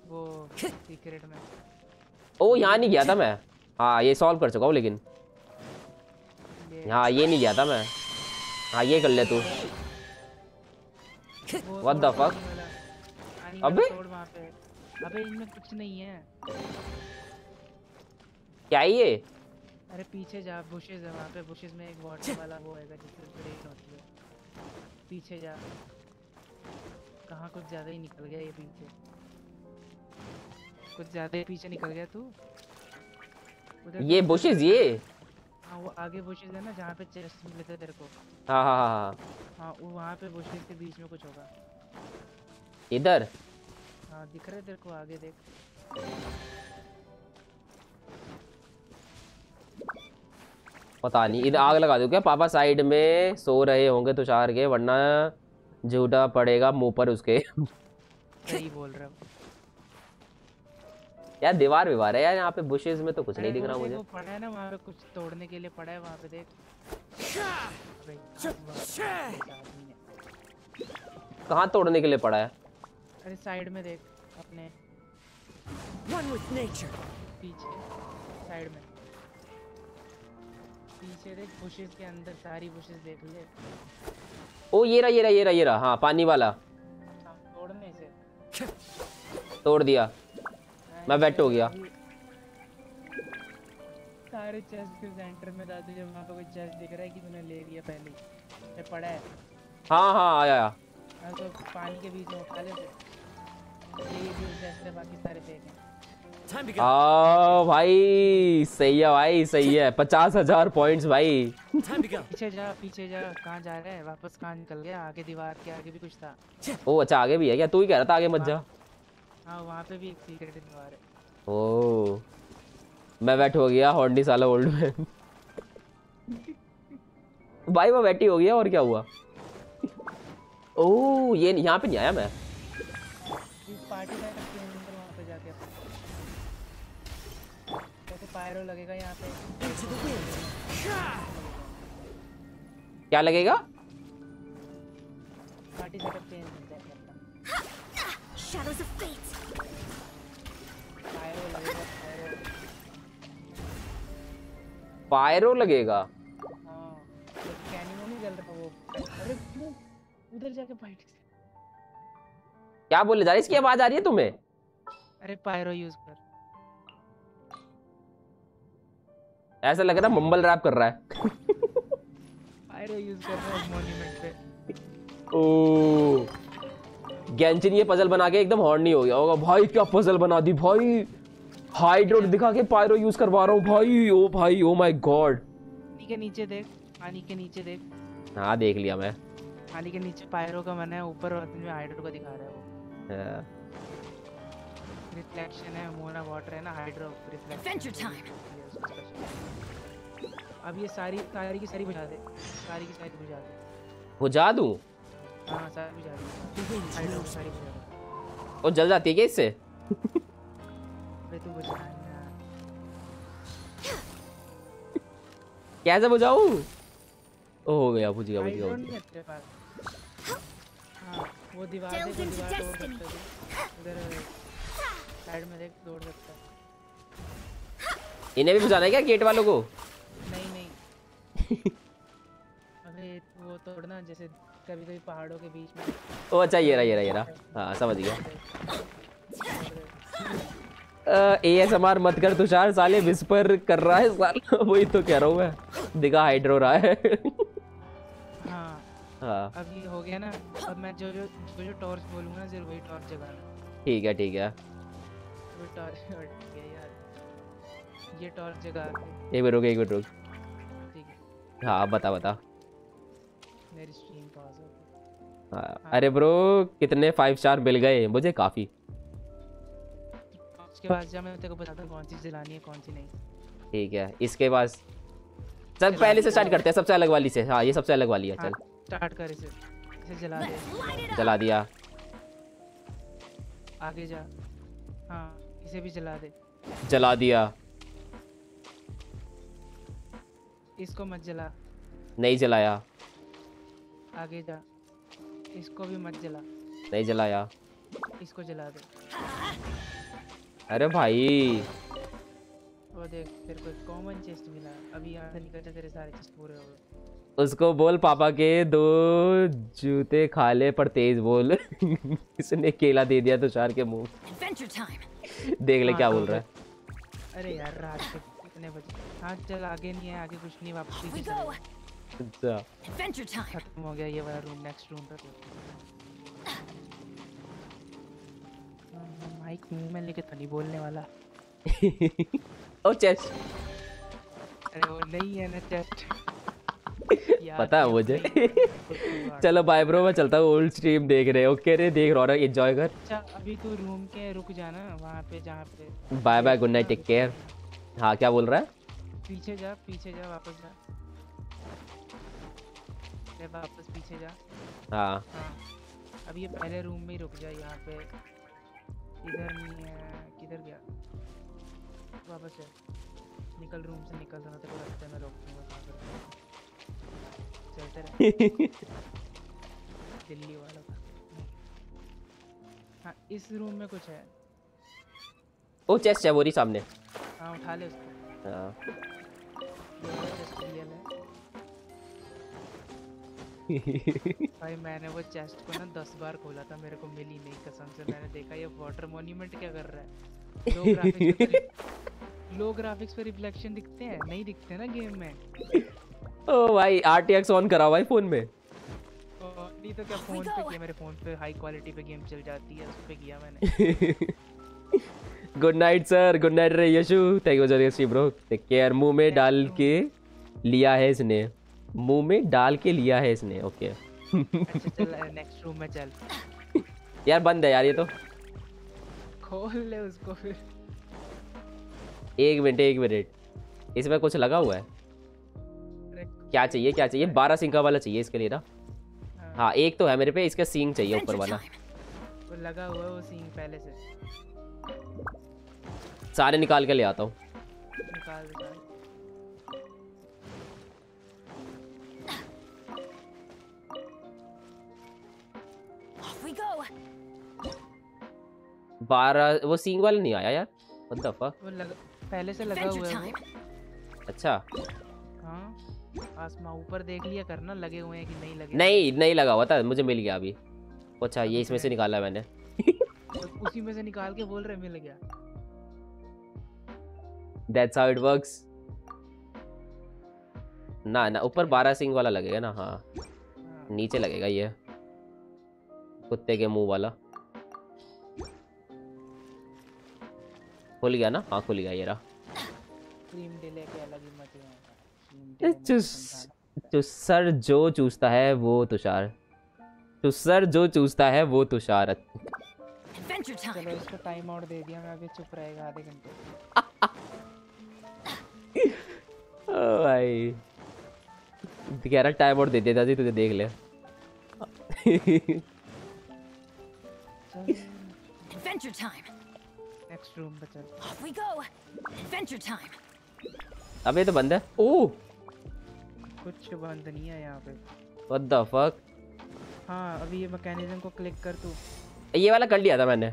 वो सीक्रेट में। ओ यहाँ नहीं गया था मैं। हाँ ये सॉल्व कर चुका हूँ लेकिन। हाँ ये नहीं गया था मैं। हाँ ये कर ले तू। What the fuck? अबे? अबे इनमें कुछ नहीं है। क्या ये? अरे पीछे जा बुशेस है वहाँ पे। बुशेस में एक वाटर वाला वो है जिससे ब्रेक होती है। पीछे जा। कहाँ कुछ ज़्यादा ही निकल गया ये पीछे? कुछ ज़्यादा ही पीछे निकल गया तू? ये बुशेस ये? वो आगे बुशेस है ना जहाँ पे चेस्ट मिले थे तेरे को। हाँ हाँ हाँ हाँ। हाँ वो वहाँ पे बुशेस के बीच में कुछ होगा। इधर? हाँ दिख रहा है तेरे को आगे देख। पता नहीं इधर आग लगा दो क्या? पापा साइड में सो रहे होंगे तुषार के वरना झूठा पड़ेगा मुँह पर उसके। सही बोल रहा है। यार दीवार विवार है यार यहाँ पे बुशेस में तो कुछ नहीं दिख रहा मुझे। पड़ा है ना वहाँ पे कुछ तोड़ने के लिए पड़ा है वहाँ पे देख। कहाँ तोड़ने के लिए पड़ा है? अरे साइड में देख अपने। One with nature. पीछे साइड में। पीछे देख बुशेस के अंदर सारी बुशेस देख ले ओ ये रहा ये रहा ये रहा ये रहा। हाँ पानी वाला। हाँ, तोड़ने से। तोड़ दिया। मैं वेट हो गया। सारे चेस्ट के सेंटर में था तुझे वहाँ पे कोई चेस्ट दिख रहा है कि तूने ले लिया पहले? ही? ये पड़ा है। हाँ हाँ आया आया। हाँ तो पानी के बीच में उठा ले ये भी चेस्ट है बाकी सारे फेक हैं। Time to go. आ भाई सही है भाई सही है। पचास हज़ार पॉइंट्स भाई। Time to go. पीछे जा पीछे जा। कहाँ जा रहा है? वापस कहाँ निकल गया? आगे दीवार के आगे भी कुछ था। ओ अच्छा आगे भी है क्या? तू ही कह रहा था आगे मत जा। हाँ वहाँ पे भी एक सीक्रेट दीवार है। ओ मैं बैठ हो गया हॉर्डी साला ओल्ड मैन भाई वो बैठी हो गया और क्या हुआ? ओ ये यहाँ पे नहीं आया मैं? पार्टी का करते हैं अंदर वहाँ पे जाके कैसे पायरो लगेगा यहाँ पे। क्या लगेगा? पार्टी सेटअप चेंज हो जाएगा अरे क्यों? उधर जाके फाइट क्या। बोले जा रही इसकी आवाज़ आ रही है तुम्हें? अरे पायरो यूज़ कर। ऐसा लग रहा है मम्बल रैप कर रहा है। पायरो यूज़ कर रहा है मॉन्यूमेंट पे। ओ गेंचिन ये पजल बना के एकदम हॉर्नी हो गया होगा। भाई क्या पजल बना दी भाई। हाइड्रो दिखा के पायरो यूज़ करवा रहा हूँ भाई। ओ भाई ओ माय गॉड पानी के नीचे देख पानी के नीचे देख। हाँ देख लिया मैं। पानी के नीचे पायरो का मन है ऊपर और में हाइड्रो का दिखा रहा है वो। हाँ, रिफ्लेक्शन है मोना वाटर है ना हाइड्रो रिफ्लेक्शन time. अब ये सारी सारी की सारी बुझा दे। सारी की सारी बुझा दे। बुझा दूँ? हाँ सारी बुझा दे। हाइड्रो सारी बुझा दे। वो जल जाती है क्या इससे? तू बुझा कैसे बुझाऊं? ओ हो गया बुझ गया बुझ गया है वो दीवार तोड़ सकता है। उधर साइड में देख तोड़ सकता है। इन्हें भी बुझाना है क्या गेट वालों को? नहीं नहीं। अबे वो तोड़ना जैसे कभी कभी पहाड़ों के बीच में। ओ अच्छा ये रहा ये रहा ये रहा। हाँ समझ गया। एएसएमआर मत कर तुषार साले विस्पर कर रहा है साला। वही तो कह रहा हूँ मैं। दिखा हाइड्रो रहा है। हाँ। हाँ। अब ये हो गया ना अब मैं जो जो जो जो टॉर्च बोलूँगा सिर्फ़ वही टॉर्च जगाना ठीक है ठीक है। वो टॉर्च यार। ये टॉर्च जगा एक मिनट रुक एक मिनट रुक। ठीक है। हाँ बता बता। मेरी स्ट्रीम पॉज हो हाँ। अरे ब्रो कितने फाइव स्टार मिल गए? मुझे काफ़ी। उसके बाद जब मैं तेरे को बताता हूँ कौन सी जलानी है कौन सी नहीं। ठीक है इसके बाद चल पहले से स्टार्ट करते हैं सबसे अलग वाली से। हाँ ये सबसे अलग वाली है हाँ चल। स्टार्ट कर इसे इसे जला दे। चला दिया। आगे जा। हाँ इसे भी जला दे। जला दिया। इसको मत जला। नहीं जलाया। आगे जा। इसको भी मत जला। नहीं जलाया। इसको जला दे। अरे भाई। वो देख तेरे को कॉमन चेस्ट मिला। अभी यहाँ से निकलते तेरे सारे चेस्ट पूरे हो गए। उसको बोल पापा के दो जूते खा ले पर तेज बोल। इसने केला दे दिया तुषार के मुँह। देख ले हाँ, क्या तो बोल रहा है। अरे यार रात के कितने बजे। हाँ चल आगे नहीं है आगे कुछ नहीं वापस. अच्छा. खत्म हो गया ये वाला रूम नेक्स्ट रूम पे माइक मुँह में लेके तो नहीं बोलने वाला। ओ चेस्ट। अरे वो नहीं है ना चेस्ट। पता है मुझे। चलो बाय ब्रो मैं चलता हूँ ओल्ड स्ट्रीम देख रहे ओके रे देख रहा एंजॉय कर। अच्छा अभी तू रूम के रुक जाना वहाँ पे जहाँ पे। Bye bye good night take care हाँ क्या बोल रहा है? पीछे जा पीछे जा वापस जा। वापस पीछे जा। हाँ। हाँ। अब ये पहले रूम में ही रुक जा यहाँ पे। इधर नहीं है किधर गया? वापस है निकल रूम से निकल रहा तेरे को रास्ते में रोक दूँगा कहाँ पर चलते रहे। दिल्ली वालों का। हाँ इस रूम में कुछ है। ओ चेस्ट है वो रही सामने। हाँ उठा ले उसको। हाँ। chest real है। भाई मैंने वो चेस्ट को ना दस बार खोला था मेरे को मिली नहीं कसम से। मैंने देखा ये वाटर मॉन्यूमेंट क्या कर रहा है? लो ग्राफिक्स पे लो ग्राफिक्स पे रिफ्लेक्शन दिखते हैं? नहीं दिखते ना गेम में। ओ भाई आरटीएक्स ऑन करा भाई फ़ोन में। नहीं तो क्या फ़ोन पे किया मेरे फ़ोन पे हाई क्वालिटी पे गेम चल जाती है उस पे किया मैंने। Good night sir good night रे यशु। थैंक यू ज़रिए सी ब्रो टेक केयर मुँह में डाल के लिया है इसने। मुँह में डाल के लिया है इसने ओके। अच्छा चल नेक्स्ट रूम में चल। यार बंद है यार ये तो। खोल ले उसको फिर। एक मिनट एक मिनट। इसमें कुछ लगा हुआ है? क्या चाहिए क्या चाहिए? बारह सिंका वाला चाहिए इसके लिए ना? हाँ। एक तो है मेरे पे इसका सींग चाहिए ऊपर वाला। वो लगा हुआ है वो सीन पहले से। सारे निकाल के ले आता हूँ। निकाल दे बारह वो सींग वाला नहीं आया यार? What the fuck? वो लगा पहले से लगा हुआ है अच्छा। हाँ आसमां ऊपर देख लिया करना लगे हुए हैं कि नहीं लगे नहीं नहीं लगा हुआ था मुझे मिल गया अभी। अच्छा ये इसमें से निकाला मैंने। तो उसी में से निकाल के बोल रहे मिल गया। दैट्स हाउ इट वर्क्स ना ना ऊपर बारह सिंग वाला लगेगा ना हाँ। नीचे लगेगा ये। कुत्ते के मुँह वाला। खुल गया ना? हाँ खुल गया ये रहा। क्रीम डिले के अलग ही मज़े हैं। Cream delay में चुस चुसर जो चूसता है वो तुषार। चुसर जो चूसता है वो तुषार। चलो इसको टाइम आउट दे दिया मैं अभी चुप रहेगा आधे घंटे। ओ भाई। कह रहा टाइम आउट दे दिया दादी तुझे देख ले। Adventure time. नेक्स्ट रूम पे चल Off we go. Adventure time. अब ये तो बंद है। ओ! कुछ बंद नहीं है यहाँ पे। व्हाट द फक हाँ अभी ये मैकेनिज्म को क्लिक कर तू। ये वाला कर लिया था मैंने।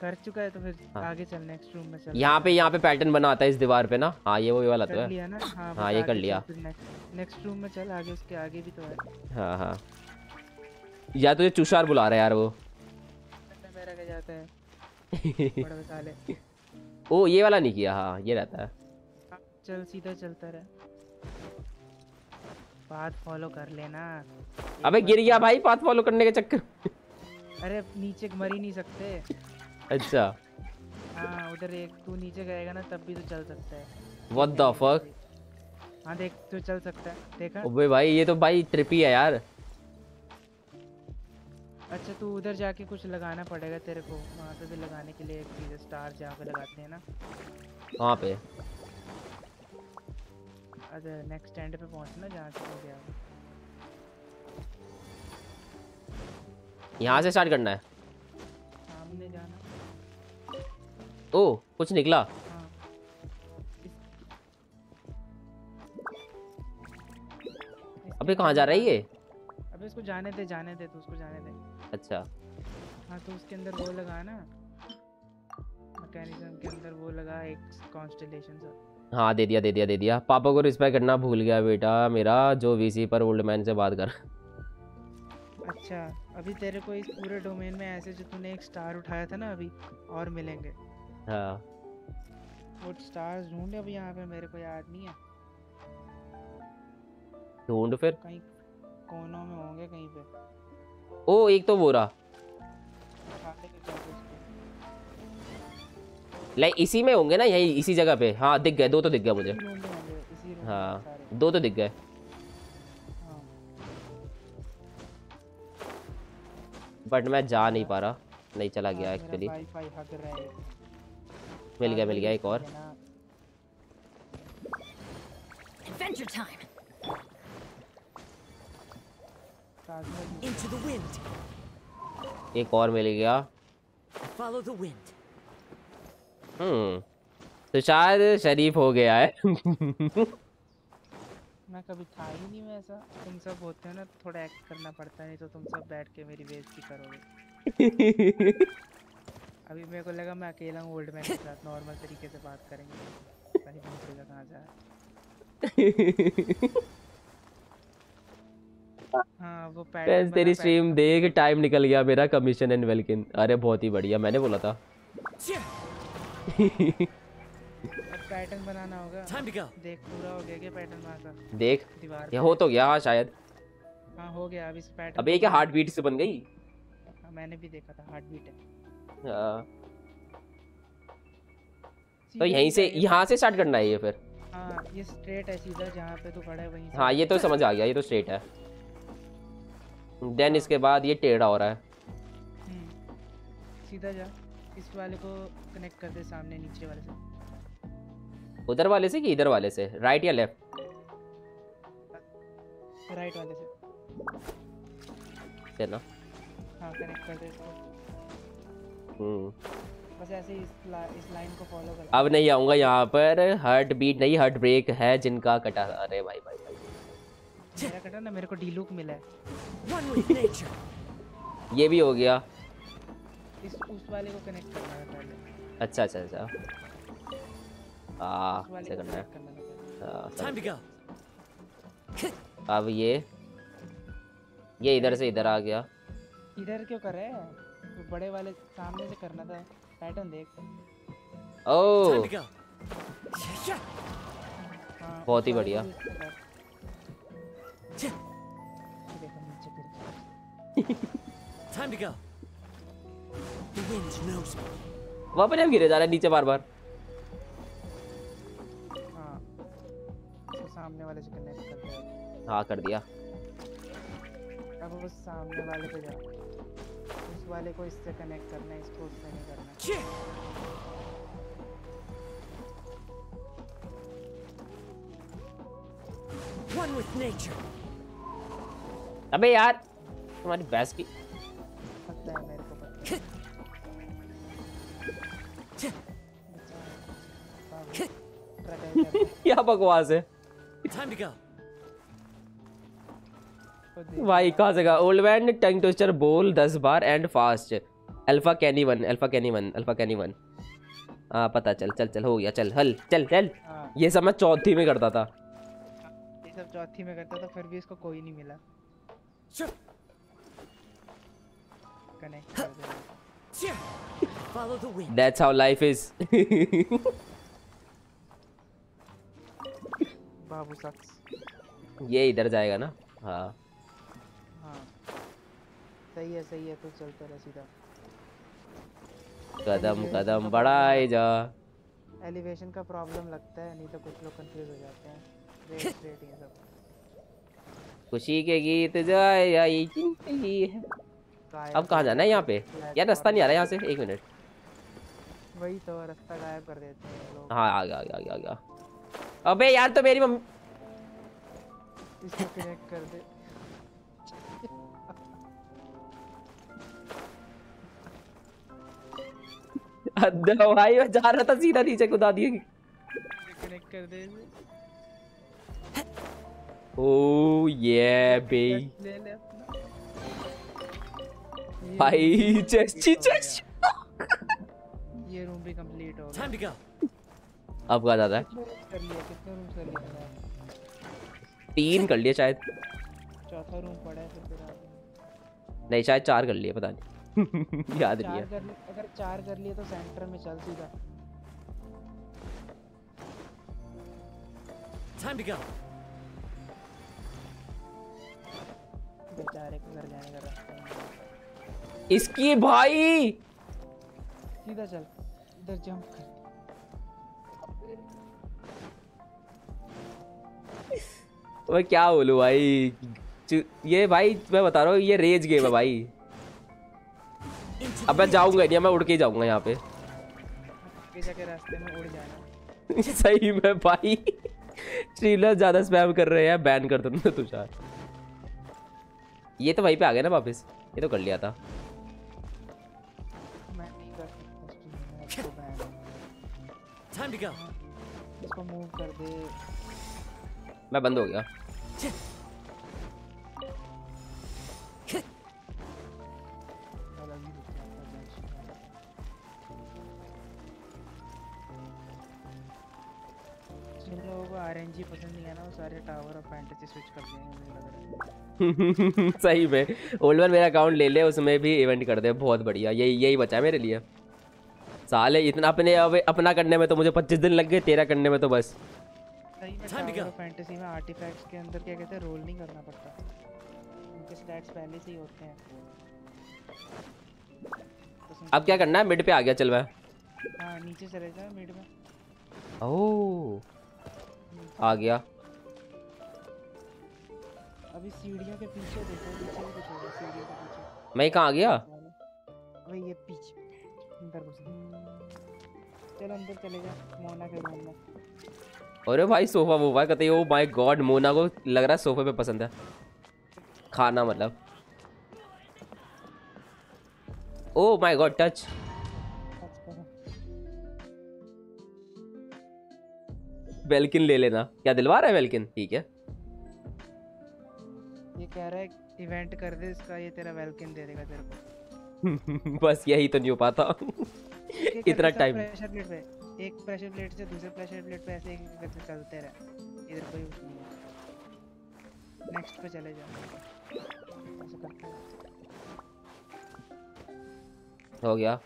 कर चुका है तो फिर हाँ। आगे चल नेक्स्ट रूम में चल। यहाँ पे यहाँ पे पैटर्न बना आता है इस दीवार पे ना? हाँ ये वो ये वाला तो है। लिया ना? हाँ हाँ ये कर लिया। नेक्स्ट रूम में चल आगे उसके आगे भी तो है। हाँ हाँ। या तुझे चुषार बुला रहा है यार वो। क्या जाता है। बड़े साले ओ ये वाला नहीं किया हाँ ये रहता है। चल सीधा चलता रहे। बात फॉलो कर लेना। अबे गिर गया भाई पाथ फॉलो करने के चक्कर। अरे नीचे मर ही नहीं सकते। अच्छा। हाँ उधर एक तू नीचे गएगा ना तब भी तो चल सकता है। व्हाट द फक हाँ देख तू चल सकता है। देखा? अबे भाई ये तो भाई ट्रिपी है यार। अच्छा तू उधर जाके कुछ लगाना पड़ेगा तेरे को। वहाँ पे भी लगाने के लिए एक चीज़ स्टार जहाँ पे लगाते हैं ना। वहाँ पे? अच्छा नेक्स्ट एंड पे पहुँचना जहाँ से हो गया। यहाँ से स्टार्ट करना है? सामने जाना। ओ कुछ निकला। हाँ। अबे कहाँ जा रहा है ये? अबे इसको जाने दे जाने दे तू उसको जाने दे। अच्छा। हाँ तो उसके अंदर वो लगा ना। मैकेनिज्म के अंदर वो लगा एक कॉन्स्टलेशन सा। हाँ दे दिया दे दिया दे दिया। पापा को रिस्पेक्ट करना भूल गया बेटा मेरा जो वीसी पर ओल्ड मैन से बात कर। अच्छा अभी तेरे को इस पूरे डोमेन में ऐसे जो तूने एक स्टार उठाया था ना अभी और मिलेंगे। हाँ। वो स्टार्स ढूंढे अभी यहाँ पे मेरे को याद नहीं है। ढूंढ फिर। कहीं कोनों में होंगे कहीं पे। ओ, एक तो वो रहा। लाइक इसी में होंगे ना, यही इसी जगह पे। हाँ दिख गए, दो तो दिख गए मुझे। हाँ दो तो दिख गए। बट मैं जा नहीं पा रहा। नहीं चला गया एक्चुअली मिल गया मिल गया, एक और। Adventure time. Into the wind. एक और मिल गया। Follow the wind. हम्म तो शायद शरीफ हो गया है। मैं कभी था ही नहीं वैसा तुम सब होते हो ना थोड़ा एक्ट करना पड़ता है नहीं तो तुम सब बैठ के मेरी बेइज्जती करोगे। अभी मेरे को लगा मैं अकेला हूँ ओल्ड मैन के साथ नॉर्मल तरीके से बात करेंगे। पता नहीं दूसरे का कहाँ जा रहा वो फ्रेंड्स पैटर्न तेरी स्ट्रीम देख टाइम निकल गया मेरा कमीशन एंड वेलकिन अरे बहुत ही बढ़िया मैंने बोला था। पैटर्न बनाना होगा. देख पूरा हो गया क्या पैटर्न वहाँ देख दीवार ये हो तो गया हाँ शायद। हाँ हो गया अब इस पैटर्न अबे ये क्या हार्ट बीट से बन गई? हाँ, मैंने भी देखा था हार्ट बीट है। हाँ तो यहीं से यहाँ से स्टार्ट करना है ये फिर। हाँ ये स्ट्रेट है सीधा जहाँ पे तू खड़ा है वहीं से हाँ ये तो समझ आ गया ये तो स्ट्रेट है। देन इसके बाद ये टेढ़ा हो रहा है। हम्म, सीधा जा। इस वाले को कनेक्ट कर दे सामने नीचे वाले से। उधर वाले से कि इधर वाले से? राइट या लेफ़्ट राइट वाले से। ना हाँ कनेक्ट कर दे इसको। हम्म। बस ऐसे इस, ला, इस लाइन को फॉलो कर अब नहीं आऊँगा यहाँ पर। हार्ट बीट नहीं हार्ट ब्रेक है जिनका कटा। अरे भाई भाई भाई। मेरा कटा ना मेरे को डी लुक मिला है. ये भी हो गया। इस उस वाले को कनेक्ट करना है पहले। अच्छा अच्छा अच्छा। उस ऐसे करना है। to समझ- go. अब ये ये इधर से इधर आ गया। इधर क्यों कर रहे हैं? तो बड़े वाले सामने से करना था। पैटर्न देख। ओ Time to go. हाँ बहुत ही बढ़िया। वहाँ पर हम गिरे जा रहे हैं नीचे बार बार। हाँ सामने वाले से कनेक्ट कर दे हाँ कर दिया। अब बस सामने वाले पे जा। उस वाले को इससे कनेक्ट करना है इसको उससे नहीं करना है। One with nature. अबे यार तुम्हारी भैंस की। क्या बकवास है. भाई कहाँ से ओल्ड मैन टंग ट्विस्टर बोल दस बार and fast alpha Kenny one alpha Kenny one alpha Kenny one हाँ पता चल चल चल हो गया चल हल चल चल। हाँ। ये सब मैं चौथी में करता था। ये सब चौथी में करता था फिर भी इसको कोई नहीं मिला। Follow the wind. That's how life is. बाबू सक्स ये इधर जाएगा ना? हाँ। हाँ। सही है सही है तो चलता रह सीधा। कदम कदम बढ़ाए जा। एलिवेशन का प्रॉब्लम लगता है नहीं तो कुछ लोग कंफ्यूज हो जाते हैं। रेट रेट ये सब। खुशी के गीत जाए ज़िंदगी है। अब कहाँ जाना है यहाँ पे? यार रास्ता नहीं आ रहा है यहाँ से? एक मिनट। वही तो रास्ता गायब कर देते हैं लोग। हाँ आ गया आ गया आ गया आ गया। अबे यार तो मेरी मम्मी इसको कनेक्ट कर दे। भाई मैं जा रहा था सीधा नीचे कुदा दिए कनेक्ट कर दे ले अपना ये भाई room चेस्ट complete चेस्ट। ये रूम भी कंप्लीट हो गया Time to go. अब कहा जाता है कितने कर लिए कितने रूम कर लिए तीन कर लिए शायद चौथा रूम पड़ा है फिर। नहीं शायद चार कर लिए पता नहीं याद नहीं है अगर चार कर लिए तो सेंटर में चल सीधा Time to go. बेचारे को घर जाने का रास्ता इसकी भाई! सीधा चल इधर जंप कर। मैं क्या बोलूँ भाई? ये भाई मैं बता रहा हूँ ये रेज गेम है भाई। अब मैं जाऊँगा नहीं मैं उड़ के जाऊँगा यहाँ पे। रास्ते में उड़ जाना। सही में भाई स्ट्रीमलर ज़्यादा स्पैम कर रहे हैं बैन कर दो ना तुषार ये तो वहीं पे आ गया ना वापस। ये तो कर लिया था। मैं बंद हो सकता आरएनजी पसंद नहीं है ना वो सारे टावर ऑफ़ फैंटेसी स्विच कर देंगे मुझे लग रहा है। सही में। ओल्ड मेरा अकाउंट ले ले उसमें भी इवेंट कर दे बहुत बढ़िया। यही यही बचा है मेरे लिए। साले इतना अपने अब अपना करने में तो मुझे 25 दिन लग गए तेरा करने में तो बस। सही में फैंटेसी में आर्टिफैक्ट्स के अंदर क्या कहते हैं रोल नहीं करना पड़ता। उनके स्टैट्स पहले से ही होते हैं। अब क्या करना है? मिड पे आ गया चल मैं। हाँ नीचे चले जाओ मिड में। ओ आ गया। अभी सीढ़ियों के पीछे देखो पीछे कुछ होगा सीढ़ियों के पीछे। मैं कहाँ आ गया? अबे ये पीछे अंदर घुस। चल अंदर चले जा मोना के रूम में। अरे भाई सोफा वोफा कहते ओ माय गॉड मोना को लग रहा है सोफे पे पसंद है। खाना मतलब। ओ माय गॉड टच वेलकिन ले लेना। क्या दिलवा रहा है वेलकिन? ठीक है। ये कह रहा है इवेंट कर दे इसका ये तेरा वेलकम दे देगा तेरे को। बस यही तो नहीं हो पाता। इतना टाइम प्रेशर प्लेट पे एक प्रेशर प्लेट से दूसरे प्रेशर प्लेट पे ऐसे एक एक करके चलते रहे। इधर कोई नेक्स्ट पे चले जा ऐसे करते रहे। हो गया।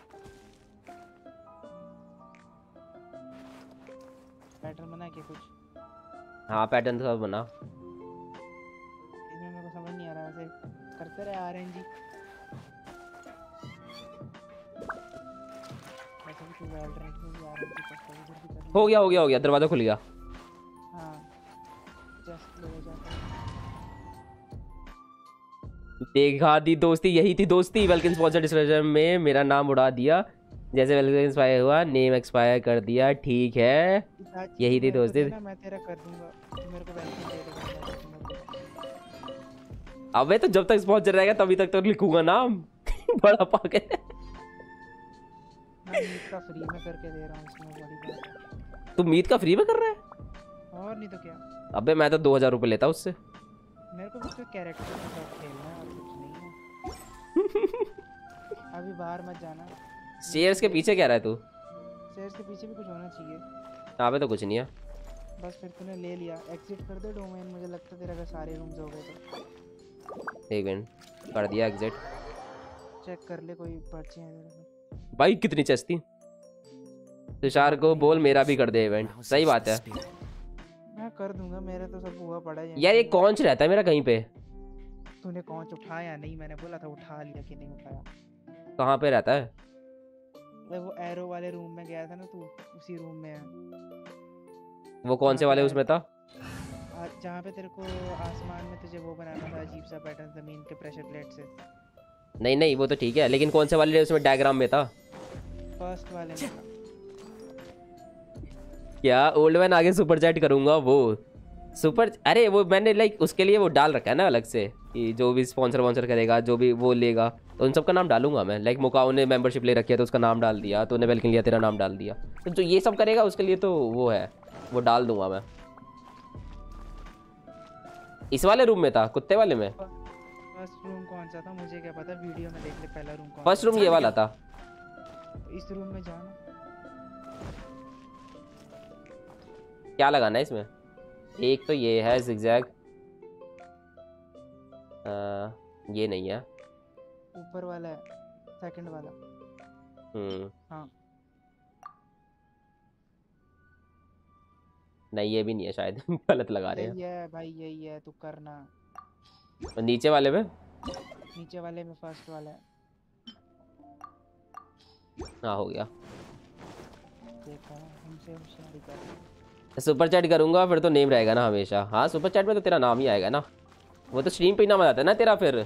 पैटर्न बना के कुछ? हाँ पैटर्न तो सब बना। इसमें मेरे को समझ नहीं आ रहा ऐसे करते रहे आरएनजी है हो। गया हो गया हो गया दरवाज़ा खुल गया। हाँ जस्ट ले जाता देखा दी दोस्ती यही थी दोस्ती। वेलकिन स्पॉन्सर डिस्कशन में मेरा नाम उड़ा दिया। जैसे एक्सपायर हुआ नेम एक्सपायर कर दिया ठीक है। यही थी मेरे दोस्ती। मैं तेरा कर दूँगा। मेरे को वेलकम दे देगा मैं तुम्हें अबे तो जब तक स्पॉन्सर रहेगा तभी तक तो लिखूँगा नाम। बड़ा पागल है। मीट का फ्री में करके दे रहा हूँ इसमें बड़ी बात तू मीत का फ्री में कर रहा है? और नहीं तो क्या। अबे मैं तो दो हज़ार रुपये लेता उससे। मेरे को कोई कैरेक्टर खेलना है और कुछ नहीं है। अभी बाहर मत जाना। शेयर्स के पीछे क्या रहा है तू? शेयर्स के पीछे भी कुछ होना चाहिए। यहाँ पे तो कुछ नहीं है। बस फिर तूने ले लिया। एग्जिट कर दे डोमेन मुझे लगता है तेरा अगर सारे रूम्स हो गए तो। एक मिनट कर दिया एग्जिट चेक कर ले कोई पर्ची है को भाई कितनी चेस्ट थी? तुषार को बोल मेरा भी कर दे इवेंट सही बात है। मैं कर दूँगा मेरे तो सब हुआ पड़ा है यार ये कौन रहता है मेरा कहीं पे। तूने कौन उठाया नहीं मैंने बोला था उठा लिया कि नहीं उठाया। कहाँ पे रहता है? वो एरो वाले रूम में गया था ना तू उसी रूम में है वो कौन से वाले उसमें था? जहाँ पे तेरे को आसमान में तुझे वो बनाना था अजीब सा पैटर्न ज़मीन के प्रेशर प्लेट से। नहीं नहीं वो तो ठीक है लेकिन कौन से वाले उसमें डायग्राम में था? फ़र्स्ट वाले में क्या? ओल्ड मैन आगे सुपर चैट करूँगा वो। सुपर अरे वो मैंने लाइक उसके लिए वो डाल रखा है ना अलग से। कि जो भी स्पॉन्सर वॉन्सर करेगा जो भी वो लेगा तो उन सबका नाम डालूँगा मैं। लाइक मुकाओ ने मेंबरशिप ले रखी है तो उसका नाम डाल दिया तो उन्हें वेलकम लिया तेरा नाम डाल दिया। तो जो ये सब करेगा उसके लिए तो वो है वो डाल दूँगा मैं। इस वाले रूम में था कुत्ते वाले में? फ़र्स्ट रूम कौन सा था? मुझे क्या पता वीडियो में देख ले पहला रूम कौन फ़र्स्ट रूम ये वाला था। इस रूम में जाना। क्या लगाना है इसमें? एक तो ये है जिगजैग ये नहीं है। ऊपर वाला है सेकंड वाला। हम्म। हाँ। नहीं ये भी नहीं है शायद गलत लगा रहे यही है भाई यही है तू करना। और नीचे वाले में? नीचे वाले में फ़र्स्ट वाला है। हाँ हो गया। देखा हमसे होशियारी कर। सुपर चैट करूँगा फिर तो नेम रहेगा ना हमेशा। हाँ सुपर चैट में तो तेरा नाम ही आएगा ना। वो तो स्ट्रीम पे ही नाम आ जाता है ना तेरा फिर?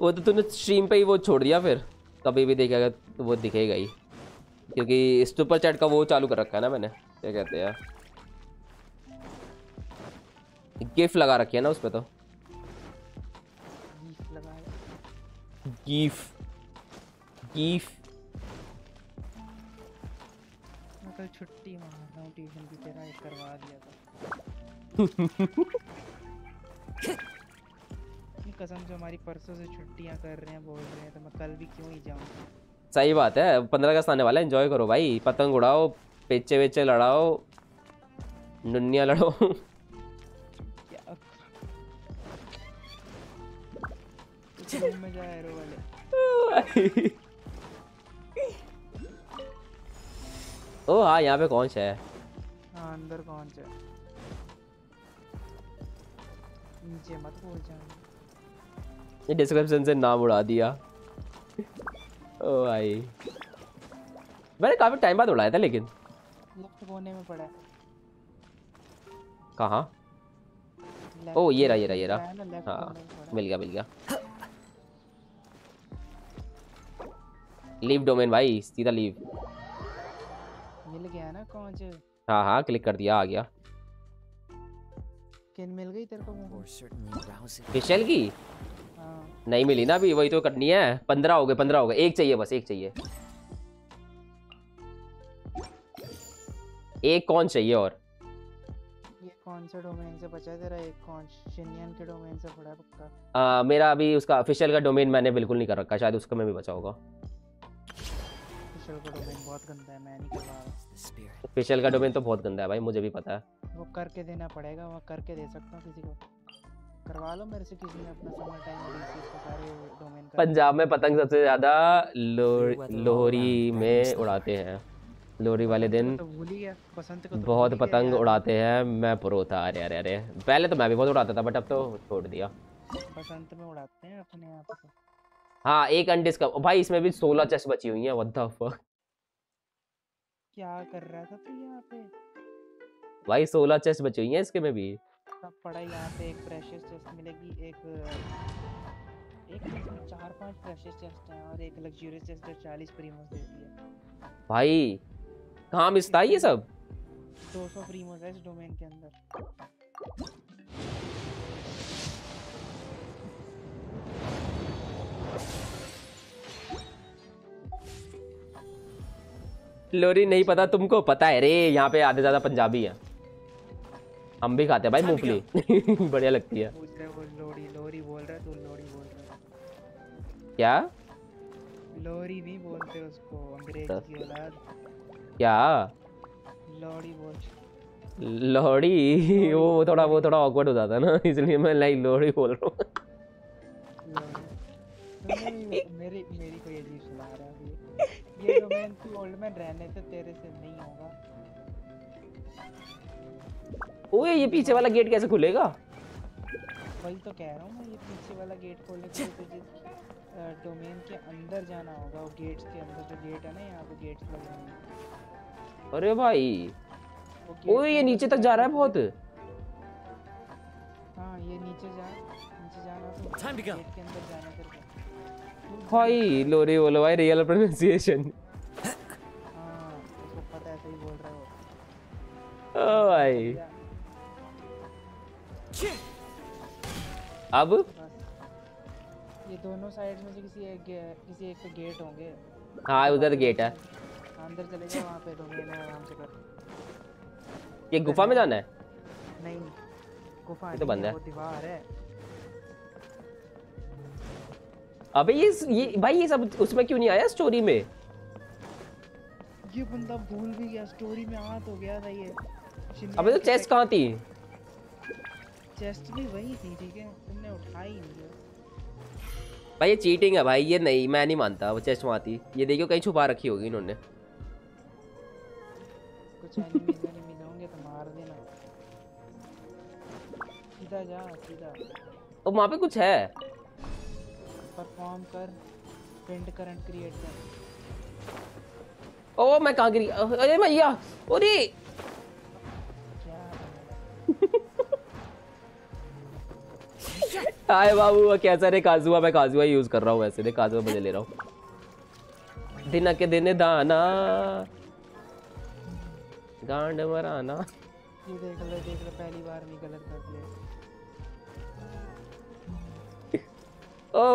वो तो तूने स्ट्रीम पे ही वो छोड़ दिया फिर। कभी भी देखेगा तो वो दिखेगा ही। क्योंकि सुपर चैट का वो चालू कर रखा है ना मैंने। क्या कहते हैं गिफ्ट लगा रखी है ना उस पर तो। गीफ गिफ मैं कल छुट्टी मार रहा हूँ ट्यूशन की तेरा एक करवा दिया था। कसम से हमारी परसों से छुट्टियाँ कर रहे हैं बोल रहे हैं तो मैं कल भी क्यों ही जाऊँ? सही बात है पंद्रह अगस्त आने वाला है एंजॉय करो भाई पतंग उड़ाओ पेचे वेचे लड़ाओ नुनिया लड़ो। जा ओ हाँ यहाँ पे कौन सा है? हाँ अंदर कौन सा है? नीचे मत बोल जाना। ये डिस्क्रिप्शन से नाम उड़ा दिया। ओ भाई। मैंने काफ़ी टाइम बाद उड़ाया था लेकिन। लेफ़्ट कोने में पड़ा है। कहाँ? ओ ये रहा ये रहा ये है रहा हाँ। मिल गया मिल गया। लीव डोमेन भाई सीधा लीव मिल गया ना कौन से? हाँ हाँ क्लिक कर दिया आ गया। किन मिल गई तेरे को वो? फिशल की? नहीं मिली ना अभी वही तो कटनी है। पंद्रह हो गए पंद्रह हो गए। एक चाहिए बस एक चाहिए। एक कौन चाहिए और? ये कौन सा डोमेन से बचा तेरा? एक कौन? शिनियन के डोमेन से पड़ा पक्का। आ, मेरा अभी उसका ऑफिशियल का डोमेन मैंने बिल्कुल नहीं कर रखा। शायद उसका में भी बचा होगा। ऑफिशियल का डोमेन बहुत गंदा है मैं नहीं करवा रहा। ऑफिशियल का डोमेन तो बहुत गंदा है भाई मुझे भी पता है। वो करके देना पड़ेगा वो करके दे सकता हूँ किसी को। करवा लो मेरे से किसी ने अपना समर टाइम के सारे डोमेन पंजाब में पतंग सबसे ज़्यादा लोहरी में उड़ाते हैं। लोहरी वाले दिन तो भूल ही गया बसंत को तो बहुत ही पतंग उड़ाते हैं। मैं प्रो था अरे अरे अरे। पहले तो मैं भी बहुत उड़ाता था बट अब तो छोड़ दिया। बसंत में उड़ाते हैं अपने आप को। हाँ एक अनडिस्क भाई इसमें भी सोलह चेस्ट बची हुई हैं व्हाट द फक क्या कर रहा था तू यहाँ पे? भाई सोलह चेस्ट बची हुई हैं इसके में भी। सब पड़ा यहाँ पे एक प्रेशियस चेस्ट मिलेगी एक एक इसमें चार पाँच प्रेशियस चेस्ट हैं और एक लग्जूरियस चेस्ट जो चालीस प्रीमोस देती है। भाई कहाँ मिसता है ये सब? 200 प्रीमोस है इस डोमेन के अंदर। लोरी नहीं पता तुमको पता है रे यहाँ पे आधे ज़्यादा पंजाबी है। हम भी खाते हैं भाई मूंगफली। बढ़िया लगती है। लोरी लोरी लोरी क्या? लोरी नहीं बोलते उसको अंग्रेज़ की औलाद क्या? लोरी बोल वो थोड़ा वो थोड़ा ऑकवर्ड हो जाता है ना इसलिए मैं लाइक लोहड़ी बोल रहा हूँ। मेरी मेरी कोई अजीब सुना रहा है ये तू ओल्ड मैन रहने से तेरे से ओए ये पीछे वाला गेट कैसे खुलेगा? वही तो कह रहा हूँ मैं ये पीछे वाला गेट खोलने के लिए तुझे डोमेन के अंदर जाना होगा वो गेट्स के अंदर जो गेट है ना यहाँ पे गेट्स लगे हैं। अरे भाई ओए ये नीचे तक जा रहा है बहुत? हाँ ये नीचे जा नीचे जाना तो Time to go. गेट के अंदर जाना तेरे भाई लोरी बोलो भाई रियल प्रोनाउंसिएशन हाँ उसको पता है सही बोल रहे हो। ओ भाई। अब? ये दोनों साइड में से किसी एक किसी एक पे गेट होंगे। हाँ उधर गेट है। अंदर चले जाओ वहाँ पे डोमेन है आराम से कर। ये गुफा में जाना है? नहीं गुफा ये तो बंद है। वो दीवार है। अबे ये ये भाई ये सब उसमें क्यों नहीं आया स्टोरी में? ये बंदा भूल भी गया स्टोरी में आ तो गया था ये। अबे तो चेस्ट कहाँ थी? चेस्ट भी वही थी ठीक है? तुमने उठाई नहीं भाई ये चीटिंग है भाई ये नहीं मैं नहीं मानता वो चेस्ट वहाँ थी। ये देखियो कहीं छुपा रखी होगी इन्होंने। कुछ एनिमीज होंगे तो मार देना। सीधा जा सीधा। और वहाँ पे कुछ है? परफॉर्म कर पिंड करंट क्रिएट कर। ओ मैं कहाँ गिरी? अरे भैया अरे! क्या हाय बाबू कैसा? रे काजुआ मैं काजुआ यूज़ कर रहा हूँ वैसे। काजुआ बजे ले रहा हूँ। दिन के दिन दाना गांड मराना। ये देख लो देख लो पहली बार नहीं गलत कर दिया। ओ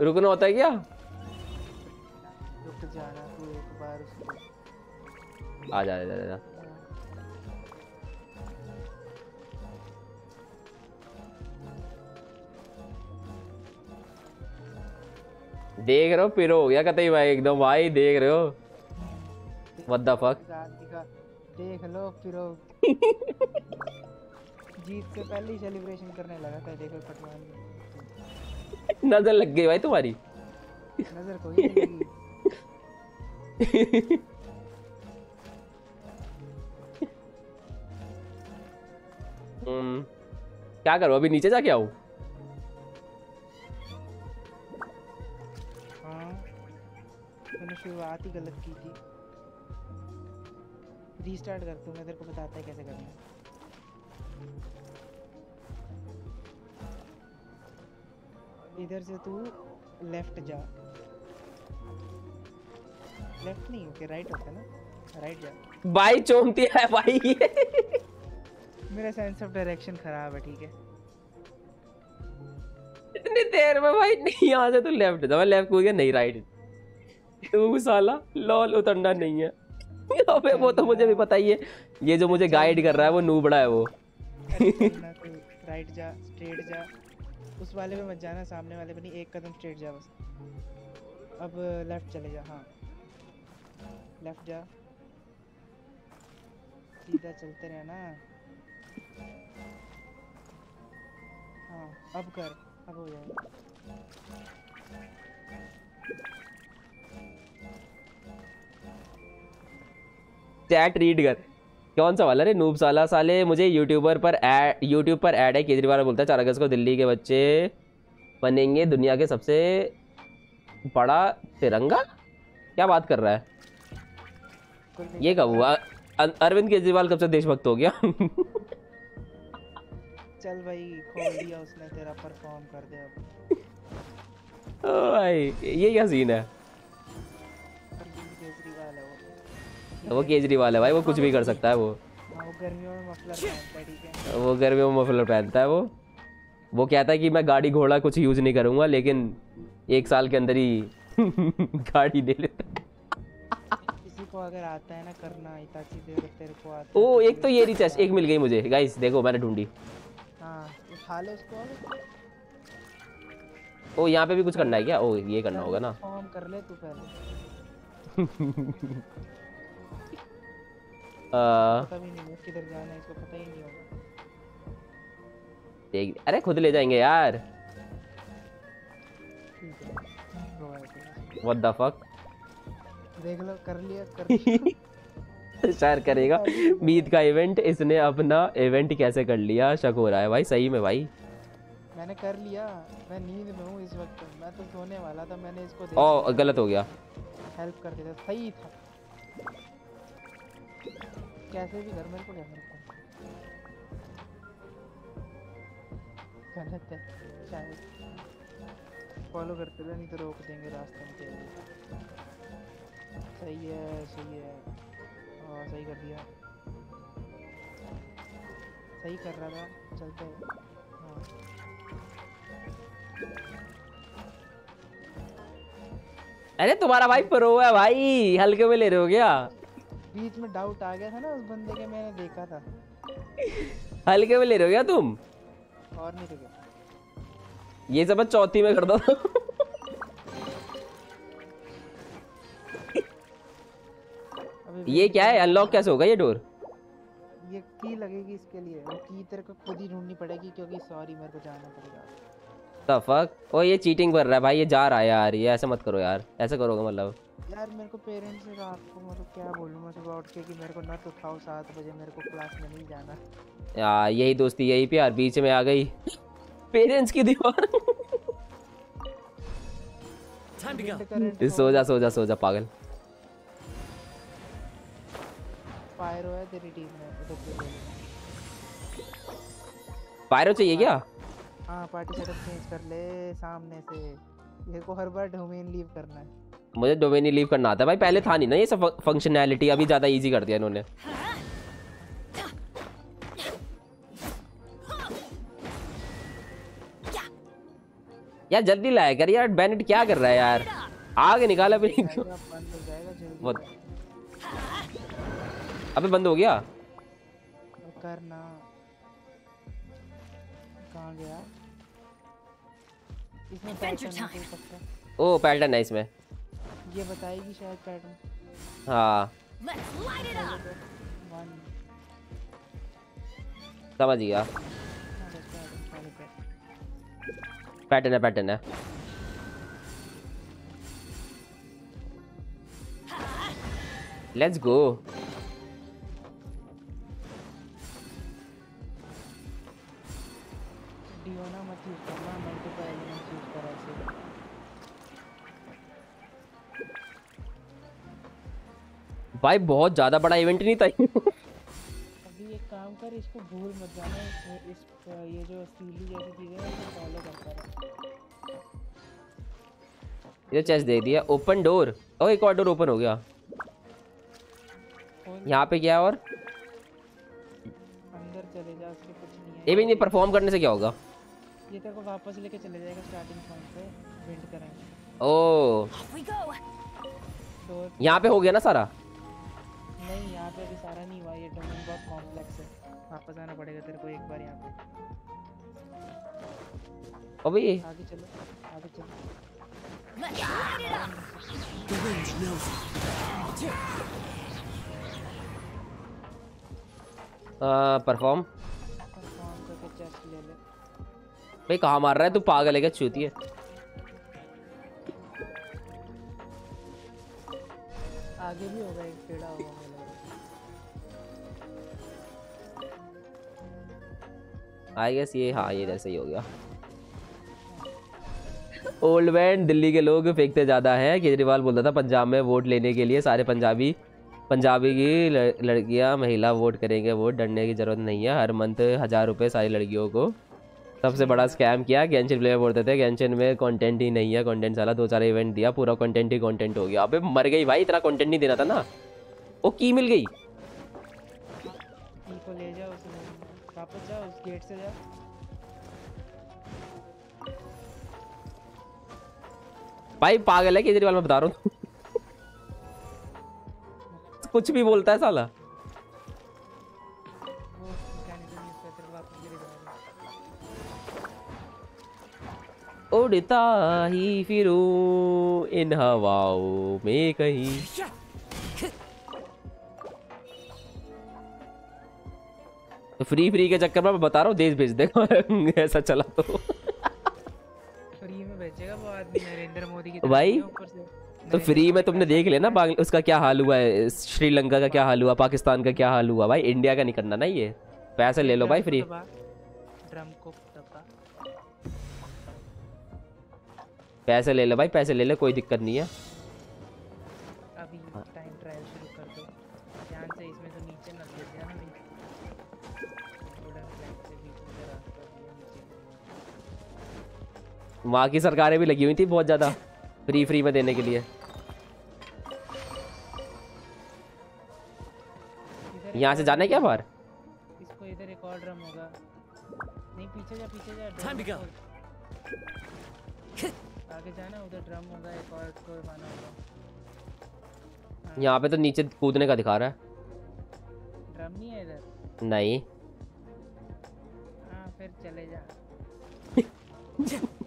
रुकना होता है क्या? रुक जाना तू एक बार। आ जा आ जा, आ जा। देख रहे हो फिर हो गया कतई भाई एकदम भाई देख रहे हो। व्हाट द फक देख लो फिर जीत से पहले ही सेलिब्रेशन करने लगा था देखो पटवान नज़र लग गई भाई तुम्हारी। नज़र कोई नहीं हम्म, क्या करो अभी नीचे जाके आऊँ तूने शुरुआत ही गलत की थी। रीस्टार्ट कर तू मैं तेरे को बताता है कैसे करना है। इधर से तू लेफ़्ट जा। लेफ़्ट नहीं ओके राइट होता है ना? राइट जा। भाई चोमती है भाई। मेरा सेंस ऑफ़ डायरेक्शन खराब है ठीक है? इतनी देर में भाई नहीं यहाँ से तो लेफ़्ट था मैं लेफ़्ट कूद गया नहीं राइट साला लॉल उतरना नहीं है। अबे, वो तो मुझे भी पता ही है। ये जो मुझे गाइड कर रहा है, वो नूबड़ा है वो। राइट जा स्ट्रेट जा उस वाले पे मत जाना, सामने वाले पे नहीं, एक कदम स्ट्रेट जा बस। अब लेफ़्ट चले जा हाँ। लेफ़्ट जा। सीधा चलते रहना हाँ अब कर, अब हो जाएगा। चैट रीड कर कौन सा वाला रे? नूब साला साले मुझे यूट्यूबर पर ऐड यूट्यूब पर ऐड है केजरीवाल बोलता है चार अगस्त को दिल्ली के बच्चे बनेंगे दुनिया के सबसे बड़ा तिरंगा? क्या बात कर रहा है? ये कब हुआ? अरविंद केजरीवाल कब से देशभक्त हो गया? चल भाई खोल दिया उसने तेरा परफॉर्म कर दे अब। ओ भाई ये क्या सीन है? वो केजरीवाल है भाई वो कुछ भी कर सकता है वो। वो गर्मियों में मफलर पहनता है वो। वो कहता है कि मैं गाड़ी घोड़ा कुछ यूज़ नहीं करूँगा लेकिन एक साल के अंदर ही गाड़ी दे लेता। है। किसी को अगर आता है ना करना इताची तेरे तेरे को आता ओ एक तो ये रिचेस्ट एक मिल गई मुझे। गाइस देखो मैंने ढूंढी। हाँ उठा ले उसको ओ यहाँ पे भी कुछ करना है क्या? ओ ये करना होगा ना। फॉर्म कर ले तू पहले। पता भी नहीं किधर जाना है इसको पता ही नहीं होगा। देख अरे खुद ले जाएँगे यार। व्हाट द फक देख लो कर लिया कर शायर करेगा। मीत का इवेंट इसने अपना इवेंट कैसे कर लिया? शक हो रहा है भाई सही में भाई। मैंने कर लिया मैं नींद में हूँ इस वक्त। मैं तो सोने वाला था मैंने इसको ओ गलत हो गया। हेल्प कर दिया सही था। कैसे भी कर मेरे को फ़र्क पड़ता गलत है? शायद। फॉलो करते रहो नहीं तो रोक देंगे रास्ते में सही है सही है। हाँ सही कर दिया। सही कर रहा था, चलते हाँ। अरे तुम्हारा भाई प्रो है भाई, हल्के में ले रहे हो क्या? बीच में डाउट आ गया था ना उस बंदे के मैंने देखा था। हल्के में ले रहे हो क्या तुम? और नहीं तो ये सब चौथी में कर दो ये क्या है? अनलॉक कैसे होगा ये डोर ये की लगेगी इसके लिए। वो की तेरे को खुद ही ढूंढनी पड़ेगी क्योंकि सॉरी मेरे को जाना पड़ेगा। द फक ओ ये चीटिंग कर रहा है भाई ये जा रहा है यार। ये ऐसे मत करो यार। ऐसे करोगे मतलब। यार मेरे को पेरेंट्स ने रात को मतलब क्या बोलूँ मैं सुबह उठ के कि मेरे को नट उठाओ सात बजे मेरे को क्लास में नहीं जाना। यार यही दोस्ती यही प्यार बीच में आ गई। पेरेंट्स की दीवार. सो जा सो जा सो जा पागल। फायर है तेरी टीम में। पायरो चाहिए क्या? हाँ पार्टी सेटअप चेंज कर ले सामने से। ये को हर बार डोमेन लीव करना है। मुझे डोमेन लीव करना आता है। भाई पहले था नहीं ना ये सब फंक्शनैलिटी अभी ज़्यादा इजी कर दिया इन्होंने। यार जल्दी लाया कर यार बेनेट क्या कर रहा है यार? आगे निकाला भी नहीं क्यों जाएगा, बंद हो जाएगा जल्दी वो कर। अबे बंद हो गया? करना। कहाँ गया? इसमें पैटर्न. हो ओ पैटर्न है इसमें। ये बताएगी शायद पैटर्न हाँ। समझ गया। पैटर्न है पैटर्न है। लेट्स गो भाई बहुत ज़्यादा बड़ा इवेंट नहीं था अभी एक काम कर इसको भूल मत जाना इस, ये जो सीली जैसी चीज़ है फॉलो करता रहे ये चेस्ट दे दिया। ओपन डोर ओ एक और डोर ओपन हो गया। यहाँ पे क्या है और? अंदर चले जा उसके कुछ नहीं है। ये भी नहीं परफॉर्म करने से क्या होगा? ये तेरे को वापस लेके चले जाएगा स्टार्टिंग पॉइंट पे विंड करेंगे। ओ। यहाँ पे हो गया ना सारा? नहीं यहाँ पे अभी सारा नहीं हुआ ये डोमेन बहुत कॉम्प्लेक्स है। वापस आना पड़ेगा तेरे को एक बार यहाँ पे। अबे आगे चलो आगे चलो. परफॉर्म भाई कहाँ मार रहा है? तू पागल है क्या? चूती है आगे भी होगा एक टेढ़ा होगा। आई गेस ये हाँ ये जैसे ही हो गया। ओल्ड मैन दिल्ली के लोग फेंकते ज़्यादा है। केजरीवाल बोलता था, पंजाब में वोट लेने के लिए सारे पंजाबी पंजाबी की लड़कियाँ, महिला वोट करेंगे, वोट डरने की ज़रूरत नहीं है। हर मंथ हज़ार रुपये सारी लड़कियों को। सबसे बड़ा स्कैम किया गेंशिन प्लेयर बोलते थे गेंशिन में कंटेंट ही नहीं है कंटेंट साला दो चार इवेंट दिया, पूरा कंटेंट ही कंटेंट हो गया। अबे, मर गई भाई, इतना कंटेंट नहीं देना था ना। वो की मिल गई? ले जाओ। गेट से जाओ। भाई पागल है केजरीवाल मैं बता रहा हूँ। कुछ भी बोलता है साला। उड़ता ही फिरूं इन हवाओं में कहीं। तो फ्री फ्री के चक्कर में मैं बता रहा हूँ देश भेज देगा ऐसा चला तो। फ्री में बेचेगा वो आदमी नरेंद्र मोदी की भाई तो फ्री में तुमने देख लिया ना उसका क्या हाल हुआ है श्रीलंका का क्या हाल हुआ पाकिस्तान का क्या हाल हुआ भाई इंडिया का नहीं करना ना ये। पैसे ले लो भाई फ्री। ड्रम को पैसे ले लो भाई पैसे ले लो कोई दिक्कत नहीं है। वहाँ की सरकारें भी लगी हुई थी बहुत ज़्यादा फ्री फ्री में देने के लिए। यहाँ से जाना है क्या बाहर? इसको इधर एक और ड्रम होगा। नहीं पीछे जा पीछे जा drum go. खोल। आगे जाना उधर ड्रम होगा एक और को माना होगा। यहाँ पे तो नीचे कूदने का दिखा रहा है। ड्रम नहीं है इधर? नहीं। हाँ फिर चले जा।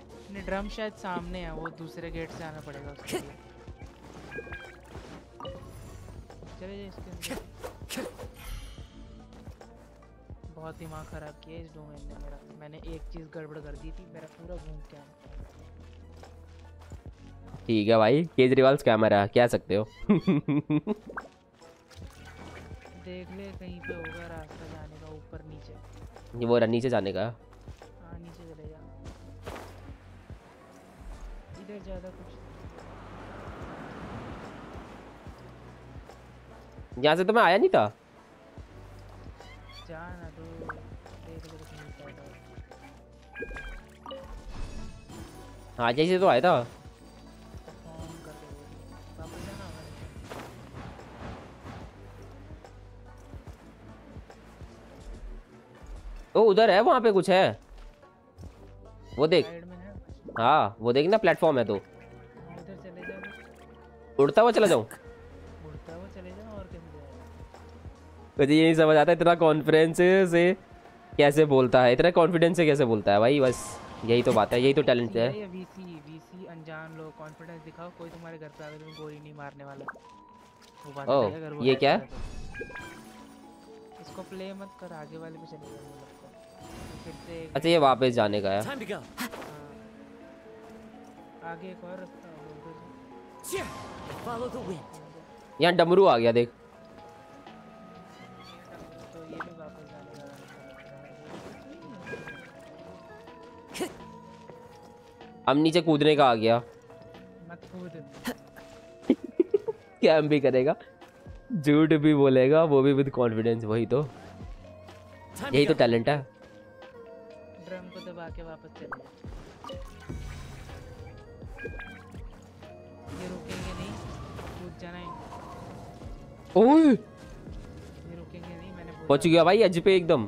ड्रम शायद सामने है वो दूसरे गेट से आना पड़ेगा उसके लिए। चले जा इसके अंदर। बहुत दिमाग खराब किया इस डोमेन ने मेरा। मैंने एक चीज़ गड़बड़ कर दी थी मेरा पूरा घूम के आना ठीक है भाई केजरीवाल स्कैमर है कह सकते हो? देख ले कहीं पे होगा रास्ता जाने का ऊपर नीचे। ये वो नीचे जाने का। इधर ज़्यादा कुछ यहाँ से तो मैं आया नहीं था। जा ना तो देख ले कुछ मिलता है। जैसे तो आया था। जाना। ओ उधर है वहाँ पे कुछ है। वो देख। है वो देख ना प्लेटफॉर्म है तो। उड़ता हुआ चला जाऊँ? मुझे यही समझ आता है इतना कॉन्फिडेंस से कैसे बोलता है इतना कॉन्फिडेंस से कैसे बोलता है भाई बस यही तो बात है यही तो टैलेंट है। वीसी वीसी अनजान लोग कॉन्फिडेंस दिखाओ कोई तुम्हारे घर पे तुम्हें गोली नहीं मारने वाला। वो बात ओह, अगर वो ये क्या? तो। इसको प्ले मत कर आगे वाले पे चले जाओ मतलब तो अच्छा ये वापस जाने का है। आगे एक और रास्ता से। Yeah. Follow the wind. डमरू आ गया देख। तो ये भी वापस जाने का रास्ता अब नीचे कूदने का आ गया। मत कूद। क्या भी करेगा? झूठ भी बोलेगा वो भी विद कॉन्फिडेंस वही तो। यही तो टैलेंट है। ड्रम को दबा के वापस चले ये रुकेंगे नहीं। कूद जाना है। ओए। ये रुकेंगे नहीं मैंने पहुँच गया भाई एज पे एकदम।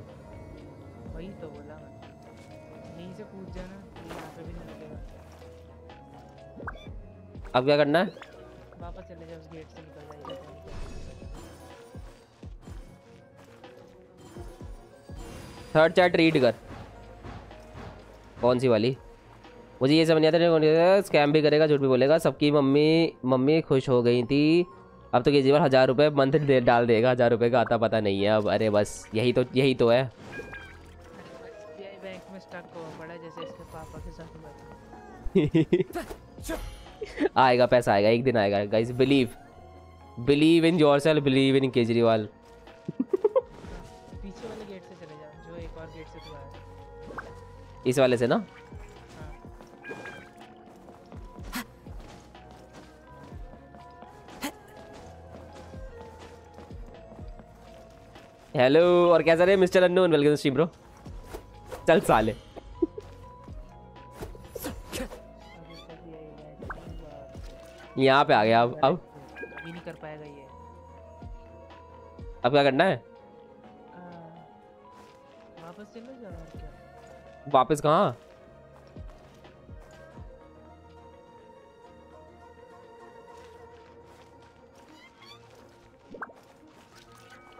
वही तो बोला यहीं से कूद जाना तो यहाँ पे भी नहीं अब क्या करना है? वापस चले जा उस गेट से निकल जाएगा थर्ड चैट रीड कर। कौन सी वाली? मुझे ये समझ नहीं आता स्कैम भी करेगा झूठ भी बोलेगा सबकी मम्मी मम्मी खुश हो गई थी। अब तो केजरीवाल हज़ार रुपये मंथ दे डाल देगा हज़ार रुपये का आता पता नहीं है अब अरे बस यही तो यही तो है। आएगा पैसा आएगा एक दिन आएगा। Guys believe believe in yourself believe in Kejriwal. पीछे वाले गेट से चले जा जो एक और गेट से इस वाले से ना? हेलो और कैसा रहे mister unknown welcome stream bro चल साले। यहाँ पे आ गया अब अब। नहीं कर पाएगा ये। अब क्या करना है? वापस चले क्या? वापस कहाँ?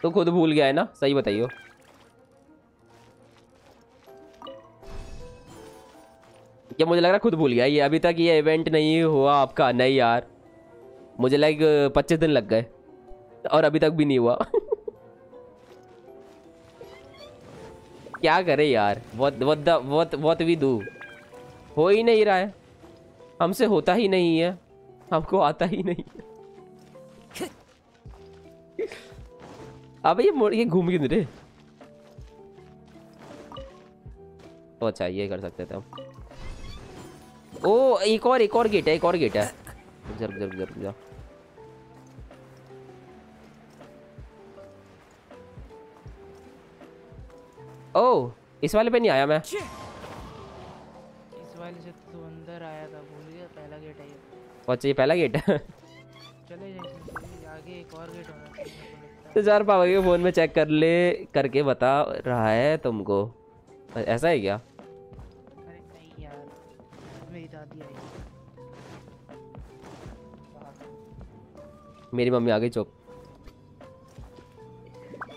तो खुद भूल गया है ना? सही बताइयो। क्या मुझे लग रहा है खुद भूल गया ये अभी तक ये इवेंट नहीं हुआ आपका, नहीं यार। मुझे लाइक पच्चीस दिन लग गए। और अभी तक भी नहीं हुआ। क्या करे यार? what what the what what we do हो ही नहीं रहा है। हमसे होता ही नहीं है। हमको आता ही नहीं है। अबे ये ये घूम क्यों नहीं तो अच्छा ये कर सकते थे हम। ओ एक और एक और गेट है एक और गेट है। ज़रूर ज़रूर ज़रूर जा ओ इस वाले पे नहीं आया मैं। इस वाले से तो अंदर आया था भूल गया पहला गेट है ये। अच्छा ये पहला गेट है। तो चार पापा के फ़ोन में चेक कर ले करके बता रहा है तुमको। ऐसा है क्या? मेरी मम्मी आ गई चुप।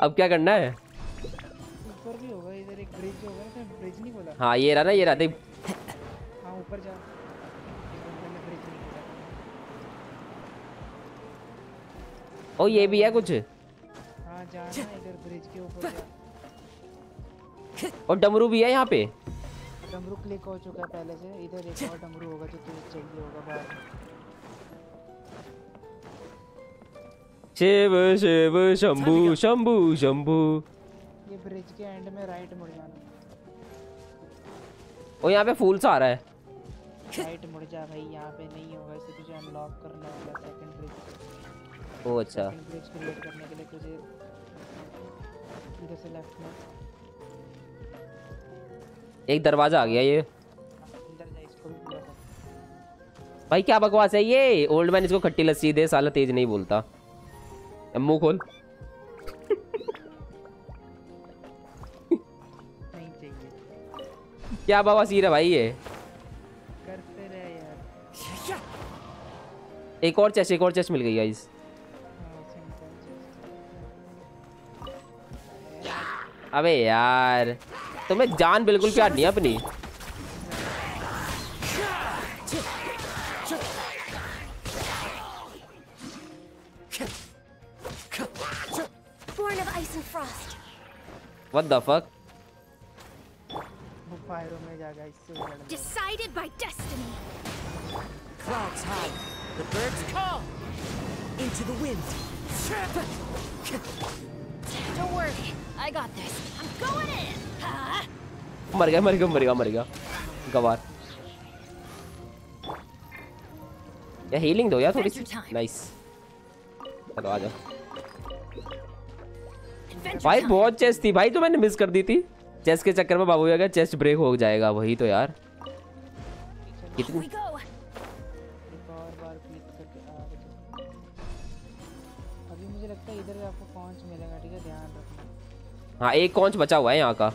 अब क्या करना है? ऊपर भी होगा इधर एक ब्रिज होगा ना ब्रिज नहीं बोला हाँ ये रहा ना ये रहा देख। हाँ ऊपर जा। ओ ये भी है कुछ? हाँ इधर ब्रिज के ऊपर और डमरू भी है यहाँ पे? डमरू क्लिक हो चुका है पहले से। इधर एक और डमरू होगा जो तुझे चाहिए होगा बाहर। शिव शिव शंभु शंभु शंभु। ये ब्रिज के एंड में राइट मुड़ जाना। ओ यहाँ पे फूल सा आ रहा है। राइट मुड़ जा भाई यहाँ पे नहीं होगा इसे तुझे अनलॉक करना होगा सेकंड ब्रिज ओ अच्छा। सेकंड ब्रिज क्रिएट करने के लिए तुझे इधर से लेफ़्ट में। एक दरवाज़ा आ गया ये। भाई क्या बकवास है ये? ओल्ड मैन इसको खट्टी लस्सी दे साला तेज नहीं बोलता। मुँह खोल। क्या बवासीर है भाई ये? करते रहे यार। एक और चेस्ट एक और चेस्ट मिल गई गाइस अबे यार तुम्हें जान बिल्कुल प्यार नहीं अपनी फायरों में जाएगा इससे Decided by destiny. Clouds high. The birds call. Into the wind. Don't worry, I got this. I'm going in. मर गया मर गया मर गया मर गया। गवार। या हीलिंग दो यार थोड़ी सी। नाइस चलो आ जाओ। भाई बहुत चेस्ट थी। भाई तो मैंने मिस कर दी थी। चेस्ट के चक्कर में बाबू का चेस्ट ब्रेक हो जाएगा वही तो यार। कितनी हाँ एक कौन बचा हुआ है यहाँ का।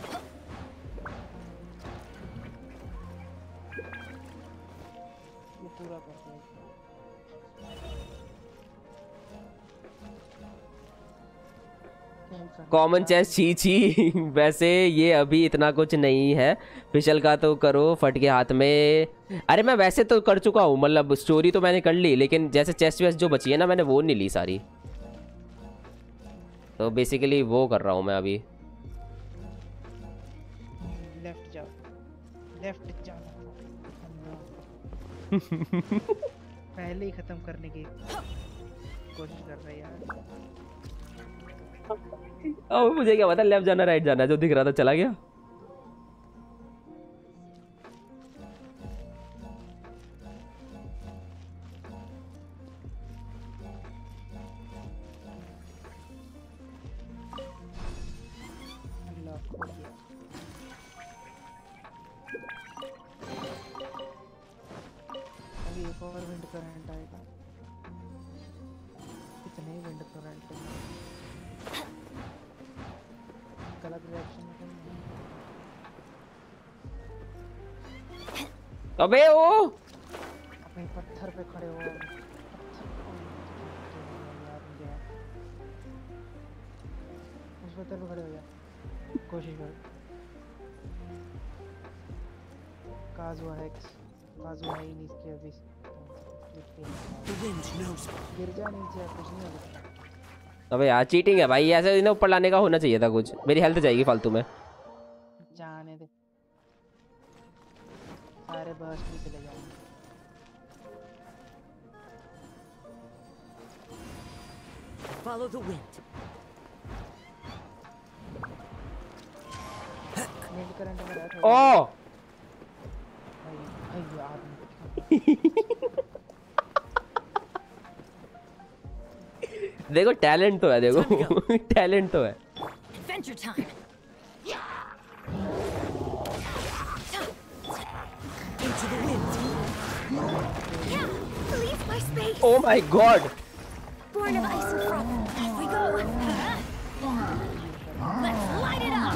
कॉमन चेस्ट छी छी। वैसे ये अभी इतना कुछ नहीं है। फिशल का तो करो, फट के हाथ में। अरे, मैं वैसे तो कर चुका हूँ मतलब स्टोरी तो मैंने कर ली, लेकिन जैसे चेस्ट वेस्ट जो बची है ना, मैंने वो नहीं ली सारी। तो बेसिकली वो कर रहा हूँ मैं अभी। लेफ़्ट जाना पहले ही खत्म करने की कोशिश कर रहे हैं यार। अब मुझे क्या पता लेफ़्ट जाना राइट जाना जो दिख रहा था चला गया। अबे ओ अपने पत्थर पे खड़े हो। पत्थर पे। उस पत्थर खड़े हो जा कोशिश कर काजुआ है काजुआ है ही नहीं इसके अभी. गिर जा नीचे कुछ नहीं होगा अबे यार चीटिंग है भाई ऐसे इन्हें ऊपर लाने का होना चाहिए था कुछ मेरी हेल्थ जाएगी फालतू में सारे बस भी चले जाएँगे। Follow the wind. Oh! देखो टैलेंट तो है देखो। टैलेंट तो है। to the wind. Yeah, leave my space. Oh my god. Born of ice and froth. Off we go. Uh-huh. Let's light it up.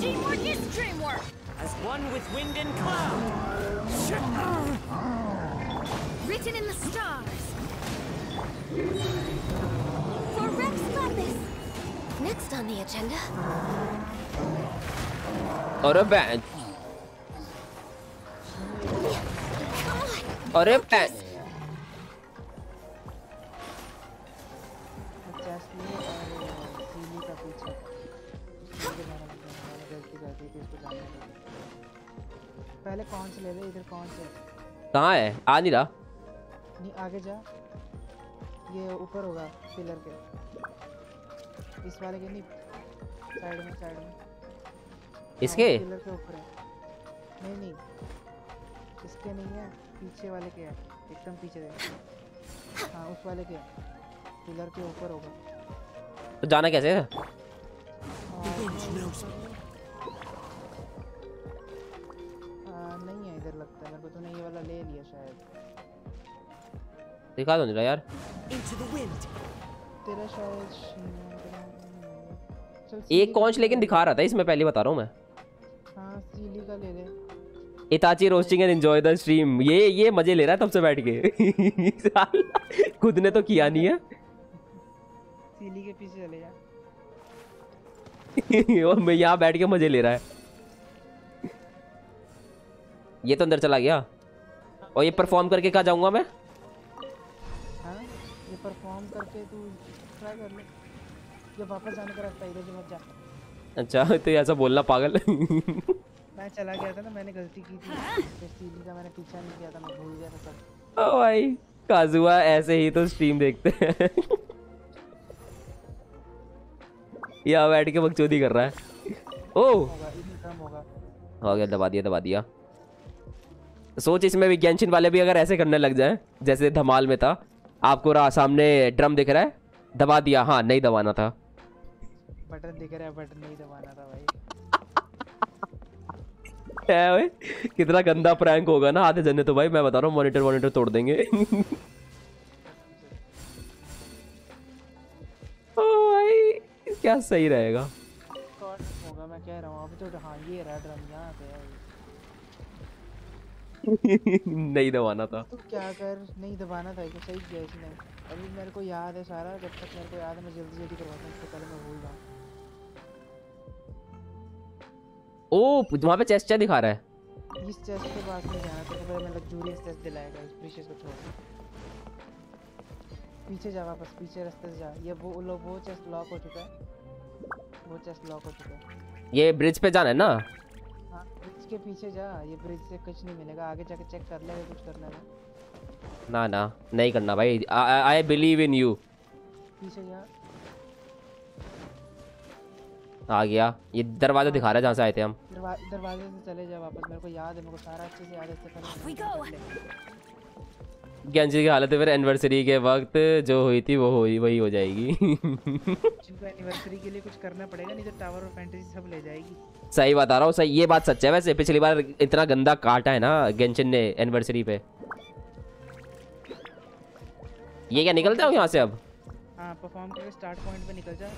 Teamwork is dreamwork. As one with wind and cloud. Written in the stars. Next on the agenda. अरे ban अरे ban पहले कौन से ले ले इधर कौन से? कहाँ है? आ नहीं रहा। नहीं आगे जा। ये ऊपर होगा पिलर के। इस वाले के नहीं साइड में साइड में। इसके? पिलर के ऊपर है। नहीं नहीं। इसके नहीं है पीछे वाले के है। एकदम पीछे देख। हाँ उस वाले के है। पिलर के ऊपर होगा। तो जाना कैसे? है. आ, नहीं है इधर लगता। है मेरे को तूने ये वाला ले लिया शायद। दिखा दो नहीं यार. तेरा शायद एक सीली कौच का लेकिन दिखा रहा था इसमें पहले बता रहा हूँ मैं। हाँ सीली का ले ले Itachi roasting and enjoy the stream ये ये मज़े ले रहा है तब से बैठ के। खुद ने तो किया नहीं है। सीली के पीछे चले जा। और मैं यहाँ बैठ के मज़े ले रहा है। ये तो अंदर चला गया। और ये परफॉर्म करके कहाँ जाऊँगा मैं? हाँ ये परफॉर्म करके तू ये वापस जाने का रास्ता इधर से मत जा। अच्छा तो ऐसा बोलना पागल। मैं चला गया था ना मैंने गलती की थी। सीली का मैंने पीछा नहीं किया था मैं भूल गया था सब। ओ भाई काजुआ ऐसे ही तो स्ट्रीम देखते हैं। यहाँ बैठ के बकचोदी कर रहा है। ओ! हो गया दबा दिया दबा दिया। सोच इसमें विज्ञानचिन वाले भी अगर ऐसे करने लग जाए जैसे धमाल में था आपको रहा सामने ड्रम दिख रहा है दबा दिया। हाँ नहीं दबाना था। बटन दिख रहा है बटन नहीं दबाना था भाई। है भाई कितना गंदा प्रैंक होगा ना आधे जने तो भाई मैं बता रहा हूँ मॉनिटर मॉनिटर तोड़ देंगे। ओ भाई क्या सही रहेगा? कौन होगा मैं कह रहा हूँ अभी तो हाँ ये रहा ड्रम यहाँ पे नहीं दबाना था। तू क्या कर? नहीं दबाना था इसको सही किया इसने। अभी मेरे को याद है सारा जब तक मेरे को याद है मैं जल्दी जल्दी करवाता हूँ इससे पहले मैं भूल रहा हूँ। ओ वहाँ पे चेस्ट क्या दिखा रहा है। इस चेस्ट के पास नहीं जाना को पहले मैं लग्जूरियस चेस्ट दिलाएगा इस प्रीशियस को छोड़ पीछे जा वापस पीछे रास्ते से जा। ये वो लो वो चेस्ट लॉक हो चुका है। वो चेस्ट लॉक हो चुका है। ये ब्रिज पे जाना है ना? हाँ ब्रिज के पीछे जा। ये ब्रिज से कुछ नहीं मिलेगा। आगे जाके चेक कर ले कुछ करना है तो। ना ना नहीं करना भाई। आई बिलीव इन यू पीछे जा। आ गया। ये दरवाज़ा दिखा रहा है जहाँ से आए थे हम। दरवा दरवाजे से चले जा वापस मेरे को याद है मेरे को सारा अच्छे से याद है इससे पहले की हालत है फिर एनिवर्सरी के वक्त जो हुई थी वो हुई वही हो जाएगी। जिनको एनिवर्सरी के लिए कुछ करना पड़ेगा नहीं तो टावर ऑफ़ फैंटेसी सब ले जाएगी। सही बता रहा हूँ सही ये बात सच है वैसे पिछली बार इतना गंदा काटा है ना गेंशिन ने एनिवर्सरी पे। ये क्या निकलता है यहाँ से अब? हाँ परफॉर्म करके स्टार्ट पॉइंट पे निकल जा।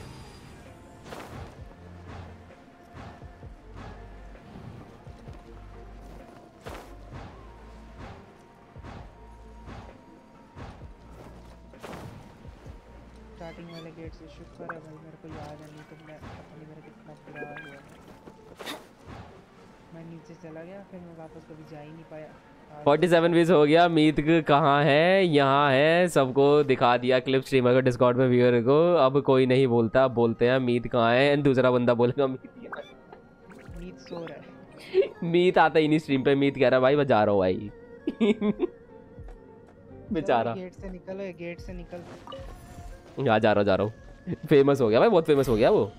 स्टार्टिंग वाले गेट से शुक्र है भाई मेरे को याद है नहीं तो मैं अपनी मेरा कितना बुरा हुआ। मैं नीचे चला गया फिर मैं वापस कभी जा ही नहीं पाया। आज 47 बीस हो गया मीत कहाँ है? यहाँ है सबको दिखा दिया क्लिप स्ट्रीमर को डिस्कॉर्ड में व्यूअर को। अब कोई नहीं बोलता बोलते हैं मीत कहाँ है? दूसरा बंदा बोलेगा मीत मीत सो रहा है। मीत आता ही नहीं स्ट्रीम पे मीत कह रहा भाई मैं जा रहा हूँ भाई। बेचारा। गेट से निकल गेट से निकल। यहाँ जा रहा हूँ जा रहा हूँ। फ़ेमस हो गया भाई बहुत फ़ेमस हो गया वो।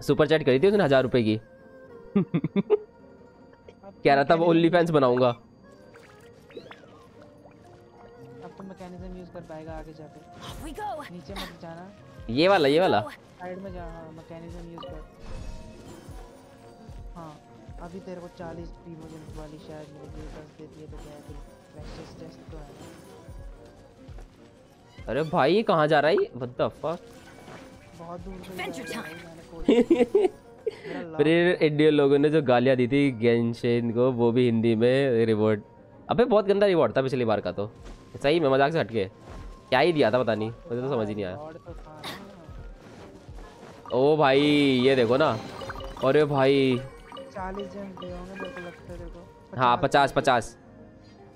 सुपर चैट करी थी उसने हज़ार रुपए की। कह रहा था वो ओनली फैंस बनाऊँगा। तो मैकेनिज्म यूज़ कर पाएगा आगे जाके। नीचे मत जाना। ये वाला ये वाला। साइड में जा हाँ मैकेनिज्म यूज़ कर। हाँ अभी तेरे को 40 प्रीमोजन वाली शायद मिलेगी दस देती है तो क्या है अरे भाई ये कहाँ जा रहा है? व्हाट द फक बहुत दूर फिर इंडियन लोगों ने जो गालियाँ दी थी गेंशिन को वो भी हिंदी में रिवॉर्ड अबे बहुत गंदा रिवॉर्ड था पिछली बार का तो। सही में मज़ाक से हटके क्या ही दिया था पता नहीं। मुझे तो समझ ही नहीं आया। तो ओ भाई ये देखो ना। अरे भाई। 40 जन दे होंगे मेरे को लगता है देखो। हाँ पचास पचास।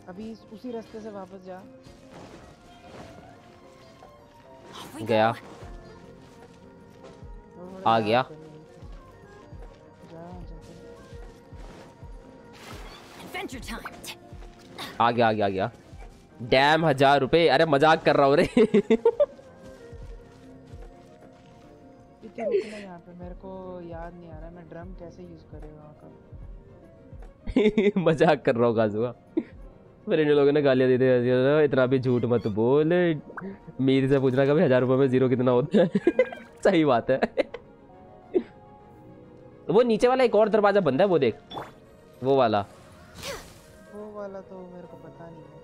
अभी उसी रास्ते से वापस जा। गया। आ गया। आ गया आ गया आ गया। डैम हज़ार रुपए। अरे मज़ाक कर रहा हूँ रे। यहाँ पे मेरे को याद नहीं आ रहा मैं ड्रम कैसे यूज़ करेगा वहाँ का। मज़ाक कर रहा हूँ फिर इन लोगों ने गालियाँ दी थी इतना भी झूठ मत बोल। मीर से पूछना कभी हज़ार रुपए में ज़ीरो कितना होता है? सही बात है। वो नीचे वाला एक और दरवाज़ा बंद है वो देख। वो वाला। वो वाला तो मेरे को पता नहीं है।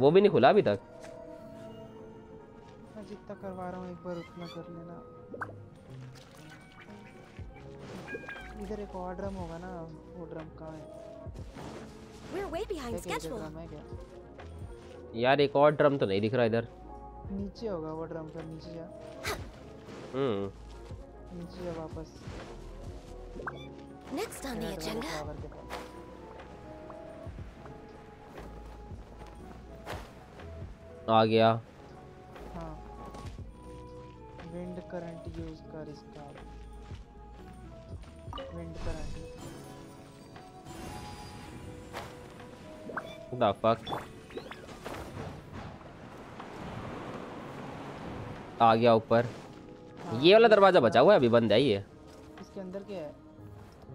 वो भी नहीं खुला अभी तक? मैं जितना करवा रहा हूँ एक बार उतना कर लेना। इधर एक और ड्रम होगा ना वो ड्रम कहाँ है? We're way behind schedule. यार एक और ड्रम तो नहीं दिख रहा इधर। नीचे होगा वो ड्रम पर नीचे जा। हम्म। नीचे जा वापस। Agenda. tower के पास। आ गया। हाँ। विंड करंट यूज़ कर इसका। विंड करंट द फक आ गया ऊपर। ये वाला दरवाज़ा बचा हुआ है? अभी बंद है ये। इसके अंदर क्या है?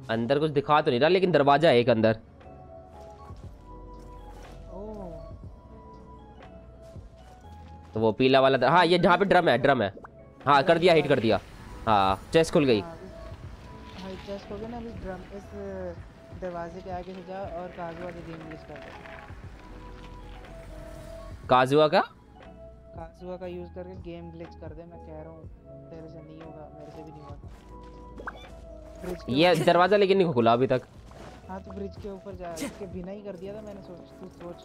अंदर कुछ दिखा तो नहीं रहा लेकिन दरवाज़ा है एक अंदर। तो वो पीला वाला हाँ ये जहाँ पे ड्रम है ड्रम है। हाँ कर दिया हिट कर दिया। हाँ चेस्ट खुल गई। हाँ हाँ चेस्ट हो गया ना अभी ड्रम इस दरवाजे के आगे से जा और काजुआ के गेम यूज़ कर दे काजुआ का? काजुआ का यूज़ करके गेम ग्लिच कर दे मैं कह रहा हूँ तेरे से नहीं होगा मेरे से भी नहीं होगा। ये दरवाज़ा लेकिन नहीं खुला अभी तक? हाँ तो ब्रिज के ऊपर जा इसके बिना ही कर दिया था मैंने सोच तू सोच।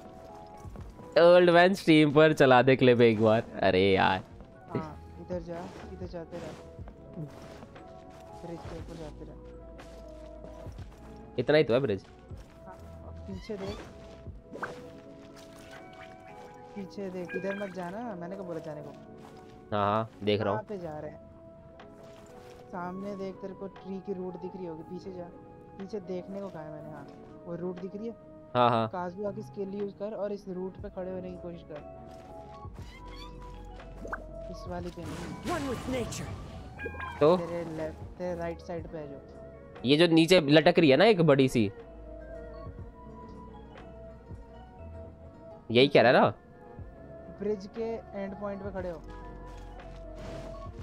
ओल्ड मैन स्ट्रीम पर चला दे क्लिप एक बार। अरे यार। हाँ इधर जा इधर जाते रह। ब्रिज के ऊपर जाते रह। इतना ही तो है ब्रिज हाँ, पीछे देख। पीछे देख इधर मत जाना मैंने कब बोला जाने को। हाँ हाँ देख रहा हूँ। पे जा रहे हैं? सामने देख तेरे को ट्री की रूट दिख रही होगी पीछे जा। पीछे देखने को कहा है मैंने हाँ। वो रूट दिख रही है? हाँ हाँ। काजुआ की स्किल यूज़ कर और इस रूट पे खड़े होने की कोशिश कर। इस वाली पे नहीं. तो? तेरे लेफ़्ट तेरे राइट साइड पे है जो। ये जो नीचे लटक रही है ना एक बड़ी सी। यही कह रहा? है ना ब्रिज के एंड पॉइंट पे खड़े हो।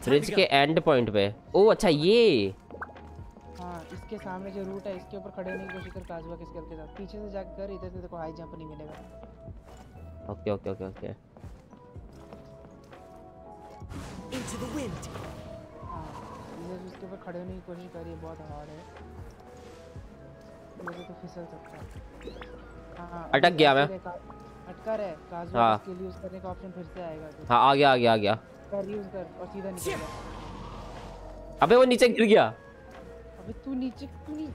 ब्रिज के एंड पॉइंट पे? ओ अच्छा ये। हाँ इसके सामने जो रूट है इसके ऊपर खड़े होने की कोशिश कर काजुआ के स्किल के साथ। पीछे से जाकर कर इधर से देखो हाई जंप नहीं मिलेगा। Okay okay okay okay. Into the wind. हाँ इधर उसके ऊपर खड़े होने की कोशिश कर ये बहुत हार्ड है। से तो फिसल सकता है। हाँ अटक गया मैं। ऐसे रहे, का- अटका रहे काजुआ हाँ। यूज़ करने का ऑप्शन फिर से आएगा तो। हाँ आ गया आ गया आ गया। कर यूज़ कर और सीधा निकल जा अबे वो नीचे गिर गया। अबे तू नीचे क्यों नहीं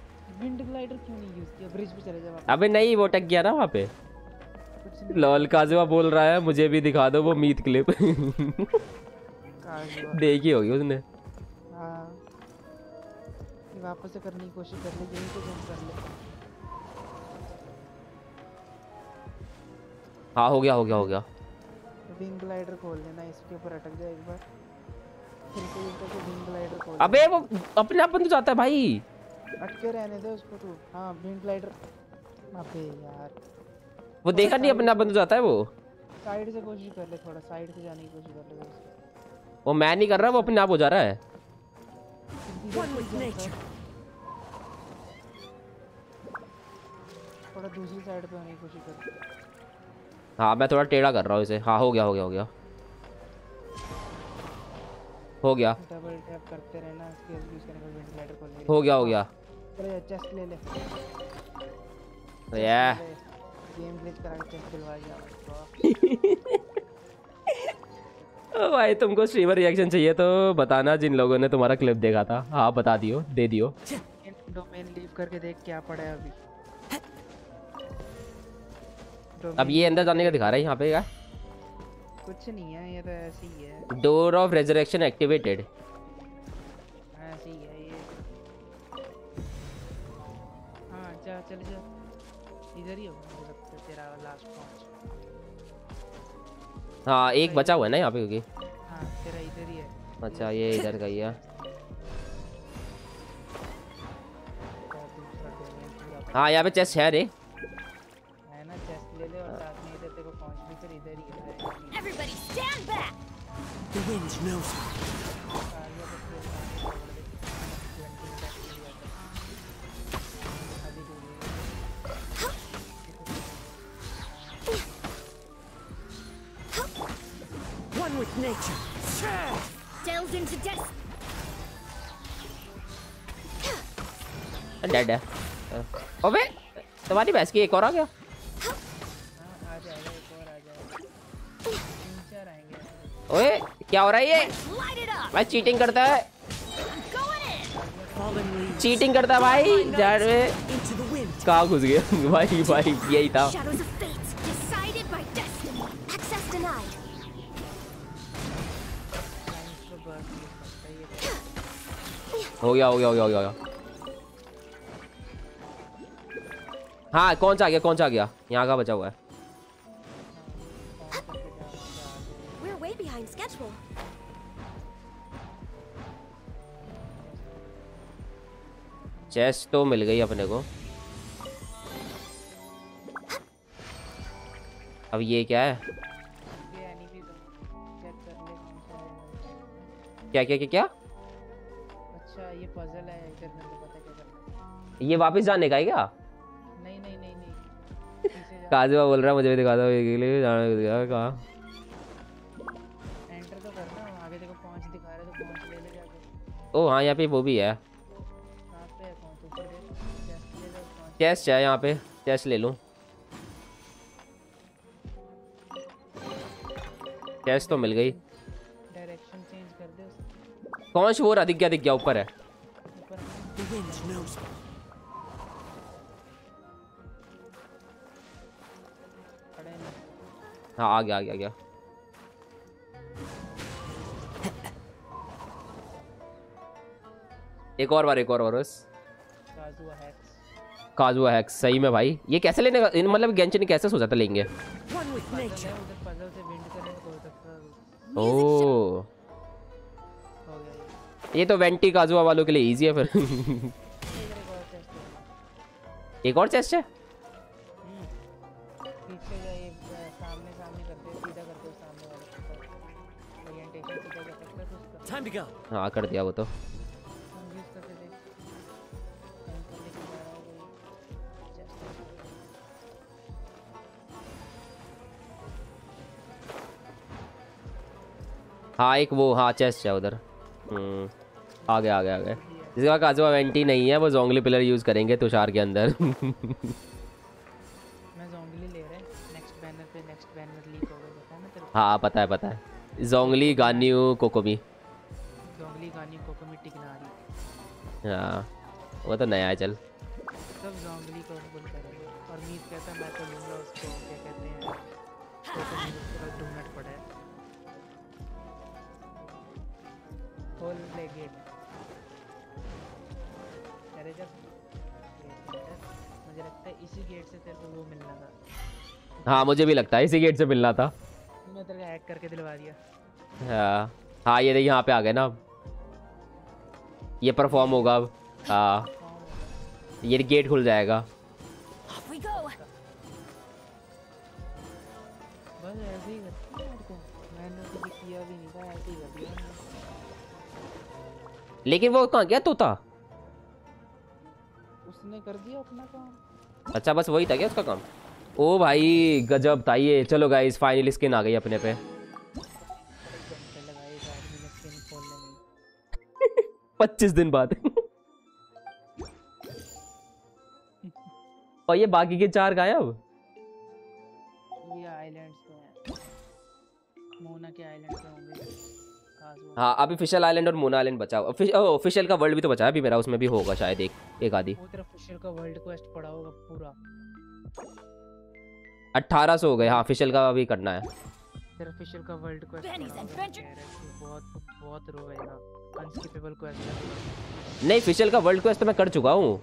विंड ग्लाइडर क्यों नहीं यूज़ किया? ब्रिज पे चले जा वापस। अबे नहीं वो अटक गया ना वहाँ पे। लॉल काजुआ बोल रहा है मुझे भी दिखा दो वो मीत क्लिप देखी होगी उसने। हाँ। ये वापस से करने की कोशिश कर ले यहीं पे जंप कर ले। हाँ हो गया हो गया हो गया। विंग ग्लाइडर खोल देना इसके ऊपर अटक जाए एक बार। फिर से ऊपर विंग ग्लाइडर खोल अबे वो अपने आप बंद हो जाता है भाई। अटके रहने दे उसको तू। हाँ विंग ग्लाइडर। अबे यार। वो देखा नहीं अपने आप बंद हो जाता है वो। साइड से कोशिश कर ले थोड़ा साइड से जाने की कोशिश कर ले वो मैं नहीं कर रहा वो अपने आप हो जा रहा है. थोड़ा दूसरी साइड पे होने की कोशिश कर। हाँ मैं थोड़ा टेढ़ा कर रहा हूँ इसे। हाँ हो गया हो गया हो गया। हो गया। हो गया हो गया। अरे चेस्ट ले ले। ये। गेम ग्लिच करा के चेस्ट दिलवा दिया। ओ भाई तुमको स्ट्रीमर रिएक्शन चाहिए तो बताना जिन लोगों ने तुम्हारा क्लिप देखा था। हाँ बता दियो दे दियो। डोमेन लीव करके देख क्या पड़ा है अभी। अब ये अंदर जाने का दिखा रहा है यहाँ पे क्या? कुछ नहीं है ये तो ऐसे ही है। डोर ऑफ़ रेजरेक्शन एक्टिवेटेड ऐसे ही है ये। हाँ जा चल जा। इधर ही होगा है तेरा लास्ट पहुँच हाँ एक बचा हुआ है ना यहाँ पे क्योंकि? हाँ तेरा इधर ही है। अच्छा ये इधर का ही है। हाँ यहाँ पे चेस्ट है रे। The wind knows me. One with nature. Delved into death. Dead है अबे तुम्हारी भैंस की एक और आ गया ओए क्या हो रहा है ये? भाई चीटिंग करता है। चीटिंग करता भाई कहा घुस गया भाई भाई यही था। हो गया हो गया हो गया हो गया हाँ कौन सा आ गया कौन सा आ गया? यहाँ का बचा हुआ है? We're schedule. चेस्ट तो मिल गई अपने को। अब ये क्या है? क्या क्या क्या क्या? अच्छा ये पजल है इधर में तो पता क्या करना है। ये वापस जाने का है क्या? नहीं नहीं नहीं नहीं पीछे बोल रहा है मुझे भी दिखा दो ये के लिए जाने को दिखा कहाँ? ओ हाँ यहाँ पे वो भी है। कैश है यहाँ पे। चेस्ट ले लूँ। चेस्ट तो मिल गई। डायरेक्शन चेंज कर दे कौन सी वो दिख गया दिख गया ऊपर है। हाँ आ गया आ गया आ गया। एक और बार एक और बार बस। Kazuha hacks. सही में भाई। ये कैसे लेने का इन- मतलब गेंचन कैसे सोचा था लेंगे? है ओ ये तो वेंटी काजुआ वालों के लिए इजी है फिर। एक और चेस्ट है? चेस्ट है पीछे जा ये अ, हाँ एक वो हाँ चेस्ट है उधर। हम्म। आ गया आ गया आ गया जिसका काजुआ वेंटी नहीं है वो जोंगली पिलर यूज़ करेंगे तुषार के अंदर। मैं जोंगली ले रहे नेक्स्ट बैनर पे नेक्स्ट बैनर लीक हो पता है पता है जोंगली गान्यू कोकोमी। जोंगली गानी कोकोमिटी किनारी हाँ वो तो नया है चल। सब जोंगली को फुल करेंगे। और मीत कहता है मैं तो लूँगा उसको क्या कहते हैं? खोल ले गेट। अरे जब मुझे लगता है इसी गेट से तेरे को वो मिलना था। हाँ मुझे भी लगता है इसी गेट से मिलना था। मैं तेरे को हैक करके दिलवा दिया। हाँ। हाँ ये देख यहाँ पे आ गए ना। अब ये परफॉर्म होगा अब। हाँ। ये गेट खुल जाएगा। लेकिन वो कहाँ गया? तोता उसने कर दिया अपना काम। अच्छा बस वही था क्या उसका काम? ओ भाई गजब था ये। चलो गाइस फाइनल स्किन आ गई अपने पे। पच्चीस दिन बाद। और ये बाकी के चार गायब? ये आइलैंड्स पे हैं। मोना के आइलैंड पे होंगे काजू हाँ अभी फिशल आइलैंड और मोना आइलैंड बचा हुआ। फ़िश, ओ, फिशल का वर्ल्ड भी तो बचा है अभी मेरा उसमें भी होगा शायद एक एक आधी। वो तेरा फिशर का वर्ल्ड क्वेस्ट पड़ा होगा पूरा। अट्ठारह सौ हो गए हाँ फिशल का अभी करना है। तेरा फिशर का वर्ल्ड क्वेस्ट बहुत बहुत रोएगा अनस्किपेबल क्वेस्ट नहीं फिशल का वर्ल्ड क्वेस्ट तो मैं कर चुका हूँ।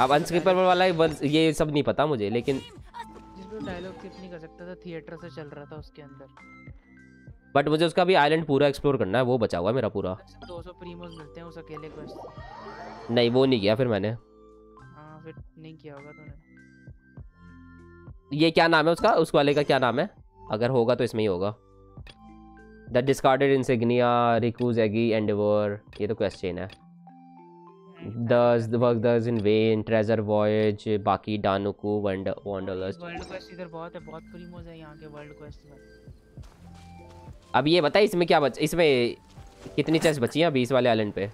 अब अनस्किपेबल वाला ये सब नहीं पता मुझे लेकिन जिसमें डायलॉग स्किप नहीं कर सकता था थिएटर से चल रहा था उसके अंदर। बट मुझे उसका भी आइलैंड पूरा एक्सप्लोर करना है वो बचा हुआ है मेरा पूरा। 200 प्रीमोस मिलते हैं उस अकेले क्वेस्ट नहीं वो नहीं किया फिर मैंने। हाँ फिर नहीं किया होगा तूने। ये क्या नाम है उसका? उस वाले का क्या नाम है? अगर होगा तो इसमें ही होगा। द डिस्कार्डेड इंसिग्निया रिकूज एगी एंडेवर ये तो क्वेश्चन है। दस वर्क दस इन वेन ट्रेजर वॉयज बाकी डानुकू वंडर वंडरलस्ट वर्ल्ड क्वेस्ट इधर बहुत है बहुत प्रीमोस है यहाँ के वर्ल्ड क्वेस्ट में। अब ये बता इसमें क्या बच इसमें कितनी चेस्ट बची हैं अभी इस वाले आइलैंड पे?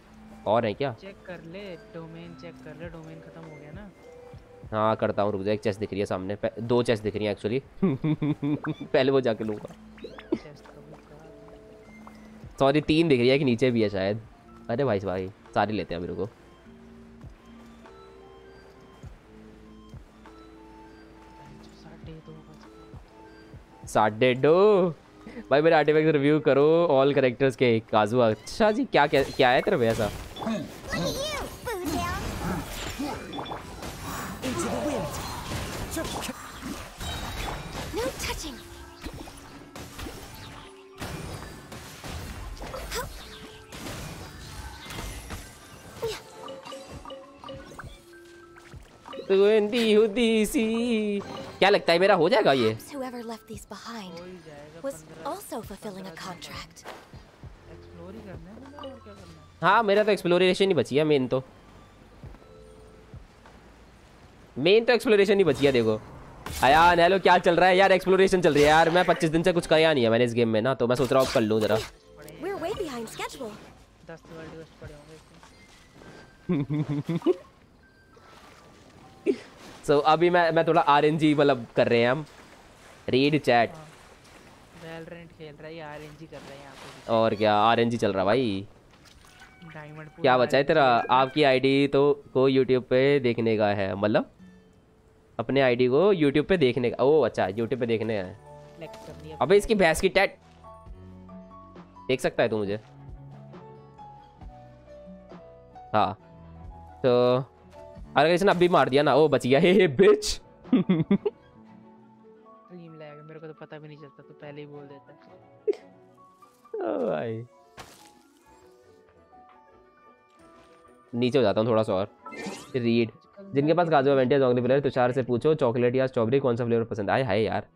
और हैं क्या? चेक कर ले डोमेन चेक कर ले डोमेन खत्म हो गया ना। हाँ करता हूँ रुक जा एक चेस्ट दिख रही है सामने दो चेस्ट दिख रही हैं एक्चुअली पहले वो जाके लूँगा। सॉरी तीन दिख रही है कि नीचे भी है शायद। अरे भाई भाई सारे लेते हैं मेरे को साढ़े दो। भाई मेरे आर्टिफैक्ट रिव्यू करो ऑल करेक्टर्स के काजू। अच्छा जी क्या क्या, क्या है तेरे ऐसा? Look at क्या लगता है मेरा हो जाएगा ये? हो ही ही है है हाँ मेरा तो एक्सप्लोरेशन ही बची है मेन तो। मेन तो एक्सप्लोरेशन ही बची है देखो। यार हेलो क्या चल रहा है? यार एक्सप्लोरेशन चल रही है यार। मैं 25 दिन से कुछ किया नहीं है मैंने इस गेम में ना तो मैं सोच रहा हूँ कर लूँ जरा We're way behind schedule. दस वर्ल्ड क्वेस्ट पड़े होंगे सो अभी मैं मैं थोड़ा आरएनजी मतलब कर रहे हैं हम। रीड चैट वैलोरेंट खेल रहा है आरएनजी कर रहा है यहाँ और क्या आरएनजी चल रहा भाई? डायमंड क्या बचा है तेरा? आपकी आईडी तो को यूट्यूब पे देखने का है मतलब? अपने आईडी को यूट्यूब पे देखने का ओ अच्छा यूट्यूब पे देखने है। अबे इसकी भैंस की टैट देख सकता है तू मुझे? हाँ तो अगर इसने अभी मार दिया ना ओ बच गया। हे हे बिच स्ट्रीम लैग मेरे को तो पता भी नहीं चलता तो पहले ही बोल देता। ओ भाई। नीचे हो जाता हूँ थोड़ा सा और। रीड जिनके पास काजू वेंटिया चॉकलेट फ्लेवर तुषार से पूछो चॉकलेट या स्ट्रॉबेरी कौन सा फ्लेवर पसंद आए हाय यार।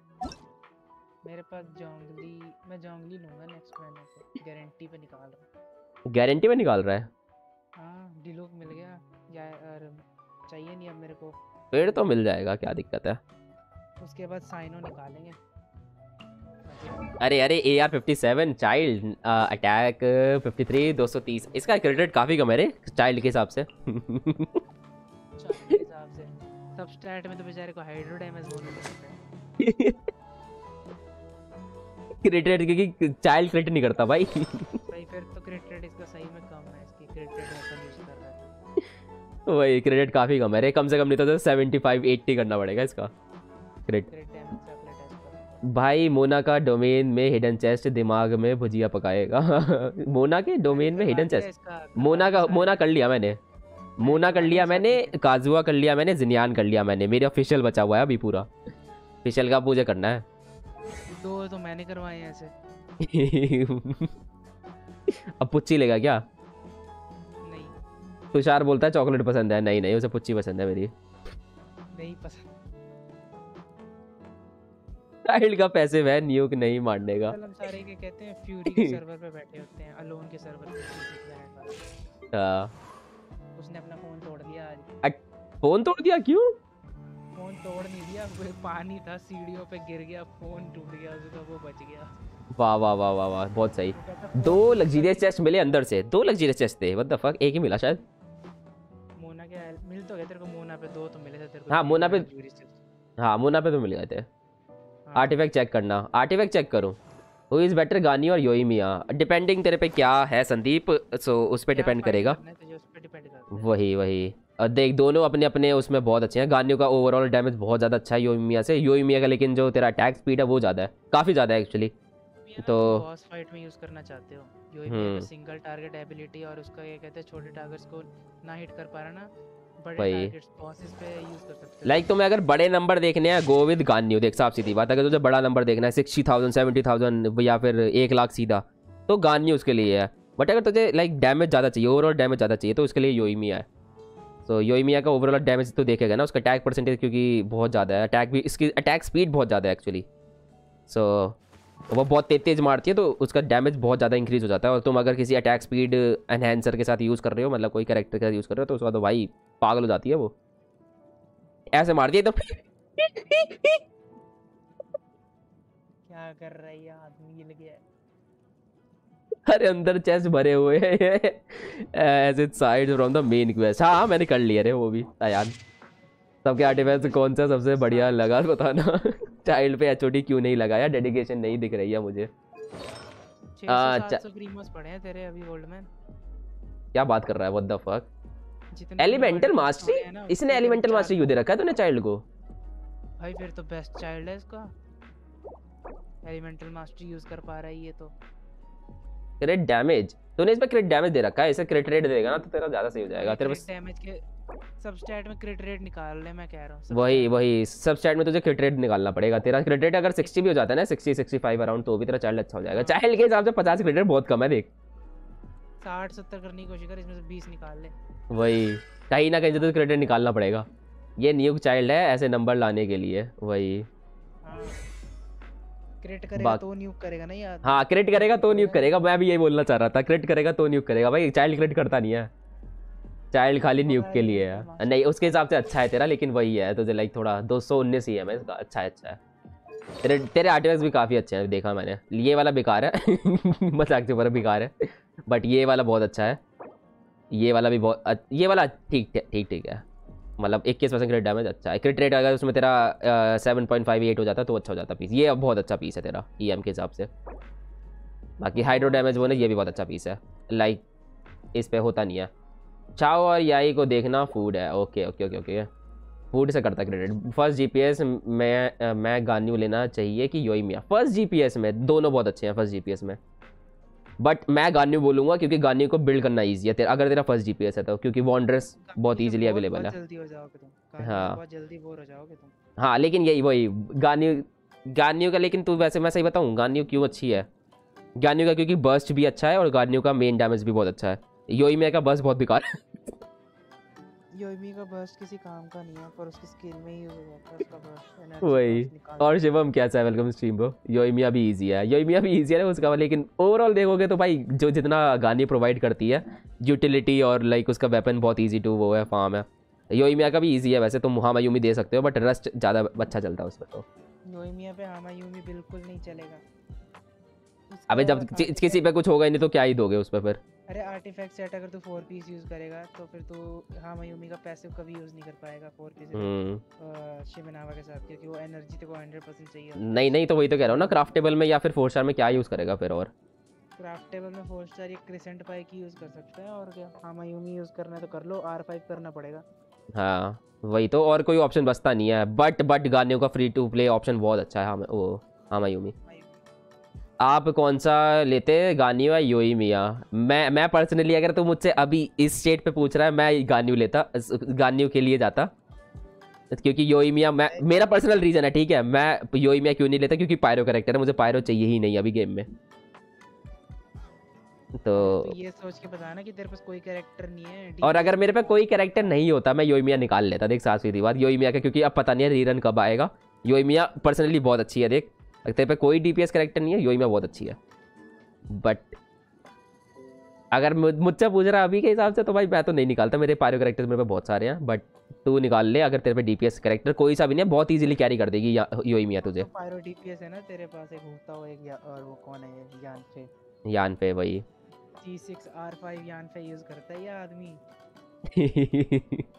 मेरे पास जोंगली मैं जोंगली लूँगा नेक्स्ट महीने से। गारंटी पे निकाल रहा हूँ। गारंटी में निकाल रहा है? हाँ डिलोक मिल गया या और चाहिए नहीं अब मेरे को। पेड़ तो मिल जाएगा क्या दिक्कत है? उसके बाद साइनो निकालेंगे। अरे अरे A R fifty seven child attack fifty three दो सौ तीस इसका क्रेडिट काफ़ी कम है रे चाइल्ड के हिसाब से। चार के हिसाब से। सब स्टैट में तो बेचारे को हाइड्रो डैमेज होने लगता है। क्रेडिट क्योंकि चाइल्ड क्रेडिट नहीं करता भाई। भाई फिर तो क्रिट रेट इसका सही में कम है इसकी क्रिट वही क्रेडिट काफ़ी कम है। रे कम से कम नहीं तो सेवेंटी फाइव एट्टी करना पड़ेगा इसका। क्रेडिट भाई मोना का डोमेन में हिडन चेस्ट दिमाग में भुजिया पकाएगा। मोना के डोमेन में हिडन चेस्ट मोना का मोना कर लिया मैंने। मोना कर लिया मैंने काजुआ कर लिया मैंने जिनियान कर लिया मैंने। मेरे ऑफिशियल बचा हुआ है अभी पूरा। ऑफिशियल का मुझे करना है। दो तो मैंने करवाए ऐसे। अब पुच्ची लेगा क्या? तुषार बोलता है चॉकलेट पसंद है। नहीं नहीं उसे पुच्ची पसंद है मेरी। नहीं पसंद। चाइल्ड का पैसे वह न्यूक नहीं मारने का हम सारे के कहते हैं फ्यूरी के सर्वर पे बैठे होते हैं अलोन के सर्वर पे। हाँ उसने अपना फ़ोन तोड़ दिया आज। फ़ोन तोड़ दिया? क्यों? फ़ोन तोड़ नहीं दिया वो पानी था सीढ़ियों पे गिर गया फ़ोन टूट गया उसका वो बच गया। वाह वाह वाह वाह वाह बहुत सही। दो लग्जीरियस चेस्ट मिले अंदर से दो लग्जीरियस चेस्ट थे व्हाट द फक एक ही मिला शायद? तो गए तेरे को मोना पे दो तो मिले थे तेरे को हाँ मोना पे। हाँ मोना पे तो मिल गए थे आर्टिफैक्ट चेक करना। आर्टिफैक्ट चेक करूँ। हु इज़ बेटर गानी और योई मिया डिपेंडिंग तेरे पे क्या है संदीप सो उस पर डिपेंड करेगा। है पे डिपेंड करता है वही वही। देख दोनों अपने अपने उसमें बहुत अच्छे हैं। गानियों का ओवरऑल डैमेज बहुत ज़्यादा अच्छा है योई मिया से। योई मिया का लेकिन जो तेरा अटैक स्पीड है वो ज़्यादा है। काफ़ी ज़्यादा है एक्चुअली तो बॉस फाइट में यूज़ करना चाहते हो। Yo hmm. ही सिंगल टारगेट एबिलिटी और उसका ये कहते हैं छोटे टारगेट्स को ना हिट कर पा रहा ना हो। लाइक तुम्हें अगर बड़े नंबर देखने हैं गो विद गान्यू देख साफ़ सीधी बात अगर तुझे बड़ा नंबर देखना है सिक्सटी थाउज़ेंड सेवेंटी थाउज़ेंड या फिर एक लाख सीधा तो गान्यू उसके लिए है। बट अगर तुझे लाइक डैमेज ज़्यादा चाहिए ओवरऑल डैमेज ज़्यादा चाहिए तो उसके लिए योई मिया है। तो योई मिया का ओवरऑल डैमेज तो देखेगा ना उसका अटैक परसेंटेज क्योंकि बहुत ज़्यादा है। अटैक भी इसकी अटैक स्पीड बहुत ज़्यादा है एक्चुअली सो वो बहुत तेज तेज मारती है तो उसका डैमेज बहुत ज़्यादा इंक्रीज हो जाता है। और तुम अगर किसी अटैक स्पीड एनहेंसर के साथ यूज़ कर रहे हो मतलब कोई कैरेक्टर के साथ यूज़ कर रहे हो तो उसका तो भाई पागल हो जाती है वो। ऐसे मारती है तो क्या कर रहा है आदमी? गया अरे अंदर चेस्ट भरे हुए हैं। As it side from the main quest हाँ मैंने कर लिया रे वो भी याद सबके आर्टिफैक्ट कौन सा सबसे बढ़िया लगा बताना चाइल्ड पे एच क्यों नहीं लगाया? डेडिकेशन नहीं दिख रही है मुझे। 600 आ, 700 प्रीमोस पड़े हैं तेरे अभी ओल्ड मैन क्या बात कर रहा है? What the fuck elemental mastery इसने एलिमेंटल मास्टरी क्यों दे रखा है तूने चाइल्ड को? भाई फिर तो बेस्ट चाइल्ड है इसका। एलिमेंटल मास्टरी यूज़ कर पा रहा है ये तो। क्रिट डैमेज तूने इस पे क्रिट डैमेज दे रखा है इसे क्रिट रेट देगा ना तो तेरा ज़्यादा सही हो जाएगा। तेरे पास डैमेज के सब स्टैट में क्रिट रेट निकाल ले मैं कह रहा हूँ वही वही सब स्टैट में तुझे क्रिट रेट निकालना पड़ेगा। तेरा क्रिट रेट अगर 60 भी हो जाता है ना 60 65 अराउंड तो भी तेरा चाइल्ड अच्छा हो जाएगा। चाइल्ड के हिसाब से 50 क्रिट रेट बहुत कम है देख। 60 70 करने की कोशिश कर इसमें से 20 निकाल ले। वही कहीं ना कहीं से तो क्रिट रेट निकालना पड़ेगा। ये न्यू चाइल्ड है ऐसे नंबर लाने के लिए वही। क्रिट करेगा तो न्यूक करेगा ना यार। हाँ क्रिट करेगा तो न्यूक करेगा मैं भी यही बोलना चाह रहा था क्रिट करेगा तो न्यूक करेगा। भाई चाइल्ड क्रिट करता नहीं है। चाइल्ड खाली न्यूक के लिए है नहीं उसके हिसाब से अच्छा है तेरा लेकिन वही है तुझे लाइक थोड़ा दो सौ उन्नीस ही है मैं इसका अच्छा है अच्छा है। तेरे तेरे आर्टिफैक्ट्स भी काफ़ी अच्छे हैं देखा मैंने। ये वाला बेकार है मज़ाक से ऊपर बेकार है। बट ये वाला बहुत अच्छा है। ये वाला भी बहुत ये वाला ठीक ठीक ठीक है। मतलब इक्कीस परसेंट क्रेडिट डैमेज अच्छा है। क्रेडिट रेट अगर उसमें तेरा सेवन पॉइंट फाइव एट हो जाता तो अच्छा हो जाता पीस ये अब बहुत अच्छा पीस है तेरा ईएम के हिसाब से। बाकी हाइड्रो डैमेज वो ना ये भी बहुत अच्छा पीस है। लाइक इस पर होता नहीं है। चाओ और याई को देखना फ़ूड है। Okay okay okay okay food से करता क्रेडिट फ़र्स्ट जीपीएस में मैं गान्यू लेना चाहिए कि योई मिया फ़र्स्ट जीपीएस में, दोनों बहुत अच्छे हैं फ़र्स्ट जीपीएस में। बट मैं गान्यू बोलूँगा क्योंकि गान्यू को बिल्ड करना ईजी है तेरा अगर तेरा फ़र्स्ट जीपीएस है तो क्योंकि वॉन्ड्रेस बहुत ईजिली अवेलेबल है। जल्दी हो हाँ। लेकिन यही वही गान्यू गान्यू का लेकिन तू वैसे मैं सही बताऊँ गान्यू क्यों अच्छी है? गान्यू का क्योंकि बस्ट भी अच्छा है और गान्यू का मेन डैमेज भी बहुत अच्छा है। योई में का बस बहुत बेकार है। योमी का बर्स्ट किसी काम का नहीं है पर उसकी स्किल में ही यूज़ हो जाता है उसका बर्स्ट एनर्जी वही और शिवम कैसा है वेलकम स्ट्रीम ब्रो योइमिया भी इजी है। योइमिया भी इजी है उसका लेकिन ओवरऑल देखोगे तो भाई जो जितना गानी प्रोवाइड करती है यूटिलिटी और लाइक उसका वेपन बहुत इजी टू वो है फार्म है। योइमिया का भी इजी है वैसे तुम हामायूमी दे सकते हो बट रस्ट ज़्यादा अच्छा चलता है उसमें तो। योमिया पे हामा यूमी बिल्कुल नहीं चलेगा। अबे जब किसी पे कुछ होगा ही नहीं तो क्या ही दोगे उस पर फिर? अरे आर्टिफैक्ट सेट अगर तू 4 पीस यूज़ करेगा तो फिर तू हामा यूमी का पैसिव कभी यूज़ नहीं कर पाएगा 4 पीस। शिमिनावा के साथ क्योंकि वो एनर्जी तेरे को 100% चाहिए नहीं नहीं तो वही तो कह रहा हूँ ना क्राफ्टेबल में या फिर फोर स्टार में क्या यूज़ करेगा फिर और? क्राफ्टेबल में 4 स्टार एक क्रिसेंट पाइक यूज़ कर सकते हैं और क्या? हामा यूमी यूज़ करना है तो कर लो R5 करना पड़ेगा। हाँ वही तो और कोई ऑप्शन बचता नहीं है बट बट गानियों का फ्री टू प्ले ऑप्शन बहुत अच्छा है हाँ वो हामायूमी आप कौन सा लेते हैं गानियो या योई मिया। मैं मैं पर्सनली अगर तू मुझसे अभी इस स्टेट पे पूछ रहा है मैं गानियो लेता गानियो के लिए जाता। क्योंकि योई मिया मैं मेरा पर्सनल रीजन है ठीक है? मैं योई मिया क्यों नहीं लेता? क्योंकि पायरो करेक्टर है मुझे पायरो चाहिए ही नहीं अभी गेम में। तो तो ये सोच के बताना कि तेरे पास कोई कैरेक्टर नहीं है और अगर मेरे पे कोई कैरेक्टर नहीं होता मैं योई मिया निकाल लेता देख साफ़ सीधी बात योई मिया का क्योंकि अब पता नहीं है रीरन कब आएगा। योई मिया पर्सनली बहुत अच्छी है देख। तेरे पे कोई डीपीएस कैरेक्टर नहीं है योई मिया बहुत अच्छी है। बट अगर मुझसे पूछ रहा अभी के हिसाब से तो भाई मैं तो नहीं निकालता। मेरे पायरो कैरेक्टर्स मेरे पे बहुत सारे हैं बट तू निकाल ले अगर तेरे पे डीपीएस कैरेक्टर कोई सा भी नहीं है बहुत इजीली कैरी कर देगी या- योई मिया तुझे। पायरो डीपीएस है ना तेरे पास एक होता हो एक या, और वो कौन है यान पे यान पे वही। G6R5 यान पे यूज़ करता है ये आदमी।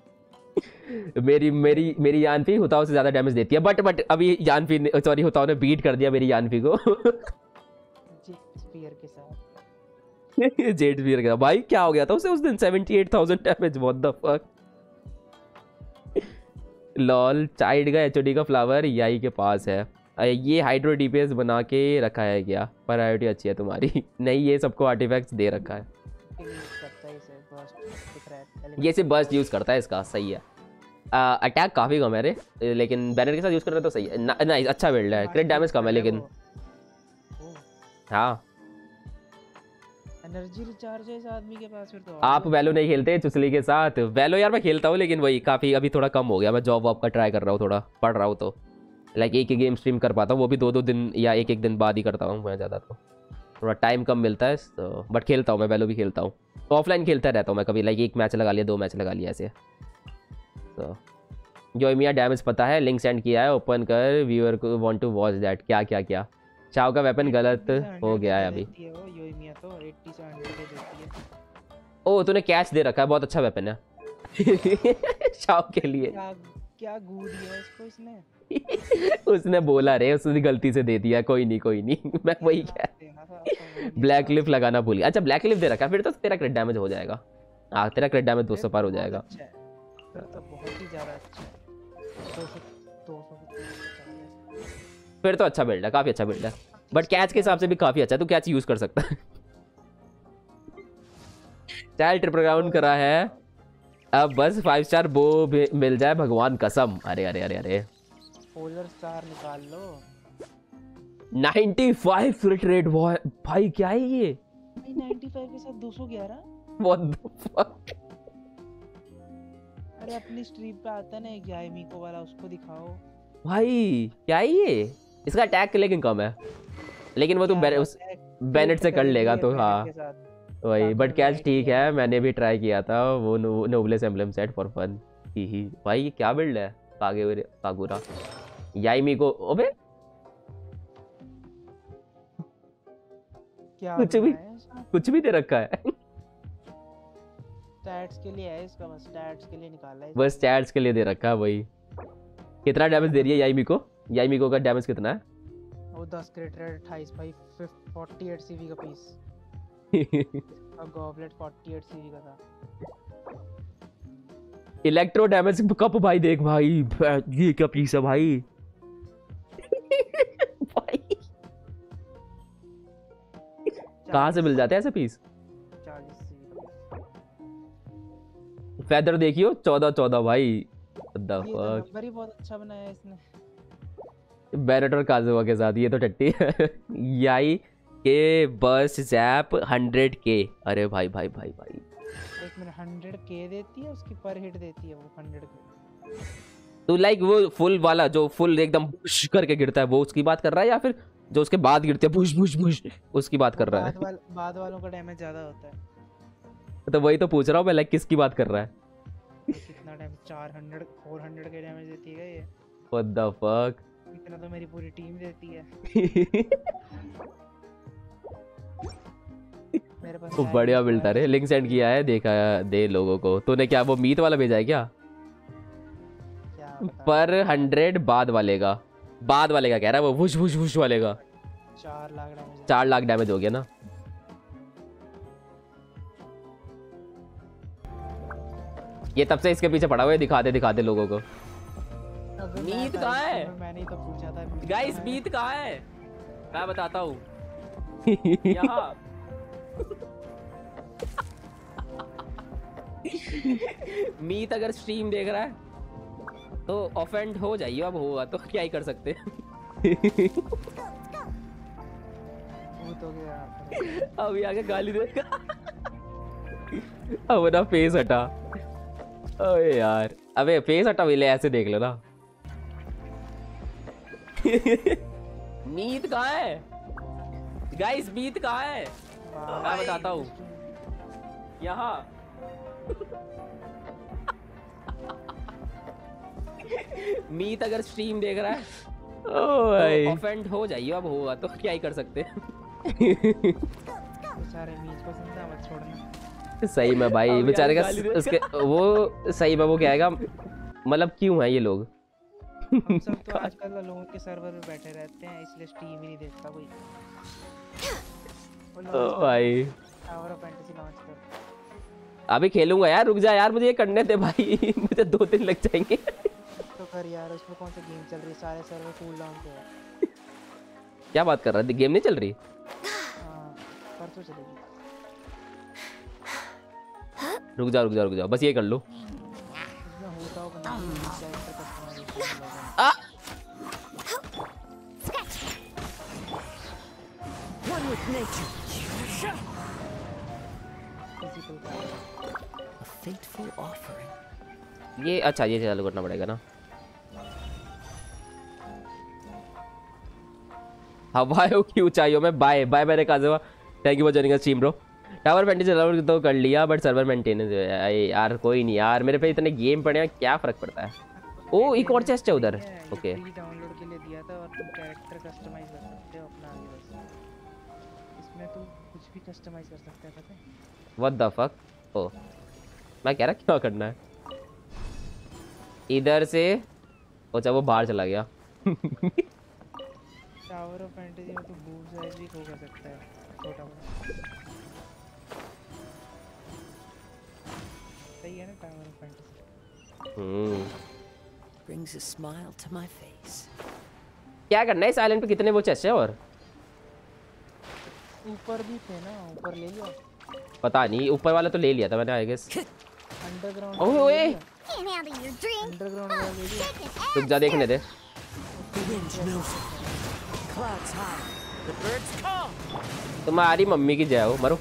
मेरी मेरी मेरी यानफी हुताओ से ज़्यादा डैमेज देती है बट बट अभी यानफी सॉरी हुताओ ने बीट कर दिया मेरी यानफी को। स्पीयर के साथ। जेड वीर का भाई क्या हो गया था उसे उस दिन? 78000 damage what the fuck lol child का एचओडी का फ्लावर याई के पास है। ये हाइड्रो डीपीएस बना के रखा है क्या? प्रायोरिटी अच्छी है तुम्हारी। नहीं ये सबको आर्टिफैक्ट्स दे रखा है। ये सिर्फ़ बर्स्ट यूज़ करता है इसका सही है। अटैक काफ़ी कम है रे लेकिन बैनर के साथ यूज़ कर रहे तो सही है। नाइस अच्छा बिल्ड है क्रिट डैमेज कम है लेकिन हाँ। एनर्जी रिचार्ज है इस आदमी के पास फिर तो आप वैलो नहीं खेलते चुसली के साथ। वैलो यार मैं खेलता हूँ लेकिन वही काफ़ी अभी थोड़ा कम हो गया मैं जॉब वॉब का ट्राई कर रहा हूँ थोड़ा पढ़ रहा हूँ तो। लाइक एक ही गेम स्ट्रीम कर पाता हूँ वो भी दो दो दिन या एक एक दिन बाद ही करता हूँ मैं ज़्यादा तो। थोड़ा टाइम कम मिलता है तो बट खेलता हूँ मैं वैलो भी खेलता हूँ। तो ऑफलाइन खेलता रहता हूँ मैं कभी लाइक एक मैच लगा लिया दो मैच लगा लिया ऐसे। तो जो मियाँ डैमेज पता है लिंक सेंड किया है ओपन कर व्यूअर को वांट टू वॉच दैट क्या क्या क्या। चाव का वेपन गलत हो गया है अभी। तो 80 से 100 के देती ओ तूने कैच दे रखा है बहुत अच्छा वेपन है। शाव के लिए। क्या क्या गूद दिया इसको इसने उसने बोला रे उसने गलती से दे दिया कोई नहीं कोई नहीं। मैं वही क्या ब्लैक लिफ लगाना भूल गया। अच्छा ब्लैक लिफ दे रखा है फिर तो तेरा क्रेड डैमेज हो जाएगा। हाँ तेरा क्रेड डैमेज 200 पार हो जाएगा। अच्छा फिर तो बहुत ही ज़्यादा अच्छा 200 200 फिर तो अच्छा बिल्ड है काफ़ी अच्छा बिल्ड है। बट कैच के हिसाब से भी काफ़ी अच्छा है तू कैच यूज़ कर सकता है। चाइल्ड ट्रिप ग्राउंड करा है। अब बस फाइव स्टार बो मिल जाए भगवान कसम। अरे अरे अरे अरे। पोलर स्टार निकाल लो। 95 फ्लिट रेट भाई क्या है ये? भाई 95 के साथ 211 What the fuck? अरे अपनी स्ट्रीम पे आता है ना एक याइमिको वाला उसको दिखाओ। भाई क्या है ये? इसका अटैक लेकिन कम है। लेकिन वो तू उस बेनेट से कर लेगा तो हाँ। वही बट कैच ठीक है मैंने भी ट्राई किया था वो noblesse emblem set for fun ही ही। भाई ये क्या बिल्ड है? कागे कागुरा। याइमी को अबे क्या कुछ भी? कुछ भी दे रखा है। स्टैट्स के लिए है इसका बस स्टैट्स के लिए निकाला है। बस चैट्स के लिए दे रखा है वही। कितना डैमेज दे रही है याइमी को याइमी को का डैमेज कितना है? वो 10 क्रेट रेड 28 भाई 48 सीवी का पीस और गॉबलेट 48 सीवी का था। इलेक्ट्रो डैमेज कप भाई देख भाई ये क्या पीस है भाई? भाई। कहाँ से मिल जाते हैं ऐसे पीस 40 फेदर देखियो चौदह चौदह भाई। तो बहुत अच्छा बनाया इसने। बैरेट और काजुआ के साथ ये तो टट्टी याई के बस जैप हंड्रेड के अरे भाई भाई भाई भाई। एक मिनट 100 के देती है उसकी पर हिट देती है वो 100 के तो लाइक वो फुल वाला जो फुल एकदम बुश करके गिरता है वो उसकी बात कर रहा है या फिर जो उसके बाद गिरती है बुश बुश बुश उसकी बात कर रहा है? बाद वाल बाद वालों का डैमेज ज़्यादा होता है। तो वही तो पूछ रहा हूँ मैं लाइक किसकी बात कर रहा है? कितना डैमेज 400 400 के डैमेज देती है ये? What the fuck? इतना तो मेरी पूरी टीम देती है। मेरे पास खूब बढ़िया मिलता रे लिंक सेंड किया है देखा दे लोगों को। तूने क्या वो मीत वाला भेजा है क्या? पर हंड्रेड बाद वाले का बाद वाले का कह रहा है वो वुश वुश वुश वाले का 4 लाख चार लाख डैमेज हो गया ना। ये तब से इसके पीछे पड़ा हुआ है दिखाते दिखाते लोगों को। मीत कहाँ है? मैंने तो पूछा था गाइस मीत कहाँ है? मैं बताता हूँ। मीत अगर स्ट्रीम देख रहा है तो ऑफेंड हो जाइए अब होगा तो क्या ही कर सकते हैं? तो अभी आगे गाली देगा अब ना फेस हटा। अबे यार। अबे फेस हटा भी ले ऐसे देख लो ना। मीत कहाँ है? गाइस मीत कहाँ है। मैं बताता हूँ। यहाँ। मीत अगर स्ट्रीम देख रहा है तो ऑफेंड हो जाइए अब होगा तो क्या ही कर सकते बेचारे मीच को समझा मत छोड़ना। सही में भाई अभी बेचारे का उसके वो सही में वो क्या आएगा मतलब क्यों है ये लोग? हम सब तो आजकल लोगों के सर्वर पे बैठे रहते हैं इसलिए स्ट्रीम ही नहीं देखता कोई। ओ भाई। टावर ऑफ़ फैंटेसी लॉन्च कर। अभी खेलूँगा यार रुक जा यार मुझे ये करने दे भाई मुझे दो दिन लग जाएँगे। कर यार उसमें कौन सा गेम चल रही है? सारे सर्वर कूल डाउन पे है। क्या बात कर रहा है? गेम नहीं चल रही? हाँ परसों चलेगी। रुक जा रुक जा रुक जा बस ये कर लो. ये अच्छा ये चालू करना पड़ेगा ना। हवाओं की ऊंचाइयों में। बाय बाय मेरे काजवा। Thank you for joining stream bro tower maintain चला तो कर लिया बट सर्वर मेंटेनेंस यार कोई नहीं यार। मेरे पे इतने गेम पड़े हैं क्या फ़र्क पड़ता है? ओ एक और चेस्ट है उधर। ओके डाउनलोड के लिए दिया था और तुम कैरेक्टर कस्टमाइज कर सकते हो अपना आगे बस। इसमें तू कुछ भी कस्टमाइज कर सकता है पता है? व्हाट द फक ओ मैं कह रहा क्या करना है? इधर से अच्छा वो बाहर चला गया। टावर ऑफ़ फैंटेसी में तो बूम साइज़ भी खो कर सकता है छोटा बड़ा सही है ना tower of fantasy hmm. Brings a smile to my face. क्या करना है इस आइलैंड पे? कितने वो चेस्ट है और? ऊपर भी थे ना ऊपर ले लिया। पता नहीं ऊपर वाला तो ले लिया था मैंने आई गेस अंडरग्राउंड ओए ओए. अंडरग्राउंड वाला ले लिया। रुक जा देखने दे। तुम्हारी मम्मी की जय हो मरो।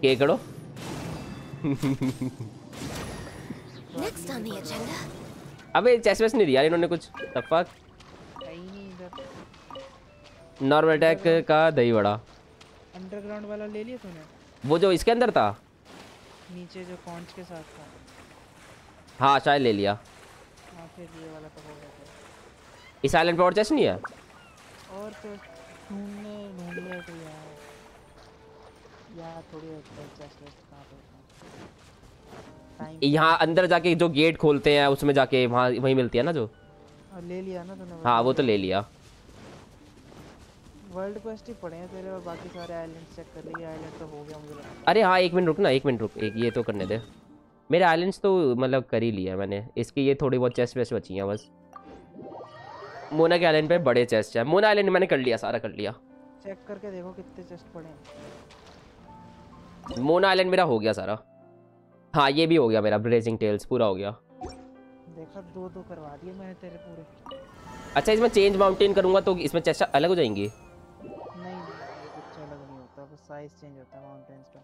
केकड़ो. अबे चेस्ट वेस्ट नहीं दिया इन्होंने कुछ। फक नहीं इधर नॉर्मल अटैक का दही बड़ा अंडरग्राउंड वाला ले लिया तूने? वो जो इसके अंदर था? नीचे जो कॉन्च के साथ था। हाँ शायद ले लिया। हाँ फिर ये वाला तो हो। गया इस आइलैंड पे और चेस्ट नहीं है? और तो ढूँढने ढूंढ ले तो यार यार थोड़ी चेस्ट कहाँ पे यहाँ अंदर जाके जो गेट खोलते हैं उसमें जाके वहाँ वहीं मिलती है ना जो? ले लिया ना तूने हाँ वो तो ले लिया। वर्ल्ड क्वेस्ट ही पड़े हैं तेरे और बाकी सारे आइलैंड चेक कर लिए। आइलैंड तो हो गया मुझे लगता अरे हाँ एक मिनट रुक ना एक मिनट रुक एक ये तो करने दे। मेरे आइलैंड्स तो मतलब कर ही लिया मैंने। इसकी ये थोड़ी बहुत चेस्ट वेस्ट बची हैं बस। मोना के आइलैंड पे बड़े चेस्ट है। मोना आइलैंड मैंने कर लिया सारा कर लिया। चेक करके देखो कितने चेस्ट पड़े हैं। मोना आइलैंड मेरा हो गया सारा। हाँ ये भी हो गया मेरा ब्रेजिंग टेल्स पूरा हो गया। देखा दो दो करवा दिए मैंने तेरे पूरे। अच्छा इसमें चेंज माउंटेन करूँगा तो इसमें चेस्ट अलग हो जाएँगी? नहीं कुछ अलग नहीं होता बस साइज़ चेंज होता है माउंटेन्स का।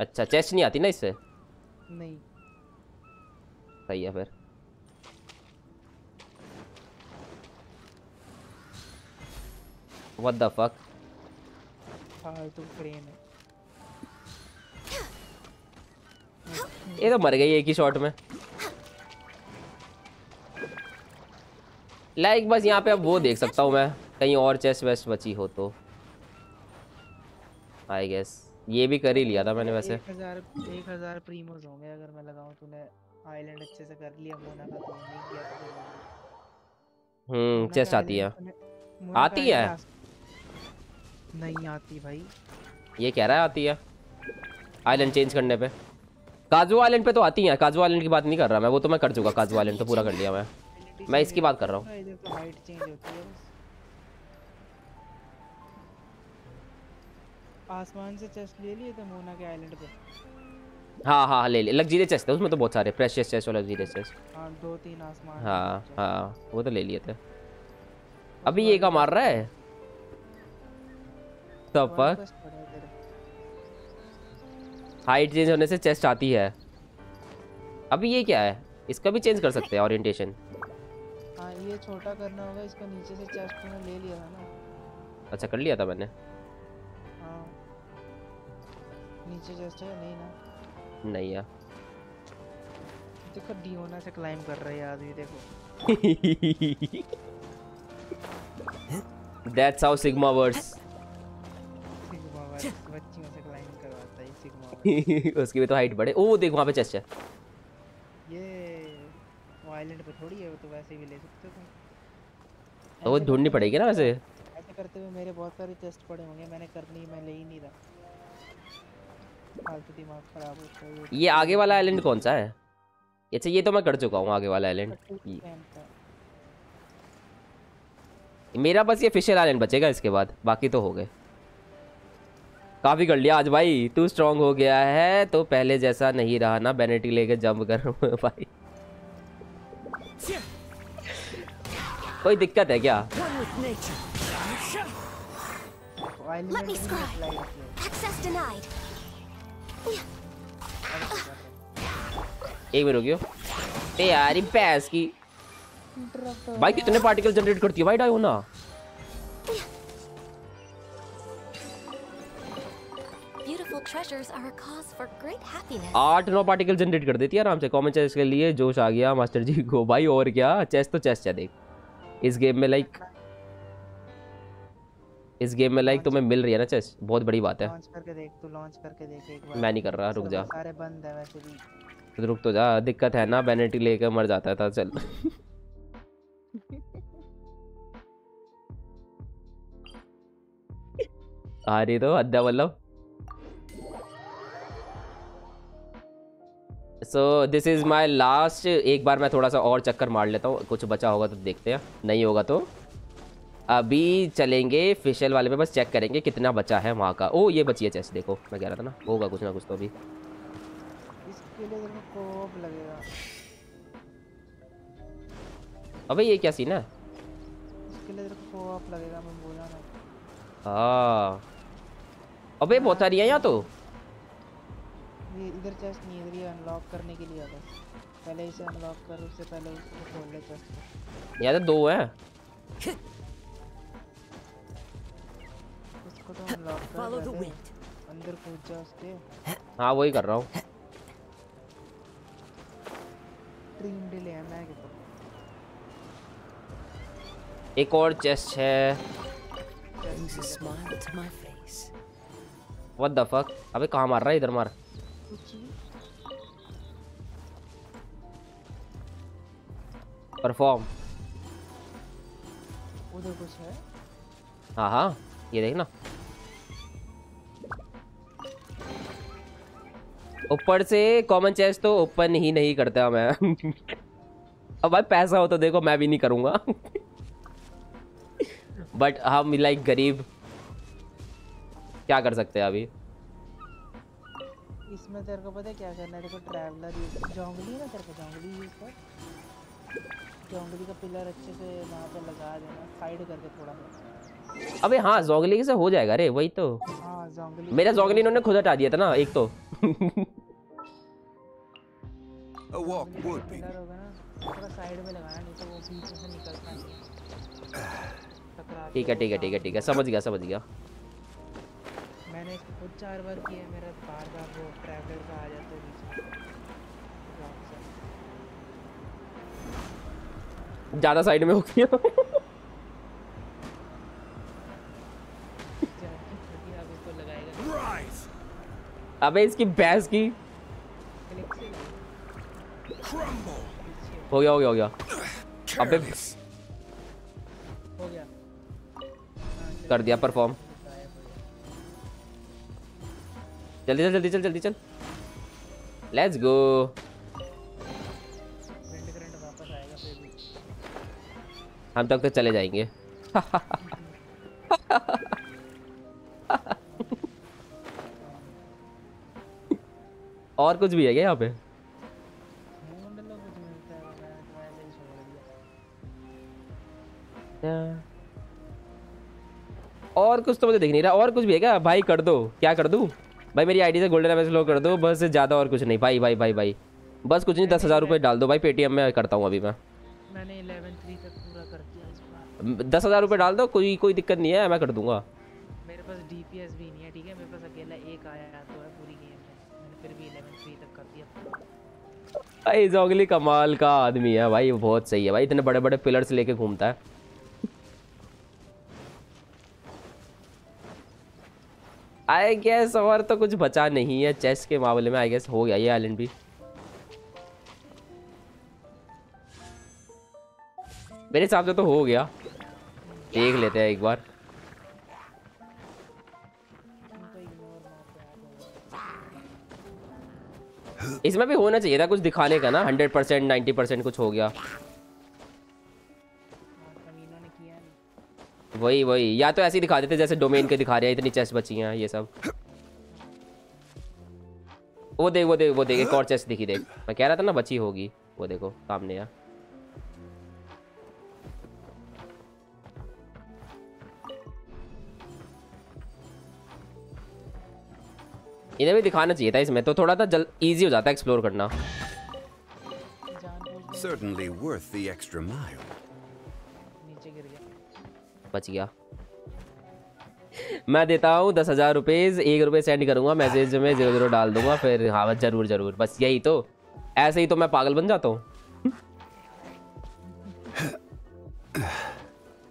अच्छा चेस्ट नहीं आती ना इससे? नहीं। सही है फिर। व्हाट द फक फालतू क्रेन है। ये तो मर गई एक ही शॉट में। लाइक बस यहाँ पे अब वो देख सकता हूँ मैं। कहीं और चेस्ट वेस्ट बची हो तो। आई गेस ये भी कर ही लिया था मैंने वैसे। एक हज़ार एक हज़ार प्रीमोस होंगे अगर मैं लगाऊँ तूने आइलैंड अच्छे से कर लिया। मोना का तो नहीं किया। हम्म चेस्ट आती है। तूने- आती है। नहीं आती भाई। ये कह रहा है आती है। आइलैंड चेंज करने पे। काजू आइलैंड पे तो आती है। काजू आइलैंड की बात नहीं कर रहा मैं। वो तो मैं कर चुका काजू आइलैंड तो पूरा कर लिया मैं। मैं इसकी बात कर रहा हूँ। तो आसमान से चेस्ट ले लिए थे मोना के आइलैंड पे। हाँ हाँ हाँ, ले ले लग्जीरियस चेस्ट है उसमें तो बहुत सारे प्रेशियस चेस्ट और लग्जीरियस चेस्ट हाँ दो तीन आसमान हाँ हाँ वो तो ले लिए थे। अभी ये का मार रहा है? तो फक हाइट चेंज होने से चेस्ट आती है। अभी ये क्या है? इसका भी चेंज कर सकते हैं ओरिएंटेशन हाँ ये छोटा करना होगा इसका नीचे से चेस्ट मैंने ले लिया था ना। अच्छा कर लिया था मैंने। हाँ। नीचे चेस्ट है नहीं ना। नहीं यार देखो डियोना से क्लाइंब कर रहा है आदमी देखो। दैट्स हाउ सिग्मा वाला बच्चियों से क्लाइंब करवाता है सिग्मा उसकी भी तो हाइट बढ़े। ओ देख वहाँ पे चेस्ट है। ये वो आइलैंड पे थोड़ी है वो तो वैसे भी ले सकते हो तो वो ढूंढनी पड़ेगी ना वैसे। ऐसे करते हुए मेरे बहुत सारे टेस्ट पड़े होंगे मैंने करनी मैं ले ही नहीं रहा। फालतू दिमाग खराब होता है ये। आगे वाला आइलैंड कौन सा है? अच्छा ये तो मैं कर चुका हूँ आगे वाला आइलैंड मेरा बस ये फिशर आइलैंड बचेगा इसके बाद बाकी तो हो गए। काफ़ी कर लिया। आज भाई तू स्ट्रांग हो गया है तो पहले जैसा नहीं रहा ना बेनेटी लेके जंप कर भाई। कोई दिक्कत है क्या? Let me scry. Access denied. एक मिनट रुकियो। ए यार ये भैंस की। भाई कितने पार्टिकल जनरेट करती है? भाई डायो आठ नौ पार्टिकल जनरेट कर देती है आराम से। कॉमन चेस्ट के लिए जोश आ गया मास्टर जी को। भाई और क्या? चेस्ट तो चेस्ट है देख। इस गेम में लाइक इस गेम में लाइक तुम्हें मिल रही है ना चेस्ट बहुत बड़ी बात है। लॉन्च करके देख तू लॉन्च करके देख एक बार। मैं नहीं कर रहा रुक जा। है रुक तो जा दिक्कत है ना बेनेटी लेकर मर जाता था चल। आ रही तो अद्दा Vallabh so this is my last एक बार मैं थोड़ा सा और चक्कर मार लेता हूँ। कुछ बचा होगा तो देखते हैं। नहीं होगा तो? अभी चलेंगे फिशल वाले पे बस चेक करेंगे कितना बचा है वहाँ का। ओ ये बची है चेस्ट देखो। मैं कह रहा था ना होगा कुछ ना कुछ तो अभी। अबे ये क्या सीन है? हाँ। अबे बहुत सारी है यहाँ तो। ये इधर चेस्ट नहीं इधर ये अनलॉक करने के लिए आता पहले इसे अनलॉक कर उससे पहले उसको खोल ले चेस्ट तो दो हैं। इसको तो अनलॉक कर the पहले। wind. अंदर कूद जा उसके। हाँ वही कर रहा हूँ। ड्रीम डिले है मैं कहता हूँ। एक और चेस्ट है. व्हाट द फक अबे कहाँ मार रहा है? इधर मार। परफॉर्म उधर कुछ है हाँ हाँ ये देख ना ऊपर से कॉमन चेस्ट तो ओपन ही नहीं करता मैं। अब भाई पैसा हो तो देखो मैं भी नहीं करूँगा। बट हम लाइक गरीब। क्या कर सकते हैं अभी? इसमें तेरे को पता है क्या करना है? देखो ट्रैवलर यूज़ जोंगली ना तेरे को? जोंगली यूज़ कर। जोंगली का पिलर अच्छे से वहाँ पे लगा देना साइड करके थोड़ा सा। अबे हाँ जोगली से हो जाएगा रे वही तो। हाँ जोंगली। मेरा जोगली इन्होंने खुद हटा दिया था ना एक तो। A walk would be. थोड़ा साइड में लगाना नहीं तो वो बीच में से निकलता नहीं है ठीक है ठीक है ठीक है ठीक है। समझ गया समझ गया। मैंने इसको खुद चार बार किया है मेरा बार बार वो ट्रैवलर का आ जाता है बीच में ज़्यादा साइड में हो गया अब इसकी भैंस की। हो गया हो गया हो गया। अबे हो गया। कर दिया परफॉर्म जल्दी चल जल्दी चल जल्दी चल। लेट्स गो हम तक तो चले जाएँगे। और कुछ भी है क्या यहाँ पे? और कुछ तो मुझे दिख नहीं रहा। और कुछ भी है क्या? भाई, कर दो। क्या कर दूँ? भाई मेरी आईडी से गोल्डन एम लो कर दो बस ज़्यादा और कुछ नहीं। भाई भाई भाई भाई। बस कुछ नहीं दस हज़ार रुपये डाल दो। भाई पेटीएम में करता हूँ अभी मैं। मैंने 11 3 तक पूरा कर दिया दस हज़ार रुपये डाल दो कोई कोई दिक्कत नहीं है मैं कर दूँगा। मेरे पास डीपीएस भी नहीं है ठीक है? मेरे पास अकेला एक आया तो है पूरी गेम में मैंने फिर भी 11 3 तक कर दिया। भाई जोगली कमाल का आदमी है भाई बहुत सही है। भाई इतने बड़े बड़े पिलर्स लेके घूमता है। आई गेस और तो कुछ बचा नहीं है चेस के मामले में आई गेस हो गया ये आइलैंड भी। मेरे हिसाब से तो हो गया। देख लेते हैं एक बार। इसमें भी होना चाहिए था कुछ दिखाने का ना हंड्रेड परसेंट नाइन्टी परसेंट कुछ हो गया। वही वही। या तो ऐसे ही दिखा देते जैसे डोमेन के दिखा रहे हैं, इतनी चेस्ट बची हैं, ये सब। वो देख वो देख वो देख, एक और चेस्ट दिखी, देख। मैं कह रहा था ना, बची होगी। वो देखो, सामने यार इन्हें भी दिखाना चाहिए था इसमें तो थोड़ा सा इजी हो जाता है एक्सप्लोर करना। Certainly worth the extra mile. बच गया। मैं देता हूँ दस हज़ार रुपीज़ एक रुपये सेंड करूँगा मैसेज में ज़ीरो ज़ीरो डाल दूँगा फिर हाँ बस ज़रूर ज़रूर बस यही तो। ऐसे ही तो मैं पागल बन जाता हूँ।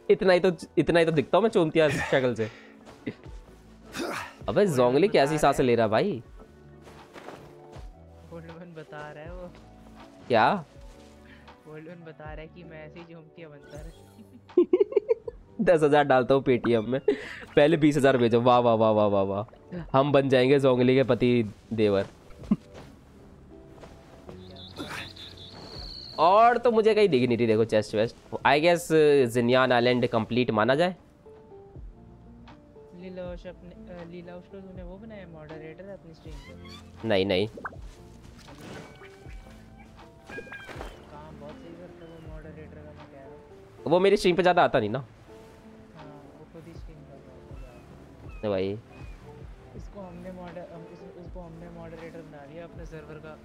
इतना ही तो इतना ही तो दिखता हूँ मैं चोमतिया शक्ल से। अबे जोंगली कैसी साँसें ले रहा भाई? बता रहा है वो। क्या? बता रहा है कि मैं ऐसे ही झुमकिया बनता रहा। दस हज़ार डालता हूँ पेटीएम में। पहले बीस हज़ार भेजो। वाह वाह वाह वाह वाह वाह। हम बन जाएँगे जोंगली के पति देवर। और तो मुझे कहीं दिख नहीं रही देखो chest waste I guess Jinren island complete माना जाए। लीलावश अपने लीलावश वो बनाया मॉडरेटर अपनी स्ट्रीम पे नहीं नहीं। वो मेरी स्ट्रीम पे ज़्यादा आता नहीं ना? है तो भाई। इसको हमने उसको हमने मॉडरेटर बना लिया अपने सर्वर का।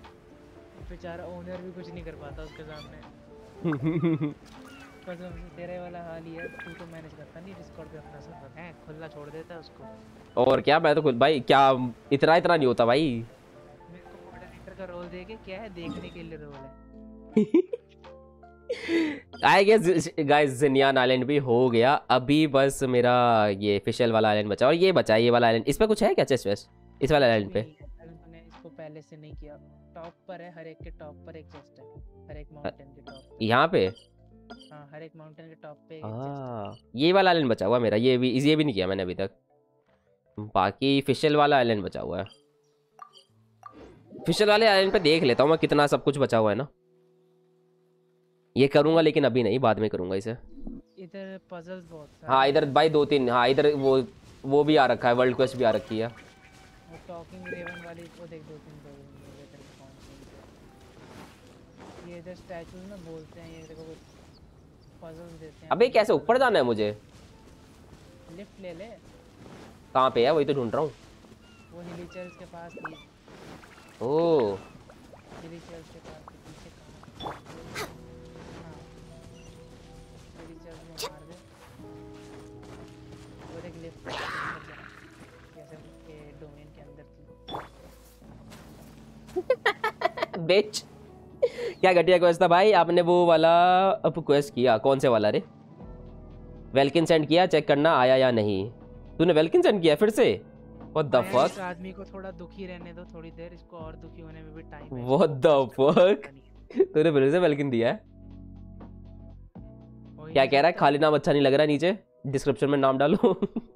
बेचारा ओनर भी कुछ नहीं कर पाता उसके सामने। कसम से तेरे वाला हाल ही है तू तो मैनेज करता नहीं डिस्कॉर्ड पे अपना सर्वर है खुला छोड़ देता है उसको। और क्या मैं तो खुद भाई क्या इतना इतना नहीं होता भाई। मेरे को मॉडरेटर का रोल दे के क्या है देखने के लिए रोल है। I guess guys Jinren island भी हो गया। अभी बस मेरा ये फिशल वाला आइलैंड बचा। और ये बचा ये वाला आइलैंड इस पे कुछ है क्या चेस्ट वेस्ट इस वाले आइलैंड पे? मैंने इसको पहले से नहीं किया। टॉप पर है हर एक के टॉप पर एक चेस्ट है। हर एक माउंटेन के टॉप यहाँ पे? हाँ हर एक माउंटेन के टॉप पे एक हाँ। ये वाला आइलैंड बचा हुआ मेरा। ये भी ये भी नहीं किया मैंने अभी तक। बाकी फिशल वाला आइलैंड बचा हुआ है। फिशल वाले आइलैंड पे देख लेता हूँ मैं कितना सब कुछ बचा हुआ है ना। ये करूँगा लेकिन अभी नहीं बाद में करूँगा इसे। इधर पजल्स बहुत हाँ इधर भाई दो तीन हाँ इधर वो वो भी आ रखा है वर्ल्ड क्वेस्ट भी आ रखी है। वो टॉकिंग रेवन वाली वो देख दो तीन ये इधर ना बोलते हैं ये देखो पजल्स देते हैं। अबे कैसे ऊपर जाना है मुझे? लिफ्ट ले ले। कहाँ पे है? वही तो ढूंढ रहा हूँ। वो हिली चर्च के पास थी ओ हिली चर्च के पास डोमेन के अंदर थी क्या घटिया क्वेस्ट था भाई? आपने वो वाला अब क्वेस्ट किया। कौन से वाला रे? वेलकिन सेंड किया चेक करना आया या नहीं। तूने वेलकिन सेंड किया फिर से? व्हाट द आया, इस फक आदमी को थोड़ा दुखी रहने दो थोड़ी देर इसको और दुखी होने में भी टाइम है व्हाट द फक तूने फिर से वेलकिन दिया है? क्या कह रहा है? खाली नाम अच्छा नहीं लग रहा नीचे? डिस्क्रिप्शन में नाम डालो।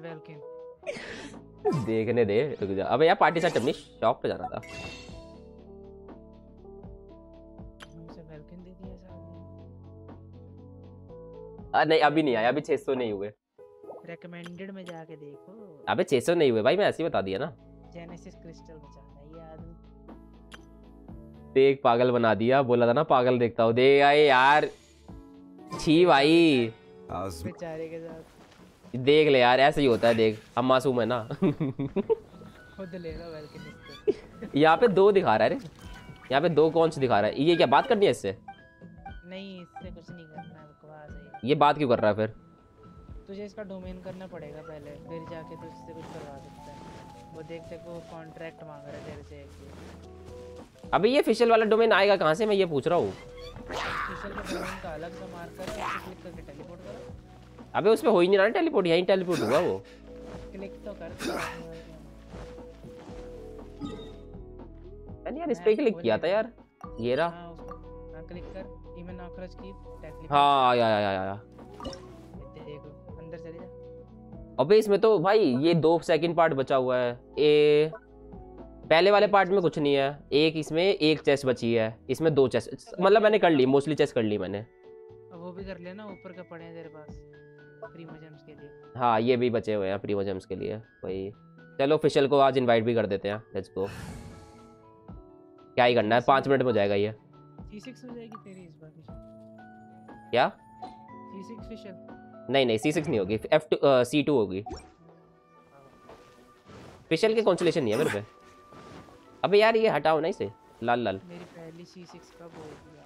है वेलकिन देखने दे रुक जा। अबे यार पार्टी सेट अपनी शॉप पे जाना था। हमसे वेलकिन दे दिया इस आ, नहीं अभी नहीं आया अभी 600 नहीं हुए। रेकमेंडेड में जाके देखो। अबे 600 नहीं हुए भाई मैं ऐसे ही बता दिया ना। जेनेसिस क्रिस्टल बचाना है ये आदमी देख पागल बना दिया। बोला था ना पागल देखता हूँ। देख आए यार। छी भाई। बेचारे के साथ। देख ले यार ऐसे ही होता है देख। हम मासूम है ना। खुद ले लो वेलकम यहाँ पे दो दिखा रहा है रे। यहाँ पे दो कौन से दिखा रहा है? ये क्या बात करनी है इससे? नहीं इससे कुछ नहीं करना है बकवास है ये बात क्यों कर रहा है फिर? तुझे इसका डोमेन करना पड़ेगा पहले। फिर जाके तू इससे कुछ करवा सकता है। वो देख को कॉन्ट्रैक्ट मांग रहा है तेरे से एक अबे ये फिशल वाला डोमेन आएगा कहाँ से? मैं ये पूछ रहा हूँ। स्पेशल का डोमेन का अलग सा मार्क कर क्लिक करके टेलीपोर्ट करो। अबे उसमें हो ही नहीं रहा टेलीपोर्ट यहीं टेलीपोर्ट हुआ वो। क्लिक तो कर मैंने यार इस पे क्लिक किया था यार ये रहा। हाँ हाँ क्लिक कर। इवन आखरज की टैग क्लिक हाँ आया आया आया आया। देख अंदर चले जा। अबे इसमें तो भाई ये दो सेकंड पार्ट बचा हुआ है। ए पहले वाले पार्ट में कुछ नहीं है। एक इसमें एक चेस बची है। इसमें दो चेस मतलब मैंने कर ली मोस्टली चेस कर ली मैंने। अब वो भी कर लेना ऊपर का पड़े हैं तेरे पास। के लिए। हाँ ये भी बचे हुए हैं प्रीमो जेम्स के लिए वही। चलो फिशल को आज इनवाइट भी कर देते हैं। लेट्स गो क्या ही करना है? पाँच मिनट में हो जाएगा ये। C6 हो जाएगी तेरी इस बार। क्या? C6 फिशल नहीं नहीं सी सिक्स नहीं होगी। एफ़ टू सी टू होगी। फिशल की कॉन्सुलेशन नहीं है मेरे पे। अबे यार ये हटाओ ना इसे। लाल लाल। मेरी पहली C6 कब होगी?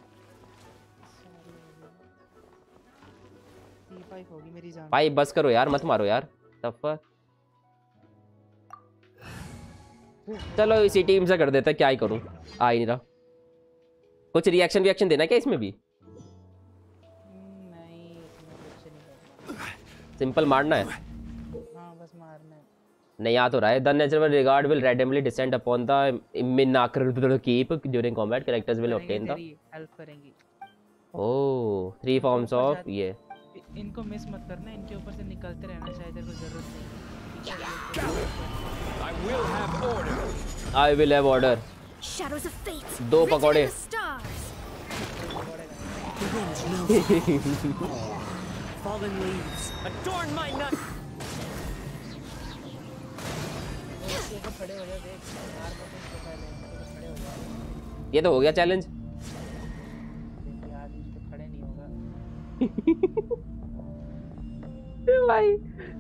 C5 होगी मेरी जान। भाई बस करो यार मत मारो यार। तब चलो इसी टीम से कर देते क्या ही करूँ? आ ही नहीं रहा। कुछ रिएक्शन रिएक्शन देना क्या इसमें भी? नहीं करना। सिंपल मारना है। हाँ बस मारना है। नहीं आ तो रहा है। The natural regard will randomly descend upon the minakr keep during combat. Characters will obtain the help करेंगी। Oh three forms of ये। इनको मिस मत करना इनके ऊपर से निकलते रहना शायद तेरे को ज़रूरत नहीं I will have order. I will have order Shadows of fate. दो पकौड़े. Fallen leaves. Adorn my nut. हो हो ये तो हो गया चैलेंज खड़े नहीं होगा भाई।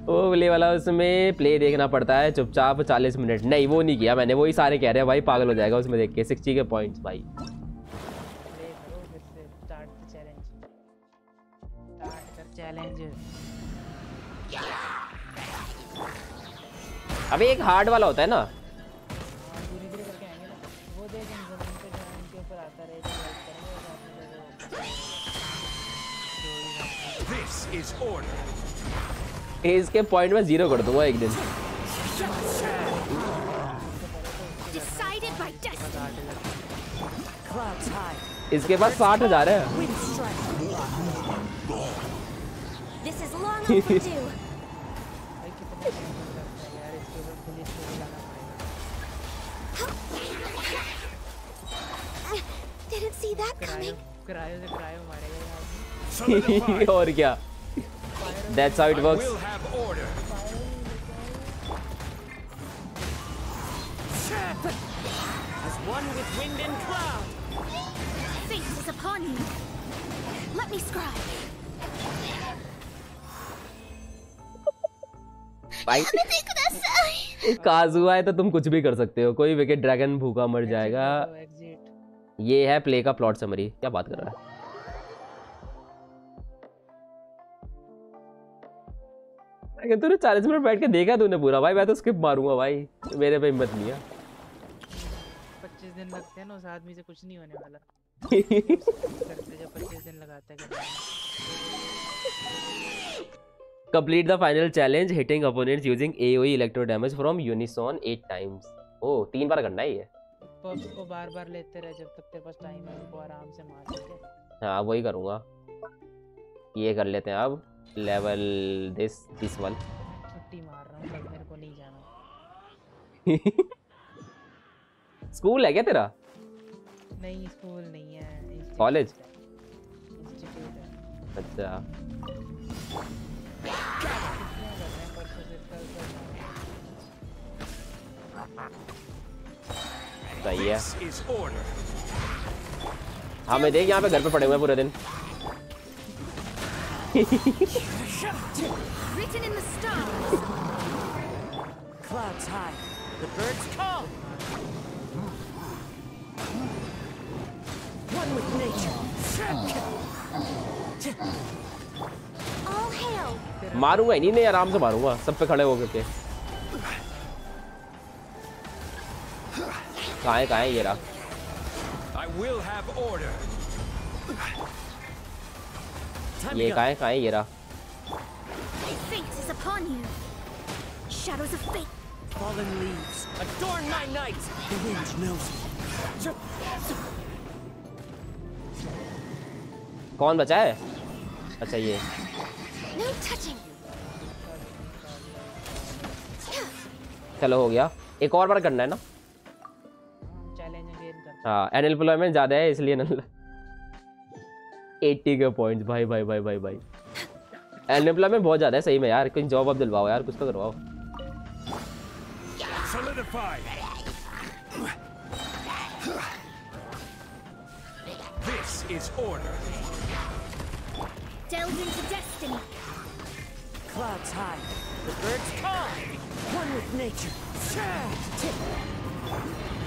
वो वाले वाला उसमें प्ले देखना पड़ता है, चुपचाप चालीस मिनट। नहीं, वो नहीं किया मैंने, वही सारे कह रहे हैं, भाई पागल हो जाएगा उसमें देख के। सिक्सटी के पॉइंट्स भाई। प्ले अबे एक हार्ड वाला होता है ना। This is order. इसके पॉइंट में ज़ीरो कर दूँगा एक दिन. इसके पास साठ हज़ार है। है और क्या? That's how it works. As one with wind and cloud. Fate is upon you. Let me scribe. भाई काजुआ है तो तुम कुछ भी कर सकते हो कोई विकेट ड्रैगन भूखा मर जाएगा ये है प्ले का प्लॉट समरी क्या बात कर रहा है अगर तूने चालीस मिनट बैठ के देखा तूने पूरा भाई मैं तो स्किप मारूँगा भाई। मेरे पे हिम्मत नहीं है। पच्चीस दिन लगते हैं ना उस आदमी से कुछ नहीं होने वाला। complete the final challenge hitting opponents using AoE electro damage from unison 8 times. ओ तीन बार करना ही है पब्स को बार बार लेते रहे जब तक तेरे पास टाइम है उनको आराम से मार सके हाँ वही करूँगा। ये कर लेते हैं अब। Level this this one. छुट्टी मार रहा हूँ मेरे को नहीं जाना। स्कूल है क्या तेरा? नहीं स्कूल नहीं है कॉलेज? है। है। अच्छा। हैं। सही है order. हमें देख यहाँ पे घर पे पड़े हुए हैं पूरे दिन। Written in the stars. Clouds high. The birds call. One with nature. All hail. मारूँगा ही नहीं नहीं आराम से मारूँगा सब पे खड़े होकर के कहाँ है कहाँ है ये रहा I will have order. ये कहाँ है कहाँ है ये रहा Fate is upon you. Shadows of fate. Fallen leaves. Adorn my night. The wind knows it. कौन बचा है अच्छा ये No touching. चलो हो गया एक और बार करना है ना चैलेंज अगेन कर हाँ अनएम्प्लॉयमेंट ज़्यादा है इसलिए ना 80 के पॉइंट्स भाई भाई भाई भाई भाई अनएम्प्लॉयमेंट बहुत ज़्यादा है सही में यार कोई जॉब अब दिलवाओ यार कुछ तो करवाओ This is order. Delve into destiny. Clouds high. The birds call. One with nature.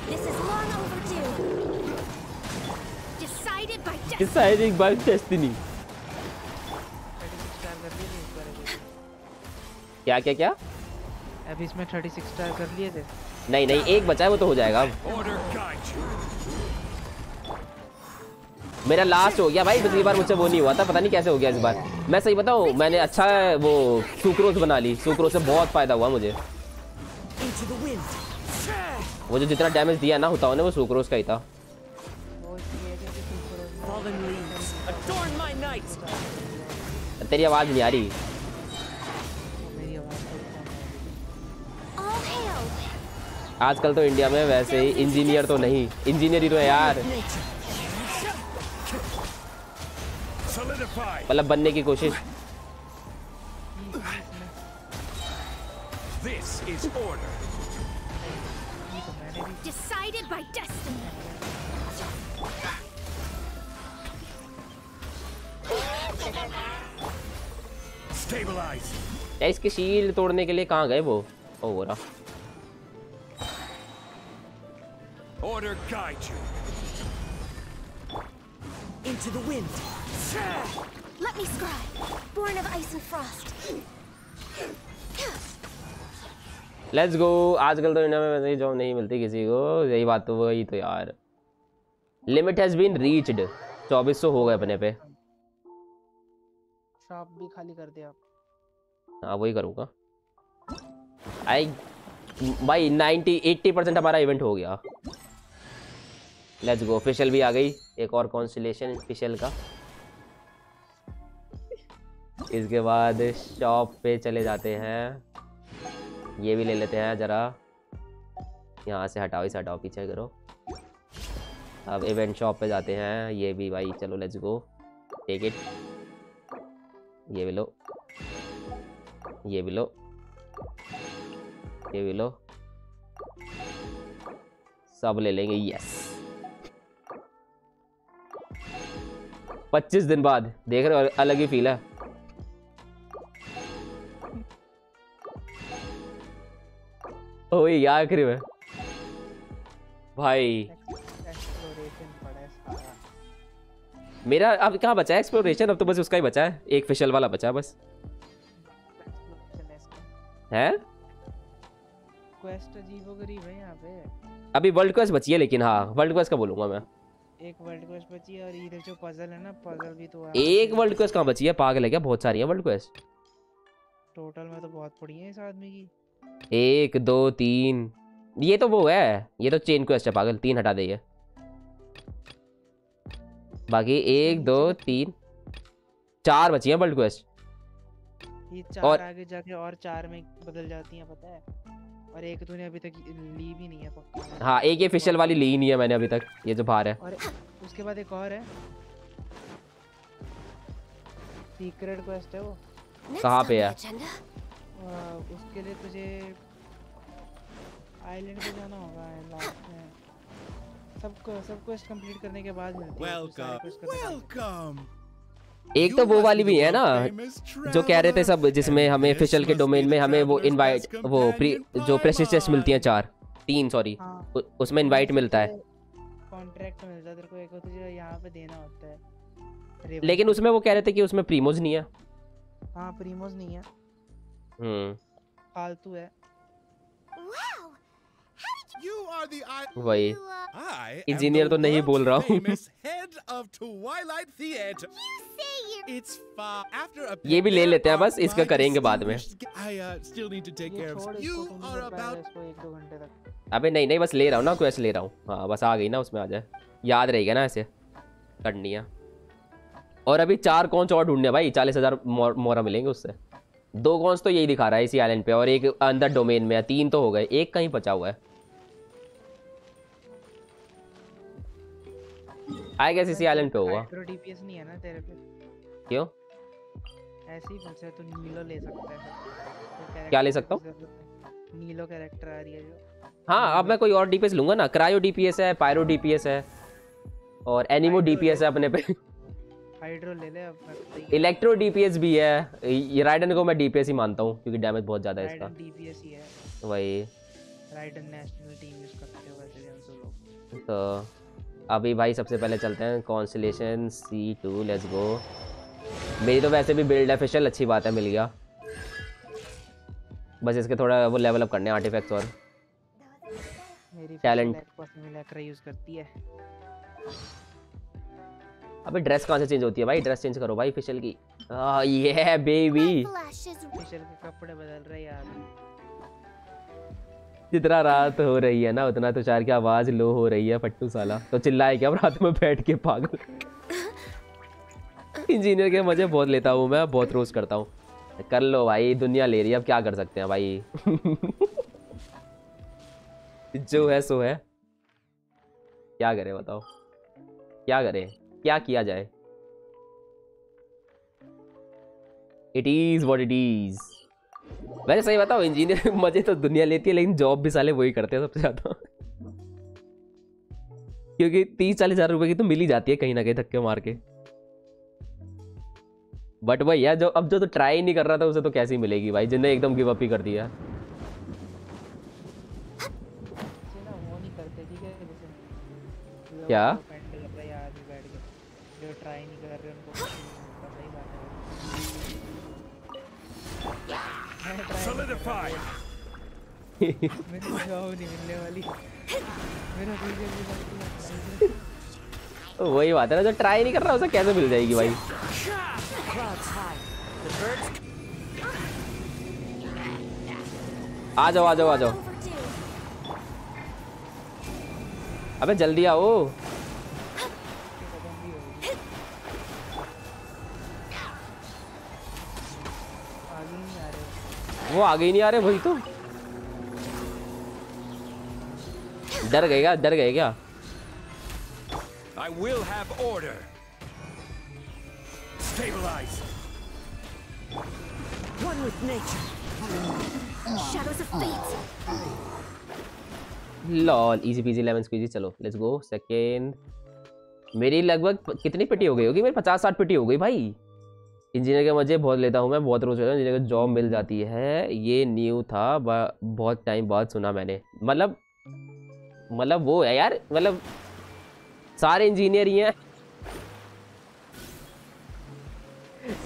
This is long overdue. Decided destiny इस बार अभी। क्या क्या क्या? अभी इसमें 36 स्टार कर लिए थे। नहीं नहीं एक बचा है वो तो हो जाएगा. मेरा लास्ट हो गया भाई पिछली बार मुझसे वो नहीं हुआ था पता नहीं कैसे हो गया इस बार। मैं सही बताऊँ मैंने अच्छा वो सुक्रोज बना ली सुक्रोज से बहुत फ़ायदा हुआ मुझे। वो जो जितना डैमेज दिया ना होता ने वो सुक्रोज का ही था। तेरी आवाज़ नहीं आ रही। आजकल तो इंडिया में वैसे ही इंजीनियर तो नहीं। इंजीनियर ही तो है यार। मतलब बनने की कोशिश। This is order. Decided by destiny. Stabilize. या इसकी शील्ड तोड़ने के लिए कहाँ गए वो ओ हो रहा Order guide you. Into the wind. Let me scribe. Born of ice and frost. Let's go आजकल तो इंडिया में वैसे ही जॉब नहीं मिलती किसी को यही बात तो वही तो यार लिमिट हैज़ बीन रीच्ड 2400 हो गए अपने पे शॉप भी खाली कर दिया हाँ वही करूँगा। आई, भाई 90 80 परसेंट हमारा इवेंट हो गया। लेट्स गो ऑफिशियल भी आ गई। एक और कॉन्सुलेशन स्पेशल का। इसके बाद शॉप पे चले जाते हैं। ये भी ले लेते हैं ज़रा। यहाँ से हटाओ, इसे हटाओ, पीछे करो। अब इवेंट शॉप पे जाते हैं। ये भी भाई, चलो लेट्स गो टेक इट ये भी लो। ये भी लो। ये भी लो। सब ले लेंगे यस पच्चीस दिन बाद, देख रहे हो, अलग ही फील है। ओ ये आखिरी में। भाई। मेरा अब कहाँ बचा है एक्सप्लोरेशन अब तो बस उसका ही बचा है। एक फिशल वाला बचा है बस। है? क्वेस्ट अजीब गरीब है यहाँ पे। अभी वर्ल्ड क्वेस्ट बची है लेकिन हाँ वर्ल्ड क्वेस्ट का बोलूँगा मैं। एक वर्ल्ड क्वेस्ट बची है और ये जो पजल है ना पजल भी तो एक वर्ल्ड क्वेस्ट कहाँ बची है? पागल है क्या? बहुत सारी है वर्ल्ड क्वेस्ट टोटल में तो बहुत पड़ी है इस आदमी की। एक दो तीन। ये तो वो है। ये तो चेन क्वेस्ट है पागल। तीन हटा देंगे बाकी एक दो तीन। चार बची है वर्ल्ड क्वेस्ट ये चार और- आगे जाके और चार में बदल जाती हैं पता है? और एक तूने अभी तक ली भी नहीं है पक्का। हाँ एक ये फिशल वाली ली नहीं है मैंने अभी तक ये जो बाहर है। और उसके बाद एक और है। सीक्रेट क्वेस्ट है वो। कहाँ पे है? उसके लिए तुझे आइलैंड पे जाना होगा लास्ट में। सबको सब क्वेस्ट कंप्लीट करने के बाद मिलती है बाद। Welcome. एक तो वो वाली भी है ना जो कह रहे थे सब जिसमें हमें फिशल के डोमेन में हमें वो इनवाइट वो प्री जो चेस्ट मिलती हैं चार तीन सॉरी हाँ। उसमें इनवाइट मिलता है कॉन्ट्रैक्ट मिलता है तेरे को एक तुझे यहाँ पे देना होता है लेकिन उसमें वो कह रहे थे कि उसमें प्रीमोज नहीं है हाँ प्रीमोस नहीं है हम्म फालतू है I. वही। इंजीनियर तो नहीं बोल रहा हूँ। ये भी ले लेते हैं बस इसका करेंगे बाद में। Uh, तक। अबे नहीं नहीं बस ले रहा हूँ ना क्वेश्चन ले रहा हूँ। हाँ बस आ गई ना उसमें आ जाए। याद रहेगा ना ऐसे। करनी है। और अभी चार कौन और ढूँढने भाई? चालीस हज़ार मोरा मिलेंगे उससे। दो कौन तो यही दिखा रहा है इसी आइलैंड पे और एक अंदर डोमेन में है। तीन तो हो गए। एक कहीं बचा हुआ है। आई गेस इसी आइलैंड पे होगा हाइड्रो डीपीएस नहीं है ना तेरे पे? क्यों? ऐसे ही पूछा तू नीलो ले सकता है। क्या ले सकता हूँ? नीलो कैरेक्टर आ रही है जो। हाँ अब मैं कोई और डीपीएस लूँगा ना। क्रायो डीपीएस है पायरो डीपीएस है और एनिमो डीपीएस है अपने पे। हाइड्रो ले ले अब इलेक्ट्रो डीपीएस भी है। ये राइडन को मैं डीपीएस ही मानता हूँ क्योंकि डैमेज बहुत ज़्यादा है इसका। डीपीएस ही है। वही। राइडन नेशनल टीम यूज़ करते हो वैसे सब लोग। तो अभी भाई सबसे पहले चलते हैं constellation C two let's go मेरी तो वैसे भी बिल्ड है फिशल अच्छी बात है मिल गया। बस इसके थोड़ा वो लेवल अप करने आर्टिफैक्ट्स और। लैक्रा यूज़ करती है। अबे ड्रेस कहाँ से चेंज होती है भाई? ड्रेस चेंज करो भाई फिशल की। ये बेबी फिशल के कपड़े बदल रहे यार। जितना रात हो रही है ना, उतना तुषार की आवाज़ लो हो रही है, फट्टू साला। तो चिल्लाए क्या रात में बैठ के, पागल? इंजीनियर के मज़े बहुत लेता हूँ मैं, बहुत रोज करता हूँ। कर लो भाई, दुनिया ले रही है, अब क्या कर सकते हैं भाई? जो है, सो है। क्या करे बताओ? क्या करे? क्या किया जाए? It is what it is वैसे सही बताओ इंजीनियर मज़े तो दुनिया लेती है लेकिन जॉब भी साले वही करते हैं सबसे ज़्यादा। क्योंकि तीस चालीस हज़ार रुपए की तो मिल ही जाती है कहीं ना कहीं धक्के मार के। बट भाई यार जो अब जो तो ट्राई नहीं कर रहा था उसे तो कैसी मिलेगी भाई जिन्हें एकदम गिव अप ही कर दिया। क्या? वही बात है ना, जो ट्राई नहीं कर रहा, उसे कैसे मिल जाएगी भाई? आ जाओ आ जाओ आ जाओ। अबे, जल्दी आओ। वो आगे ही नहीं आ रहे भाई तो डर गए क्या डर गए क्या I will have order. Stabilize. One with nature. Shadows of fate. Lol easy peasy lemon squeezy चलो लेट्स गो सेकेंड मेरी लगभग कितनी पिटी हो गई होगी मेरी पचास साठ पिटी हो गई भाई इंजीनियर के मज़े बहुत लेता हूँ मैं बहुत रोज लेता हूँ। इंजीनियर को जॉब मिल जाती है। ये न्यू था बहुत टाइम बाद सुना मैंने। मतलब मतलब वो है यार मतलब सारे इंजीनियर ही हैं।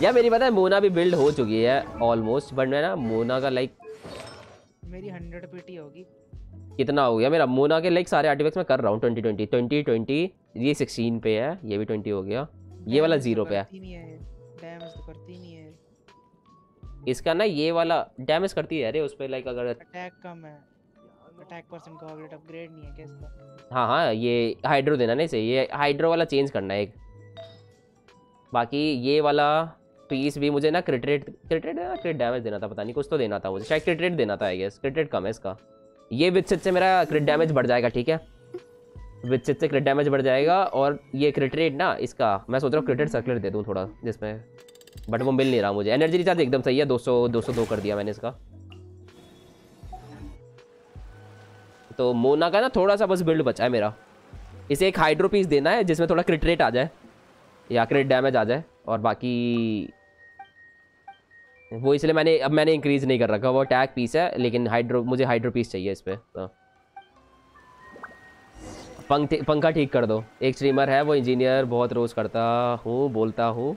यार मेरी पता है मोना भी बिल्ड हो चुकी है ऑलमोस्ट बट मैं ना मोना का लाइक मेरी हंड्रेड पीटी होगी। कितना हो गया मेरा? मोना के लाइक सारे आर्टिफैक्ट्स मैं कर रहा हूँ ट्वेंटी ट्वेंटी ट्वेंटी ट्वेंटी ये सिक्सटीन पे है ये भी ट्वेंटी हो गया। ये वाला ज़ीरो पे है तो करती नहीं है। इसका ना ये वाला डैमेज करती है अरे उस पर लाइक अगर अटैक कम है। अटैक परसेंट का अपग्रेड अपग्रेड नहीं है क्या इसका? हाँ हाँ ये हाइड्रो देना नहीं सही ये हाइड्रो वाला चेंज करना है एक। बाकी ये वाला पीस भी मुझे ना क्रिटेट क्रिटेट देना क्रिट डैमेज देना था पता नहीं कुछ तो देना था मुझे। शायद क्रिटेट देना था आई गेस क्रिटेट कम है इसका। ये विचित से मेरा क्रिट डैमेज बढ़ जाएगा ठीक है? विचित से क्रिट डैमेज बढ़ जाएगा और ये क्रिटेट ना इसका मैं सोच रहा हूँ क्रिटेट सर्कुलर दे दूँ थोड़ा जिसमें बट वो मिल नहीं रहा मुझे। एनर्जी रिचार्ज एकदम सही है 200 202 कर दिया मैंने इसका। तो मोना का ना थोड़ा सा बस बिल्ड बचा है मेरा। इसे एक हाइड्रो पीस देना है, जिसमें थोड़ा क्रिट रेट आ जाए, या क्रिट डैमेज आ जाए, और बाकी वो इसलिए मैंने, अब मैंने इंक्रीज नहीं कर रखा। वो अटैक पीस है, लेकिन हाइड्रो मुझे हाइड्रो पीस चाहिए इस पर तो पंख पंखा ठीक कर दो। एक स्ट्रीमर है, वो इंजीनियर बहुत रोज़ करता हूँ, बोलता हूँ।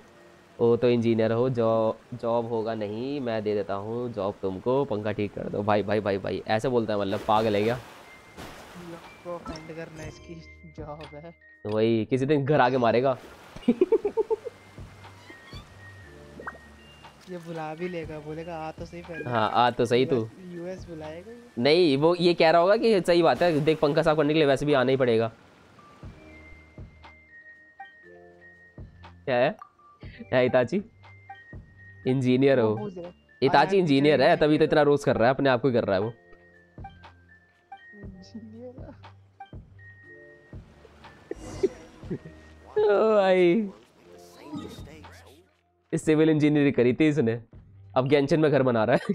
वो तो इंजीनियर हो जॉब जॉब होगा नहीं मैं दे देता हूँ जॉब तुमको पंखा ठीक कर दो। भाई भाई भाई भाई ऐसे बोलता है मतलब पागल है क्या? करना इसकी जॉब है। वही किसी दिन घर आके मारेगा। ये बुला भी लेगा बोलेगा आ तो सही पहले। हाँ आ तो सही तू। यूएस बुलाएगा नहीं वो ये कह रहा होगा कि सही बात है देख पंखा साफ़ करने के लिए वैसे भी आना ही पड़ेगा। क्या है? क्या इताची इंजीनियर हो। इताची इंजीनियर है तभी तो इतना रोज कर रहा है अपने आप को कर रहा है वो। भाई। इस सिविल इंजीनियरिंग करी थी इसने अब गेंशन में घर बना रहा है।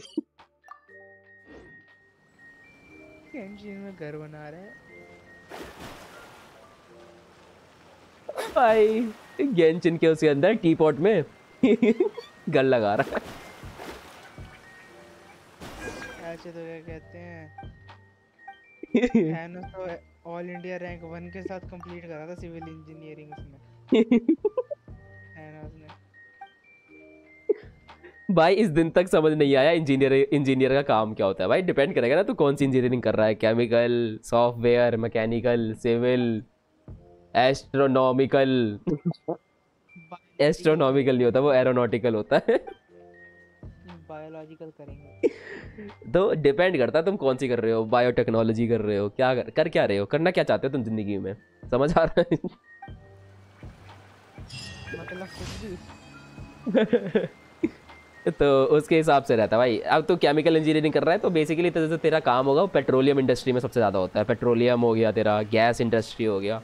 में घर बना रहा है। भाई। गेंशन के उसके अंदर टी पॉट में। घर लगा रहा है। ऐसे तो क्या कहते हैं। एनोस तो ऑल इंडिया रैंक वन के साथ कंप्लीट करा था सिविल इंजीनियरिंग उसने। भाई इस दिन तक समझ नहीं आया इंजीनियर इंजीनियर का काम क्या होता है। भाई डिपेंड करेगा ना तू कौन सी इंजीनियरिंग कर रहा है। Chemical software mechanical civil astronomical astronomical नहीं होता वो एरोनॉटिकल होता है। बायोलॉजिकल करेंगे। तो डिपेंड करता है तुम कौन सी कर रहे हो बायोटेक्नोलॉजी कर रहे हो क्या कर, कर क्या रहे हो करना क्या चाहते हो तुम ज़िंदगी में? समझ आ रहा है? मतलब तो उसके हिसाब से रहता है भाई। अब तो केमिकल इंजीनियरिंग कर रहा है तो बेसिकली तो जैसे तेरा काम होगा वो पेट्रोलियम इंडस्ट्री में सबसे ज़्यादा होता है। पेट्रोलियम हो गया तेरा गैस इंडस्ट्री हो गया।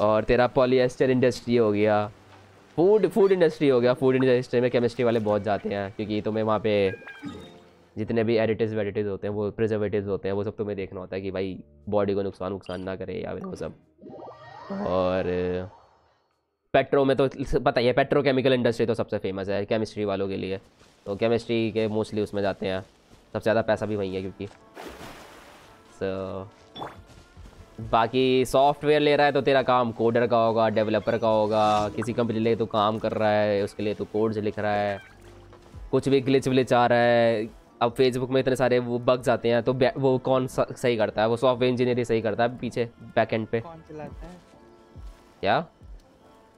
और तेरा पॉलीएस्टर इंडस्ट्री हो गया। फ़ूड फ़ूड इंडस्ट्री हो गया। फ़ूड इंडस्ट्री में केमिस्ट्री वाले बहुत जाते हैं, क्योंकि तुम्हें वहाँ पे जितने भी एडिटिव्स वेडिटिव्स होते हैं, वो प्रिजर्वेटिव्स होते हैं, वो सब तुम्हें देखना होता है कि भाई बॉडी को नुकसान नुकसान ना करे या फिर वो सब। और पेट्रो में तो पता ही है पेट्रोकेमिकल इंडस्ट्री तो सबसे फ़ेमस है केमिस्ट्री वालों के लिए। तो केमिस्ट्री के मोस्टली उसमें जाते हैं। सबसे ज़्यादा पैसा भी वहीं है, क्योंकि। सो बाकी सॉफ्टवेयर ले रहा है तो तेरा काम कोडर का होगा डेवलपर का होगा किसी कंपनी लिए तो काम कर रहा है उसके लिए तो कोड्स लिख रहा है कुछ भी ग्लिच विलिच आ रहा है। अब फेसबुक में इतने सारे वो बग्स आते हैं तो वो कौन सही करता है? वो सॉफ्टवेयर इंजीनियर ही सही करता है पीछे बैक एंड पे। कौन चलाता है? क्या?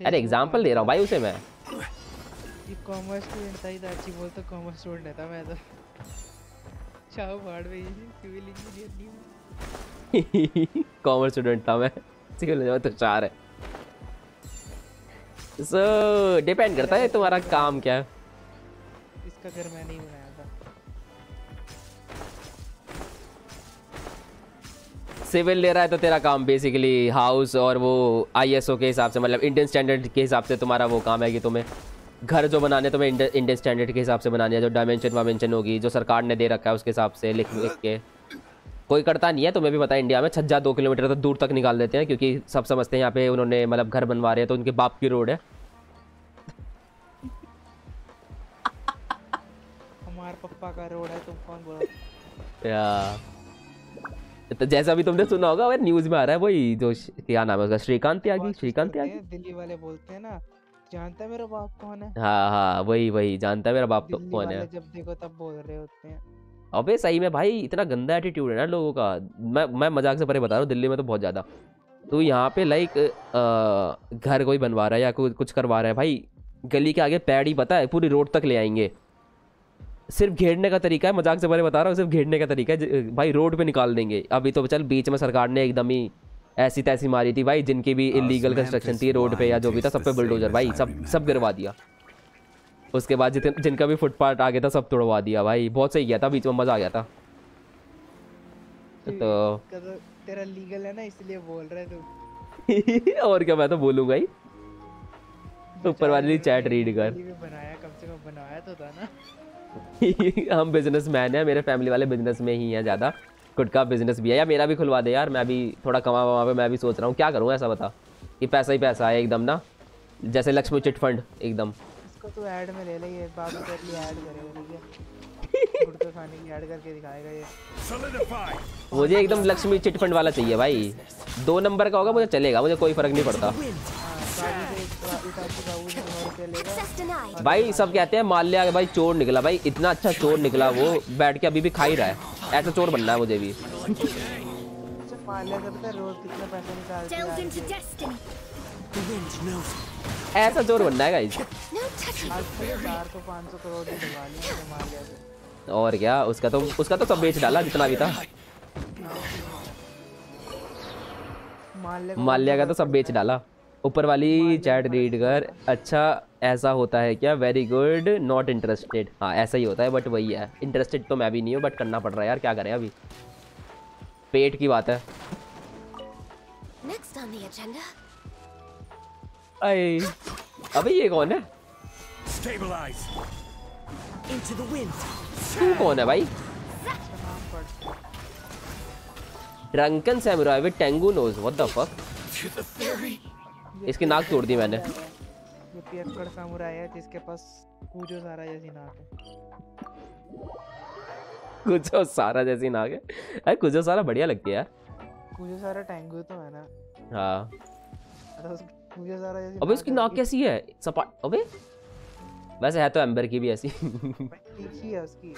अरे एग्ज़ाम्पल दे रहा हूँ भाई उसे मैं। ये कॉमर्स स्टूडेंट था ही था अच्छी बोल तो कॉमर्स स्टूडेंट था मैं तो। चाहो फाड़ में सिविल इंजीनियर नहीं। कॉमर्स स्टूडेंट था मैं। सिविल में तो चार है। सो so, डिपेंड करता है तुम्हारा काम क्या है। इसका घर मैंने ही बनाया था। सिविल ले रहा है तो तेरा काम बेसिकली हाउस और वो आईएसओ के हिसाब से मतलब इंडियन स्टैंडर्ड के हिसाब से तुम्हारा वो काम है कि तुम्हें घर जो बनाने तुम्हें इंडियन स्टैंडर्ड के हिसाब से बनाने है जो डायमेंशन वामेंशन होगी जो सरकार ने दे रखा है उसके हिसाब से लिख लिख के। कोई करता नहीं है तुम्हें भी पता है इंडिया में छज्जा दो किलोमीटर तक दूर तक निकाल देते हैं क्योंकि सब समझते हैं यहाँ पे उन्होंने मतलब घर बनवा रहे हैं तो उनके बाप की रोड है। हमारे पप्पा का रोड है तुम कौन बोलो? या। तो जैसा अभी तुमने सुना होगा वो न्यूज़ में आ रहा है वही जो क्या नाम है उसका श्रीकांत त्यागी श्रीकांत त्यागी? दिल्ली वाले बोलते हैं ना जानता है मेरा बाप कौन है? हाँ हाँ वही वही जानता है मेरा बाप तो कौन है। जब देखो तब बोल रहे होते हैं। अबे सही में भाई इतना गंदा एटीट्यूड है ना लोगों का। मैं मैं मज़ाक से परे बता रहा हूँ दिल्ली में तो बहुत ज़्यादा। तो यहाँ पे लाइक घर कोई बनवा रहा है या कोई कुछ करवा रहा है भाई गली के आगे पैड ही पता है पूरी रोड तक ले आएँगे। सिर्फ़ घेरने का तरीका है मज़ाक से परे बता रहा हूँ सिर्फ़ घेरने का तरीका है भाई रोड पे निकाल देंगे। अभी तो चल बीच में सरकार ने एकदम ही ऐसी तैसी मारी थी भाई जिनकी भी इलीगल कंस्ट्रक्शन थी रोड पे या जो भी था सब पे बुलडोजर भाई सब सब गिरवा दिया। उसके बाद जितने जिनका भी फुटपाथ आ गया था सब तोड़वा दिया भाई। बहुत सही किया था बीच में मज़ा आ गया था। तो तेरा लीगल है ना इसलिए बोल रहे तू। और क्या मैं तो बोलूँगा ही। ऊपर वाली चैट रीड कर। बनाया कम से कम बनाया तो था ना। हम बिजनेसमैन हैं मेरे फैमिली वाले बिज़नेस में ही हैं ज़्यादा। खुद का बिज़नेस भी है या मेरा भी खुलवा दे यार मैं भी थोड़ा कमा वमा पे मैं भी सोच रहा हूँ क्या करूँ ऐसा बता। कि पैसा ही पैसा है एकदम ना। जैसे लक्ष्मी चिट फंड एकदम। इसको तू ऐड में ले ले ये बाबू तेरे लिए ऐड करेगा ठीक है। गुटखा खाने की ऐड करके दिखाएगा ये। मुझे एकदम लक्ष्मी चिट फंड वाला चाहिए भाई। दो नंबर का होगा मुझे चलेगा मुझे कोई फ़र्क नहीं पड़ता. भाई सब कहते हैं माल्या भाई चोर निकला। भाई इतना अच्छा चोर निकला वो बैठ के अभी भी खा ही रहा है। ऐसा चोर बनना है मुझे भी। अच्छा मान लिया रोज कितना पैसा निकालती है? ऐसा चोर बनना है और क्या, उसका तो उसका तो सब बेच डाला जितना भी था। माल्या का तो सब बेच डाला। ऊपर वाली चैट रीड कर अच्छा ऐसा होता है क्या? वेरी गुड नॉट इंटरेस्टेड हाँ ऐसा ही होता है बट वही है। इंटरेस्टेड तो मैं भी नहीं हूँ बट करना पड़ रहा है यार, क्या करें अभी? पेट की बात है। Next on the agenda. अरे अबे ये कौन है Stabilize. Into the wind. तू कौन है भाई drunken samurai with tengu nose what the fuck. इसकी नाक तोड़ दी मैंने ये पियक्कड़ सामुराई है जिसके पास कूजो सारा जैसी नाक है। कुछ सारा जैसी नाक है। अरे कुछ सारा बढ़िया लगती है यार। कूजो सारा टैंगू तो है ना। हाँ। कूजो सारा अबे उसकी नाक कैसी है? सपाट अबे। वैसे है तो एम्बर की भी ऐसी। तीखी है उसकी।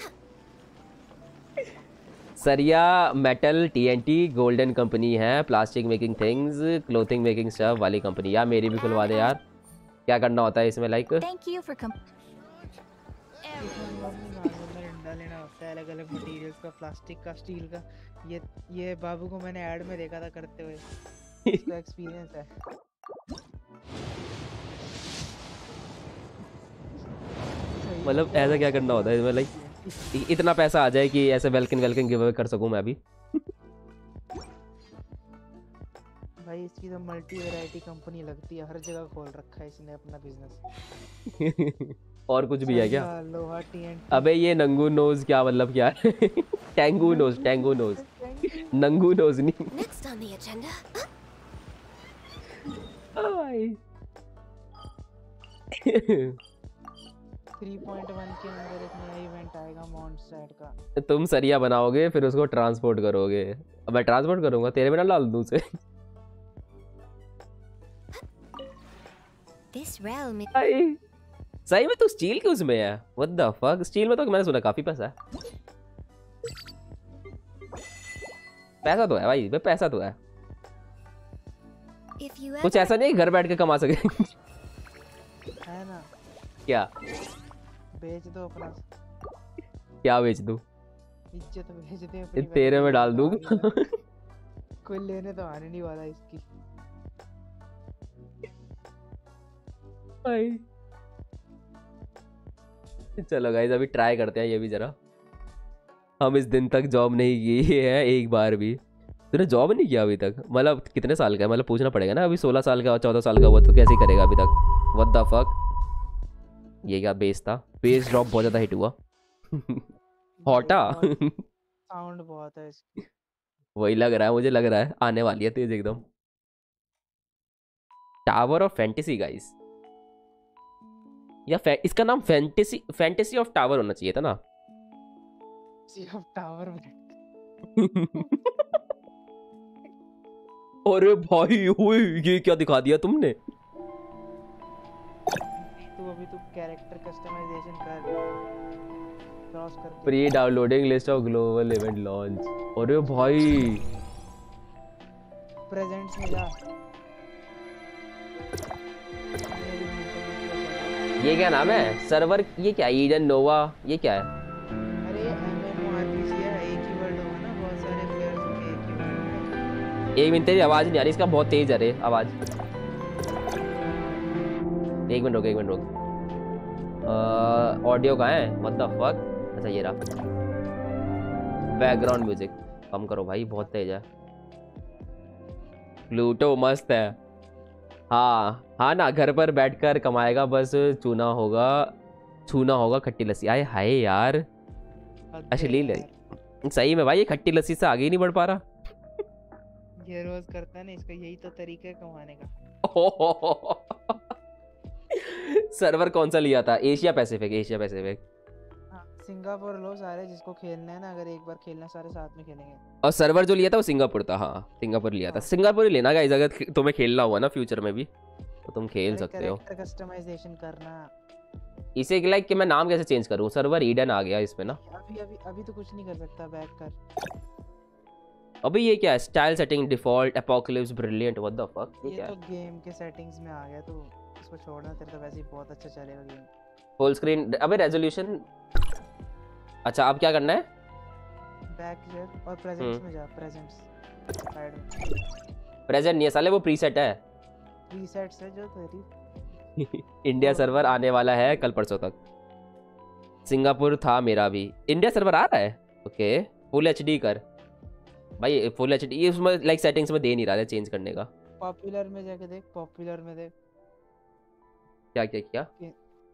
सरिया मेटल टीएनटी गोल्डन कंपनी है plastic making things clothing making stuff वाली कंपनी यार मेरी भी खुलवा दे यार। क्या करना होता है इसमें लाइक लेना होता है अलग अलग मटेरियल्स का प्लास्टिक का स्टील का। ये ये बाबू को मैंने ऐड में देखा था करते हुए। इसका एक्सपीरियंस है। मतलब ऐसा क्या करना होता है? इसमें लाइक इतना पैसा आ जाए कि ऐसे वेलकन वेलकन गिव अवे कर सकूँ मैं भी भाई इसकी तो मल्टी वैरायटी कंपनी लगती है। हर जगह खोल रखा है इसने अपना बिज़नेस और कुछ भी है क्या? लोहा टीएनटी अबे ये नंगू नोज़ क्या मतलब क्या है? टेंगू नोज़ टेंगू नोज़ नंगू नोज़ नहीं। आई। 3.1 के अंदर एक नया इवेंट आएगा माउंट सेट का। तुम सरिया बनाओगे फिर उसको ट्रांसपोर्ट करोगे। अब मैं ट्रांसपोर्ट करूँगा तेरे में ना डाल दूँ उसे This realm is आई। सही में तू स्टील के उसमें है। व्हाट द फक स्टील में तो मैंने सुना काफ़ी पैसा है। पैसा तो है भाई पैसा तो है। कुछ ऐसा नहीं घर बैठ के कमा सके है ना? क्या? बेच दो अपना। क्या बेच दूँ? इज़्ज़त भेज दे ये अपनी तेरे में डाल दूँ? कोई कोई लेने तो आने नहीं वाला इसकी। भाई। चलो गाइस अभी ट्राई करते हैं ये भी जरा। हम इस दिन तक जॉब नहीं की है एक बार भी। तूने जॉब नहीं किया अभी तक? मतलब कितने साल का है? मतलब पूछना पड़ेगा ना अभी सोलह साल का चौदह साल का हुआ तो कैसे करेगा अभी तक? व्हाट द फक ये क्या बेस था? बेस ड्रॉप बहुत ज़्यादा हिट हुआ। हॉटा साउंड बहुत है इसकी। वही लग रहा है मुझे लग रहा है आने वाली है तेज एकदम। टावर ऑफ़ फैंटेसी गाइस या फै- इसका नाम फैंटेसी फैंटेसी ऑफ़ टावर होना चाहिए था ना? सी ऑफ़ टावर अरे भाई ओए ये क्या दिखा दिया तुमने? तू अभी तू कैरेक्टर कस्टमाइजेशन कर। क्रॉस करके। Pre downloading list of global event launch अरे भाई। प्रेजेंट्स में जा। ये क्या नाम है? सर्वर ये क्या ईडन नोवा ये क्या है? एक मिनट तेरी आवाज़ नहीं आ रही इसका बहुत तेज है रे आवाज़। एक मिनट रुक एक मिनट रुक। ऑडियो कहाँ है? द फक अच्छा ये रहा। बैकग्राउंड म्यूज़िक कम करो भाई बहुत तेज है। प्लूटो मस्त है। हाँ हाँ ना घर पर बैठकर कमाएगा बस चूना होगा छूना होगा खट्टी लस्सी। आए हाय यार। अश्लील है सही में भाई ये खट्टी लस्सी से आगे ही नहीं बढ़ पा रहा। ये रोज करता है ना इसका यही तो तरीका है कमाने का सर्वर कौन सा लिया था Asia Pacific Asia Pacific Singapore लो सारे जिसको खेलना है ना अगर एक बार खेलना सारे साथ में खेलेंगे और सर्वर जो लिया था वो सिंगापुर था हाँ सिंगापुर लिया था सिंगापुर ही लेना गाइस अगर तुम्हें खेलना हुआ ना फ्यूचर में भी तो तुम खेल सकते हो कस्टमाइजेशन करना इसे लाइक कि मैं नाम कैसे चेंज करूँ सर्वर ईडन आ गया इसमें ना अभी अभी अभी तो कुछ नहीं कर सकता बैक कर अभी ये क्या है? Style setting default apocalypse brilliant what the fuck ये ये क्या तो है? गेम के सेटिंग्स में आ गया तो इसको छोड़ना तेरे तो वैसे ही बहुत अच्छा चलेगा गेम फुल स्क्रीन अबे रेजोल्यूशन अच्छा अब क्या करना है? बैक शेयर और प्रेजेंट्स हम्म। में जा प्रेजेंट्स साइड में। प्रेजेंट नहीं है साले वो प्रीसेट है। प्रीसेट्स है जो तेरी। इंडिया सर्वर आने वाला है कल परसों तक। सिंगापुर था मेरा भी। इंडिया सर्वर आ रहा है? ओके फुल एच कर। भाई फुल एच डी उसमें लाइक सेटिंग्स में दे नहीं रहा है चेंज करने का। पॉपुलर में जाके देख पॉपुलर में देख। क्या क्या क्या?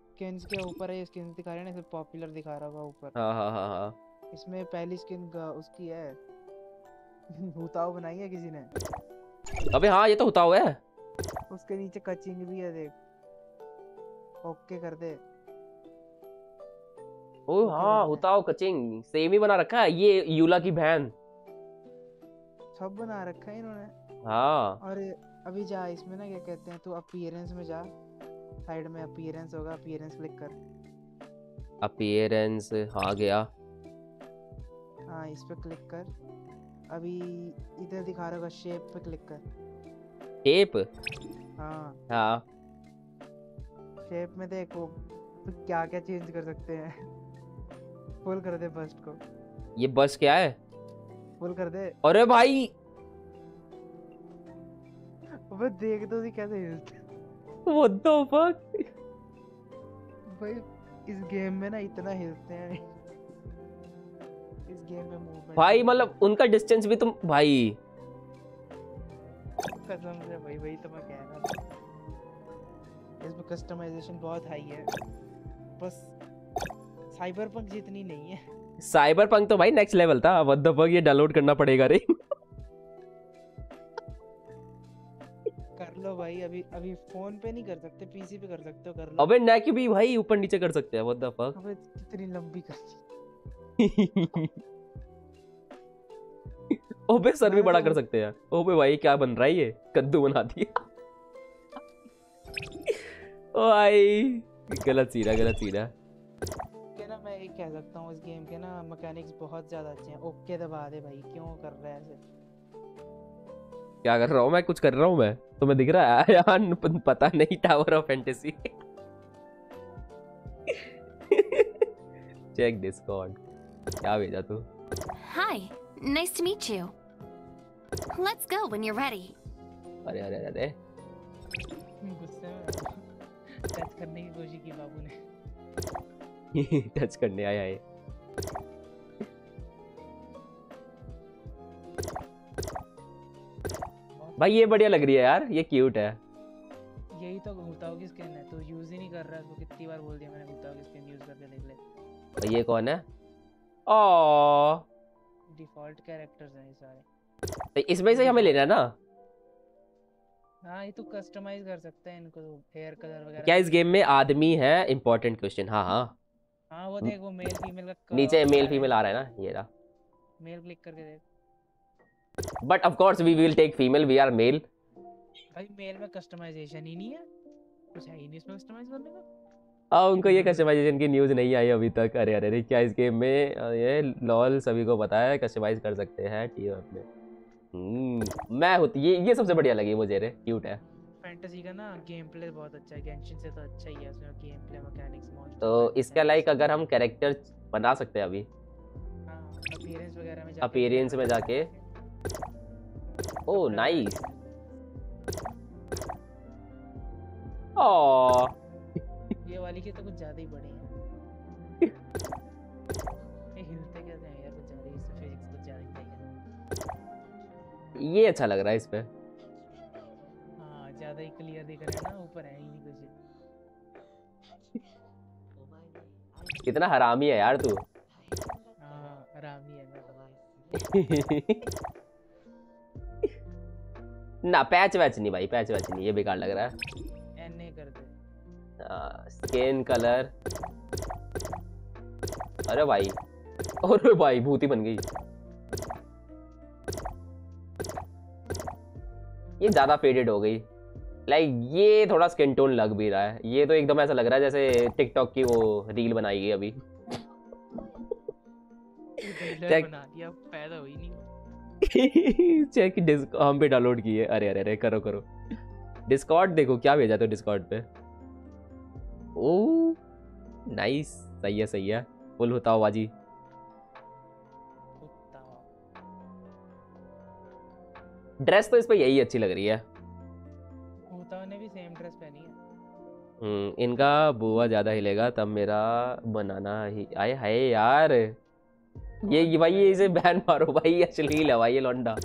स्किन्स के ऊपर है ये स्किन्स दिखा रहे हैं ना सिर्फ़ पॉपुलर दिखा रहा होगा ऊपर। हाँ हाँ हाँ हाँ। इसमें पहली स्किन उसकी है। भूताओ बनाई है किसी ने? अबे हाँ ये तो होता हुआ है। उसके नीचे कचिंग भी है देख। ओके कर दे। ओ हाँ होता हो कचिंग। सेम ही बना रखा है ये यूला की बहन। सब बना रखा है इन्होंने। हाँ। और अभी जा इसमें ना क्या कहते हैं तू अपीयरेंस में जा। साइड में अपीयरेंस होगा अपीयरेंस क्लिक कर। अपीयरेंस हाँ गया। हाँ इस पे क्लिक कर। अभी इधर दिखा रहा होगा शेप पे क्लिक कर। टेप हाँ। हाँ। शेप में देख वो क्या क्या चेंज कर सकते हैं। फुल कर दे बस्ट को। ये बस क्या है? फुल कर दे। अरे भाई। अबे देख तो कैसे हिलते व्हाट द फक भाई इस गेम में ना इतना हिलते हैं। इस गेम में मूवमेंट भाई मतलब उनका डिस्टेंस भी तुम भाई। कसम से भाई वही तो मैं कह रहा था। इसमें कस्टमाइजेशन बहुत हाई है। बस साइबर पंक जितनी नहीं है। साइबर पंक तो भाई नेक्स्ट लेवल था। व्हाट द फक ये डाउनलोड करना पड़ेगा रे। कर लो भाई अभी अभी फ़ोन पे नहीं कर सकते पीसी पे कर सकते हो कर लो। अबे नेक भी भाई ऊपर नीचे कर सकते हैं व्हाट द फक अबे कितनी लंबी कर ओबे सर भी बड़ा कर सकते हैं। ओबे भाई क्या बन रहा है ये? कद्दू बना दिया। ओ भाई गलत सीधा गलत सीधा कह सकता हूँ इस गेम के ना मैकेनिक्स बहुत ज़्यादा अच्छे हैं। ओके दबा दे भाई क्यों कर रहा है ऐसे? क्या कर रहा हूँ मैं? कुछ कर रहा हूँ मैं? तुम्हें दिख रहा है? यार पता नहीं tower of fantasy check Discord क्या भेजा तू? Hi, nice to meet you. Let's go when you're ready. अरे अरे अरे अरे। गुस्से में टच करने की कोशिश की बाबू ने। टच करने आया है भाई ये बढ़िया लग रही है यार ये क्यूट है। यही तो भूताओं की स्किन है तो यूज़ ही नहीं कर रहा उसको कितनी बार बोल दिया मैंने भूताओं की स्किन यूज़ करके देख ले। और ये कौन है? ओ डिफ़ॉल्ट कैरेक्टर्स हैं ये सारे। तो इसमें से हमें लेना है ना? हाँ ये तो कस्टमाइज कर सकते हैं इनको हेयर कलर वगैरह। क्या इस गेम में आदमी है? इंपॉर्टेंट क्वेश्चन हाँ हाँ। हाँ वो देख वो मेल फीमेल का नीचे मेल फीमेल आ रहा है ना ये रहा। मेल क्लिक करके देख। But of course we will take female we are male भाई मेल में कस्टमाइजेशन ही नहीं है। कुछ है ही नहीं इसमें कस्टमाइज करने का। हाँ उनको ये कस्टमाइजेशन की न्यूज़ नहीं आई अभी तक। अरे अरे अरे क्या इस गेम में ये लॉल सभी को पता है कस्टमाइज कर सकते हैं टीम अपने हम्म, मैं होती ये ये सबसे बढ़िया लगी मुझे रे क्यूट है। फैंटेसी का ना गेम प्ले बहुत अच्छा है गेंशिन से तो अच्छा ही है उसमें गेम प्ले मैकेनिक्स मॉन्स्टर तो इसका लाइक अगर हम कैरेक्टर बना सकते हैं अभी। अपीयरेंस वगैरह में अपीरियंस में जाके। ओ नाइस ओ ये वाली के तो कुछ ज़्यादा ही बड़े हैं। ये हिलते कैसे हैं यार कुछ ज़्यादा ही फिजिक्स कुछ ज़्यादा ही ये अच्छा लग रहा है इस पे हाँ ज़्यादा ही क्लियर दिख रहा है ना ऊपर है ही नहीं कुछ। कितना हरामी है यार तू। हाँ आराम ही है मैं ना पैच वैच नहीं भाई पैच वैच नहीं ये बेकार लग रहा है। एनए कर दे। स्किन कलर अरे भाई अरे भाई भूती बन गई। ये ज़्यादा फेडेड हो गई। लाइक ये थोड़ा स्किन टोन लग भी रहा है। ये तो एकदम ऐसा लग रहा है जैसे टिकटॉक की वो रील बनाई गई अभी। चेक बना दिया पैदा हुई नहीं। चेक डिस्क हम पे डाउनलोड किए। अरे अरे अरे करो करो। डिस्कॉर्ड देखो क्या भेजा तो डिस्कॉर्ड पे? ओ नाइस सही है सही है। फुल होता हो बाजी ड्रेस तो इस पे यही अच्छी लग रही है। ड्रेस पहनी है? हम्म, इनका बुआ ज़्यादा हिलेगा तब मेरा बनाना ही आए हाय यार। ये ये भाई ये इसे बैन मारो भाई ये अश्लील है भाई ये लौंडा।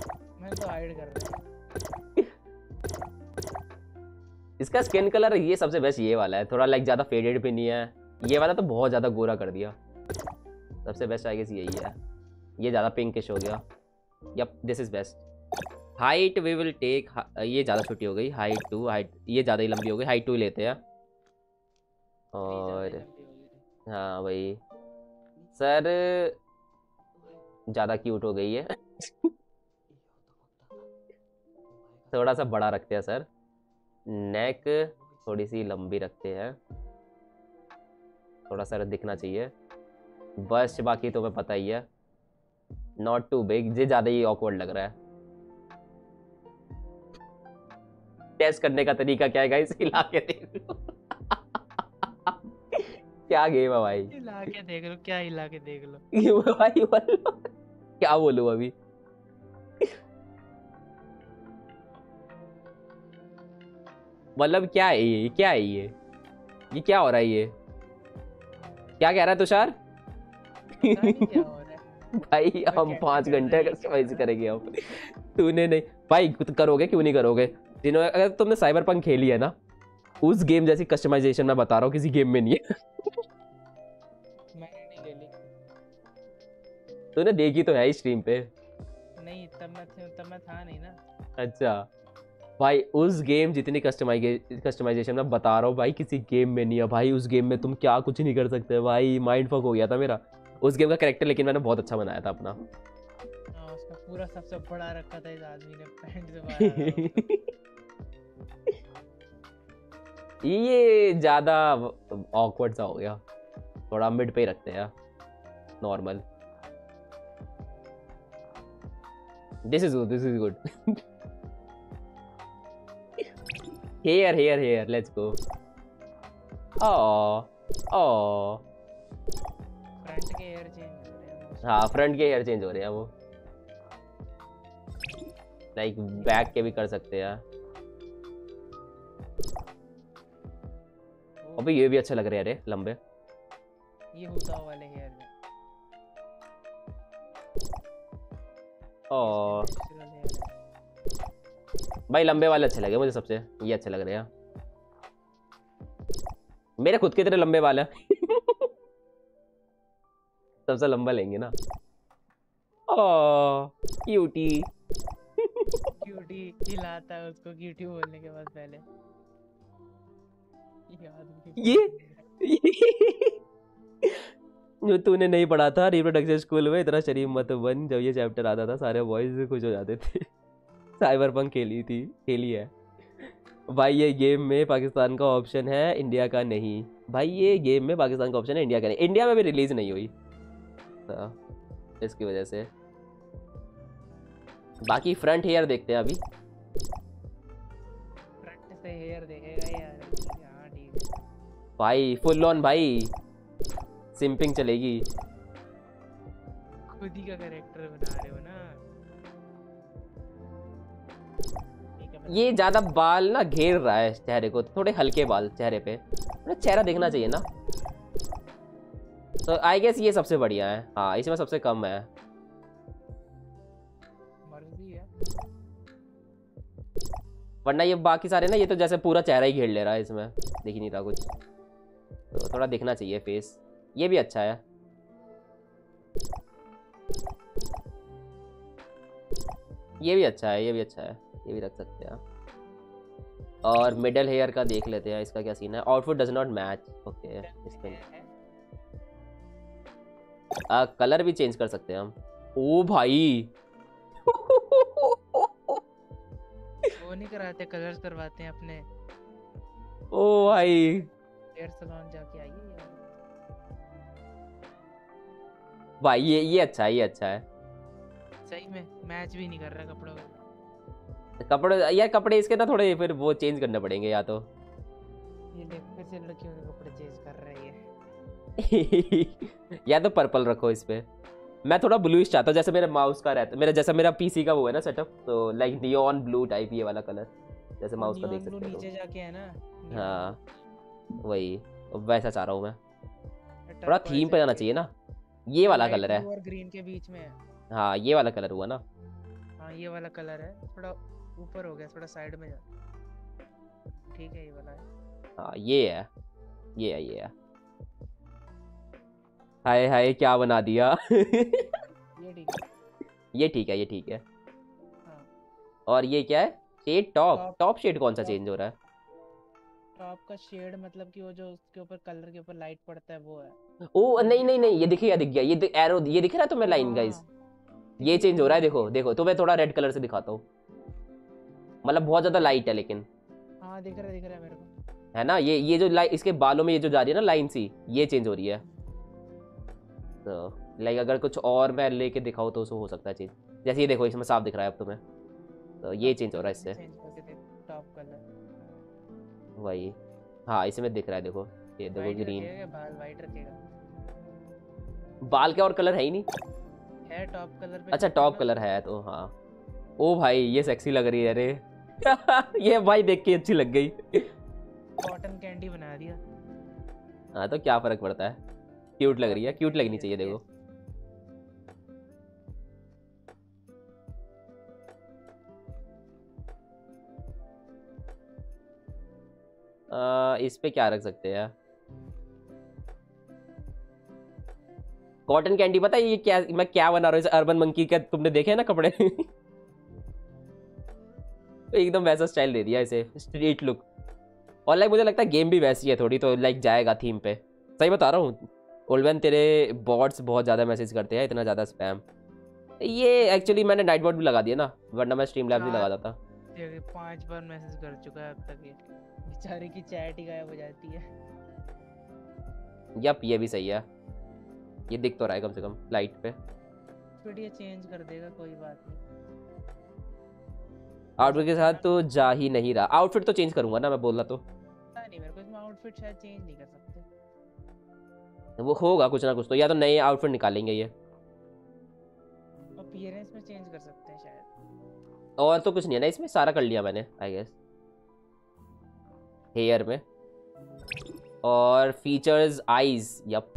मैं तो हाइड कर रहा इसका स्किन कलर ये सबसे बेस्ट ये वाला है थोड़ा लाइक ज़्यादा फेडेड भी नहीं है। ये वाला तो बहुत ज़्यादा गोरा कर दिया। सबसे बेस्ट आई गेस यही है। ये ज़्यादा पिंकिश हो गया। Yup this is best height we will take ये ज़्यादा छोटी हो गई हाइट टू हाइट ये ज़्यादा ही लंबी हो गई हाइट टू ही लेते हैं। और हाँ भाई सर ज़्यादा क्यूट हो गई है। थोड़ा सा बड़ा रखते हैं सर। नेक थोड़ी सी लंबी रखते हैं। थोड़ा सा दिखना चाहिए। बस बाकी तो मैं पता ही है। नॉट टू बिग ये ज़्यादा ही ऑकवर्ड लग रहा है। टेस्ट करने का तरीका क्या है गाइस हिला के देख लो। क्या गेम है भाई? हिला के देख लो क्या हिला के देख लो। भाई बोलो क्या बोलूँ अभी? मतलब क्या है ये? क्या है ये? ये क्या हो रहा है ये? क्या कह रहा है तुषार? भाई हम पाँच घंटे करेंगे हम। तूने नहीं भाई करोगे? क्यों नहीं करोगे? जिन्होंने अगर तुमने साइबर पंक खेली है ना उस गेम जैसी कस्टमाइजेशन मैं बता रहा हूँ किसी गेम में नहीं है। मैंने नहीं खेली। तूने देखी तो है ही स्ट्रीम पे। नहीं तब मैं थे- तब मैं था नहीं ना। अच्छा। भाई उस गेम जितनी कस्टमाइजेशन मैं बता रहा हूँ भाई किसी गेम में नहीं है। भाई उस गेम में तुम क्या कुछ नहीं कर सकते। भाई माइंड फक हो गया था मेरा। उस गेम का करेक्टर लेकिन मैंने बहुत अच्छा बनाया था अपना। हाँ, उसका पूरा सबसे बड़ा रखा था इस आदमी ने पैंट से ये ज़्यादा ऑकवर्ड सा हो गया। थोड़ा मिड पे ही रखते हैं normal this is good this is good hair hair hair let's go oh oh front के एयर चेंज हो रहे हैं। हाँ फ्रंट के हेयर चेंज हो रहे हैं वो। लाइक like, बैक के भी कर सकते हैं अबे ये भी अच्छा लग रहा है रे लंबे। ये होता वाले हेयर में। है भाई लंबे वाले अच्छे लगे मुझे सबसे ये अच्छे लग रहे हैं। मेरे खुद के तरह लंबे वाले। सबसे लंबा लेंगे ना। ओ क्यूटी क्यूटी हिलाता है उसको क्यूटी बोलने के बाद पहले। ये ये? जो तूने नहीं पढ़ा था रिप्रोडक्शन स्कूल में इतना शरीफ मत बन जब ये चैप्टर आता था सारे बॉयज़ खुश हो जाते थे। साइबर पंक खेली थी खेली है। भाई ये गेम में पाकिस्तान का ऑप्शन है इंडिया का नहीं। भाई ये गेम में पाकिस्तान का ऑप्शन है इंडिया का नहीं। इंडिया में भी रिलीज़ नहीं हुई। हाँ, इसकी वजह से। बाकी फ्रंट हेयर देखते हैं अभी। फ्रंट से हेयर देखेगा यार। भाई फुल ऑन भाई। सिंपिंग चलेगी। खुद ही का कैरेक्टर बना रहे हो ना। ये ज़्यादा बाल ना घेर रहा है चेहरे को थोड़े हल्के बाल चेहरे पे। चेहरा दिखना चाहिए ना। तो आई गेस ये सबसे बढ़िया है। हाँ इसमें सबसे कम है। वरना ये बाकी सारे ना ये तो जैसे पूरा चेहरा ही घेर ले रहा है इसमें। दिख ही नहीं रहा कुछ। थोड़ा दिखना चाहिए फेस ये भी अच्छा है। ये भी अच्छा है ये भी अच्छा है ये भी रख सकते हैं और मिडल हेयर का देख लेते हैं इसका क्या सीन है? Outfit does not match okay इसमें कलर भी चेंज कर सकते हैं हम। ओ भाई! वो नहीं कराते कलर्स करवाते हैं अपने। ओ भाई! हेयर सैलून जाके आइए भाई ये ये अच्छा है ये अच्छा है। सही में मैच भी नहीं कर रहा कपड़ों का। कपड़े यार कपड़े इसके ना थोड़े फिर वो चेंज करने पड़ेंगे या तो। ये देख फिर से लड़कियों के कपड़े चेंज कर रही है। या तो पर्पल रखो इस पे। मैं थोड़ा ब्लूइश चाहता हूँ जैसे मेरे माउस का रहता मेरा जैसा मेरा पीसी का वो है ना सेटअप तो लाइक नियॉन ब्लू टाइप ये वाला कलर जैसे माउस का देख सकते हो। नीचे जाके है ना हाँ। वही वैसा चाह रहा हूँ मैं। थोड़ा थीम पे जाना चाहिए ना। ये वाला कलर है। और ग्रीन के बीच में है। हाँ ये वाला कलर हुआ ना। हाँ ये वाला कलर है। थोड़ा ऊपर हो गया थोड़ा साइड में जा। ठीक है ये वाला है। हाँ ये है। ये है ये है। हाय हाय क्या बना दिया? ये ठीक है। ये ठीक है ये ठीक है। हाँ। और ये क्या है? शेड टॉप टॉप शेड कौन सा चेंज हो रहा है? टॉप का शेड मतलब कि वो जो उसके ऊपर कलर के ऊपर लाइट पड़ता है वो है। ओ नहीं नहीं नहीं ये दिखेगा दिख गया ये एरो ये दिख रहा है तुम्हें लाइन गाइस ये चेंज हो रहा है देखो देखो तो मैं थोड़ा रेड कलर से दिखाता हूँ। मतलब बहुत ज़्यादा लाइट है लेकिन। हाँ दिख रहा है दिख रहा है मेरे को। है ना? ये ये जो लाइन इसके बालों में ये जो जा रही है ना लाइन सी ये चेंज हो रही है। तो लाइक अगर कुछ और मैं लेके दिखाऊँ तो उसको हो सकता है चेंज जैसे ये देखो इसमें साफ़ दिख रहा है अब तुम्हें। तो ये चेंज हो रहा है इससे। चेंज करके देख टॉप कलर वही। हाँ इसमें दिख रहा है देखो। ये देखो ग्रीन बाल वाइट रखेगा बाल के और कलर है ही नहीं? है टॉप कलर पे अच्छा टॉप कलर है तो हाँ। ओ भाई ये सेक्सी लग रही है अरे। ये भाई देख के अच्छी लग गई। कॉटन कैंडी बना दिया। हाँ तो क्या फ़र्क पड़ता है? क्यूट लग रही है क्यूट लगनी चाहिए देखो। आ, इस पे क्या रख सकते हैं? कॉटन कैंडी पता है ये क्या मैं क्या बना रहा हूँ? अर्बन मंकी का तुमने देखे हैं ना कपड़े? एकदम वैसा स्टाइल दे दिया इसे स्ट्रीट लुक और लाइक मुझे लगता है गेम भी वैसी है थोड़ी तो लाइक जाएगा थीम पे। सही बता रहा हूँ ओल्डन तेरे बॉट्स बहुत ज़्यादा मैसेज करते हैं इतना ज़्यादा स्पैम ये एक्चुअली मैंने नाइट बॉट भी लगा दिया ना वरना मैं स्ट्रीम लैब भी लगा देता। देखिए पाँच बार मैसेज कर चुका है अब तक ये। बेचारे की चैट ही गायब हो जाती है। यप ये भी सही है। ये दिख तो रहा है कम से कम लाइट पे। फिर ये चेंज कर देगा कोई बात नहीं। आउटफिट के साथ तो जा ही नहीं रहा। आउटफिट तो चेंज करूँगा ना मैं बोल रहा तो नहीं मेरे को इसमें आउटफिट शायद चेंज नहीं कर सकते। वो होगा कुछ ना कुछ तो या तो नए आउटफिट निकालेंगे ये। अपीयरेंस में चेंज कर सकते हैं शायद। और तो कुछ नहीं है ना इसमें सारा कर लिया मैंने आई गेस हेयर में. और features eyes yup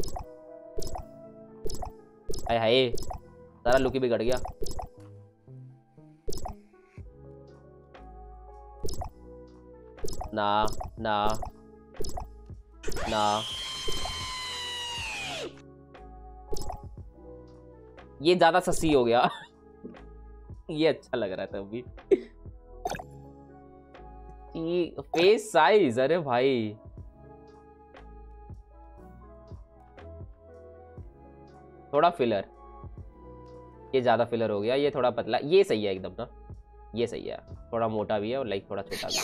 hi hi, सारा लुक ही बिगड़ गया. ना ना ना. ये ज़्यादा सस्सी हो गया. ये अच्छा लग रहा था अभी फेस साइज़ अरे भाई। थोड़ा फिलर ये ज़्यादा फिलर हो गया ये थोड़ा पतला ये सही है एकदम ना। ये सही है थोड़ा मोटा भी है और लाइक थोड़ा छोटा भी है।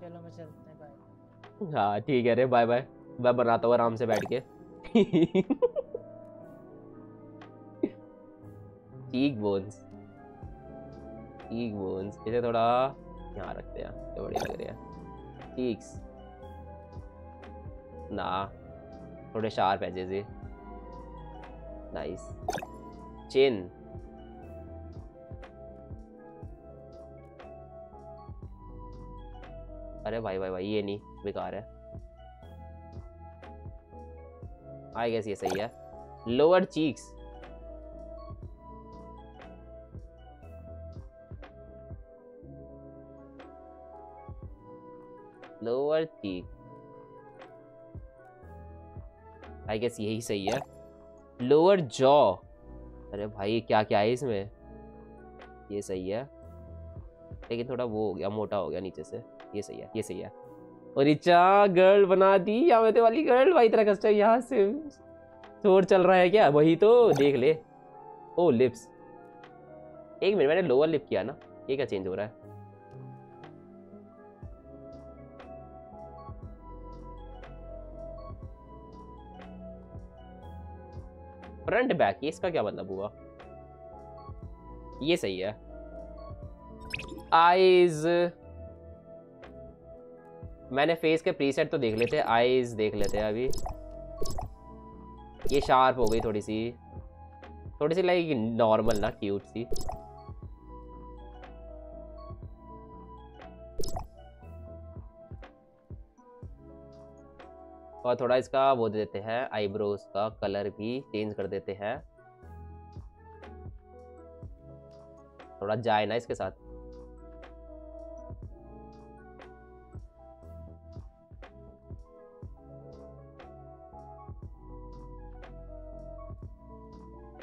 चलो मैं चलते हैं बाय हाँ ठीक है रे बाय बाय मैं बनाता हूँ आराम से बैठ के। चीक बोन्स चीक बोन्स इसे थोड़ा यहाँ रखते हैं ये बढ़िया लग रही है। चीक्स ना, थोड़े शार्प एजेस ये नाइस चिन अरे भाई भाई भाई, ये नहीं, बेकार है। आई गेस ये सही है। Lower cheeks lower cheek I guess यही सही है। लोअर जॉ अरे भाई क्या क्या है इसमें? ये सही है। लेकिन थोड़ा वो हो गया, मोटा हो गया नीचे से। ये सही है, ये सही है। और रिचा गर्ल बना दी या मैं वाली गर्ल भाई तेरा कस्टम यहाँ से शोर चल रहा है क्या? वही तो देख ले। ओ लिप्स एक मिनट, मैंने लोअर लिप किया ना, ये क्या चेंज हो रहा है? फ्रंट बैक ये इसका क्या मतलब हुआ? ये सही है। आईज मैंने फेस के प्रीसेट तो देख लेते आईज देख लेते हैं अभी। ये शार्प हो गई थोड़ी सी। थोड़ी सी लाइक नॉर्मल ना क्यूट सी। और थोड़ा इसका वो दे देते हैं आईब्रोज का कलर भी चेंज कर देते हैं। थोड़ा जाए ना इसके साथ।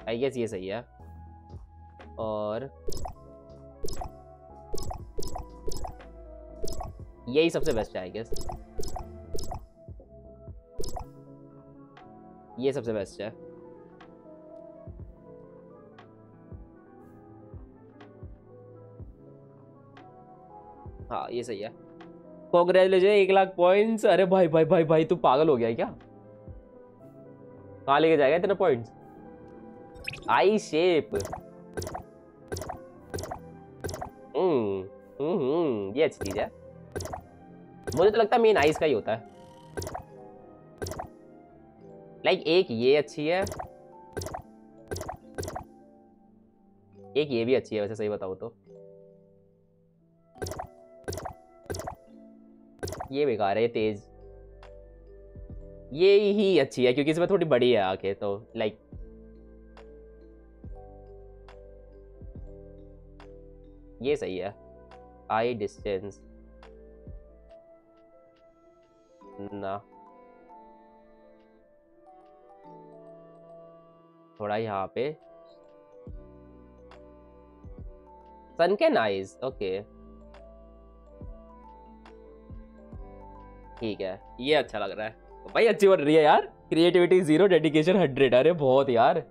आई गेस ये सही है। और यही सबसे बेस्ट है आई गेस ये सबसे बेस्ट है। हाँ ये सही है। कॉन्ग्रेचुलेशन एक लाख पॉइंट्स अरे भाई भाई भाई भाई, तू पागल हो गया क्या? कहाँ लेके जाएगा इतने पॉइंट्स आई शेप हम्म हम्म ये अच्छी चीज़ है। मुझे तो लगता है मेन आइस का ही होता है। लाइक एक ये अच्छी है। एक ये भी अच्छी है, वैसे सही बताओ तो। ये बेकार है तेज। ये ही अच्छी है, क्योंकि इसमें थोड़ी बड़ी है आके तो लाइक ये सही है। आई डिस्टेंस ना। थोड़ा यहाँ पे। सन के नाइज ओके ठीक है, ये अच्छा लग रहा है। भाई अच्छी बन रही है यार। क्रिएटिविटी ज़ीरो डेडिकेशन हंड्रेड अरे बहुत यार।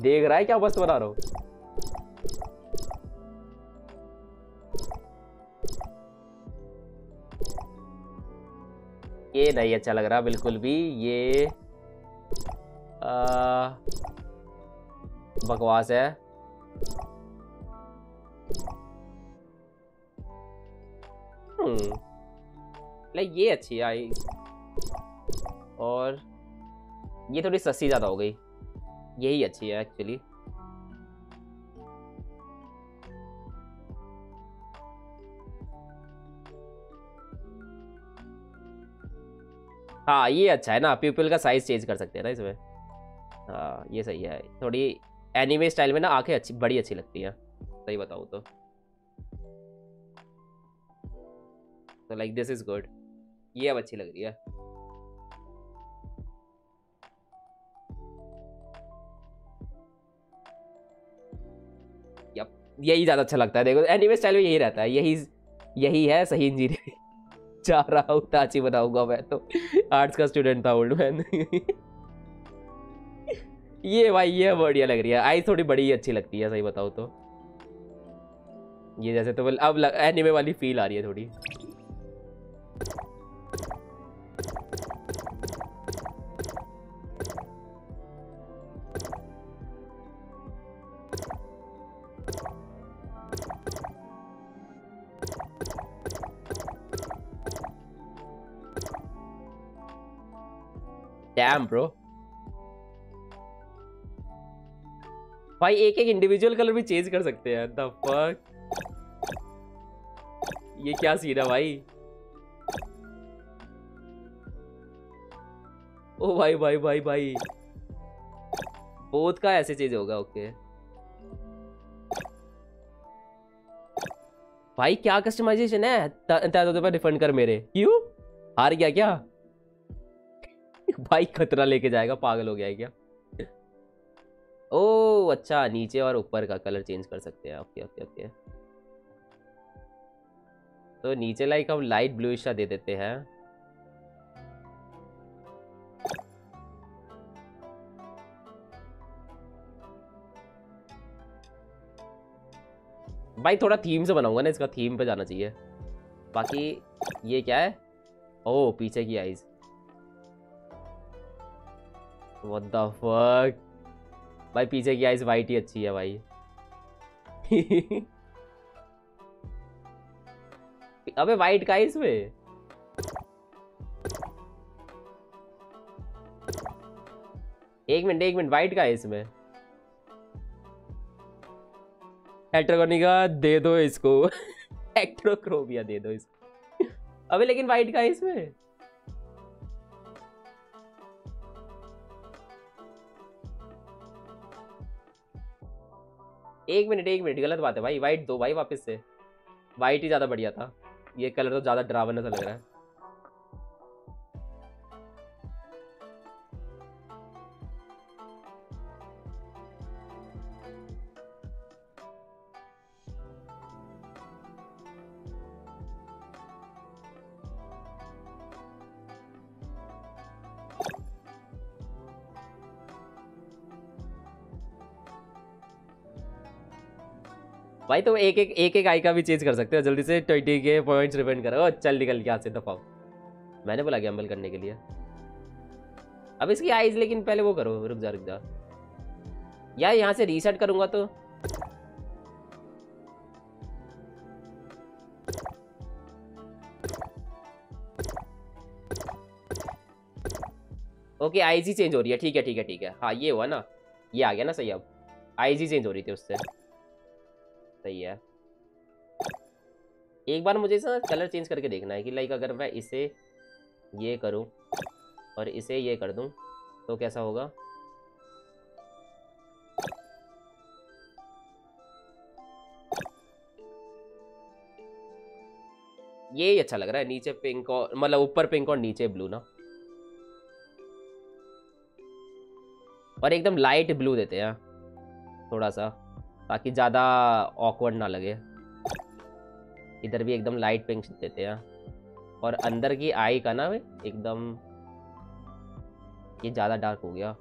देख रहा है क्या मस्त बना रहा हूँ। ये नहीं अच्छा लग रहा बिल्कुल भी, ये बकवास है। हम्म लाइक ये अच्छी आई। और ये थोड़ी सस्ती ज़्यादा हो गई। यही अच्छी है एक्चुअली हाँ ये अच्छा है ना पीपल का साइज़ चेंज कर सकते हैं ना इसमें। हाँ ये सही है। थोड़ी एनिमे स्टाइल में ना आँखें अच्छी, बड़ी अच्छी लगती हैं। सही बताऊँ तो। लाइक दिस इज़ गुड ये अब अच्छी लग रही है। यही ज़्यादा अच्छा लगता है। देखो एनिमे स्टाइल में यही रहता है। यही यही है सही इंजीनियरिंग जा रहा हूँ, ताची बनाऊँगा मैं तो। आर्ट्स का स्टूडेंट था ओल्ड मैन ये भाई, ये बढ़िया लग रही है। आई थोड़ी बड़ी अच्छी लगती है, सही बताओ तो। ये जैसे तो अब एनिमे वाली फील आ रही है थोड़ी। डैम ब्रो भाई एक एक इंडिविजुअल कलर भी चेंज कर सकते हैं। द फक ये क्या सीन है भाई? ओ भाई भाई भाई भाई। बोथ का ऐसे चीज़ होगा ओके भाई, क्या कस्टमाइजेशन है? तो पर रिफंड कर मेरे। क्यों? हार गया क्या? भाई, खतरा लेके जाएगा, पागल हो गया है क्या? अच्छा नीचे और ऊपर का कलर चेंज कर सकते हैं। Okay okay okay. तो नीचे लाइक हम लाइट ब्लू सा दे देते हैं। भाई थोड़ा थीम से बनाऊँगा ना, इसका थीम पे जाना चाहिए। बाकी ये क्या है? ओ पीछे की आईज व्हाट द फक भाई, पीछे की आईज वाइट ही अच्छी है भाई। अबे वाइट का है इसमें? एक मिनट एक मिनट वाइट का है इसमें? हेट्रोगोनिका दे दो इसको। एक्ट्रोक्रोमिया दे दो इसको। अबे, लेकिन वाइट का है इसमें? एक मिनट एक मिनट, गलत बात है भाई वाइट दो, भाई वापस से। वाइट ही ज़्यादा बढ़िया था। ये कलर तो ज़्यादा ड्रावन सा लग रहा है। भाई तो एक एक एक एक आई का भी चेंज कर सकते हो। जल्दी से ट्वेंटी के पॉइंट्स रिपेंड करो चल निकल के से दफाओ मैंने बोला गैम्बल करने के लिए। अब इसकी आईज लेकिन पहले वो करो, रुक जा रुक जा। यार यहाँ से रीसेट करूँगा तो। ओके आईजी चेंज हो रही है। ठीक है ठीक है ठीक है। हाँ ये हुआ ना। ये आ गया ना सही अब। आईजी चेंज हो रही थी उससे। सही है। एक बार मुझे इसका कलर चेंज करके देखना है कि लाइक अगर मैं इसे ये करूँ और इसे ये कर दूँ तो कैसा होगा? ये ही अच्छा लग रहा है, नीचे पिंक और मतलब ऊपर पिंक और नीचे ब्लू ना। और एकदम लाइट ब्लू देते हैं, थोड़ा सा। ताकि ज़्यादा ऑकवर्ड ना लगे। इधर भी एकदम लाइट पिंक देते हैं। और अंदर की आई का ना एकदम ये ज़्यादा डार्क हो गया।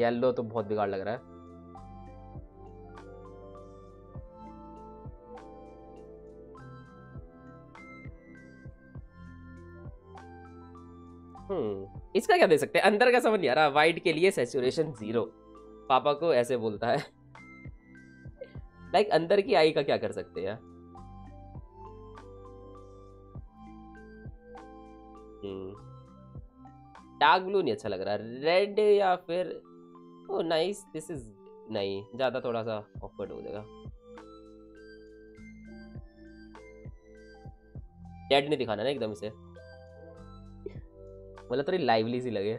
येलो तो बहुत बिगाड़ लग रहा है। हम्म। इसका क्या दे सकते हैं? अंदर का समझ नहीं आ रहा वाइट के लिए सेचुरेशन ज़ीरो पापा को ऐसे बोलता है। लाइक अंदर की आई का क्या कर सकते हैं डार्क ब्लू नहीं अच्छा लग रहा। रेड या फिर ओ नाइस दिस इज़ नहीं, ज़्यादा थोड़ा सा ऑकवर्ड हो जाएगा। डेड नहीं दिखाना ना एकदम इसे। मतलब थोड़ी लाइवली सी लगे।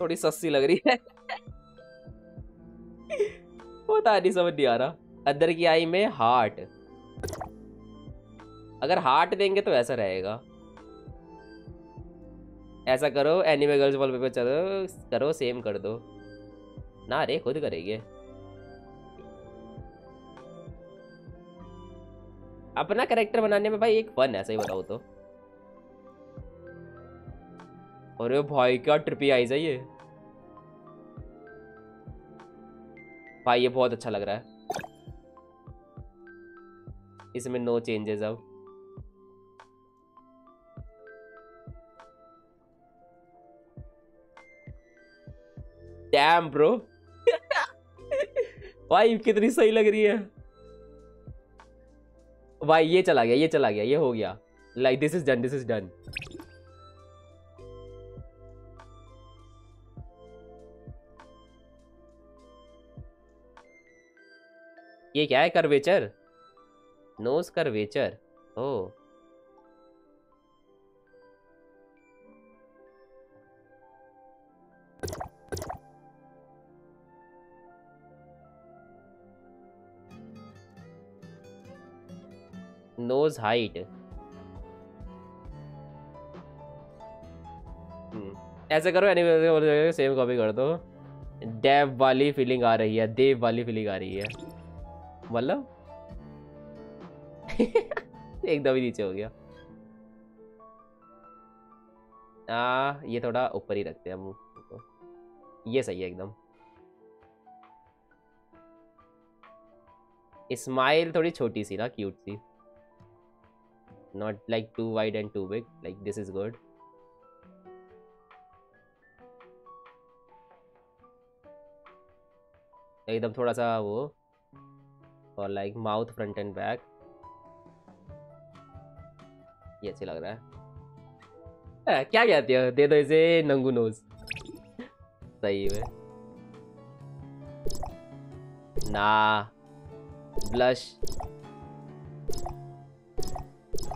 थोड़ी सस्ती लग रही है। पता नहीं, समझ नहीं आ रहा। अंदर की आई में हार्ट अगर हार्ट देंगे तो ऐसा रहेगा। ऐसा करो एनिमे गर्ल्स वॉलपेपर चलो, करो सेम कर दो। ना रे, खुद करेंगे। अपना करेक्टर बनाने में भाई एक फन है, सही बताओ तो। अरे भाई, क्या ट्रिपी आईज है ये। भाई, ये बहुत अच्छा लग रहा है। इसमें नो चेंजेस अब। डैम ब्रो भाई, कितनी सही लग रही है। भाई, ये चला गया, ये चला गया, ये हो गया। Like this is done this is done ये क्या है curvature nose curvature oh nose height ऐसे करो एनिमे सेम कॉपी कर दो। डेव वाली फीलिंग आ रही है देव वाली फीलिंग आ रही है। मतलब? एकदम ही नीचे हो गया। आ, ये थोड़ा ऊपर ही रखते हैं मुँह ये सही है एकदम। स्माइल थोड़ी छोटी सी ना क्यूट सी। Not like too wide and too big like this is good एकदम थोड़ा सा वो और like mouth front and back ये अच्छा लग रहा है। आ, क्या कहते हो? दे दो इसे नंगू नोज़। सही है। ना। ब्लश।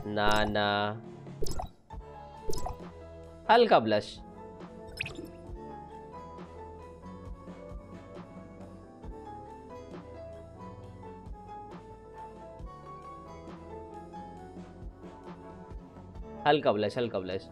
ना ना हल्का ब्लश हल्का ब्लश हल्का ब्लश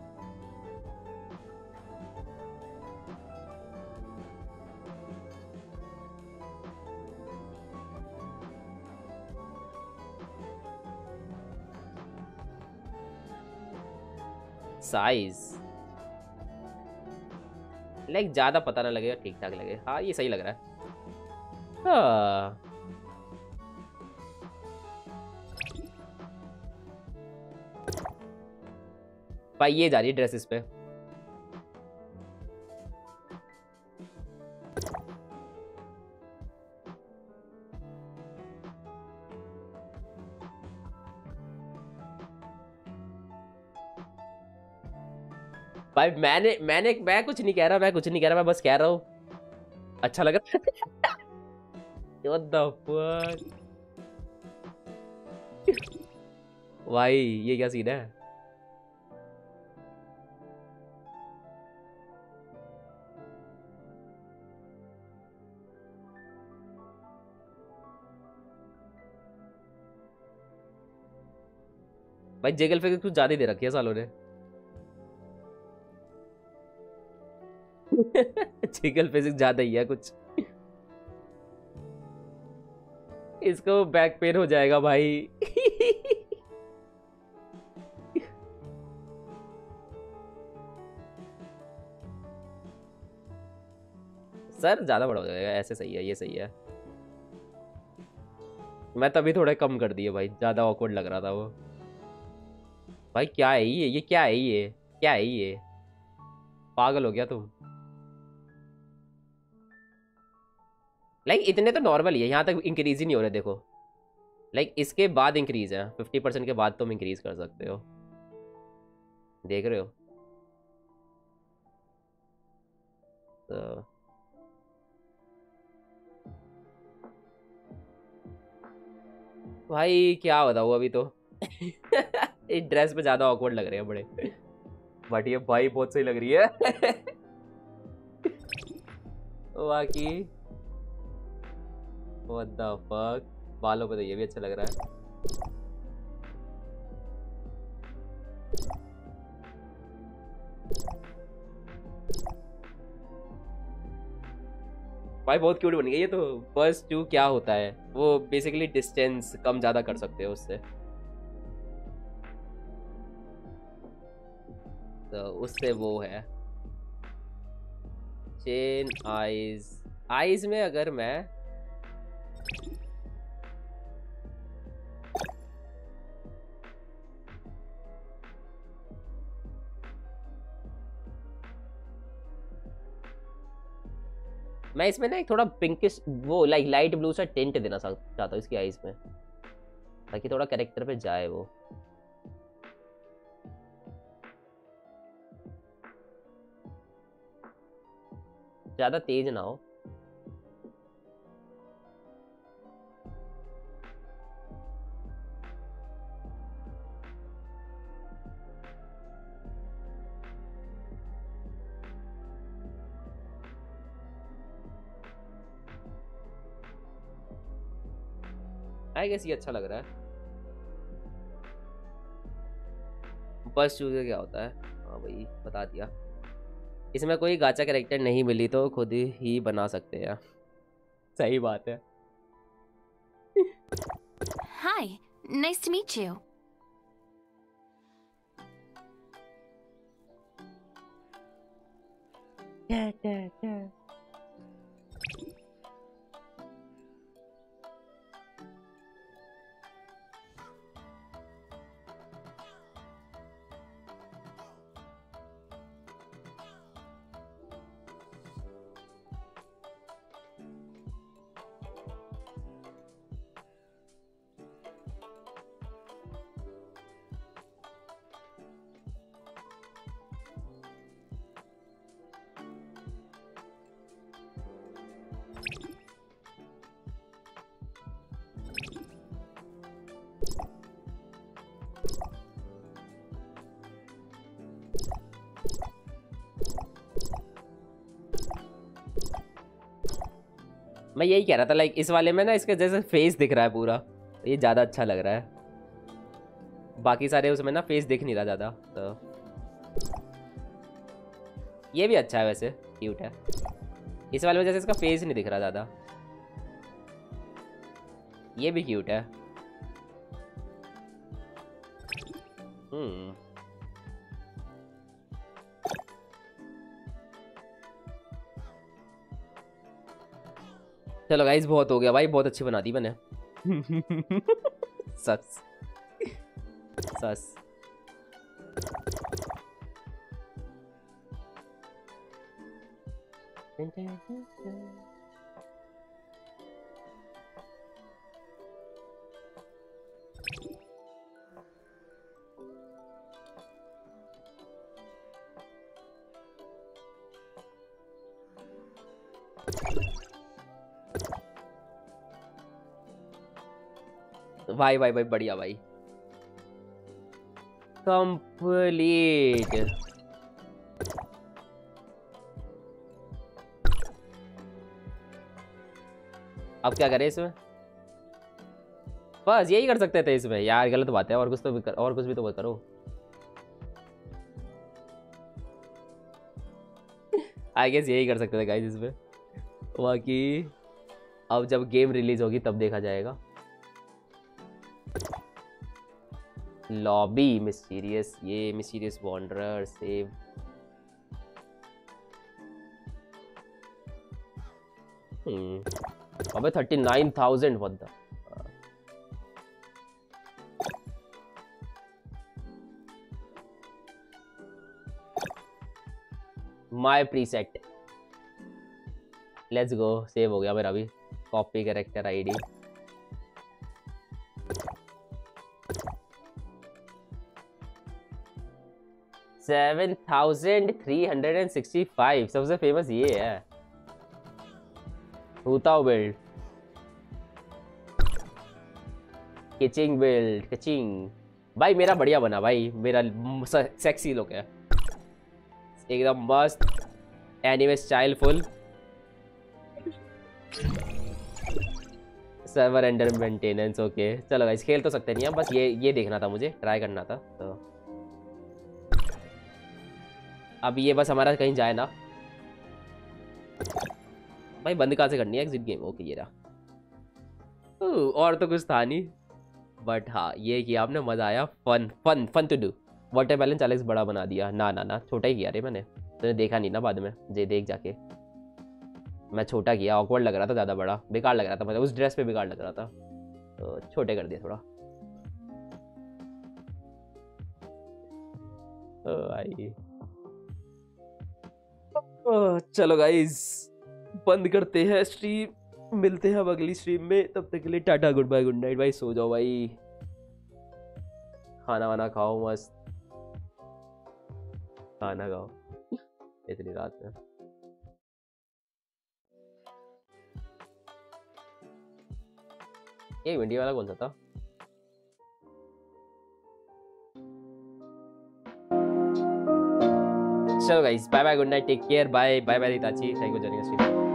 साइज़ लाइक ज़्यादा पता ना लगेगा ठीक ठाक लगेगा। हाँ ये सही लग रहा है। हाँ। भाई, ये जा रही है ड्रेसेस पे। भाई, मैंने मैंने, मैं कुछ नहीं कह रहा, मैं कुछ नहीं कह रहा, मैं बस कह रहा हूँ। अच्छा लग? रहा भाई, ये क्या सीन है? भाई जेगल पे कुछ ज़्यादा ही दे रखी है सालों ने? जेगल फिजिक्स ज़्यादा ही है कुछ। इसको बैक पेन हो जाएगा भाई। सर, ज़्यादा बड़ा हो जाएगा, ऐसे सही है, ये सही है। मैं तभी थोड़े कम कर दिए भाई, ज़्यादा ऑकवर्ड लग रहा था वो। भाई, क्या है ये? ये क्या है ये? क्या है ये? पागल हो गया तुम। लाइक like, इतने तो नॉर्मल ही है यहाँ तक इंक्रीज ही नहीं हो रहे देखो। लाइक like, इसके बाद इंक्रीज है फिफ्टी परसेंट के बाद तुम इंक्रीज कर सकते हो। देख रहे हो? तो भाई क्या बताऊँ अभी तो? इस ड्रेस पे ज़्यादा ऑकवर्ड लग रहे हैं बड़े। बट ये भाई बहुत सही लग रही है। बाकी What the fuck? बालों पे तो ये भी अच्छा लग रहा है। भाई बहुत क्यूट बन गई ये तो। फ़र्स्ट टू क्या होता है? वो बेसिकली डिस्टेंस कम ज़्यादा कर सकते हो उससे। तो उससे वो है। चेन आईज आईज में अगर मैं मैं इसमें ना एक थोड़ा पिंकिश वो लाइक लाइट ब्लू सा टेंट देना चाहता हूँ इसकी आईज में। ताकि थोड़ा कैरेक्टर पे जाए वो। ज़्यादा तेज ना हो। आई गेस ये अच्छा लग रहा है। फ़र्स्ट चूज़ क्या होता है? हाँ भाई बता दिया। इसमें कोई गाचा कैरेक्टर नहीं मिली तो खुद ही बना सकते हैं सही बात है। Hi, nice to meet you. Da, da, da. यही कह रहा था लाइक इस वाले में ना इसके जैसे फेस दिख रहा है पूरा। ये ज़्यादा अच्छा लग रहा है। बाकी सारे उसमें ना फेस दिख नहीं रहा ज़्यादा तो। ये भी अच्छा है वैसे क्यूट है। इस वाले में जैसे इसका फेस नहीं दिख रहा ज़्यादा। ये भी क्यूट है। हम्म। चलो गाइस बहुत हो गया भाई बहुत अच्छी बना दी मैंने। सस। सस। भाई भाई भाई बढ़िया भाई। कंप्लीट अब क्या करें इसमें? बस यही कर सकते थे इसमें। यार गलत बात है। और कुछ तो भी कर, और कुछ भी तो करो। आई गेस यही कर सकते थे गाइस इसमें। बाकी अब जब गेम रिलीज़ होगी तब देखा जाएगा। लॉबी, मिस्टीरियस ये, मिस्टीरियस वॉन्डरर सेव। अबे thirty nine thousand what the my preset let's go save हो गया मेरा भी। Copy character ID seven thousand three hundred and sixty five सबसे फ़ेमस ये है। हुताओ बिल्ड किचिंग बिल्ड किचिंग भाई, मेरा बढ़िया बना भाई। मेरा सेक्सी लुक है। एकदम मस्त। Anime style full server under maintenance okay चलो गाइस खेल तो सकते नहीं हम बस ये ये देखना था मुझे ट्राई करना था तो। अब ये बस हमारा कहीं जाए ना। भाई, बंद कहाँ से करनी है एग्जिट गेम ओके ये रहा। और तो कुछ था नहीं। बट हाँ ये किया आपने मज़ा आया। Fun fun fun to do water balance Alex बड़ा बना दिया। ना ना ना, छोटा ही किया रे मैंने। तूने देखा नहीं ना बाद में? जे, देख जाके। मैं छोटा किया। ऑकवर्ड लग रहा था ज़्यादा बड़ा। बेकार लग रहा था मतलब उस ड्रेस पे बेकार लग रहा था। तो छोटे कर दिया थोड़ा। आई। चलो गाइस बंद करते हैं स्ट्रीम मिलते हैं अब अगली स्ट्रीम में। तब तक के लिए ta ta goodbye good night भाई। सो जाओ भाई। खाना वाना खाओ मस्त। खाना खाओ। इतनी रात में। ये इंडिया वाला कौन सा था? चलो guys bye bye good night take care bye bye bye रिताची thank you joining stream